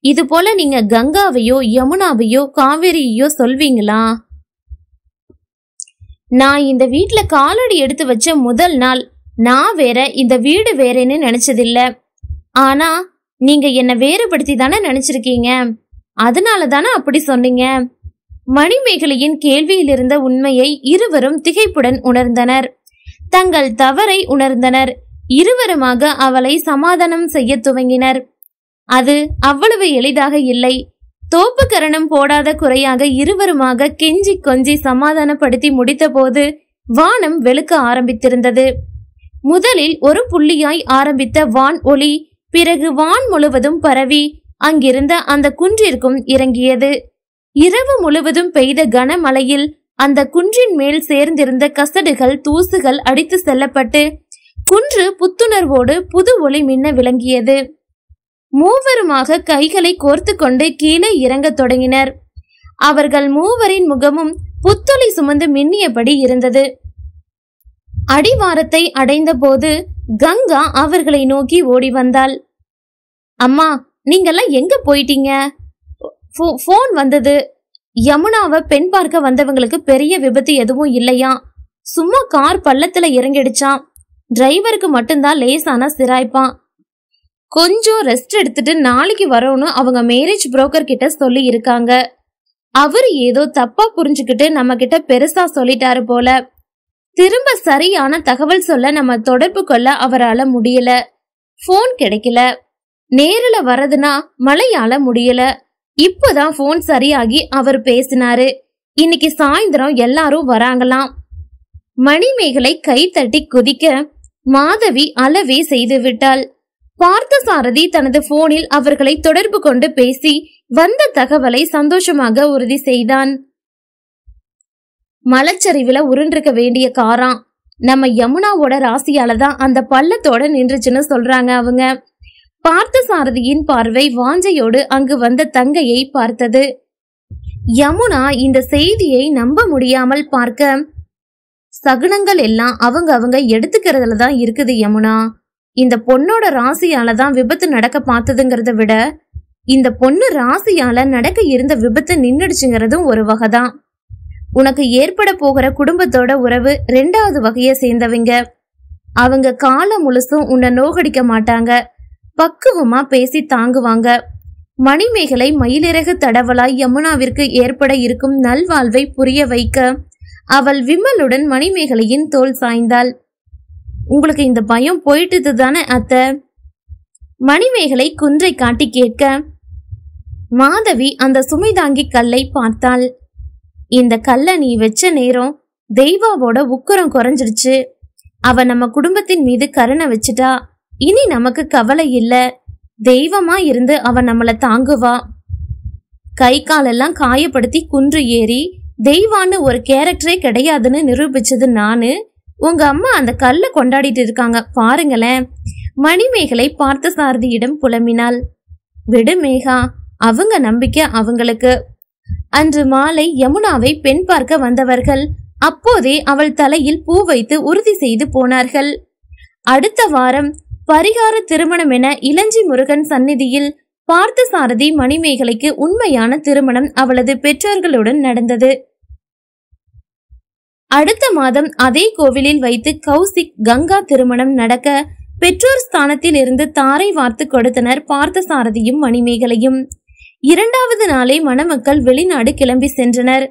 இது போல நீங்க கங்காவையோ யமுனாவையோ காவேரியையோ சொல்வீங்களா? நான் இந்த வீட்டுல காலடி எடுத்து வச்ச முதல் நாள் நான் வேற இந்த வீடு வேறேன்னு நினைச்சதில்ல. ஆனா நீங்க என்ன வேறுபடுத்தி தானே நினைச்சிருக்கீங்க? அதனால தானே அப்படி சொன்னீங்க? மணிமேகலையின் கேள்வியில் இருந்த உண்மையை இருவரும் திகைப்புடன் உணர்ந்தனர். தங்கள் தவறை உணர்ந்தனர். இருவருமாக அவளை சமாதானம் செய்ய துவங்கினர். அது அவ்வளவு எளிதாக இல்லை. தோப்பு கரணம் போடாத குறையாக இருவருமாக கெஞ்சி கொஞ்சி சமாதானப்படுத்தி முடித்தபோது வானம் வெளுக்க ஆரம்பித்திருந்தது. முதலில் ஒரு புள்ளியாய் ஆரம்பித்த வான் ஒளி பிறகு வான் முழுவதும் பரவி அங்கிருந்த அந்த குன்றிற்கும் இறங்கியது. இரவு முழுவதும் பெய்த கனமழையில் அந்த குன்றின் மேல் சேர்ந்திருந்த கசடுகள் தூசுகள் அடித்து செல்லப்பட்டு குன்று புத்துணர்வோடு புது ஒளி மின்ன விளங்கியது. மூவருமாக கைகளை கோர்த்து கொண்டு கீழே இறங்கத் தொடங்கினர். அவர்கள் மூவரின் முகமும் புத்தொளி சுமந்து மின்னியபடி இருந்தது. அடிவாரத்தை அடைந்தபோது கங்கா அவர்களை நோக்கி ஓடி வந்தாள். அம்மா நீங்கெல்லாம் எங்க போயிட்டீங்க? ஃபோ- ஃபோன் வந்தது. யமுனாவை பெண் பார்க்க வந்தவங்களுக்கு பெரிய விபத்து எதுவும் இல்லையா? சும்மா கார் பள்ளத்துல இறங்கிடுச்சான் டிரைவருக்கு மட்டும்தான் லேசான சிராய்ப்பான். கொஞ்சம் ரெஸ்ட் எடுத்துட்டு நாளைக்கு வரோன்னு அவங்க மேரேஜ் புரோக்கர் கிட்ட சொல்லி இருக்காங்க அவர் ஏதோ தப்பா புரிஞ்சுக்கிட்டு நம்ம கிட்ட பெருசா சொல்லிட்டாரு போல. திரும்ப சரியான தகவல் சொல்ல நம்ம தொடர்பு கொள்ள அவரால முடியல. ஃபோன் கிடைக்கல. நேரில வரதுனா மழையால முடியல. இப்பதான் ஃபோன் சரியாகி அவர் பேசினாரு. இன்னைக்கு சாயந்தரம் எல்லாரும் வராங்களாம். மணிமேகலை கை தட்டி குதிக்க மாதவி அளவே செய்து விட்டாள். பார்த்தசாரதி தனது போனில் அவர்களை தொடர்பு கொண்டு பேசி வந்த தகவலை சந்தோஷமாக உறுதி செய்தான். மலச்சரிவுல உருண்டிருக்க வேண்டிய காராம் நம்ம யமுனாவோட ராசியால தான் அந்த பள்ளத்தோட நின்றுச்சுன்னு சொல்றாங்க அவங்க. பார்த்தசாரதியின் பார்வை வாஞ்சையோடு அங்கு வந்த தங்கையை பார்த்தது. யமுனா இந்த செய்தியை நம்ப முடியாமல் பார்க்க சகுனங்கள் எல்லாம் அவங்க அவங்க எடுத்துக்கிறதுல தான் இருக்குது யமுனா. இந்த பொண்ணோட ராசியால தான் விபத்து நடக்க பார்த்ததுங்கிறத விட இந்த பொண்ணு ராசியால நடக்க இருந்த விபத்து நின்னுடுச்சுங்கிறதும் ஒரு வகைதான் உனக்கு ஏற்பட போகிற குடும்பத்தோட உறவு ரெண்டாவது வகையை சேர்ந்தவங்க. அவங்க காலம் முழுசும் உன்னை நோகடிக்க மாட்டாங்க. பக்குவமா பேசி தாங்குவாங்க. மணிமேகலை மயிலிறகு தடவலாய் யமுனாவிற்கு ஏற்பட இருக்கும் நல்வாழ்வை புரிய வைக்க அவள் விமலுடன் மணிமேகலையின் தோல் சாய்ந்தாள். உங்களுக்கு இந்த பயம் போயிட்டது தானே அத்தை? மணிமேகலை குன்றை காட்டி கேட்க மாதவி அந்த சுமைதாங்கி கல்லை பார்த்தாள். இந்த கல்லை நீ வச்ச நேரம் தெய்வாவோட உக்கரம் குறைஞ்சிருச்சு அவ நம்ம குடும்பத்தின் மீது கருணை வச்சுட்டா. இனி நமக்கு கவலை இல்ல. தெய்வமா இருந்து அவ நம்மள தாங்குவா. கை காலெல்லாம் காயப்படுத்தி குன்று ஏறி தெய்வான்னு ஒரு கேரக்டரே கிடையாதுன்னு நிரூபிச்சது நானு. உங்க அம்மா அந்த கல்லை கொண்டாடிட்டு இருக்காங்க. பாருங்களேன். மணிமேகலை பார்த்த சாரதியிடம் புலம்பினாள். விடு மேகா அவங்க நம்பிக்கை அவங்களுக்கு. அன்று மாலை யமுனாவை பெண் பார்க்க வந்தவர்கள் அப்போதே அவள் தலையில் பூ வைத்து உறுதி செய்து போனார்கள். அடுத்த வாரம் பரிகார திருமணம் என இளஞ்சி முருகன் சந்நிதியில் பார்த்தசாரதி மணிமேகலைக்கு உண்மையான திருமணம் அவளது பெற்றோர்களுடன் நடந்தது. அடுத்த மாதம் அதே கோவிலில் வைத்து கௌசிக் கங்கா திருமணம் நடக்க பெற்றோர் ஸ்தானத்தில் இருந்து தாரை வார்த்து கொடுத்தனர் பார்த்தசாரதியும் மணிமேகலையும். இரண்டாவது நாளே மணமக்கள் வெளிநாடு கிளம்பி சென்றனர்.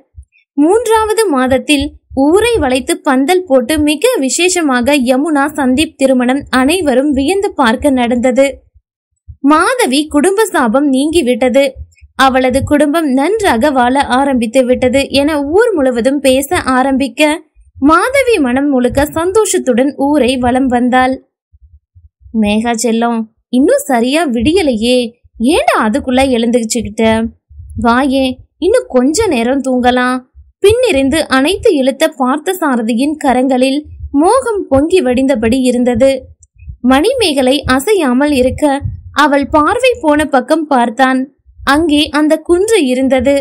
மூன்றாவது மாதத்தில் ஊரை வளைத்து பந்தல் போட்டு மிக விசேஷமாக யமுனா சந்தீப் திருமணம் அனைவரும் வியந்து பார்க்க நடந்தது. மாதவி குடும்ப சாபம் நீங்கிவிட்டது. அவளது குடும்பம் நன்றாக வாழ ஆரம்பித்து விட்டது என ஊர் முழுவதும் பேச ஆரம்பிக்க மாதவி மனம் முழுக்க சந்தோஷத்துடன் ஊரை வலம் வந்தாள். மேகா செல்லம் இன்னும் சரியா விடியலையே. ஏன்டா அதுக்குள்ள எழுந்துச்சுக்கிட்ட வாயே இன்னும் கொஞ்ச நேரம் தூங்கலாம். பின்னிருந்து அனைத்து இழுத்த பார்த்த சாரதியின் கரங்களில் மோகம் பொங்கி வடிந்தபடி இருந்தது. மணிமேகலை அசையாமல் இருக்க அவள் பார்வை போன பக்கம் பார்த்தான். அங்கே அந்த குன்று இருந்தது.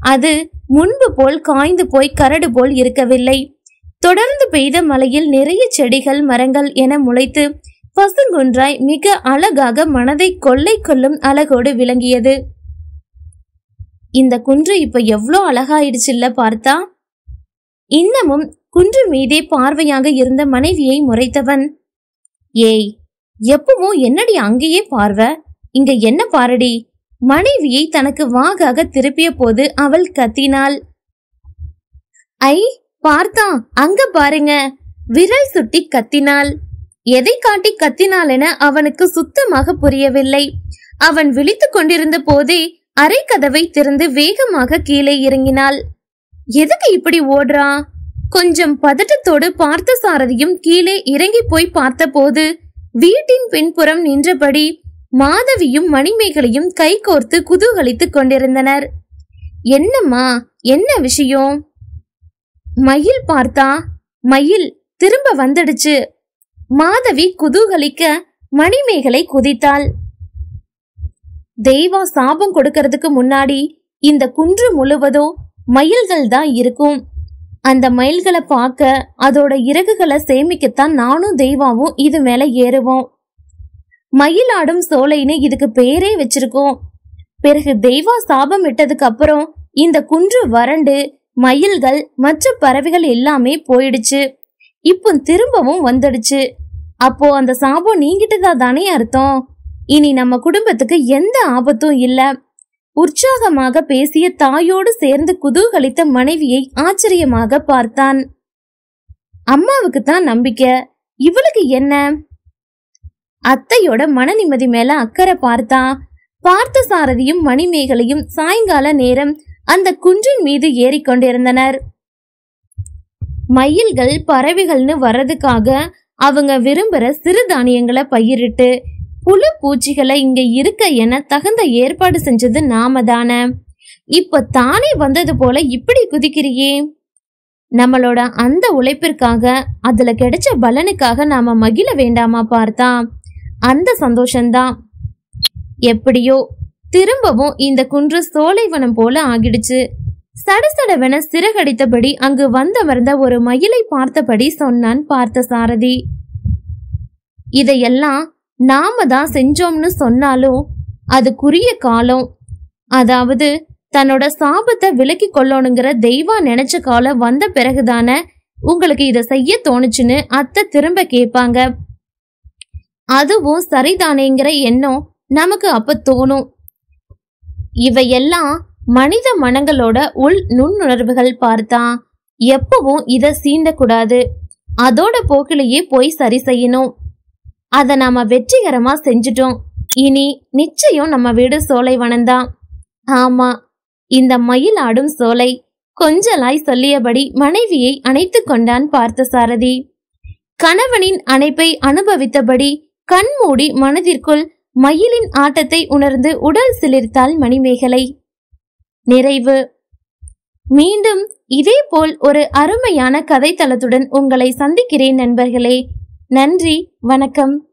அது முன்பு போல் காய்ந்து போய் கரடு போல் இருக்கவில்லை. தொடர்ந்து பெய்த மழையில் நிறைய செடிகள் மரங்கள் என முளைத்து பசுங்குன்றாய் மிக அழகாக மனதை கொள்ளை கொள்ளும் அழகோடு விளங்கியது. இந்த குன்று இப்ப எவ்வளோ அழகாயிடுச்சுல்ல பார்த்தா? இன்னமும் குன்று மீதே பார்வையாக இருந்த மனைவியை முறைத்தவன். ஏய் எப்பவும் என்னடி அங்கேயே பார்வை? இங்க என்ன பாரடி? மனைவியை தனக்கு வாகாக திருப்பிய போது அவள் கத்தினாள். ஐ பார்த்தா அங்க பாருங்க விரல் சுட்டி கத்தினாள். எதை காட்டி கத்தினாள் என அவனுக்கு சுத்தமாக புரியவில்லை. அவன் விழித்துக் கொண்டிருந்த போதே அரை கதவை திறந்து வேகமாக கீழே இறங்கினாள். எதுக்கு இப்படி ஓடுறா? கொஞ்சம் பதட்டத்தோடு பார்த்த சாரதியும் கீழே இறங்கி போய் பார்த்தபோது வீட்டின் பின்புறம் நின்றபடி மாதவியும் மணிமேகலையும் கைகோர்த்து குதூகலித்துக் கொண்டிருந்தனர். என்னம்மா என்ன விஷயம்? மயில் பார்த்தா மயில் திரும்ப வந்துடுச்சு. மாதவி குதூகலிக்க மணிமேகலை குதித்தாள். தெய்வா சாபம் கொடுக்கறதுக்கு முன்னாடி இந்த குன்று முழுவதும் மயில்கள் தான் இருக்கும். அந்த மயில்களை பார்க்க அதோட இறகுகளை சேமிக்கத்தான் நானும் தெய்வாவும் இது மேல ஏறுவோம். மயிலாடும் சோலைன்னு இதுக்கு பேரே வச்சிருக்கோம். பிறகு தெய்வா சாபம் இட்டதுக்கு அப்புறம் இந்த குன்று வறண்டு மயில்கள் மற்ற பறவைகள் எல்லாமே போயிடுச்சு. இப்போ திரும்பவும் வந்துடுச்சு. அப்போ அந்த சாபம் நீங்கிட்டதா தானே அர்த்தம்? இனி நம்ம குடும்பத்துக்கு எந்த ஆபத்தும் இல்ல. உற்சாகமாக பேசிய தாயோடு சேர்ந்து குதூகலித்த மனைவியை ஆச்சரியமாக பார்த்தான். அம்மாவுக்கு தான் நம்பிக்கை. இவளுக்கு என்ன? அத்தையோட மன நிம்மதி மேல அக்கறை பார்த்தா பார்த்த சாரதியும் மணிமேகலையும் சாயங்கால நேரம் அந்த குன்றின் மீது ஏறிக்கொண்டிருந்தனர் மயில்கள் பறவைகள்னு வர்றதுக்காக அவங்க விரும்புற சிறுதானியங்களை பயிரிட்டு புழு பூச்சிகளை இங்க இருக்க என தகுந்த ஏற்பாடு செஞ்சது நாம தான. இப்ப தானே வந்தது போல இப்படி குதிக்கிறியே? நம்மளோட அந்த உழைப்பிற்காக அதுல கிடைச்ச பலனுக்காக நாம மகிழ வேண்டாமா பார்த்தா அந்த சந்தோஷம்தான். எப்படியோ திரும்பவும் இந்த குன்று சோலைவனம் போல ஆகிடுச்சு. சடசடவென சிறகடித்தபடி அங்கு வந்தமர்ந்த ஒரு மயிலை பார்த்தபடி சொன்னான் பார்த்த சாரதி இதையெல்லாம் நாம தான் செஞ்சோம்னு சொன்னாலும் அதுக்குரிய காலம். அதாவது தன்னோட சாபத்தை விலக்கி கொள்ளணுங்கிற தெய்வா நினைச்ச காலம் வந்த பிறகுதானே உங்களுக்கு இத செய்ய தோணுச்சுன்னு அத்தை திரும்ப கேட்பாங்க. அதுவும் சரிதானேங்கிற எண்ணம் நமக்கு அப்ப தோணும். இவையெல்லாம் மனித மனங்களோட உள் நுண்ணுணர்வுகள் பார்த்தா எப்பவும் இத சீண்டக்கூடாது. அதோட போக்கிலேயே போய் சரி செய்யணும். அத நாம வெற்றிகரமா செஞ்சுட்டோம். இனி நிச்சயம் நம்ம வீடு சோலை வனந்தான் ஆமா இந்த மயில் ஆடும் சோலை கொஞ்சலாய் சொல்லியபடி மனைவியை அணைத்து கொண்டான் பார்த்த சாரதி கணவனின் அணைப்பை அனுபவித்தபடி கண்மூடி மனதிற்குள் மயிலின் ஆட்டத்தை உணர்ந்து உடல் சிலிர்த்தாள் மணிமேகலை. நிறைவு. மீண்டும் இதேபோல் ஒரு அருமையான கதைத்தளத்துடன் உங்களை சந்திக்கிறேன் நண்பர்களே. நன்றி வணக்கம்.